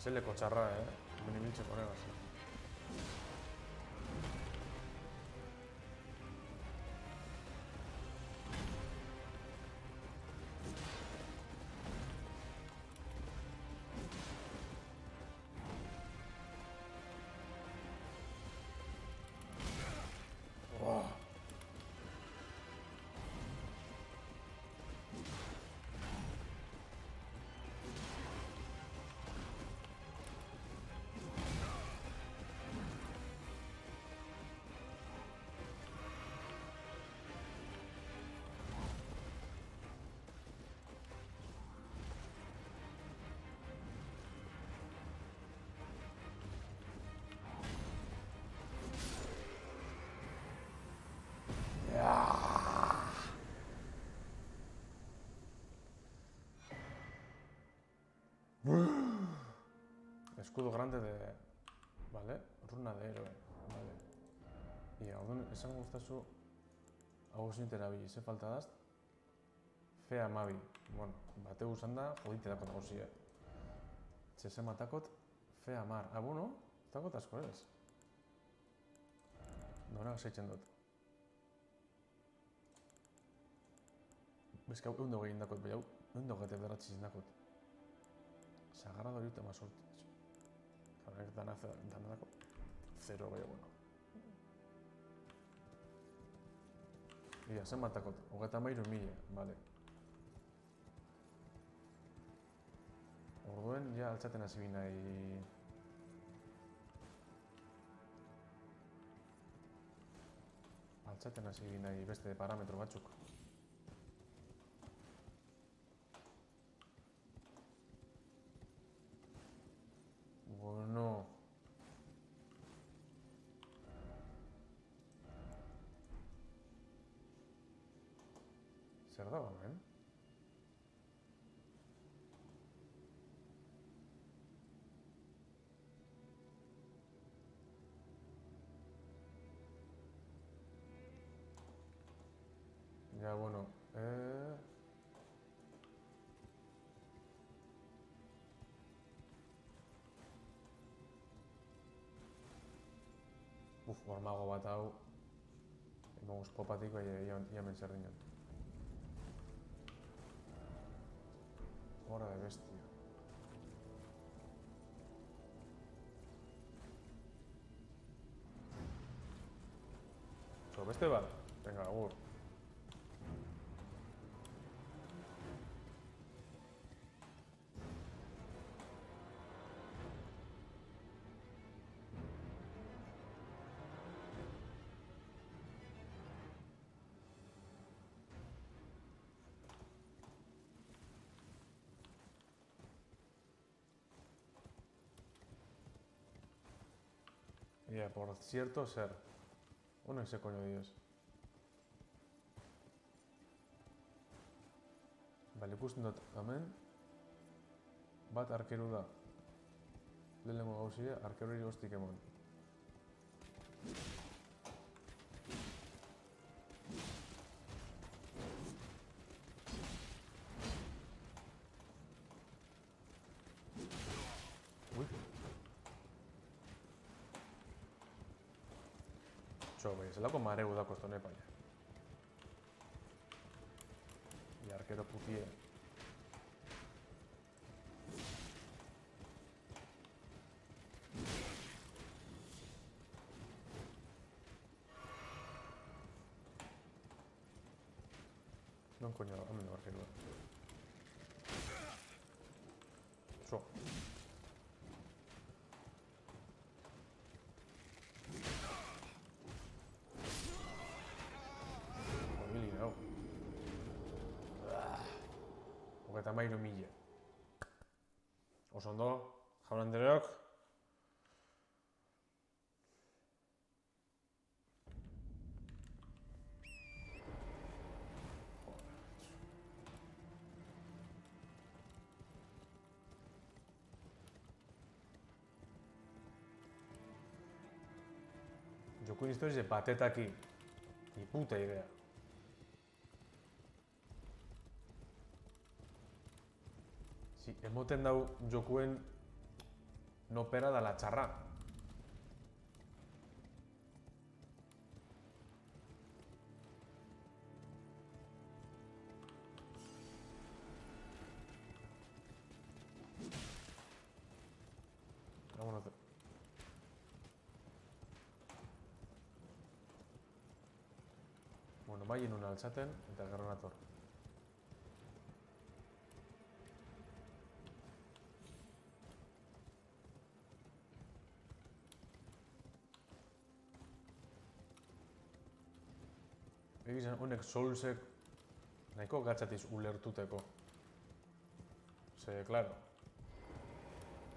Eseleko txarra, eh? Hemen ibiltzeko honegaz. Escudo grande de... Vale, runa de héroe, vale. Ia, orduan, esan guztazu hau ezin erabili, ze falta daz? Fe amabi. Bueno, bate usan da, jodite dako nagusia. Txese matakot, fe amar. Ah, bueno, ez dakot asko ez. Nora gasaitzen dut. Bezka hau egin dakot, bai hau, eundo gete beratzi dakot. Sagrado hori tema sorti. Dana, dana dako, zero bai bueno. Ia, zen batakot, hogeta mairu mila, bale. Orduen, ja altzaten hasi nahi... Altzaten hasi nahi beste parametro batzuk. Bueno... Hemen? Ja, bueno, eh... Uf, hormago bat hau... Emango popatik, bai, iamen zer dinen. Hora de bestia. So, beste bat? Venga, agur. Ya, por cierto ser. Uno ese coño dios. Bale, ikusten dut, hemen, bat arkeru da. Lehenengo gauzia, arkeru hostik emon. Txo, bai, zelako mareu dako esto nepaia. Y arquero putie. Non coño, hemen no arquero. Txo. Ibili nau. Hogeita mairu mila. Oso ondo, jaun andreok. Jokuin historia batetaki. Ni puta idea. Si, emoten dau jokuen nopera da la txarra. Vámonos. Bueno, bai un altzaten eta gero nator. Egizan, honek soulsek nahiko gatzatiz ulertuteko. Ze, klaro,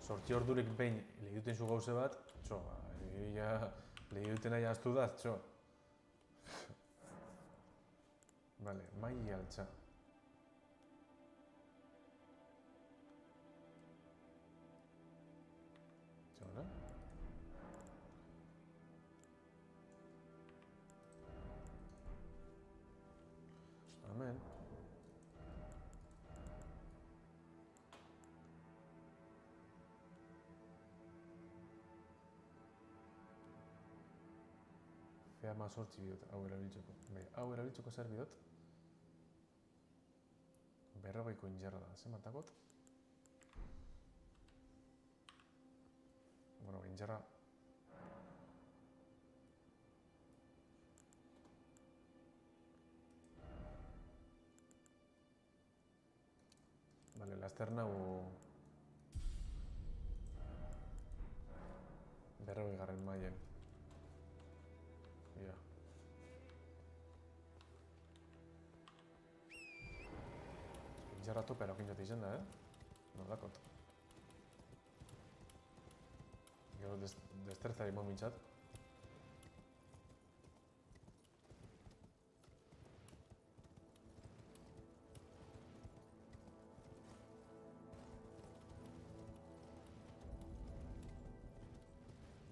sortzi ordurik behin lehiduten zu gauze bat, txo, ja, lehiduten nahi aztu da, txo. Vale, mai altza. Ama sortzi bidot, hau erabiltzeko. Be, hau erabiltzeko zer bidot? Berrogeiko injerra da, dakot? Bueno, injerra... Vale, laster nau... Berrogei garren mailen. Injerra tope erokin jote izen da, eh? No dakot. Gero des, destrezari mo mintzat.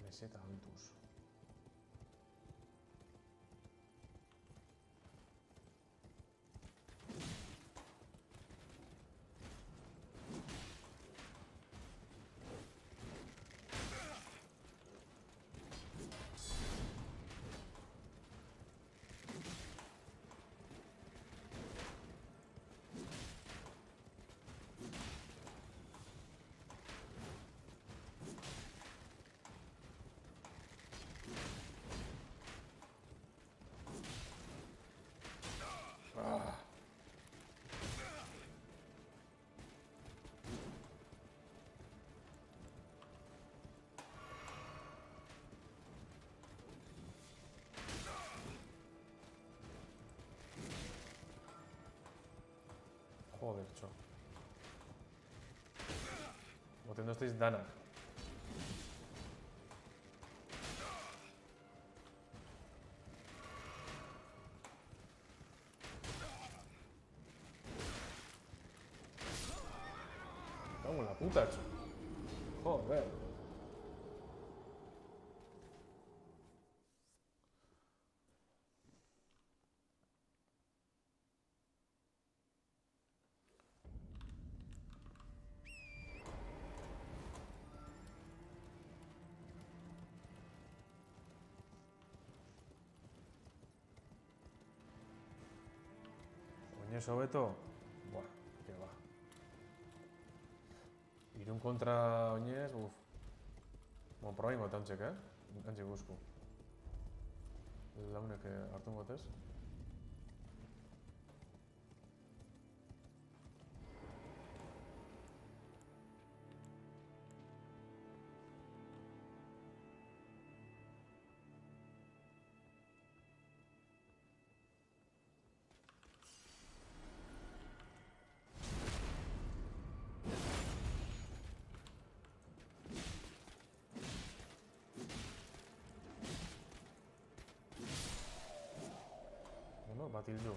Meseta altuz. Joder, txo. Botendo estáis danak. Cago en la puta, txo. Joder. Oinez hobeto, buah, que va. Irun kontra oinez, uf. Bon, proba ingo tantzek, eh? Tantzek guzku. Launek eh, hartu gotez. Bat hildu.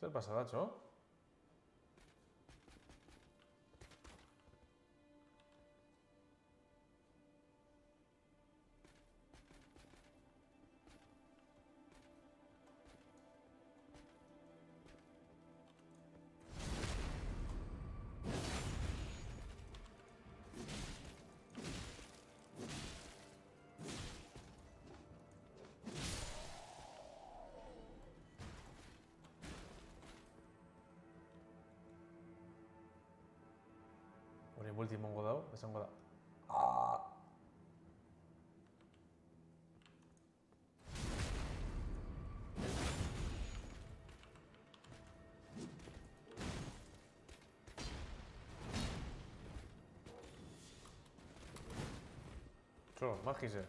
Zer pasa bulti emongo dau, esango da. "Ah!" Txo, magize.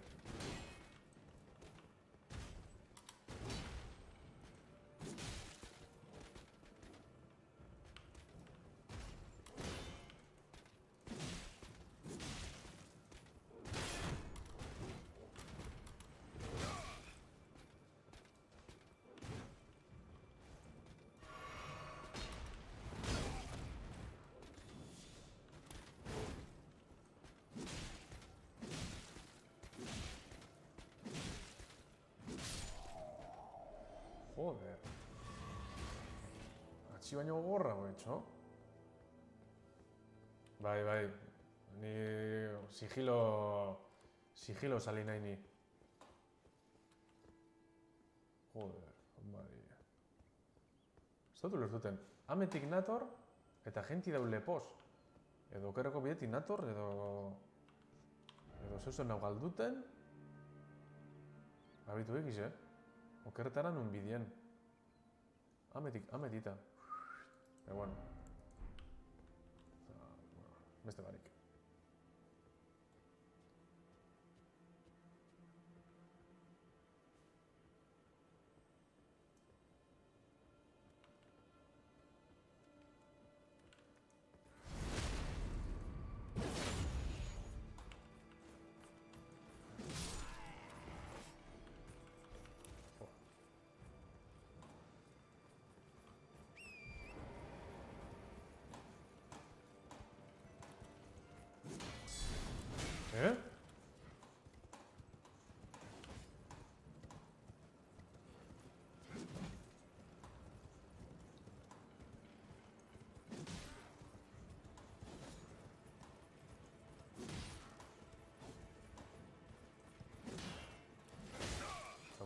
Joder. bizi baino gogorrago, etxo? Bai, bai, ni sigilo, sigilo sali nahi ni. Joder, Maria. Ez dut ulertuten, ametik nator, eta genti dau lepoz. Edo okerreko bidetik nator, edo... Edo zeuzen hau galduten. Abitu egiz, eh? Okerretara nun bidien. Ametik, ametita. Ah, bueno, Beste barik.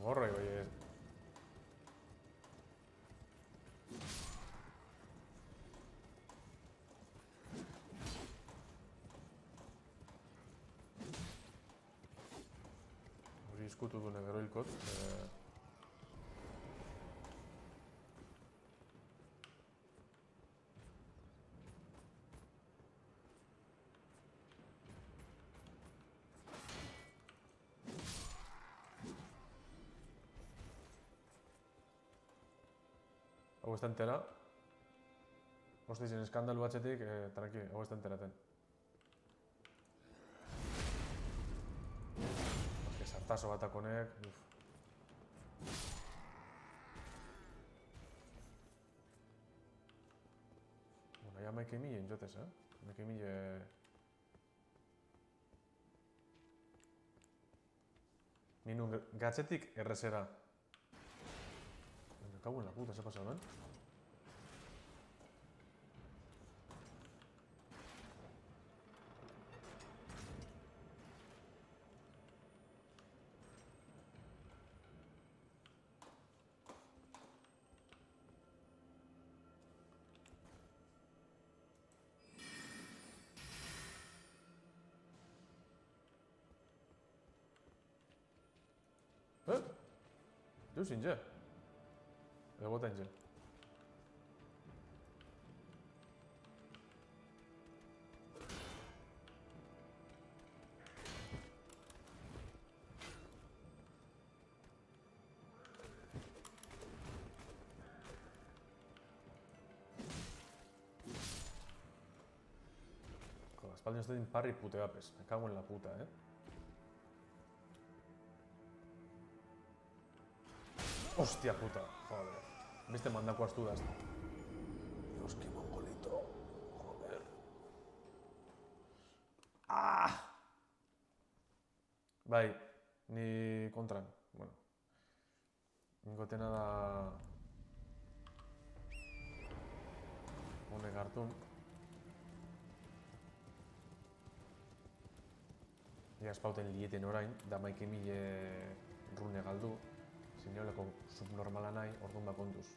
Bai, ez. Hori izkutu dune gero hilkot. Eh, Entera. Oste izan eskandalu batxetik, eh, tranqui, enteraten. Que sartaso batak honek, uf. Bueno, ya maike milen jotez, eh? Maike mile... Minun gatzetik errezera. Me cago en la puta, se ha pasado, ¿eh? Eh? Deus ince. Egoten ince. Con la espalda estoy en parry puteapes. Me cago en la puta, eh. Hostia puta, joder. Beste mandako astu da. Dios, qué mongolito. Joder. Ah! Bai, ni kontran. Bueno. Ningotena da... Honek hartun. Ia espauten lieten orain, da maike mile rune galdu. Zinoleko subnormala nahi, orduan bakontuz.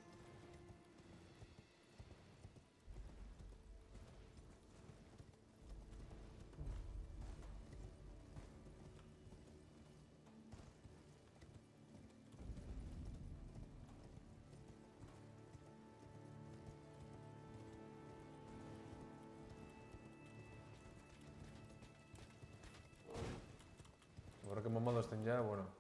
Ahora que mamados estén ya, bueno.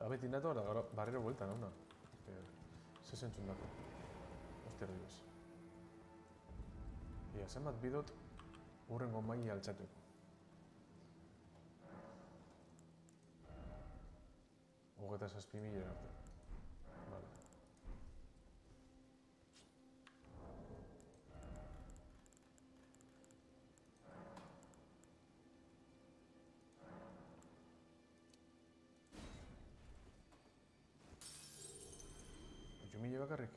Ah, A ver, tiene todo barrero vuelta, ¿no? Se eh, sentó un dato. Hostia, Dios. Y Bidot, Urrengo Magi al chat. Ogeta mila arte. Bakarrik?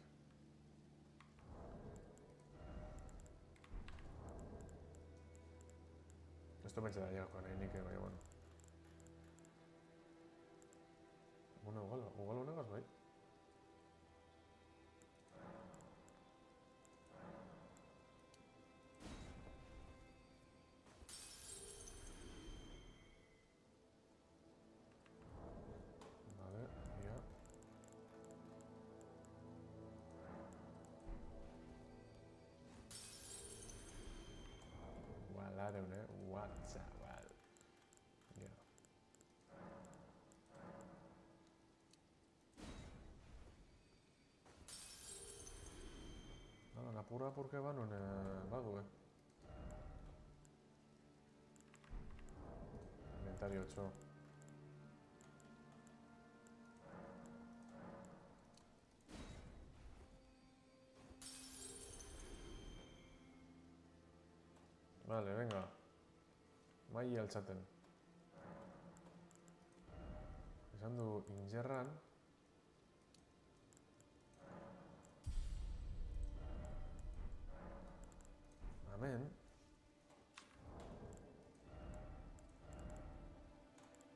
Esto me da ya con el baina, bueno. Bueno, eh? Guatzaval. Ya. Nada, napura porque van un eh, vago, eh. Inventario 8. Vale, venga. Mai altzaten. Esan du injerran. Hemen.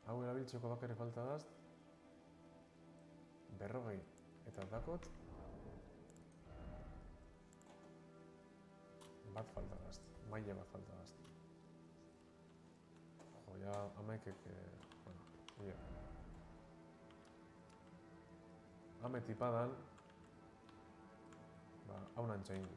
Hau erabiltzeko bakare falta daz. Berrogei. Eta dakot. Bat falta daz. Maila bat falta daz. Jo, ja amekek... Eh, bueno, ia. Ame tipadan... Ba, hau nantxain du.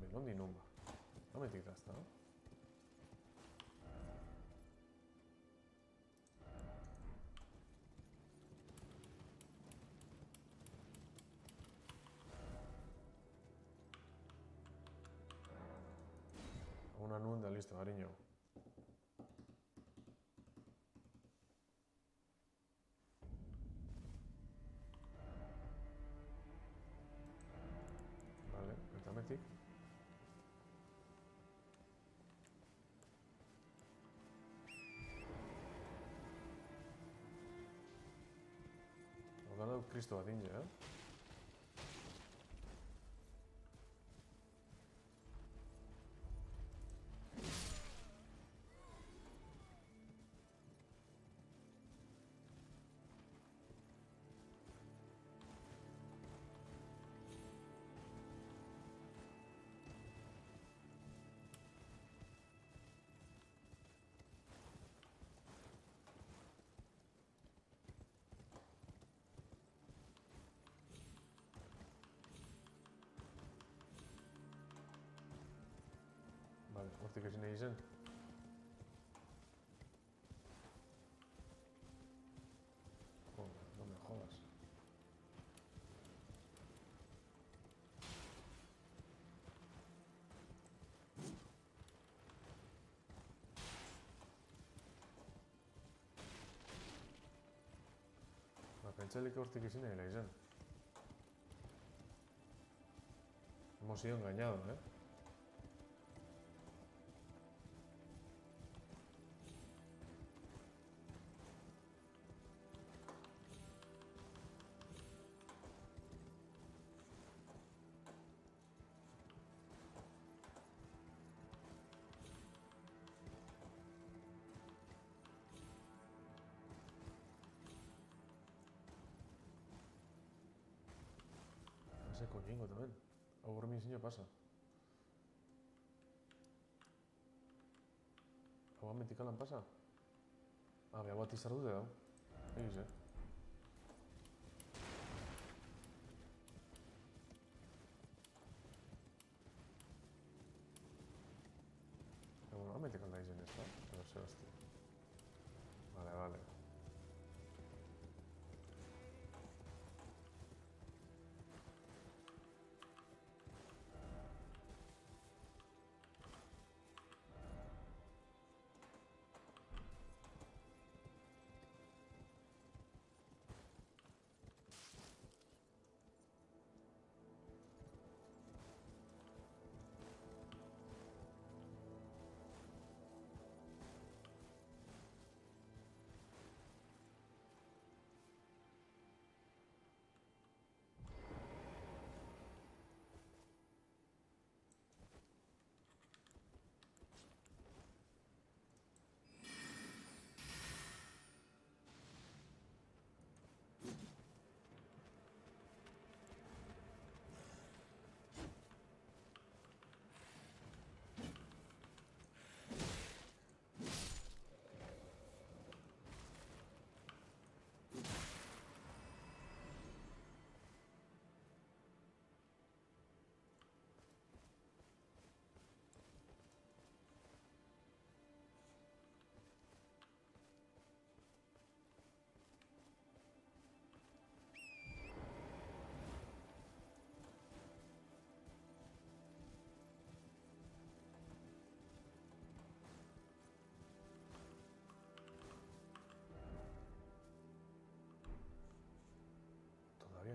Melondi non ba. Ametik da, nun da listo, cariño. Vale, eta metik. Hau da kristo bat inge, eh? Vale, hortik ezin nahi zen. Joder, no me jodas. Ba, pentsalik hortik ezin nahi zen. Hemos sido engañados, ¿eh? Gorminziño pasa. Hau ametik alan pasa? Ah, behar bat izar dute dau. Egiz, eh?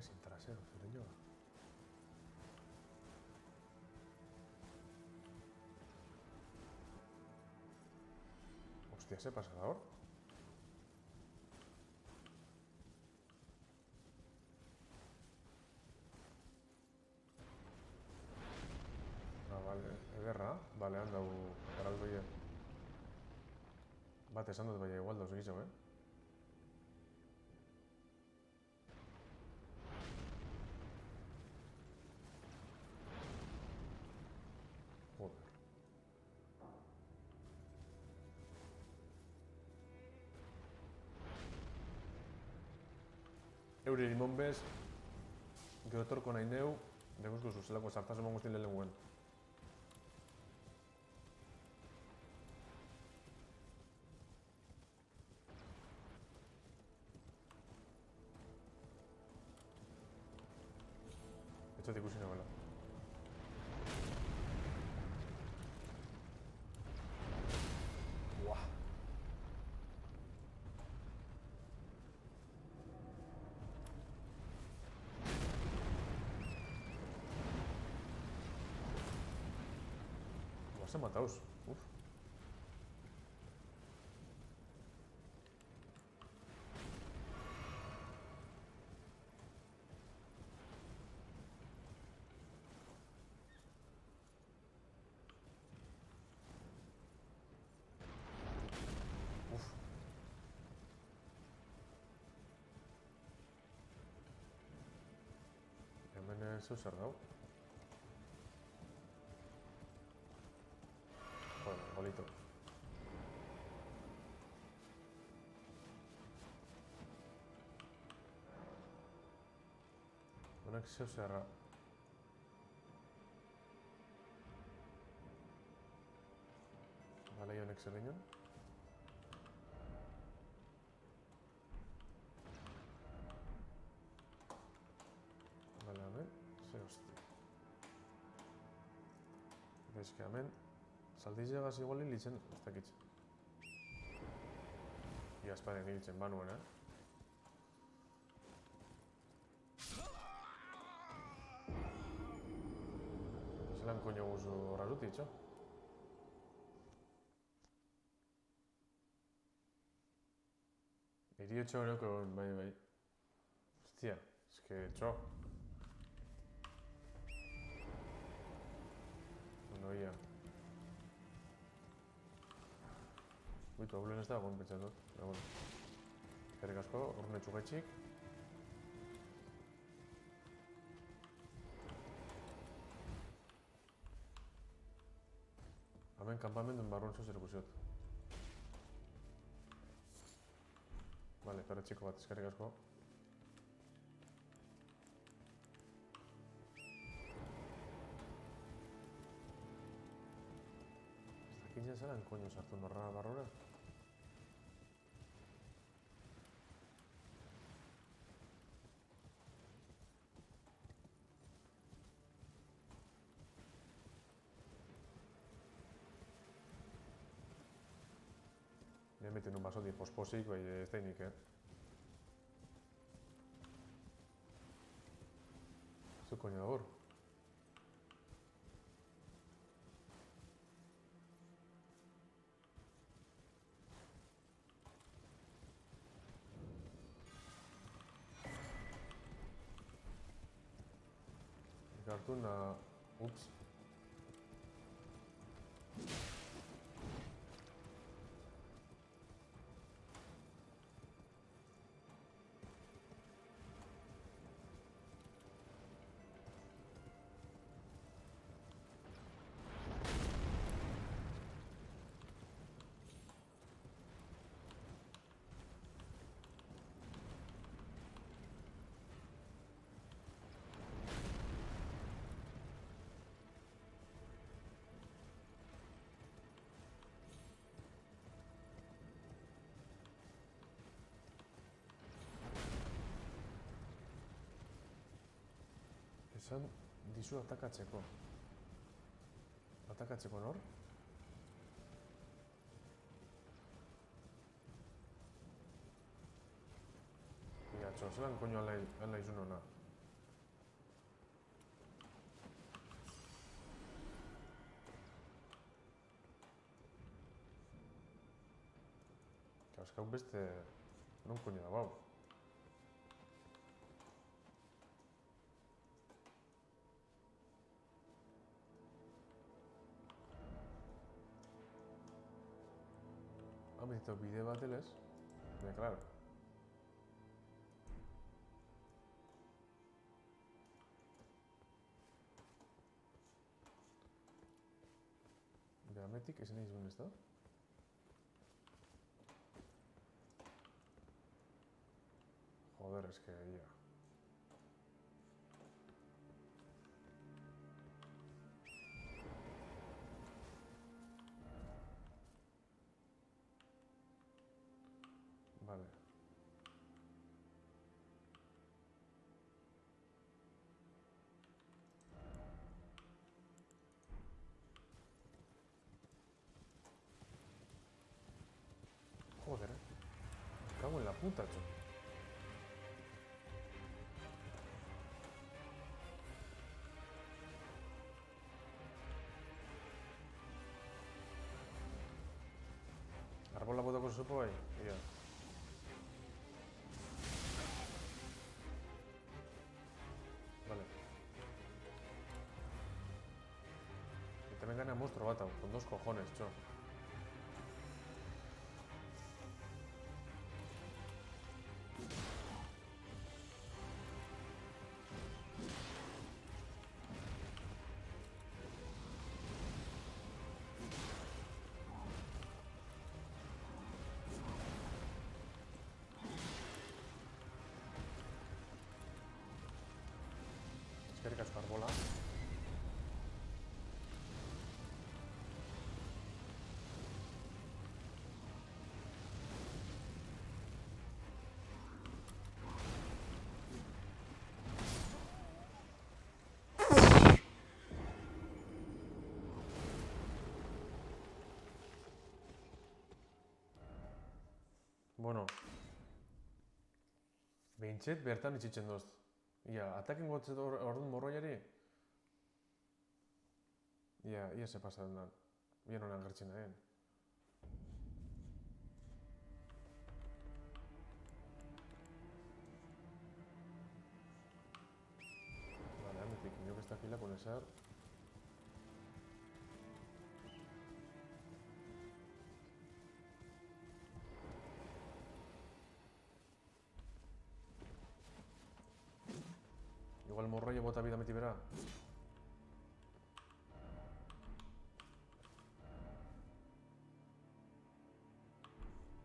Sin trasero, señor. Hostia, ese pasador. Ah, vale, ederra. Vale, handa, u, eraldoie. Bat esan dut baina igual dauz gizau, eh? Euri limon bez, gero etorko nahi neu, deguzko zuzelako sartasun guztien lehen guen. Se mataos. Uf. Eh, zeu zer dau? Zeu zerra. Bale, honek zer ginen? Vale, hemen, ze hosti. Bezke hemen, zaldizegaz igual hilitzen, ez dakit. Ia esparen hilitzen banuen, eh? Guzu horrazuti, txo? Heriotxo horoko, bai, bai. Hostia, es que, txo. No ia. Ui, taulen ez da, guen pentsatu. Pero bueno. Asko, urne txugaitxik. Hemen kanpamendun barruan zuz erikusiot. Vale, perre txiko bat, eskerrik asko. Ez dakit ja zelan koño sartu norra barrura. Nire meten un basoti posposik, bai ez dainik, eh? Zu koño da hor? Hartu na... Ups. Zan, dizu atakatzeko. Atakatzeko nor? Ia, txo, zelan koño ala, ala izun ona? Euskauk beste... Non koño da, bau. Hau bizito bide bat elez. Baina, claro. Beametik ezin nahi zuen ez da? Joder, es que ya. Puta, tío. Árbol la puedo con su ahí. Ya. Vale. Y también gana monstruo bata, con dos cojones, cho. Eskerrik asko arbola. Bueno, behintzet bertan itxitzen dozt. Ia, ataken gotzet or, orduan morroiari? Ia, ia se pasa dendan. Ia nolan gertzen nahen. Vale, hemetik, inok ez dakila con eser. Igual morroia bota vida meti bera.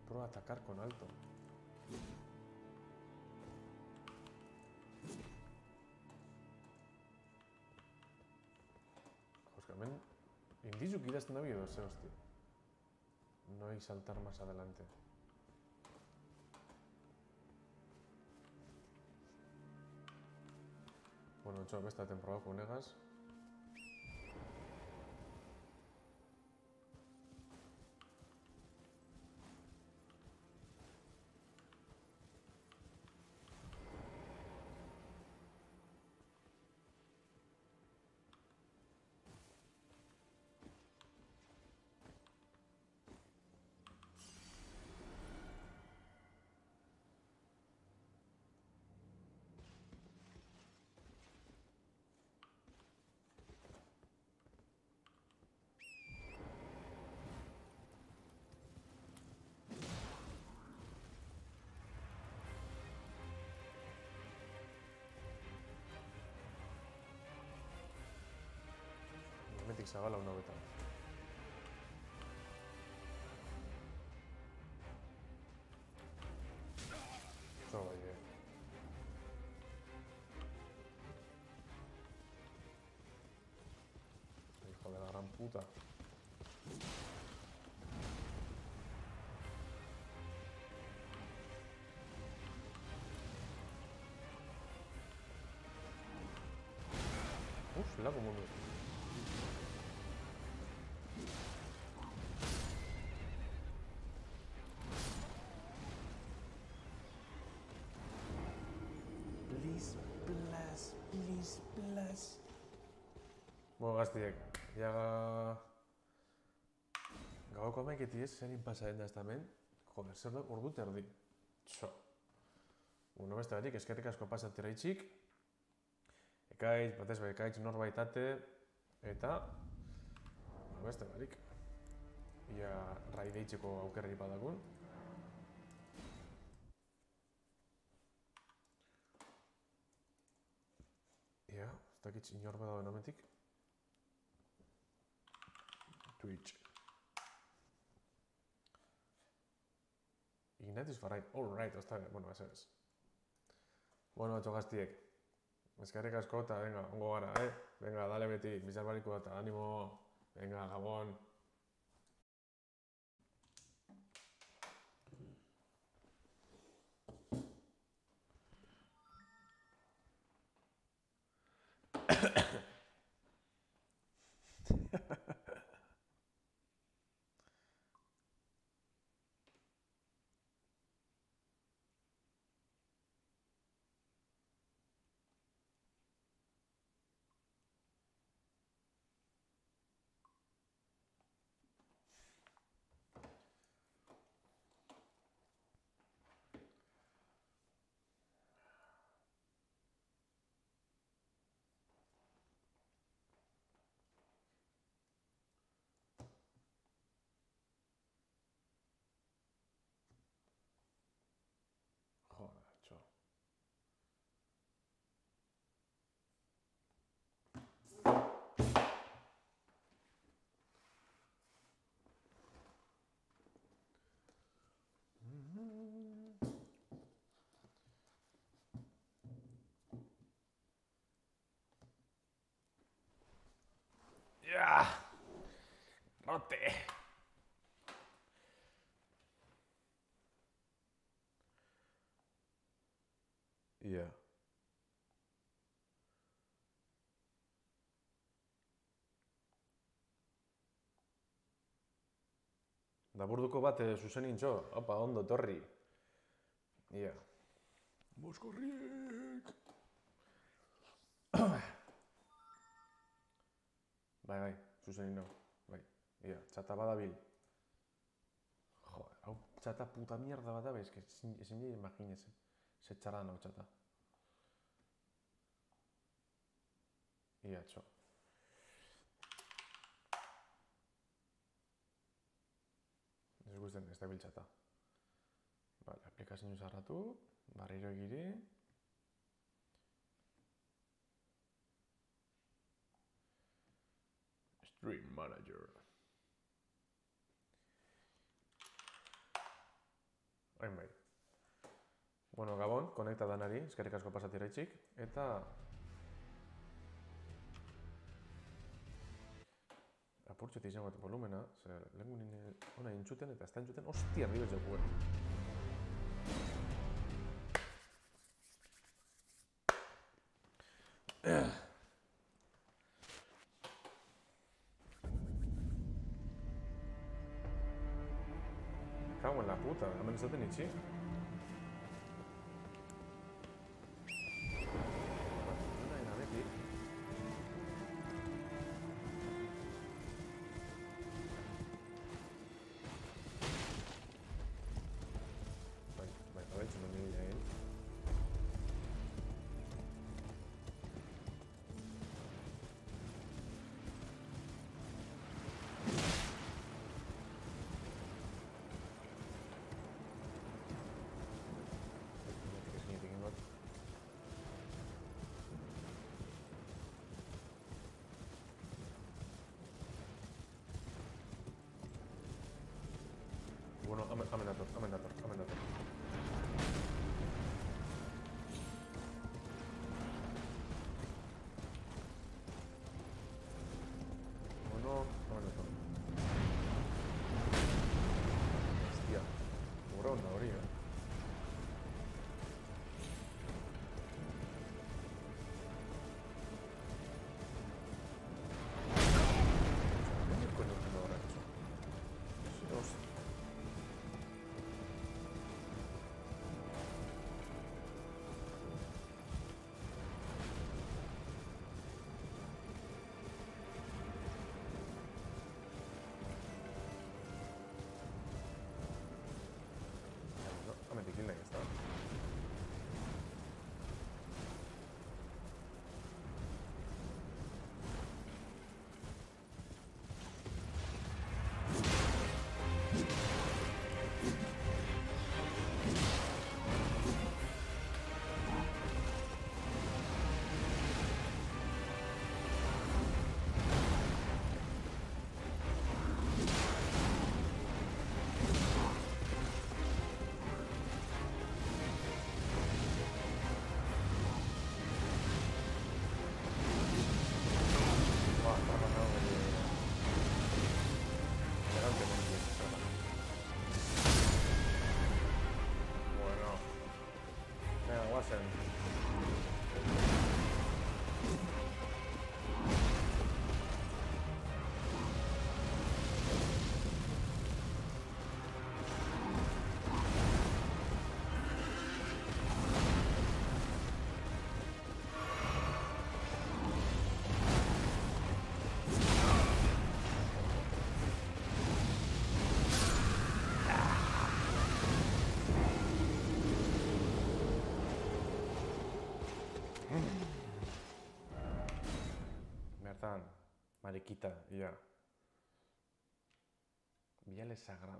Prueba a atacar con alto. Pues que hemen indizuk idazten da edo ze hostia. No hay saltar más adelante. Bueno, txo, besta temporada honegas. Hemetik zabala eh. Hijo de la gran puta. Uf, la como. Gaztiek, ja... Gauko amaiketi ez, zein pasa den da ez da hemen. Joder, zer da ordu terdi. Txo. Bueno, beste barik, eskerrik asko pasatera itxik. Ekaitz, batez be, ekaitz norbait ate, eta... Bueno, beste barik. Ia raide itxeko aukerri badakun. Ia, ez dakit inor badago nometik. Twitch. Ignatius Farrain, all right, osta, bueno, ez ez. Bueno, atxo gaztiek. Eskerrik asko eta, venga, ongo gara, eh? Venga, dale beti, bizar bariko eta, animo. Venga, gabon. Joder, txo. Ja! Rote! Ia. Daburduko bat eh, zuzenintxo, opa, ondo, torri. Ia. Moskorriek! Bai, bai, zuzenino, bai. Ia, txata badabil. Joder, hau txata puta mierda bat da, bai, eske ezin ezin dira imaginez, ze txarra nau txata. Ia, txo. Ez guztien ez da biltxata. Vale, aplikazio zarratu, barriro egiri. Stream Manager. Hain bai. Bueno, Gabon, konekta danari, eskerrik asko pasatira itxik, eta... Apurtxo izango bat volumena, ze lehen nire ona intzuten eta ez da intzuten, ostia, erdibez jokuen. Cago en la puta, hemen ez duten itxi. Mariquita, ya. Viales sagrados. Vale.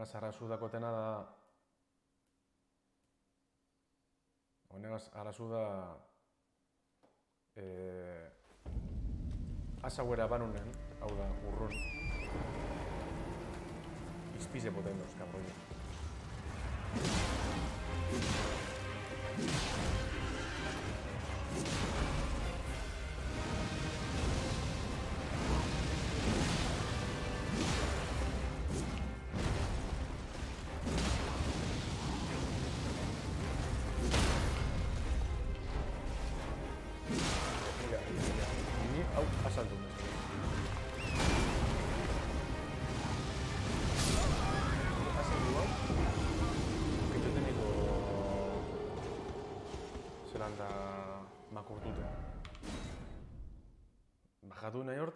Honegaz arazu dakotena da... Honegaz arazu da... Eh, Asauera banunen, hau da, urrun. Izpize potendoz, kabroi. Mira,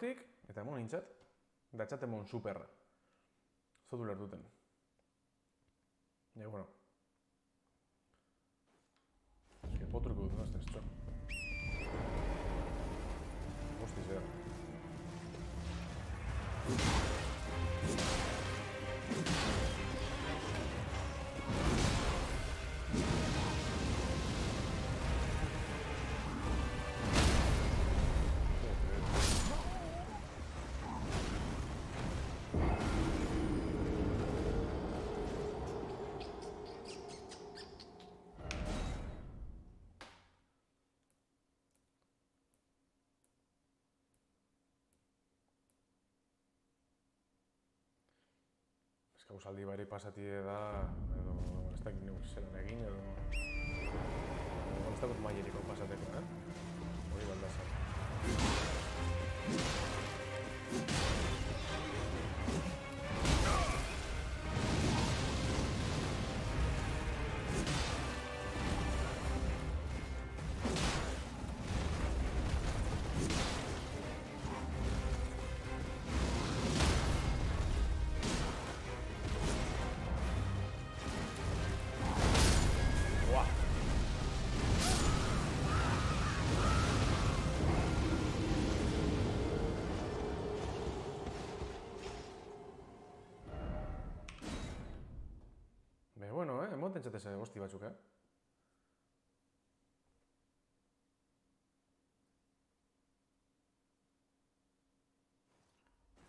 hortik, eta emon nintzat, da txat emon superra. Zotu lertuten. Ez gausaldi bari pasatie da, edo ez dakit neuk zelan egin, edo... ez dakit maileriko pasateko, eh? Emoten txatez gosti batzuk, eh?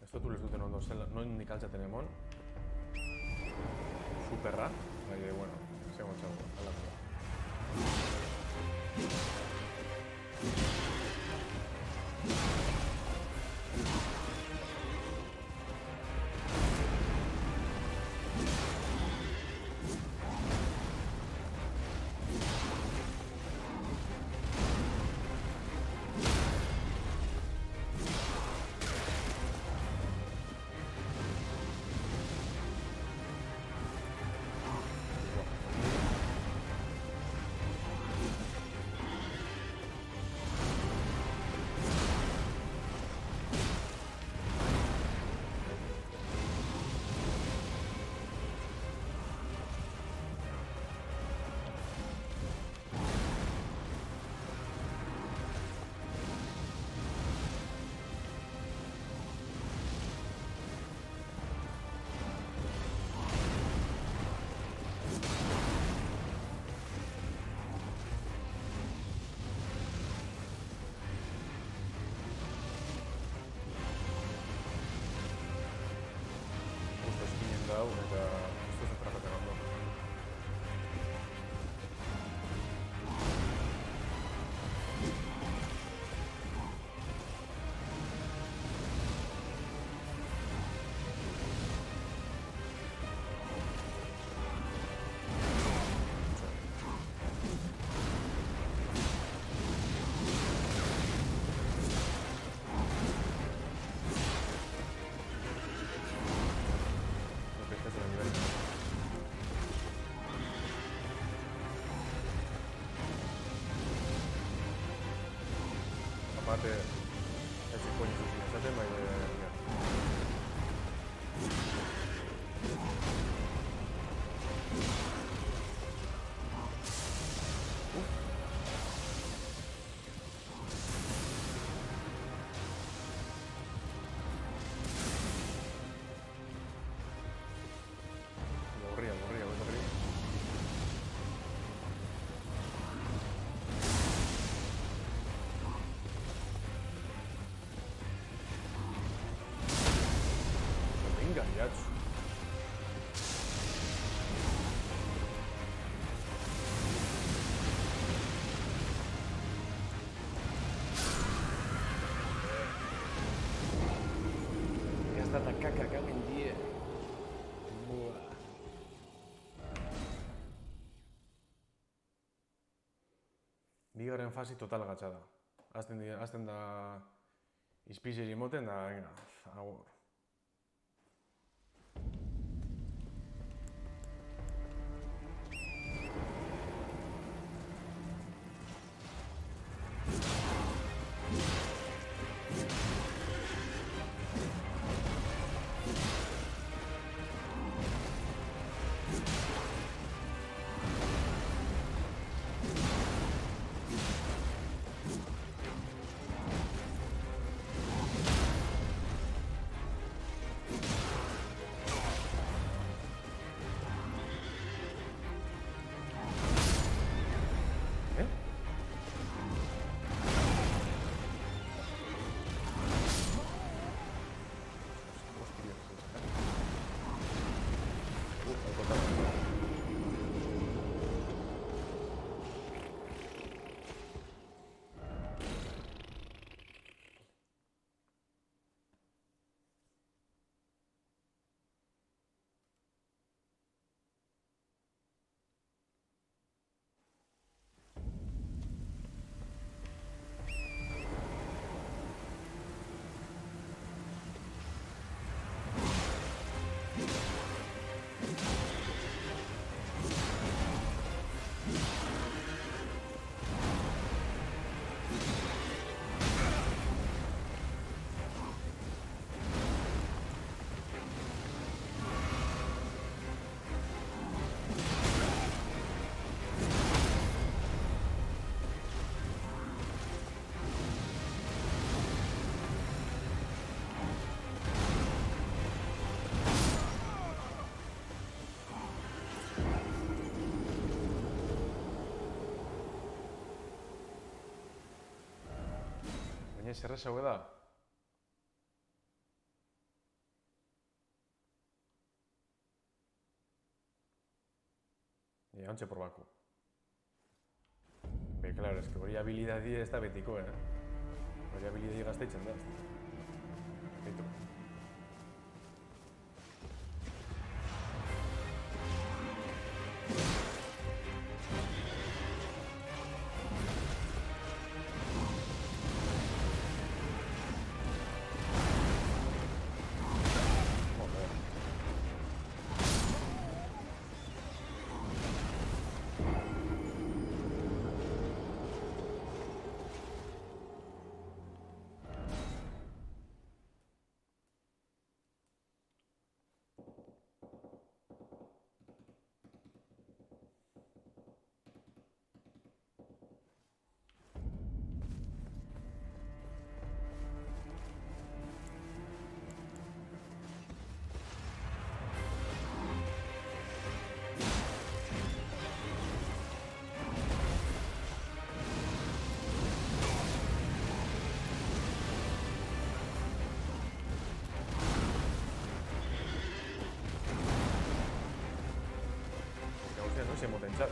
Ez dut ulez duten ondo zela, noin nik altzaten emon. Superra, baina, bueno, segon txago, alako out with the La caca acá en día. Buah. Bigarren fasi total gatsa da. Azten, azten da izpizeri moten da, venga, Baina ez errezago da. Ja, ontsa probako. Be, claro, es que hori habilidadi ez da betiko, eh? Hori habilidadi gazteitzen da. Porque hostia, no se motentzat.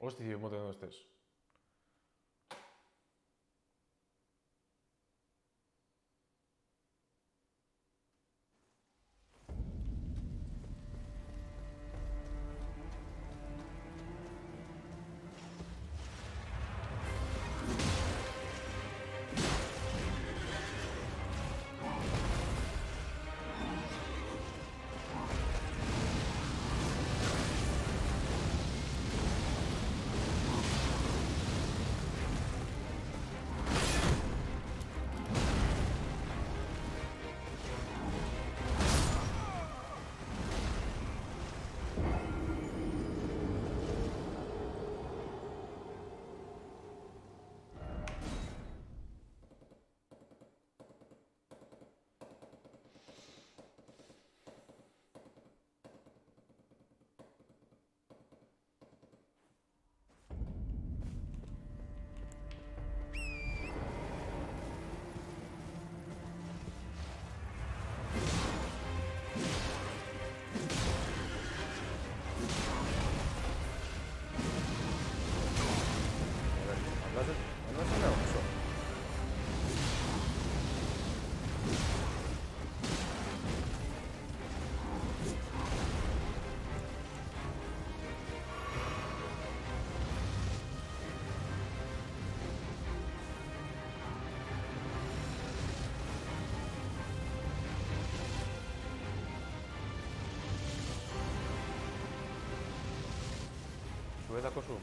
Hostia, moten dostez. Zuetako zu,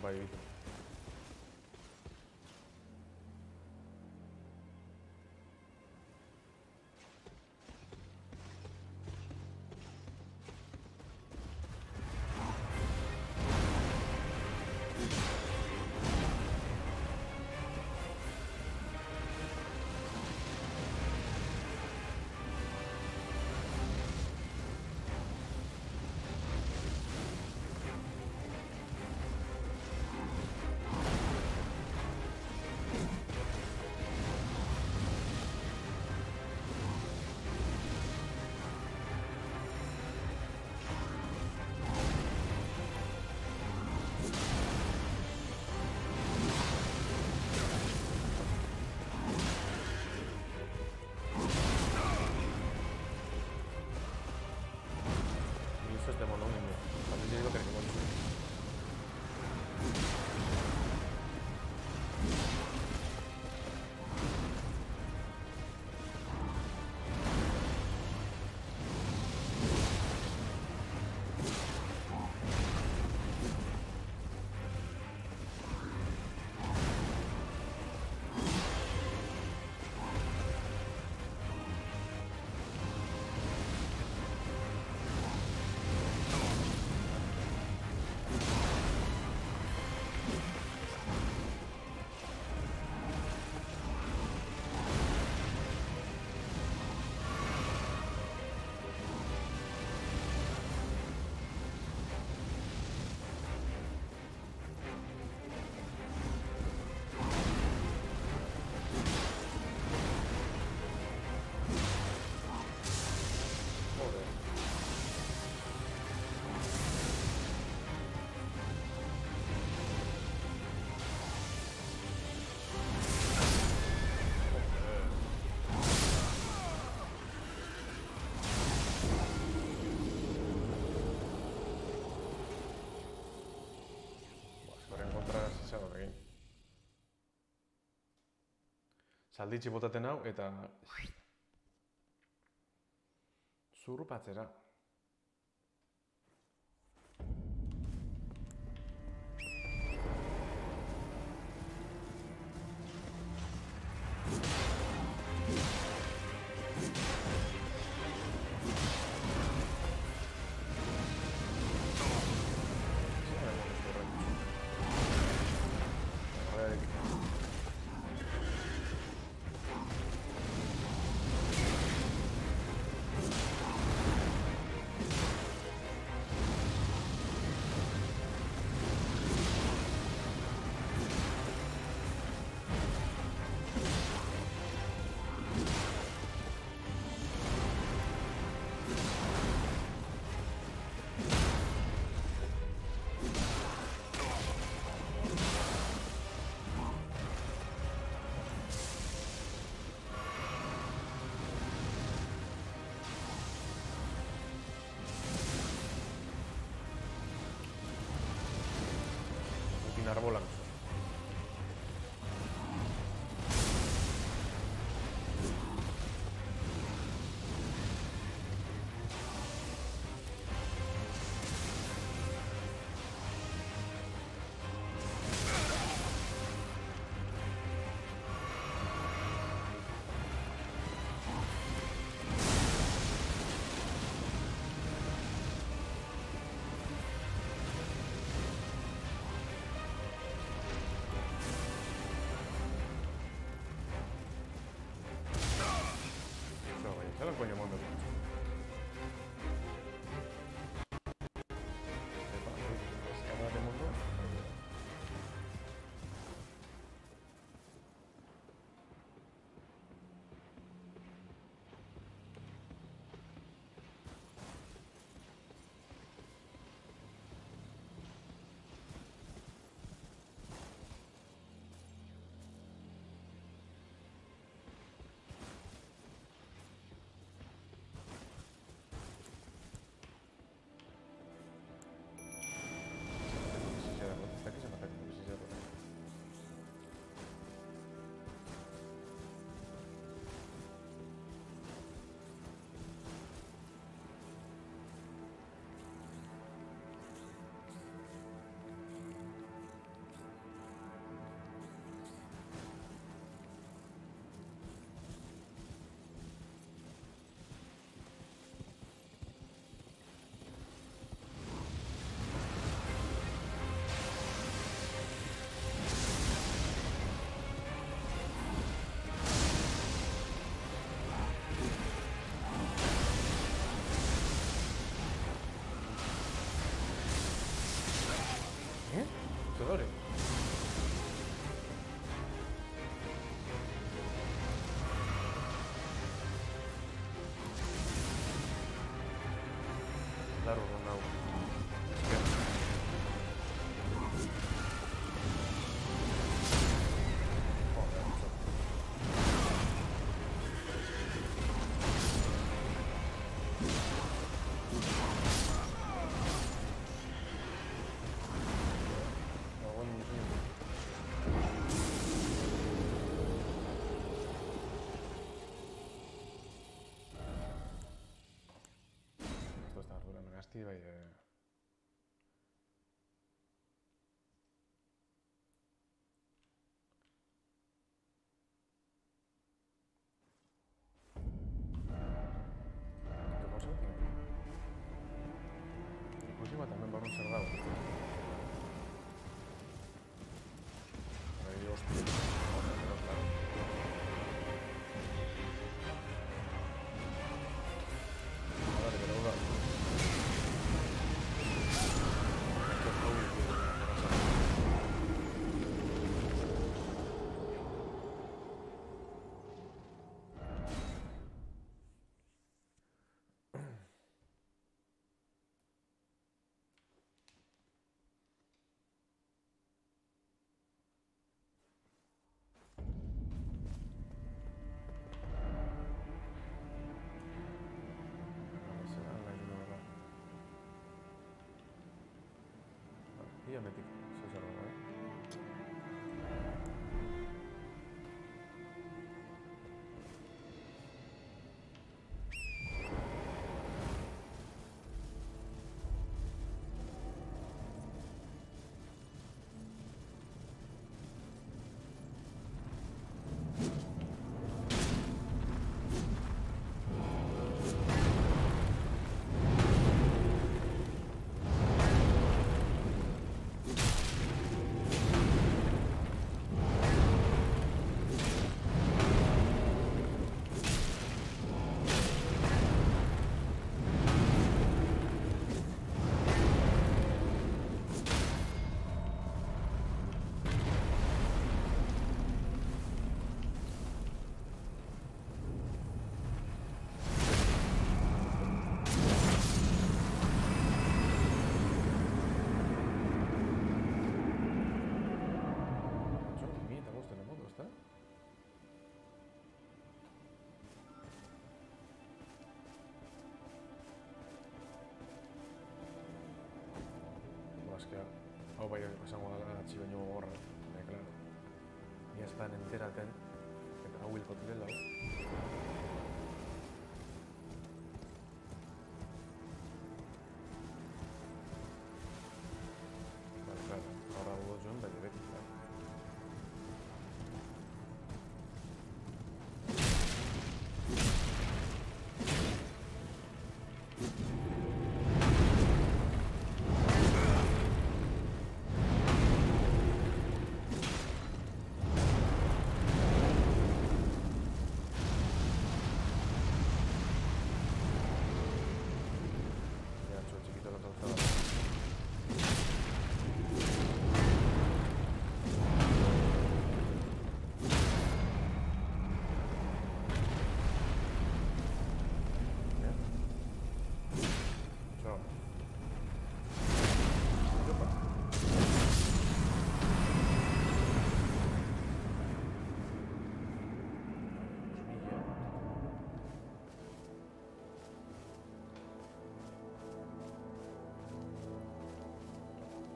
bai, bitu. Salditxi botaten hau eta zurrupatzera. Biométrica. ikustea. Hau bai, esango da, atxi baino horra. Eta, klar, ni aspan enteraten, eta hau hilkot dela.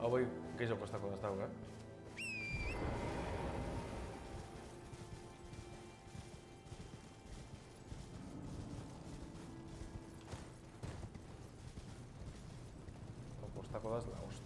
hauei gehiago kostako da dago, eh? Kostako da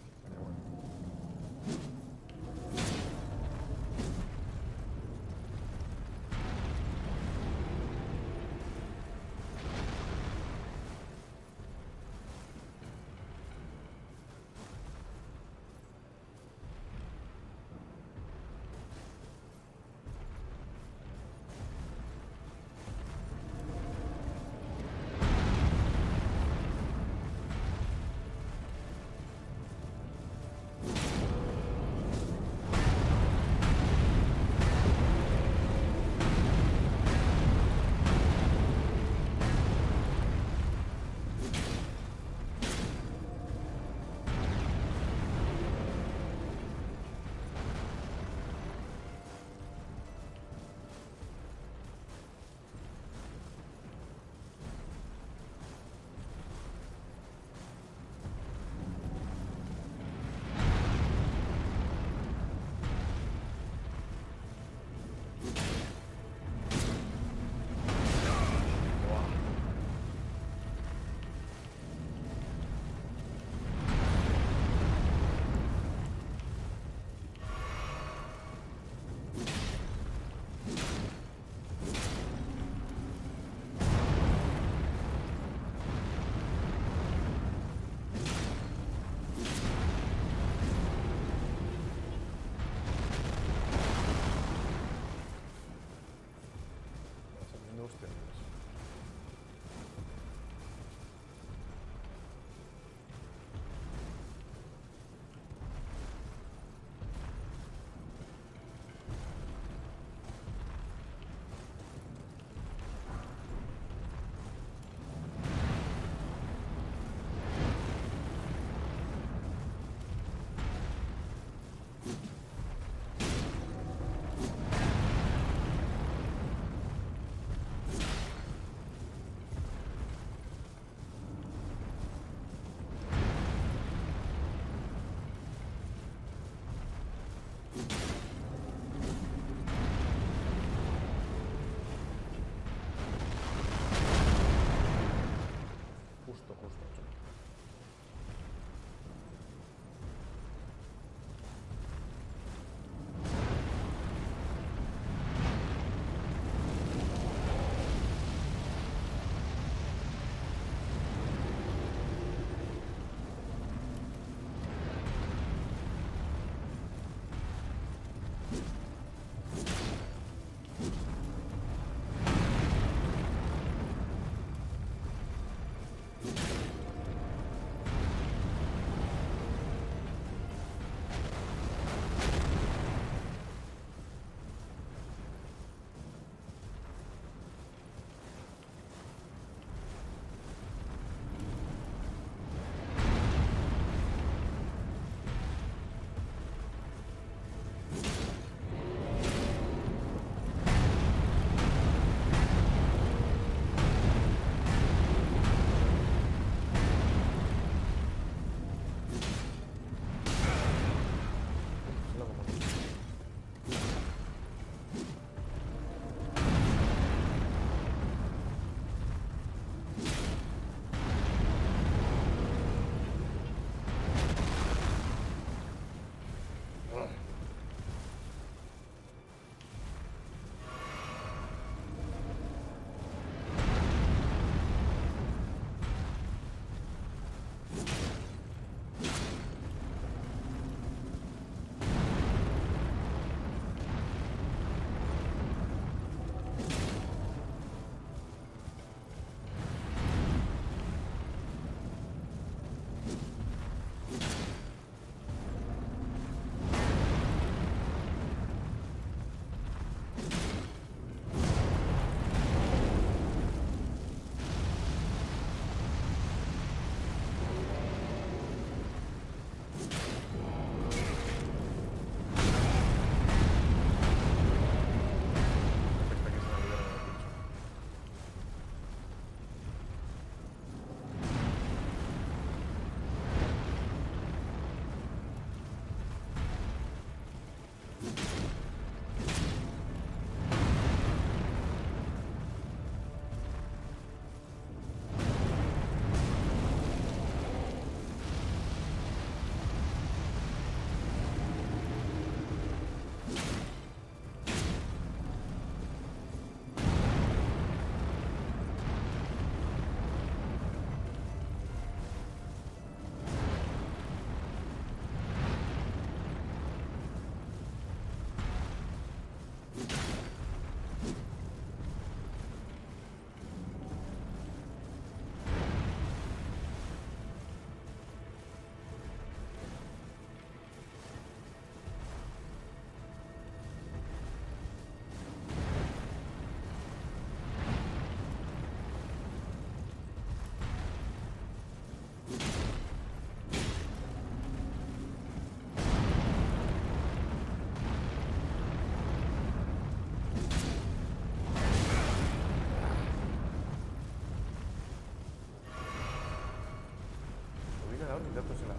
Zitatu zena.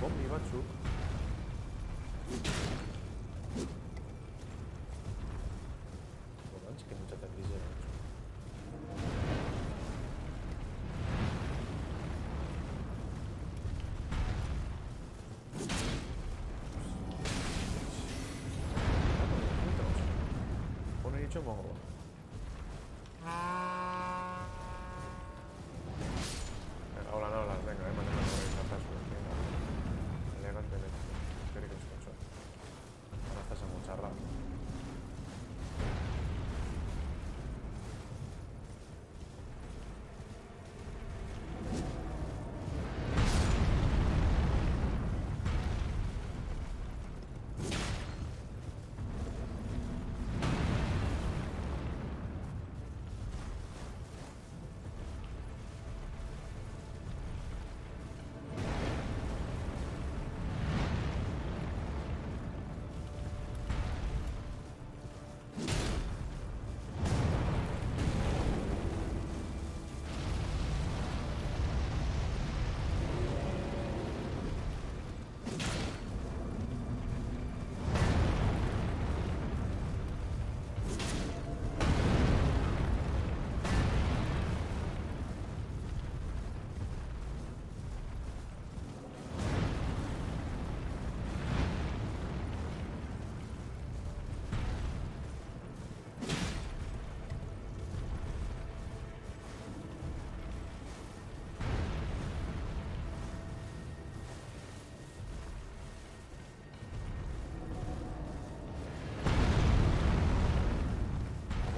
Bombi batzuk.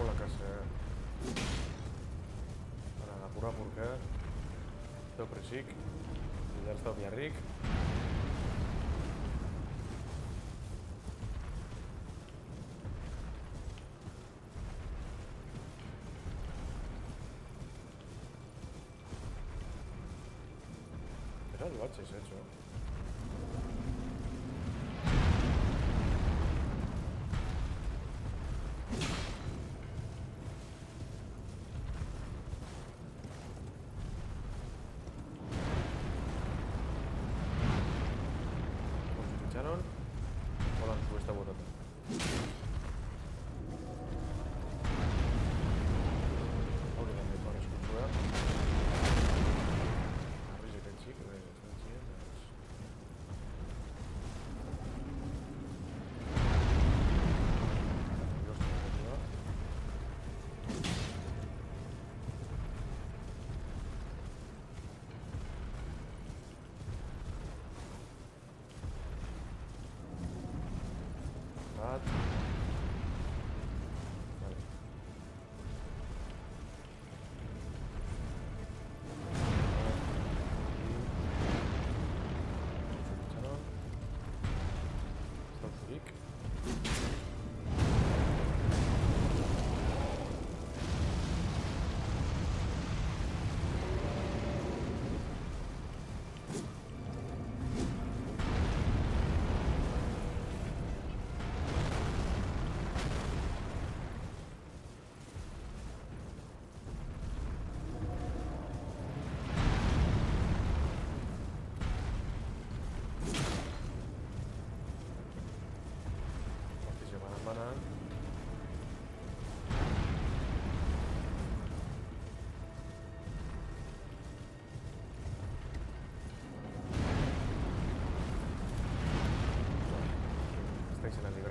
Como la casa. Ara, apur apurka. Zeu presik. Bidar ez da biarrik. Era el baches hecho. Canon profesionalidad.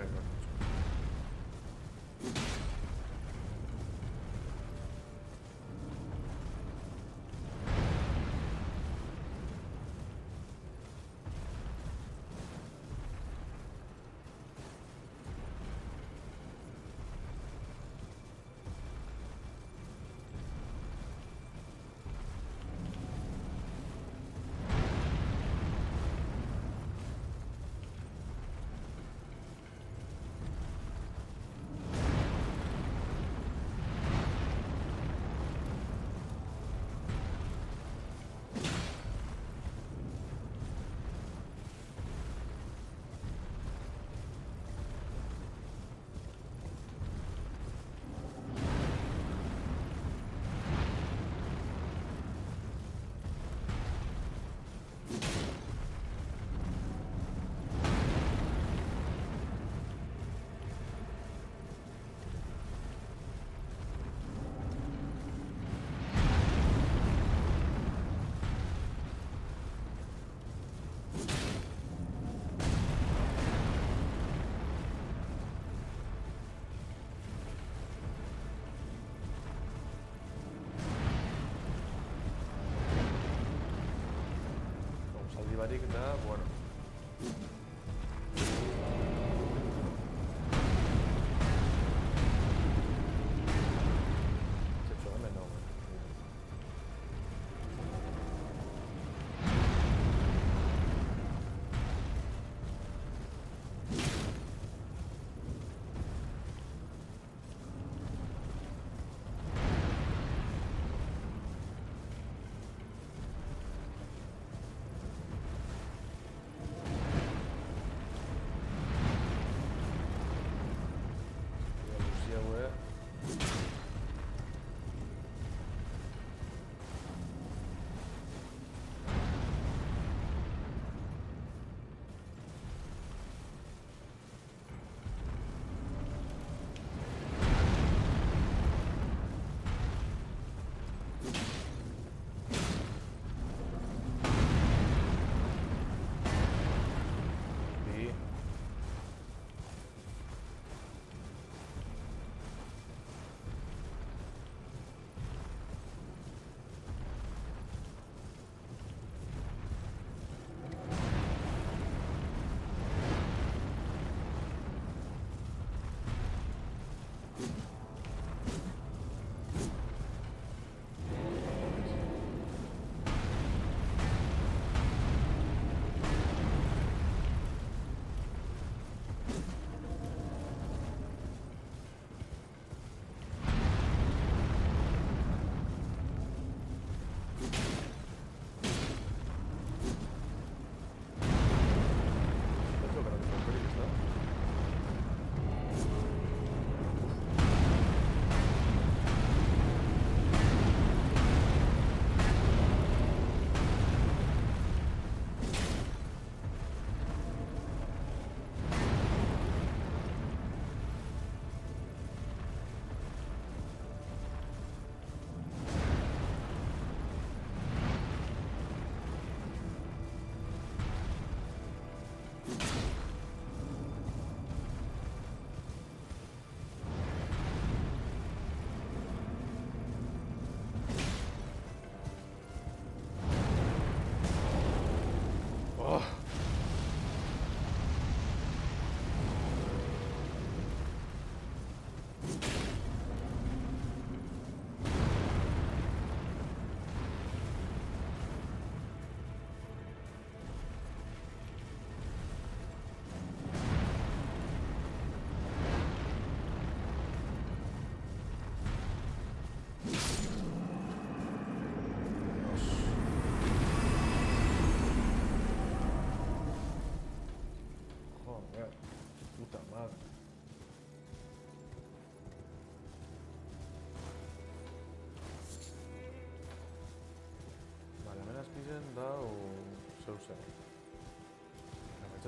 En la libreta.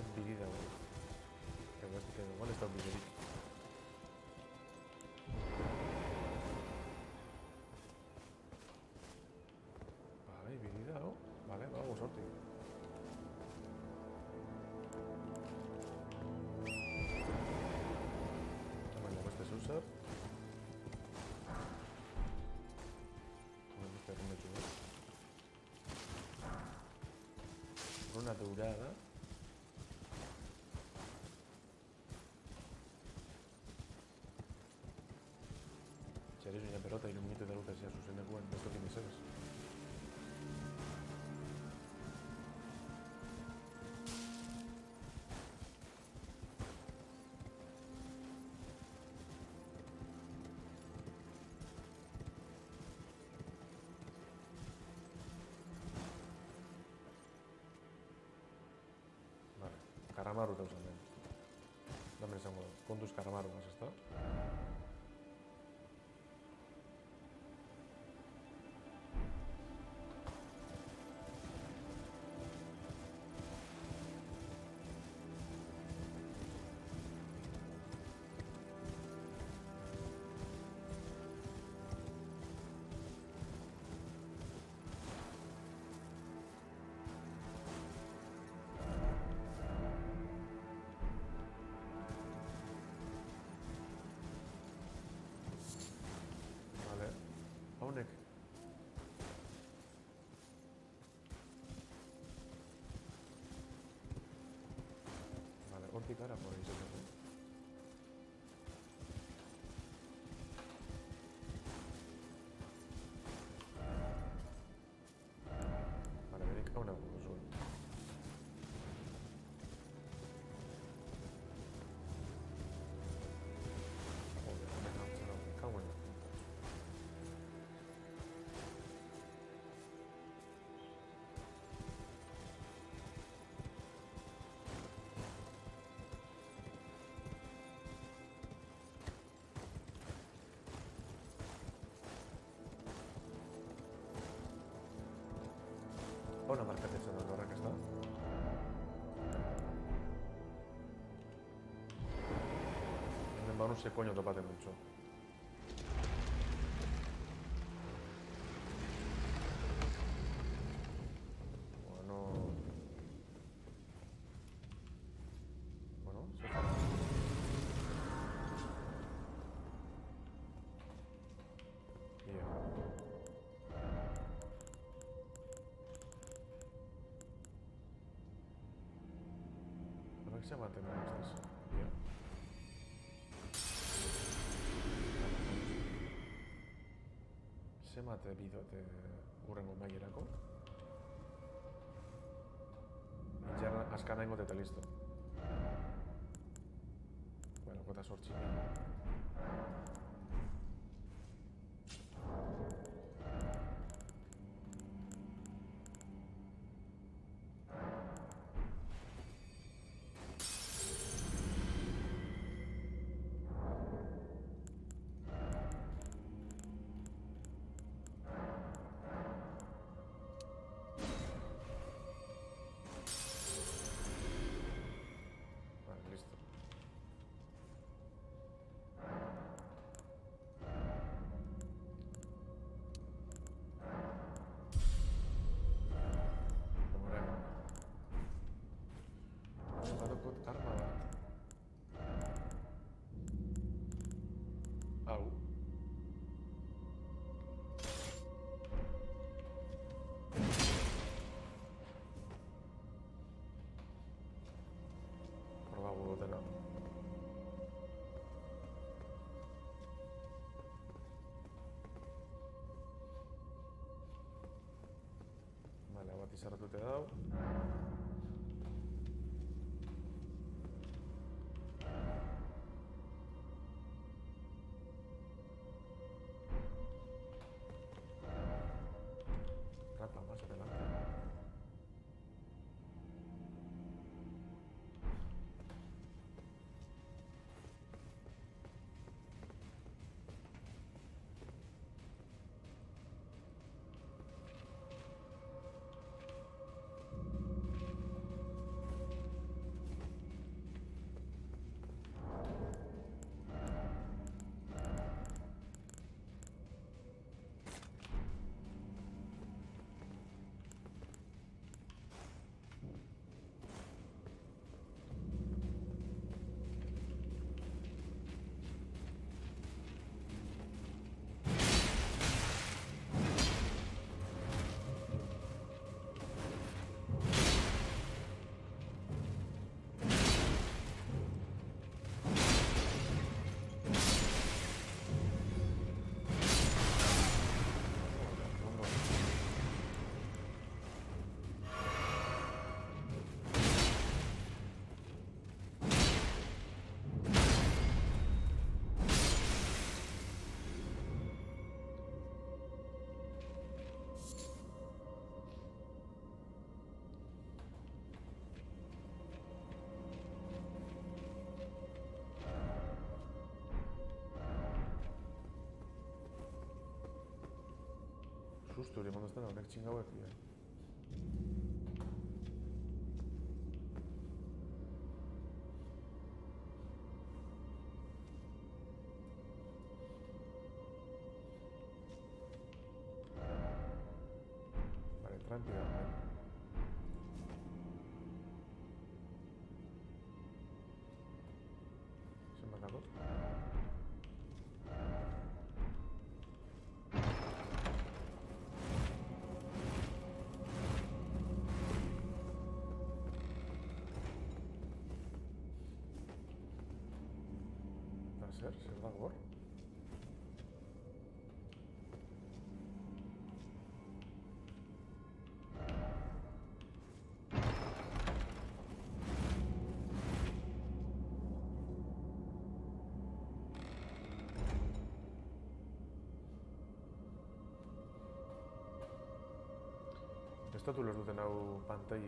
Gametzat biri dago. Ego ez dikene, igual ez dau biderik. Bai, biri dago. Vale, bago sortik. Hemen dago beste zeu zer. Hemen beste errunetxu bat. Runa dourada. Txeres una pelota y un minuto de luces ya zuzenekuen, beste okin izanez. Vale, karamaru dauzan den. Dame esango, kontuz karamaru gaz, ezta? Hortik gara, por izateko. Ona markatzen dut horrek, ez da? Hemen ba se coño topaten mucho. Horrek ze ematen da, ez da? Ia. Ze mate bidote urrengo mailerako? Itxarra askana ingote eta listo. Izarratute dau. Susto hori eman duzten horrek Zer, zer dago hor? Ez dut ulertuten hau pantai...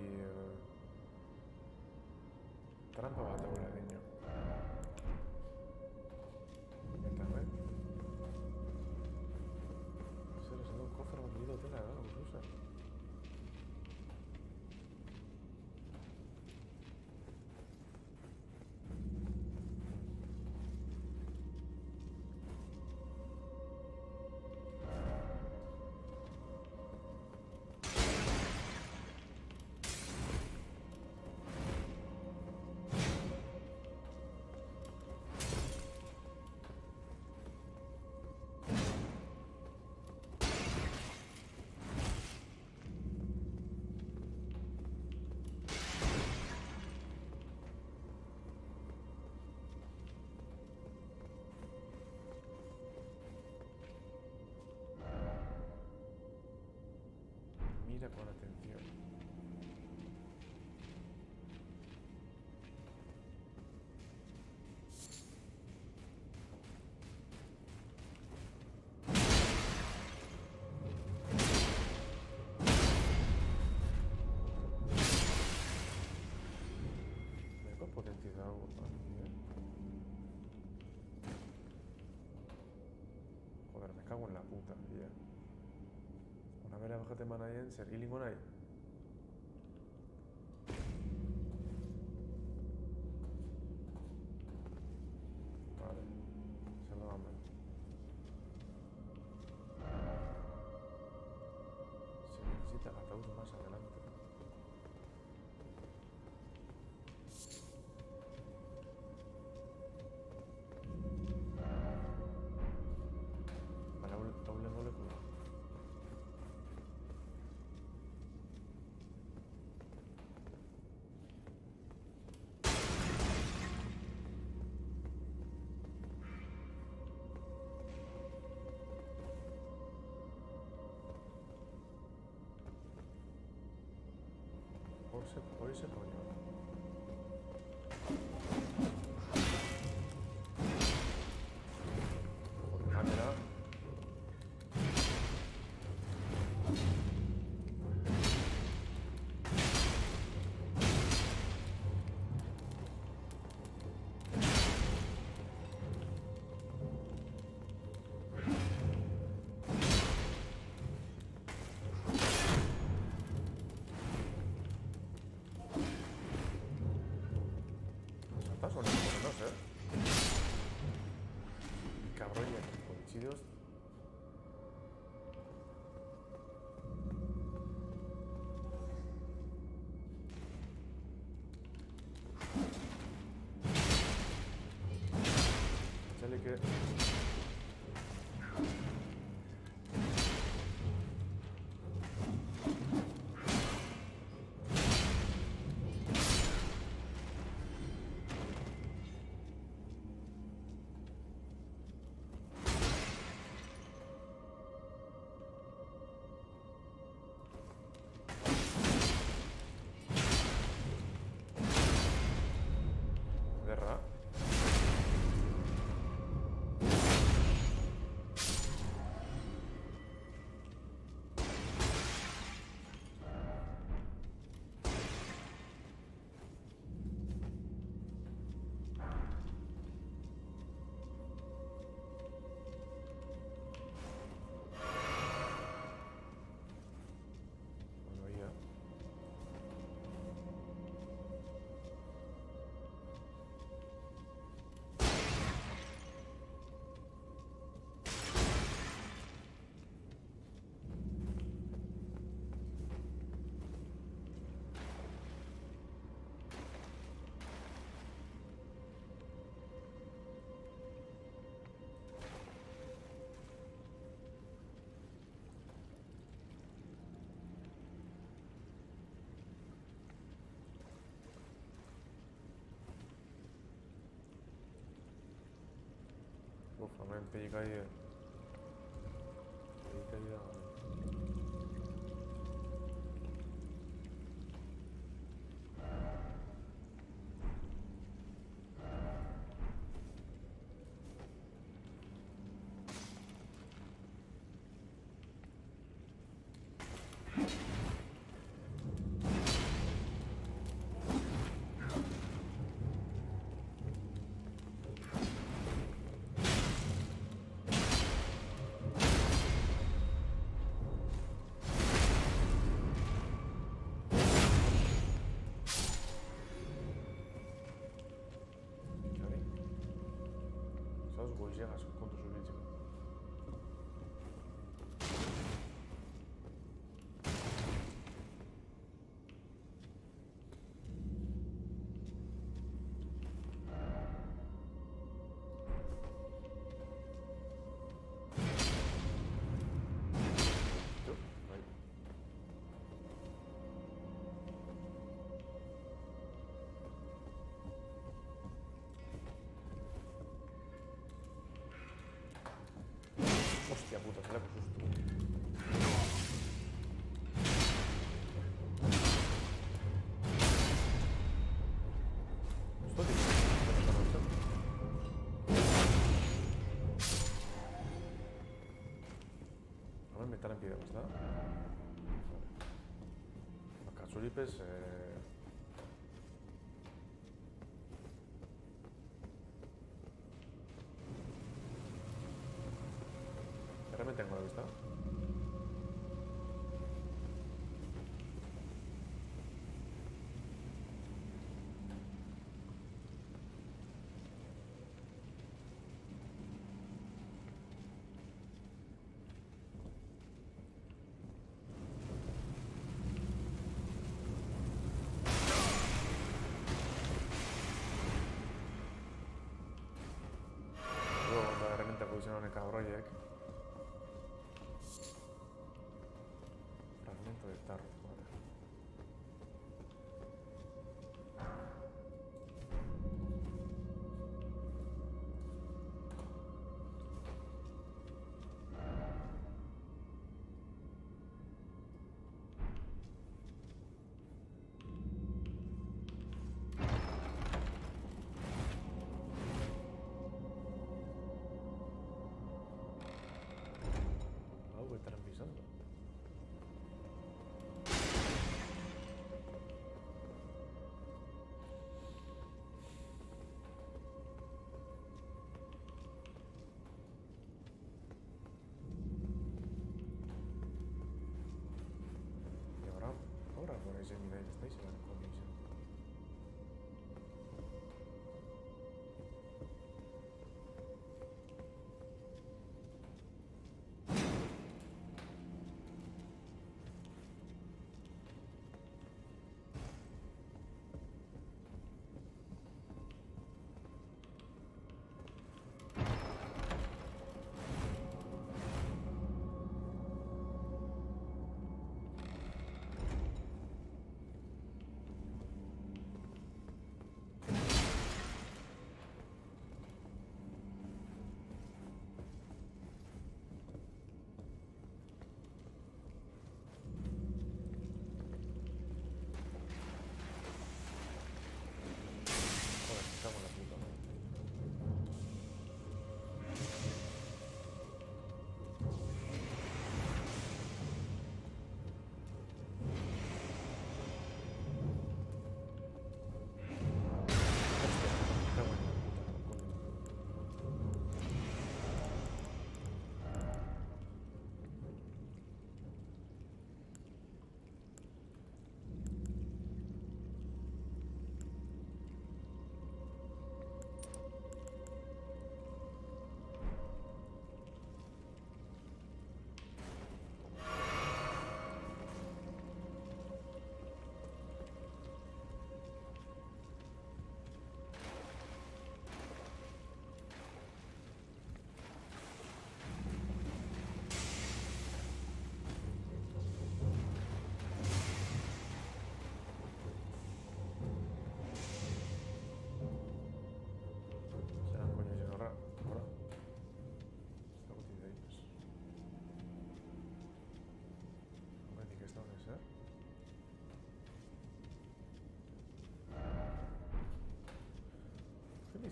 potentzia dago, hori, eh? Joder, me cago en la puta, tía. Ona bera bajate eman nahien, zer hilingo nahi? Vale, zer da hemen? Se necesita el ataúd más adelante. 是不会是朋 Okay. 这一个月这一个月 llegas Hostia puta, zelako susto. Zutik, benetan hartzen. Hemen metalen pide, ez da? Katzuripez, eh... Erremen tengo, ez da? Luego, da herramienta izan de tarro, place you want to go.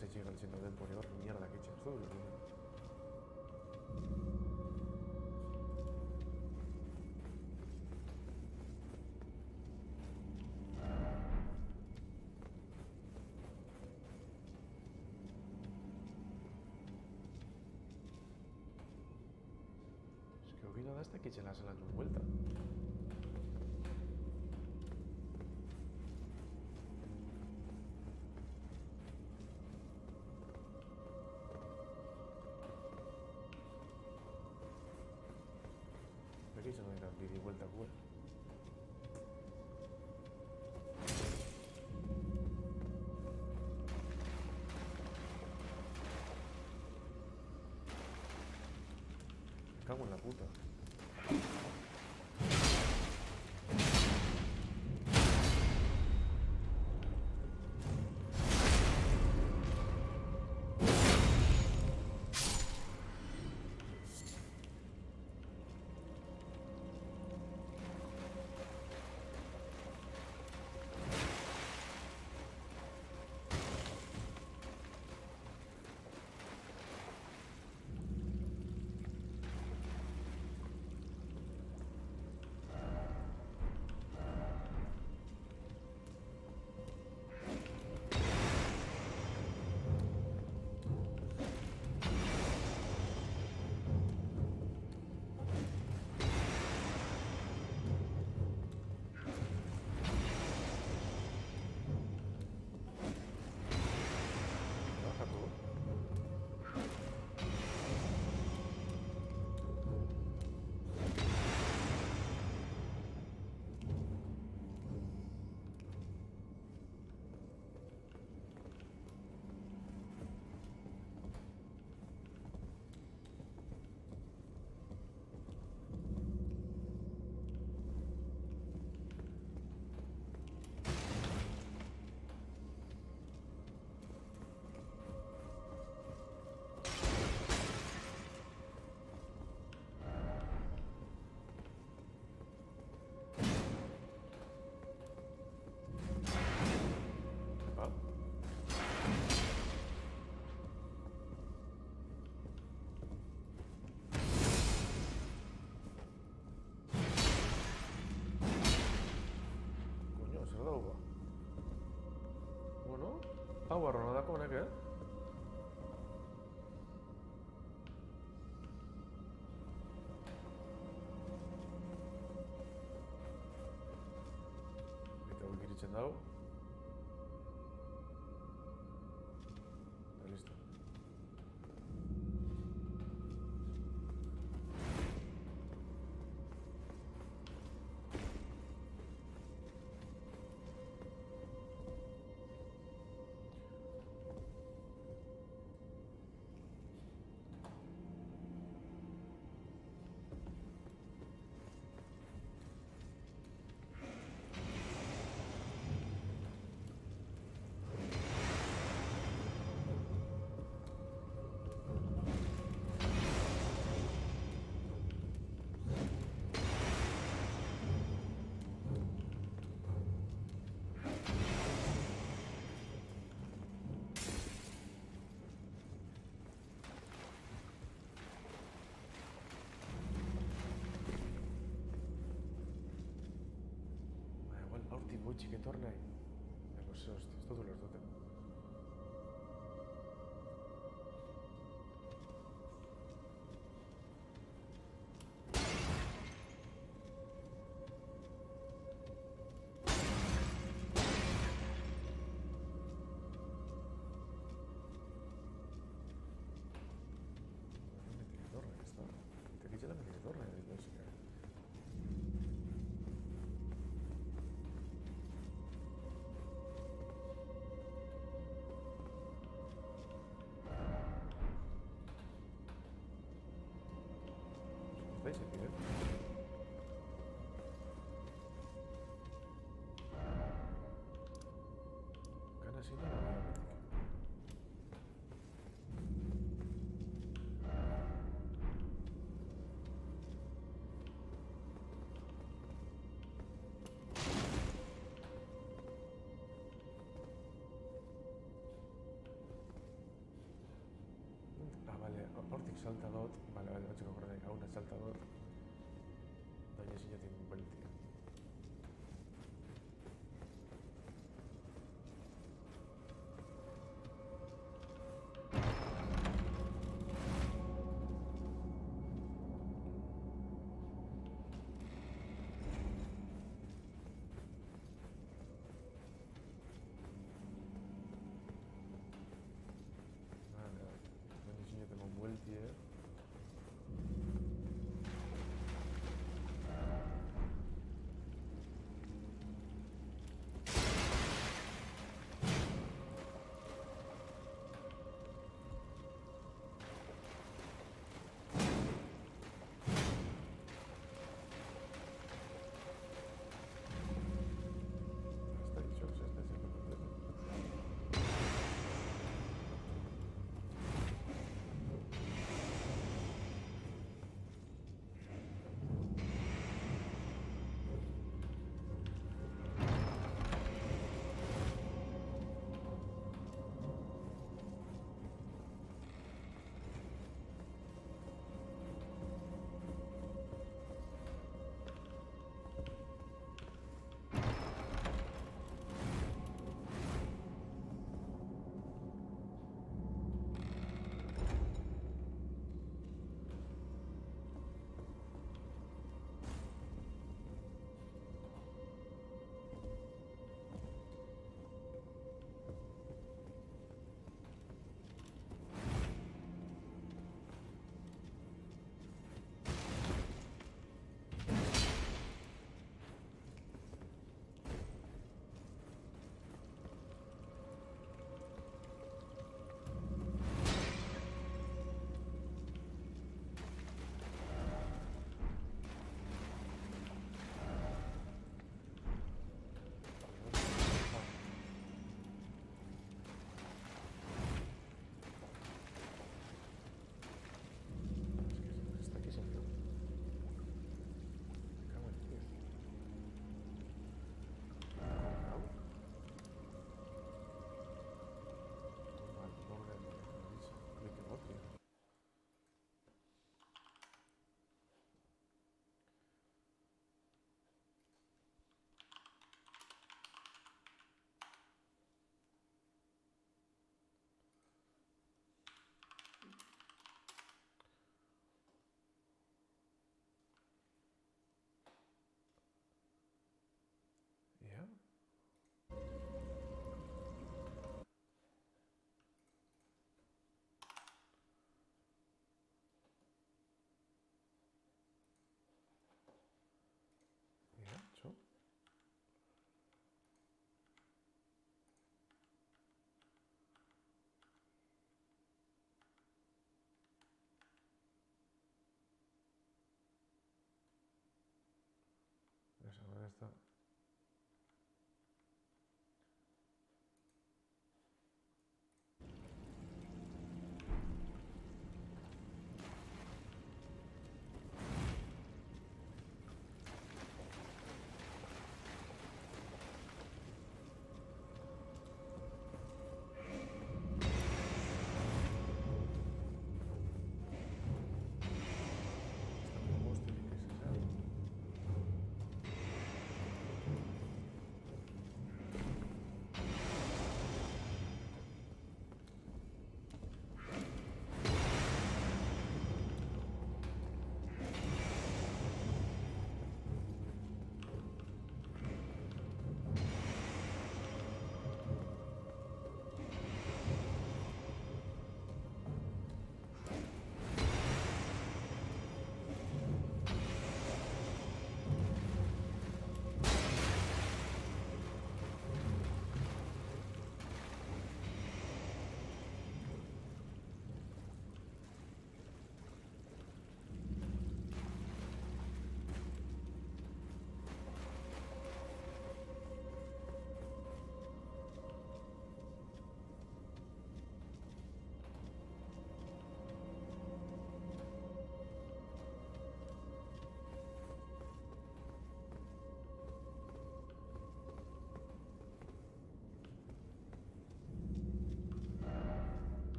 Gutxi galtzen dauden poni hor, mierdak itxe, ez du ulertzen. Es que hobi nada hasta que echen la sala en vuelta. Cago en la puta. Hau arrona dako honek, eh? Ba, igual aurtik gutxik etor nahi. Ego ze, hosti, ez dut ulertute. Metik etorra, ez da. Eta kitxela metik etorra, ez da. ¿Estáis aquí, eh? Gana siendo la gorda, hau na salta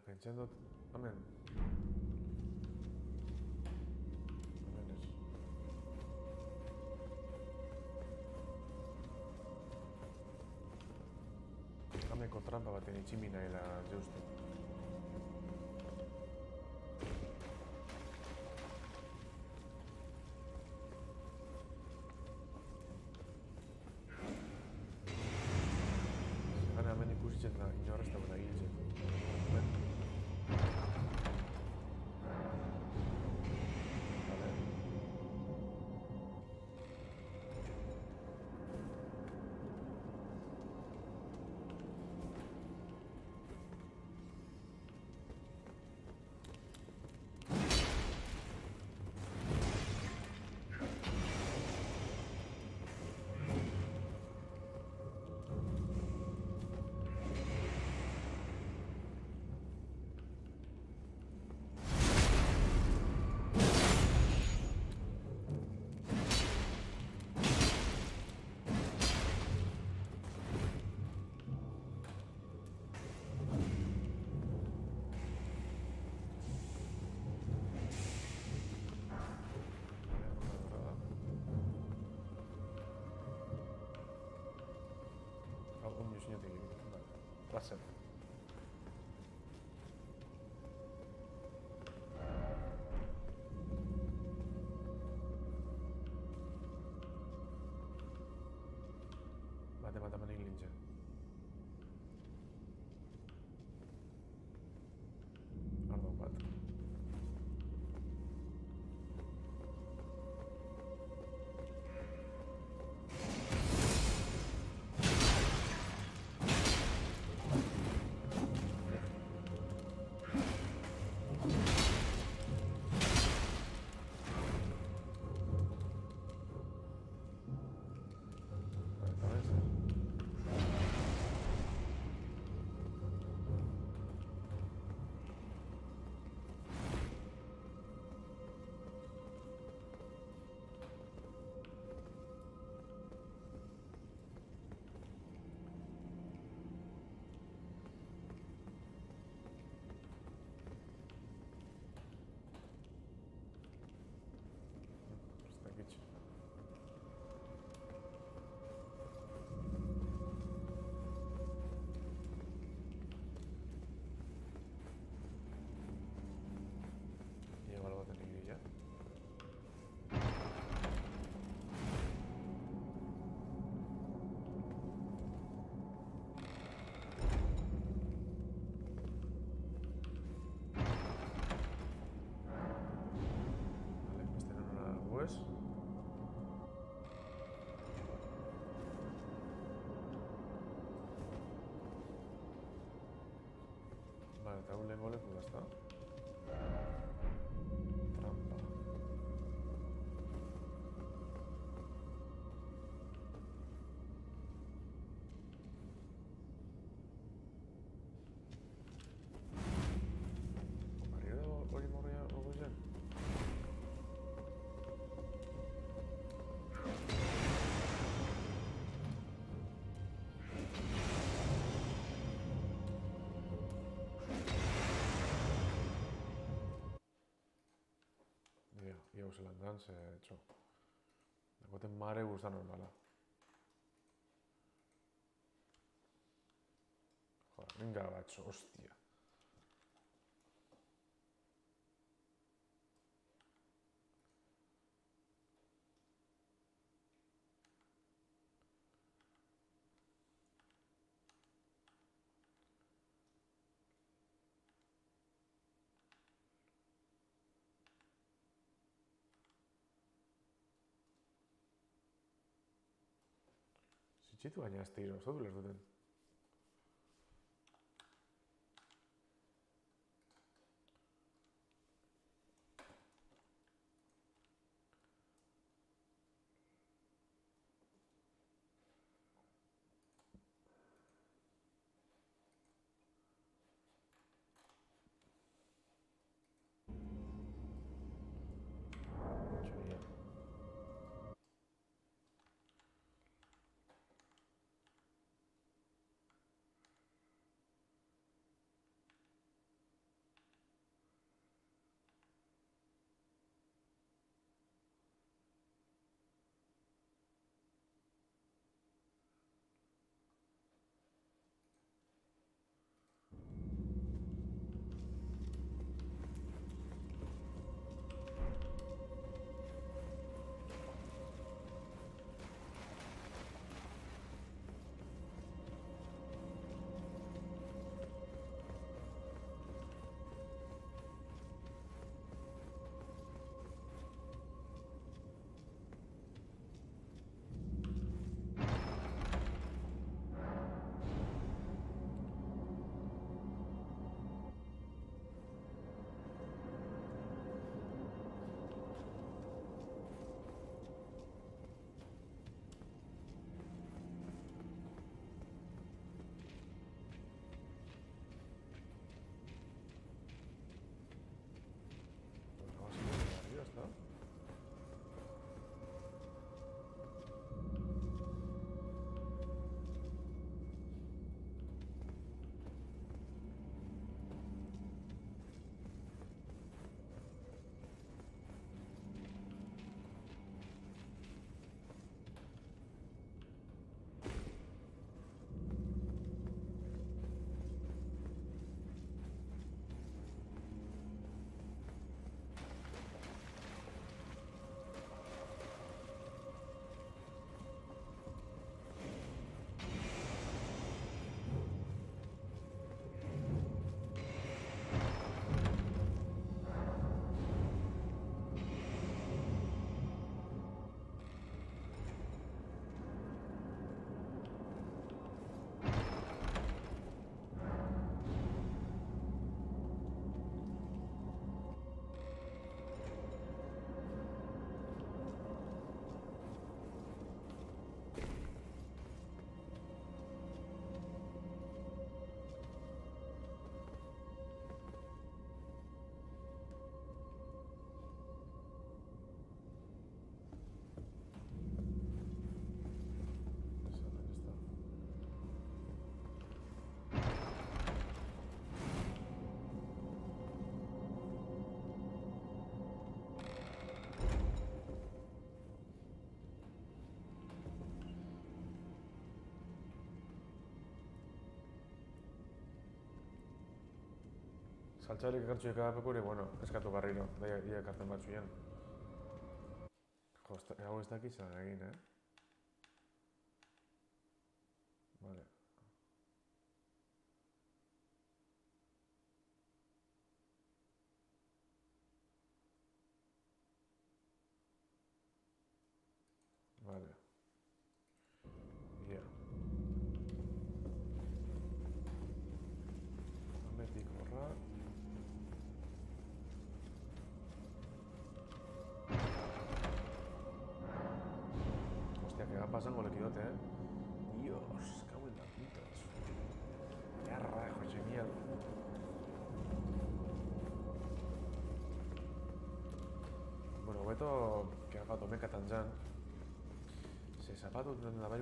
Baina pentsen dut, hemen. Hemen ez. Hameko trampa baten itximi nahiela Vale, te hago zelandan, ze, txo. Dagoten mare guztan normala. Joder, venga, batxo, Zitxitu baina ez tiro, ez Saltxarik ekartzu ekabapekure, bueno, eskatu barriro, daia ia ekartzen batzuien. Jo, ez da- hau ez dakit zer egin, eh?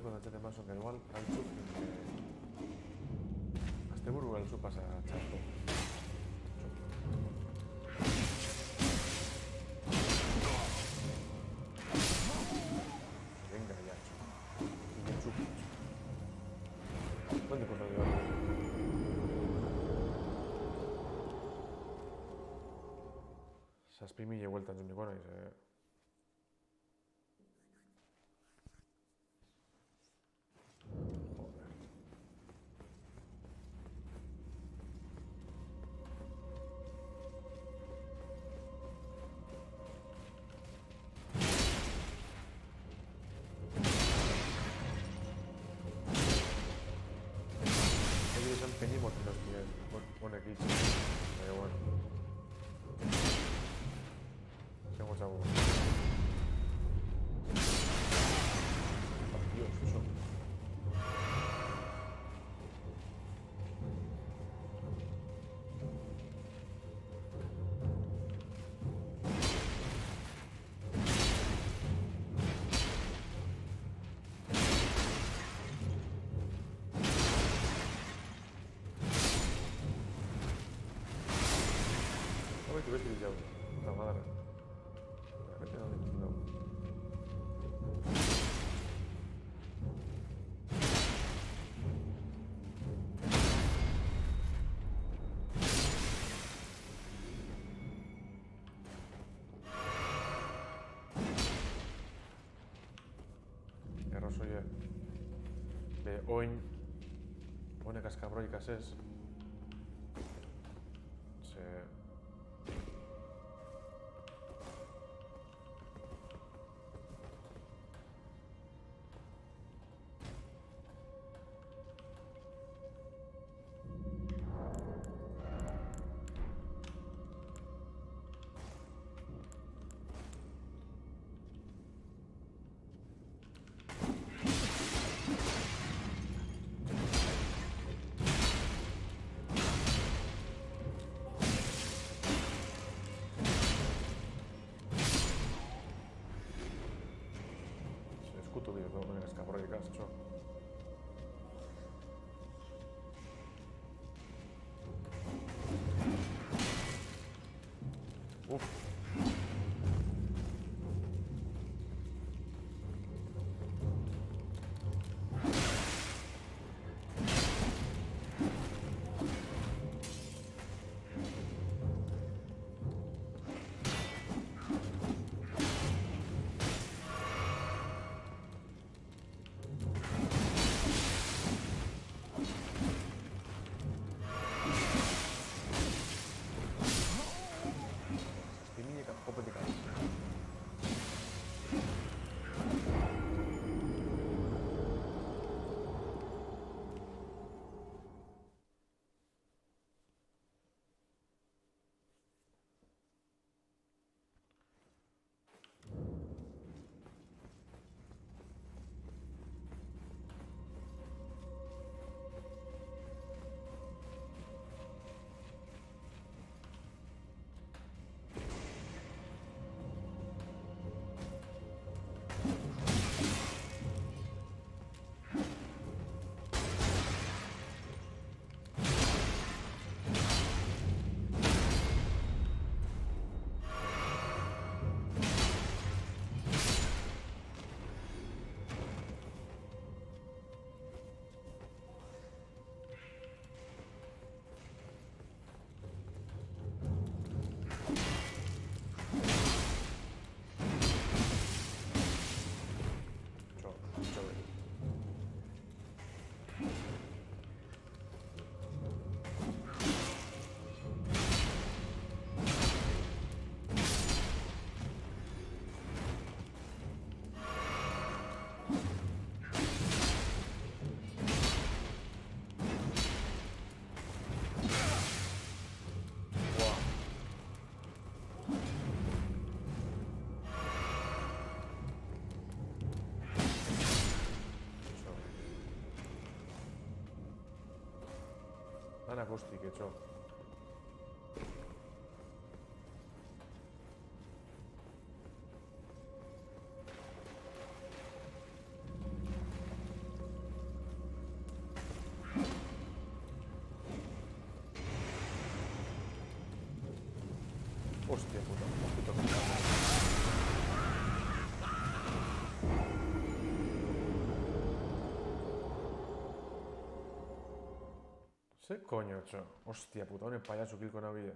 Duten labaiko dantzaten baso, que igual altzu. Azte buru altzu pasa txasko. Venga ya, txu. Y el txuku. ¿Dónde corre de oro? Zazpi mila bueltan zuniko naiz, oin, honek askabroik azez. Bide honek Ana Kostik, etxo. Hostia puta, Ze coño, txo. Hostia puta, honen payaso kilko nabide.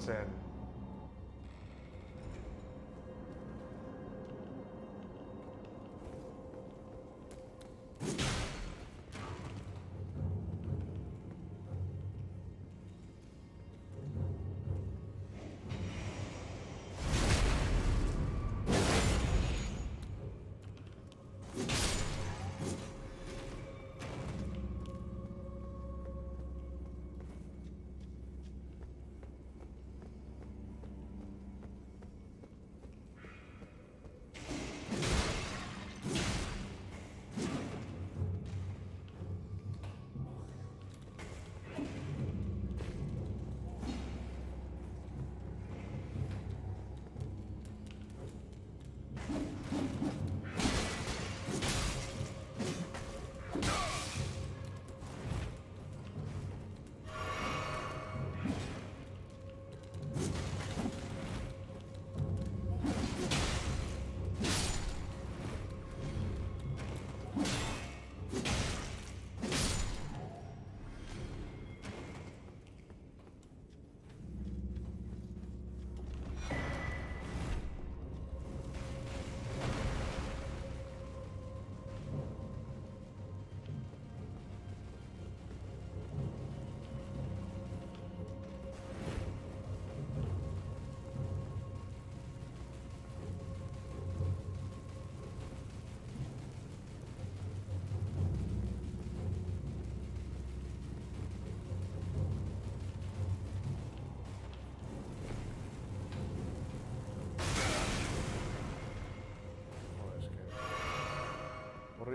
Hashem.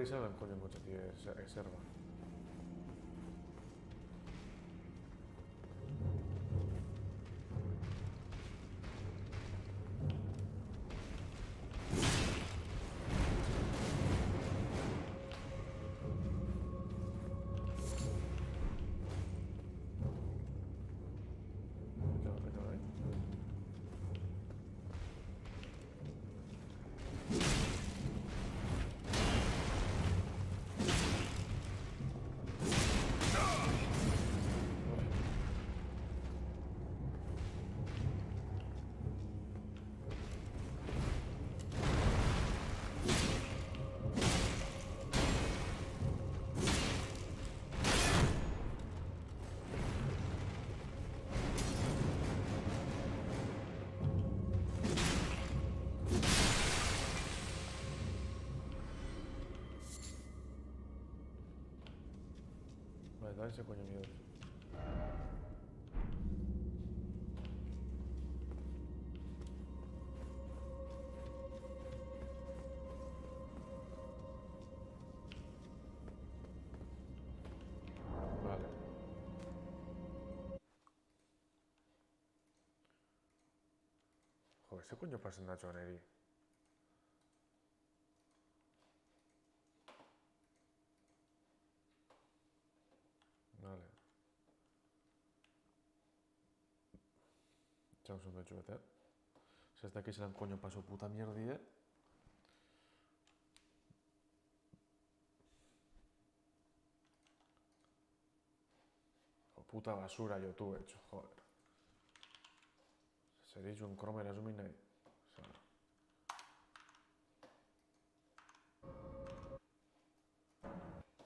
Que... Horri izan lan coño motxa, tío, eserba. Vale, dale ese coño miedo. Vale. Joder, ese coño pasa Nacho Neri. Vale. Un hasta aquí se dan coño para su puta mierda, ¿eh? Puta basura yo tú hecho, joder. Seréis un cromer asumina O sea,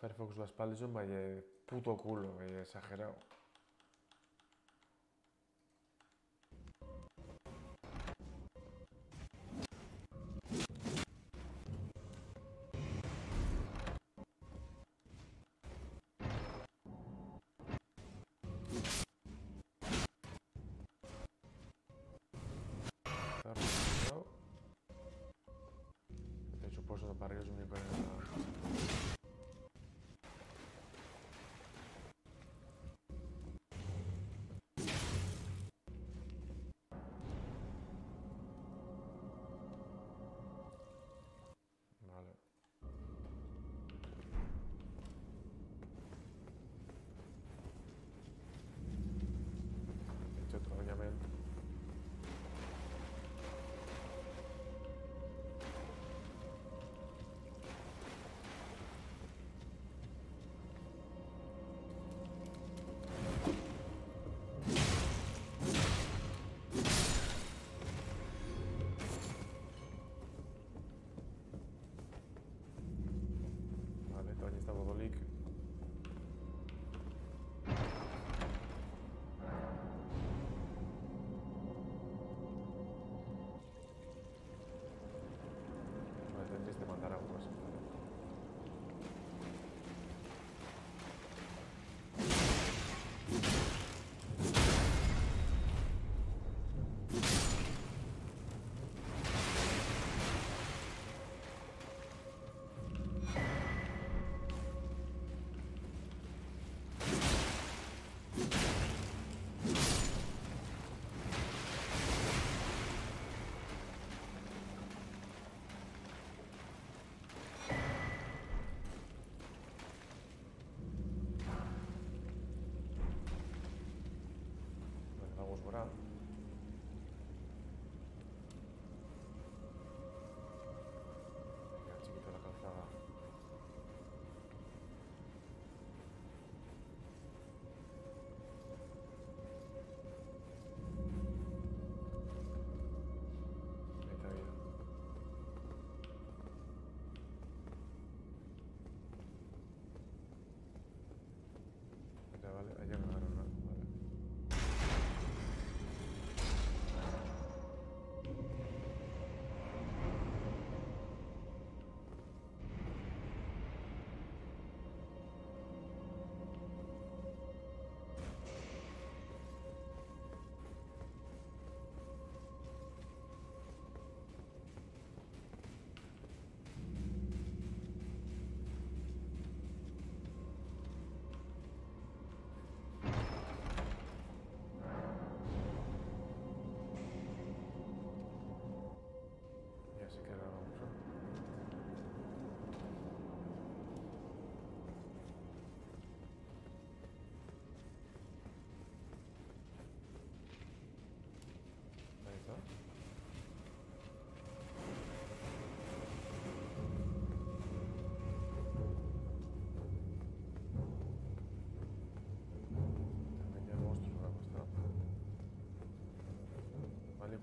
Firefox espalda son vaya puto culo, vaya exagerado.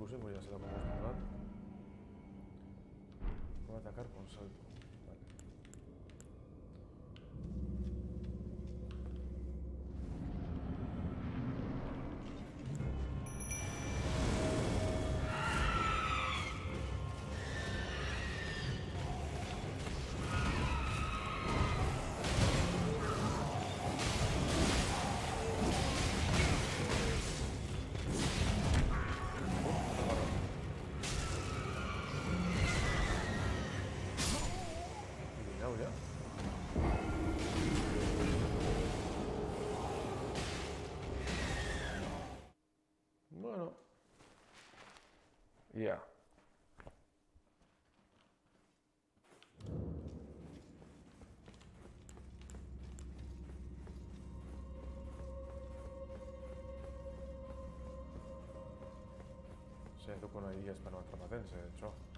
Vale, pusimos ya se la monstruos ¿verdad? Saiatuko nahi espanol atramaten, ze, txo. Hosti,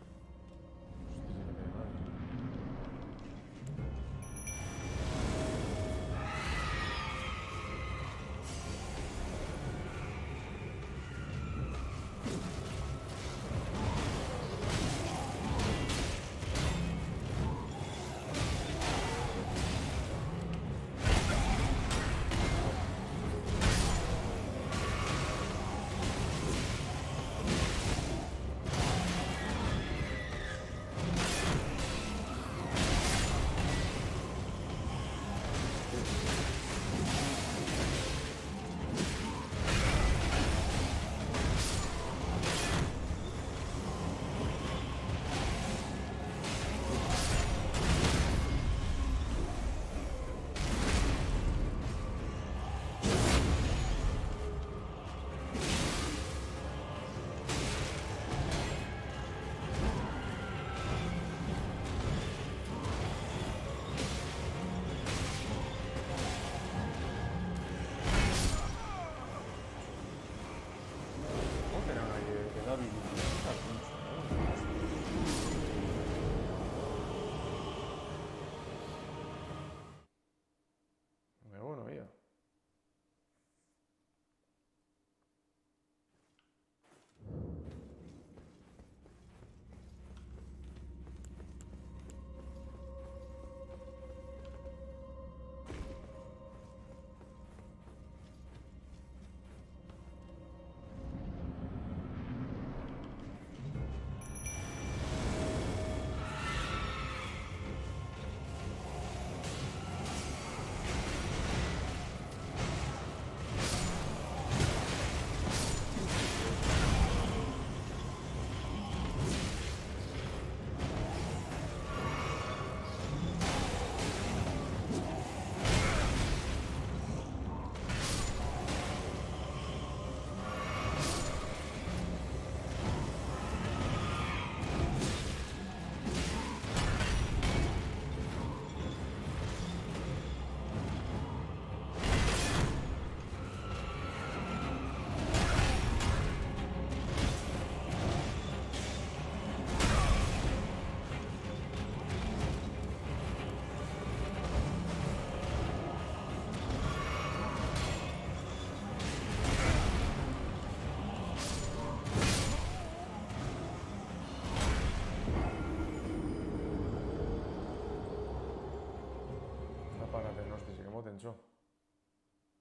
hosti, ze que moten, txo.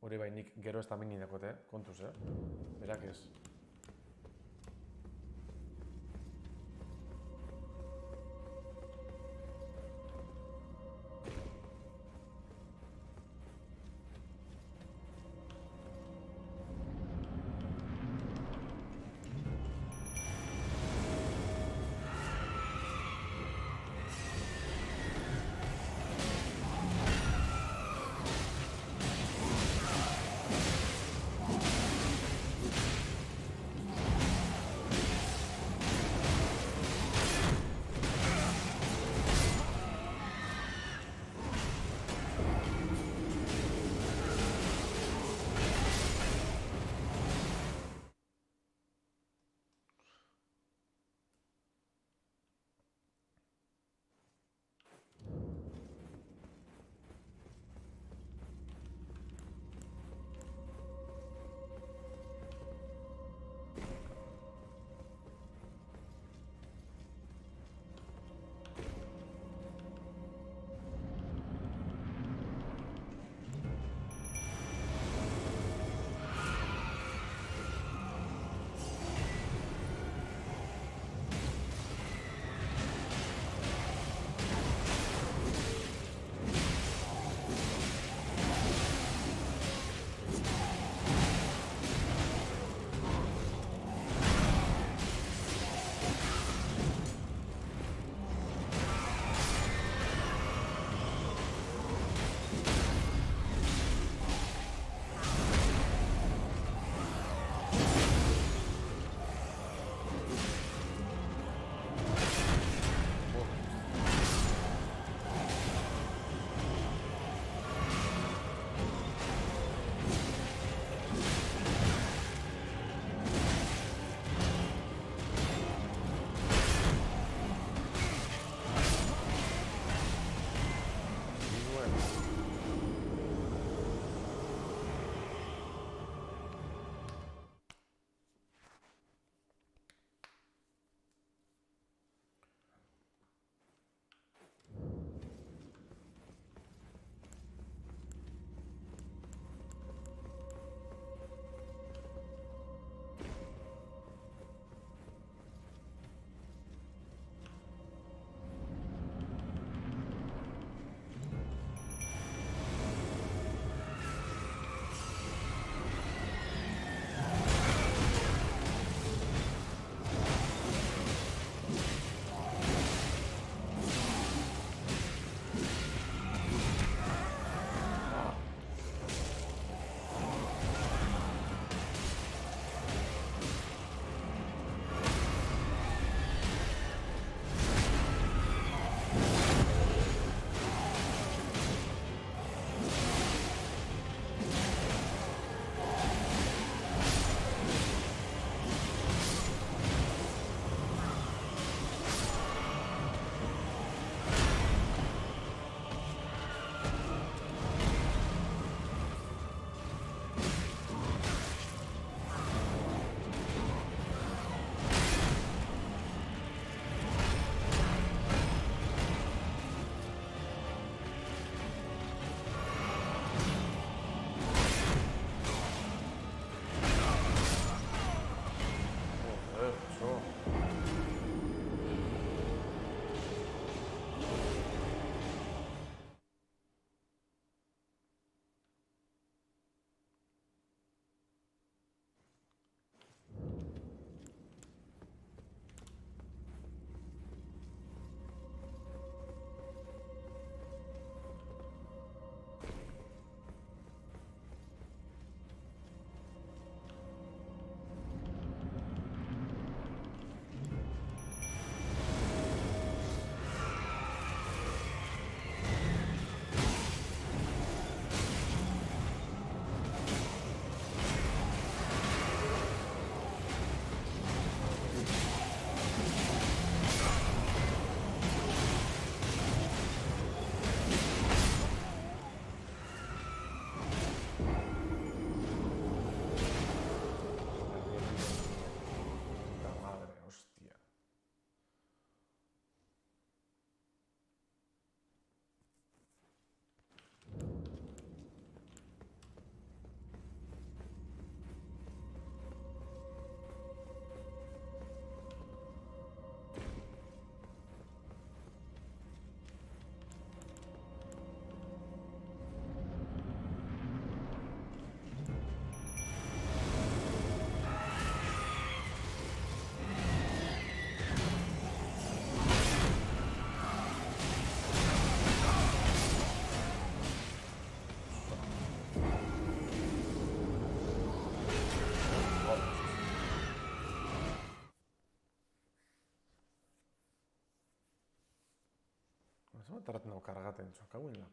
Hori bai, nik gero ez da mini dakote, eh? kontuz? Berak ez. Cargaten, txo. Cago en la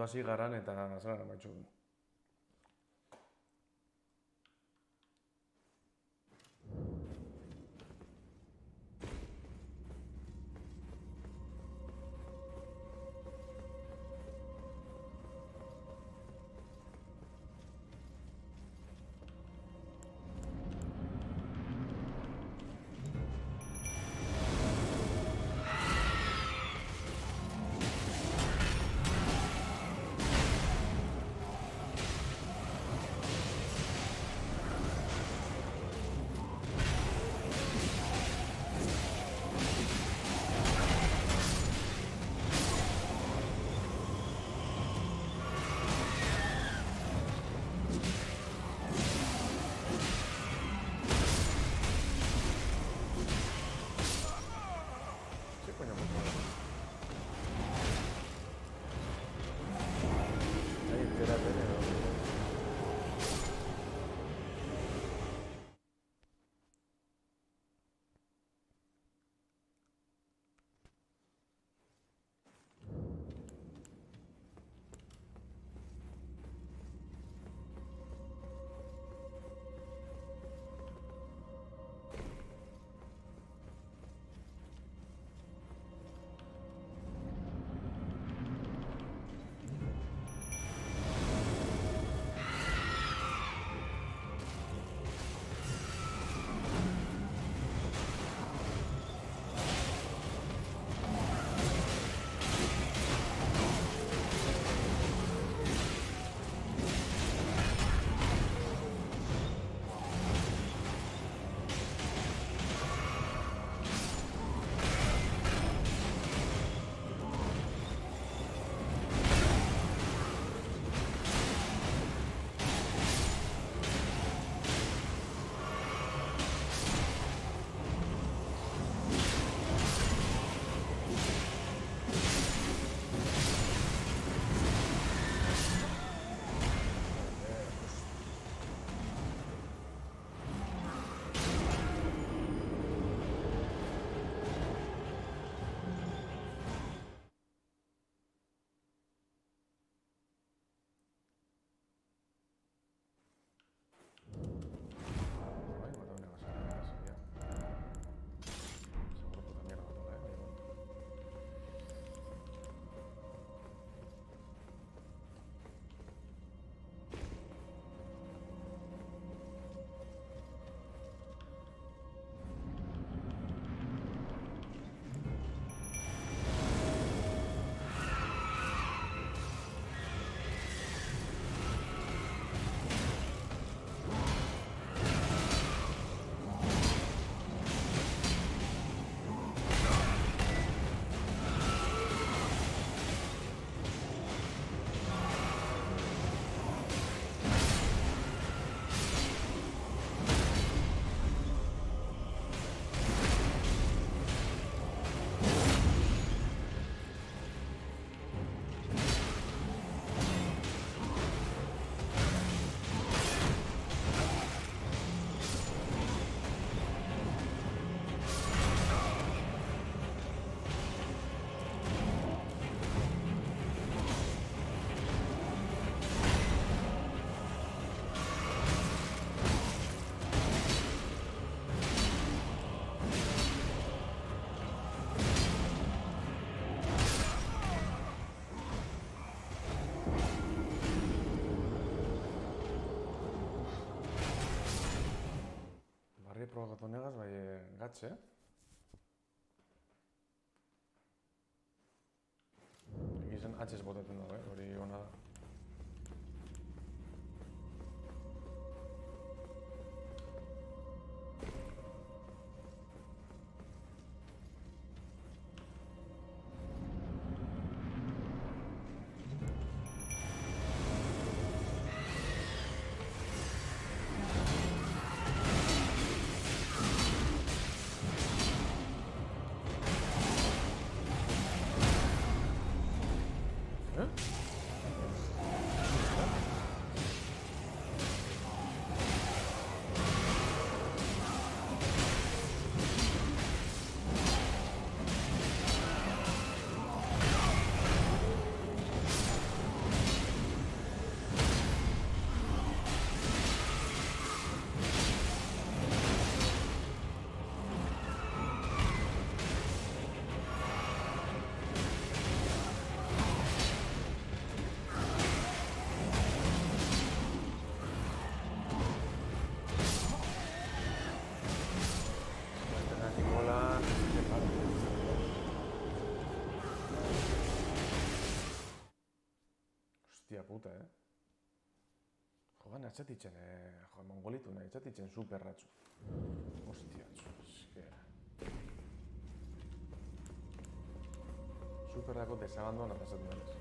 ondo hasi garan eta zara maitxu. Gatxe. Egizan atxez botatzen dago, eh? hori Jogan atxatitzen, eh? Jo, mongolitu nahi, atxatitzen superratxu. Hostia, txu, eske... Superrako desabandona pasatu denez.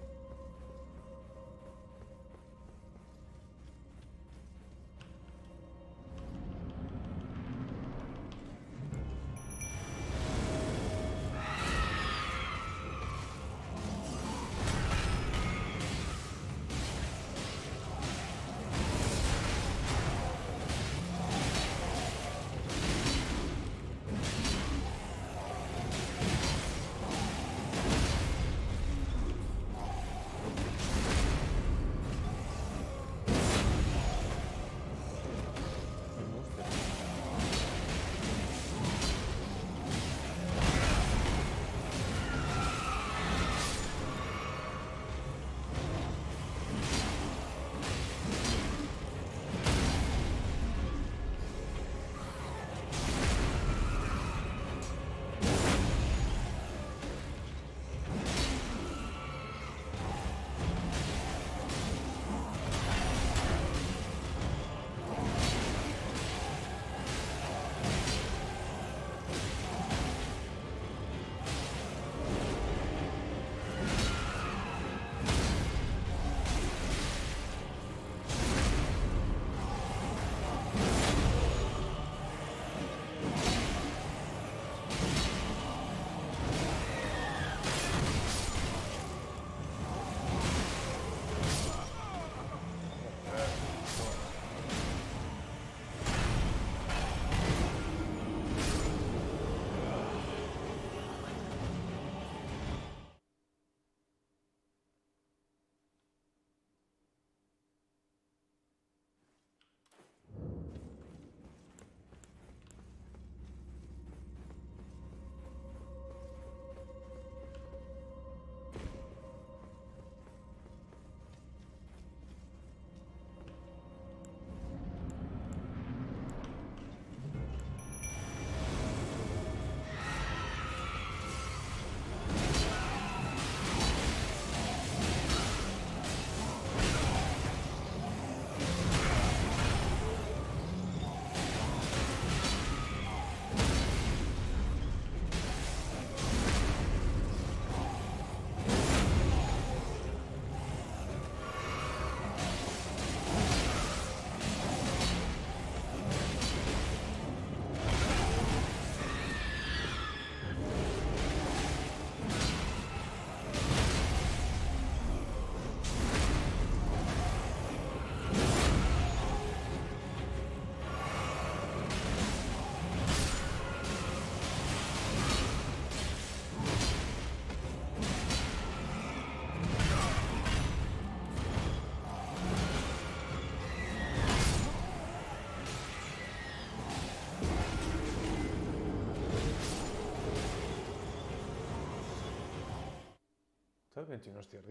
21 Steel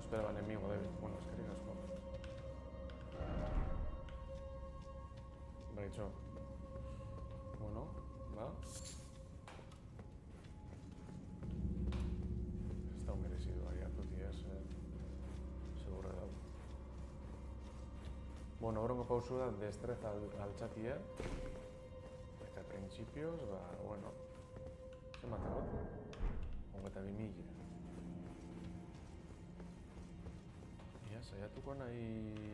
esperaba enemigo débil. Bueno, es que digas cómo. Rachel. Bueno, va. Está un merecido ahí a tu tía, eh. seguro de algo. Bueno, bronco pausuda destreza al, altxatia. Eta printzipioz, ba, bueno, zenbat egot? Hogeta bi mila. Ia, saiatuko nahi... A ver.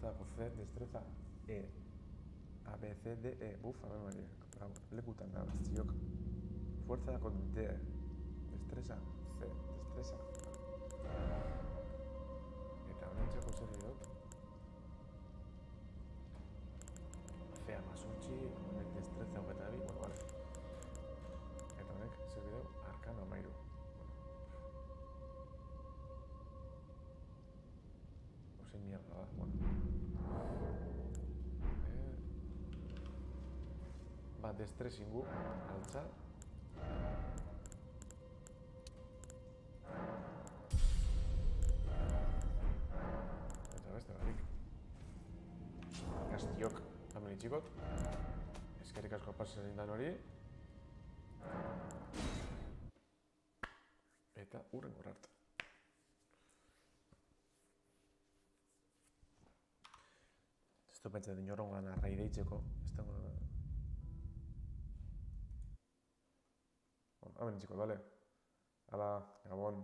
Con C, destreza E. A, B, C, D, E. Buf, a ver, María. Bravo. Lekutan da, ziok. Fuerza con D. Destreza C. Destreza. Eta honentzeko zer dut? Fea masutxi, honek destreza hogeta bi, bueno, vale. Eta honek zer bideu? Arkano amairu. Da, bueno. Eh, Ba, destresingu, altza. Eta beste barik. Gaztiok, hemen itxikot. Eskerrik asko pasen indan hori. Eta urren arte. Ez du pentsa inorongan arrai deitzeko. Dago... Bueno, hemen itxikot, bale? Hala, gabon.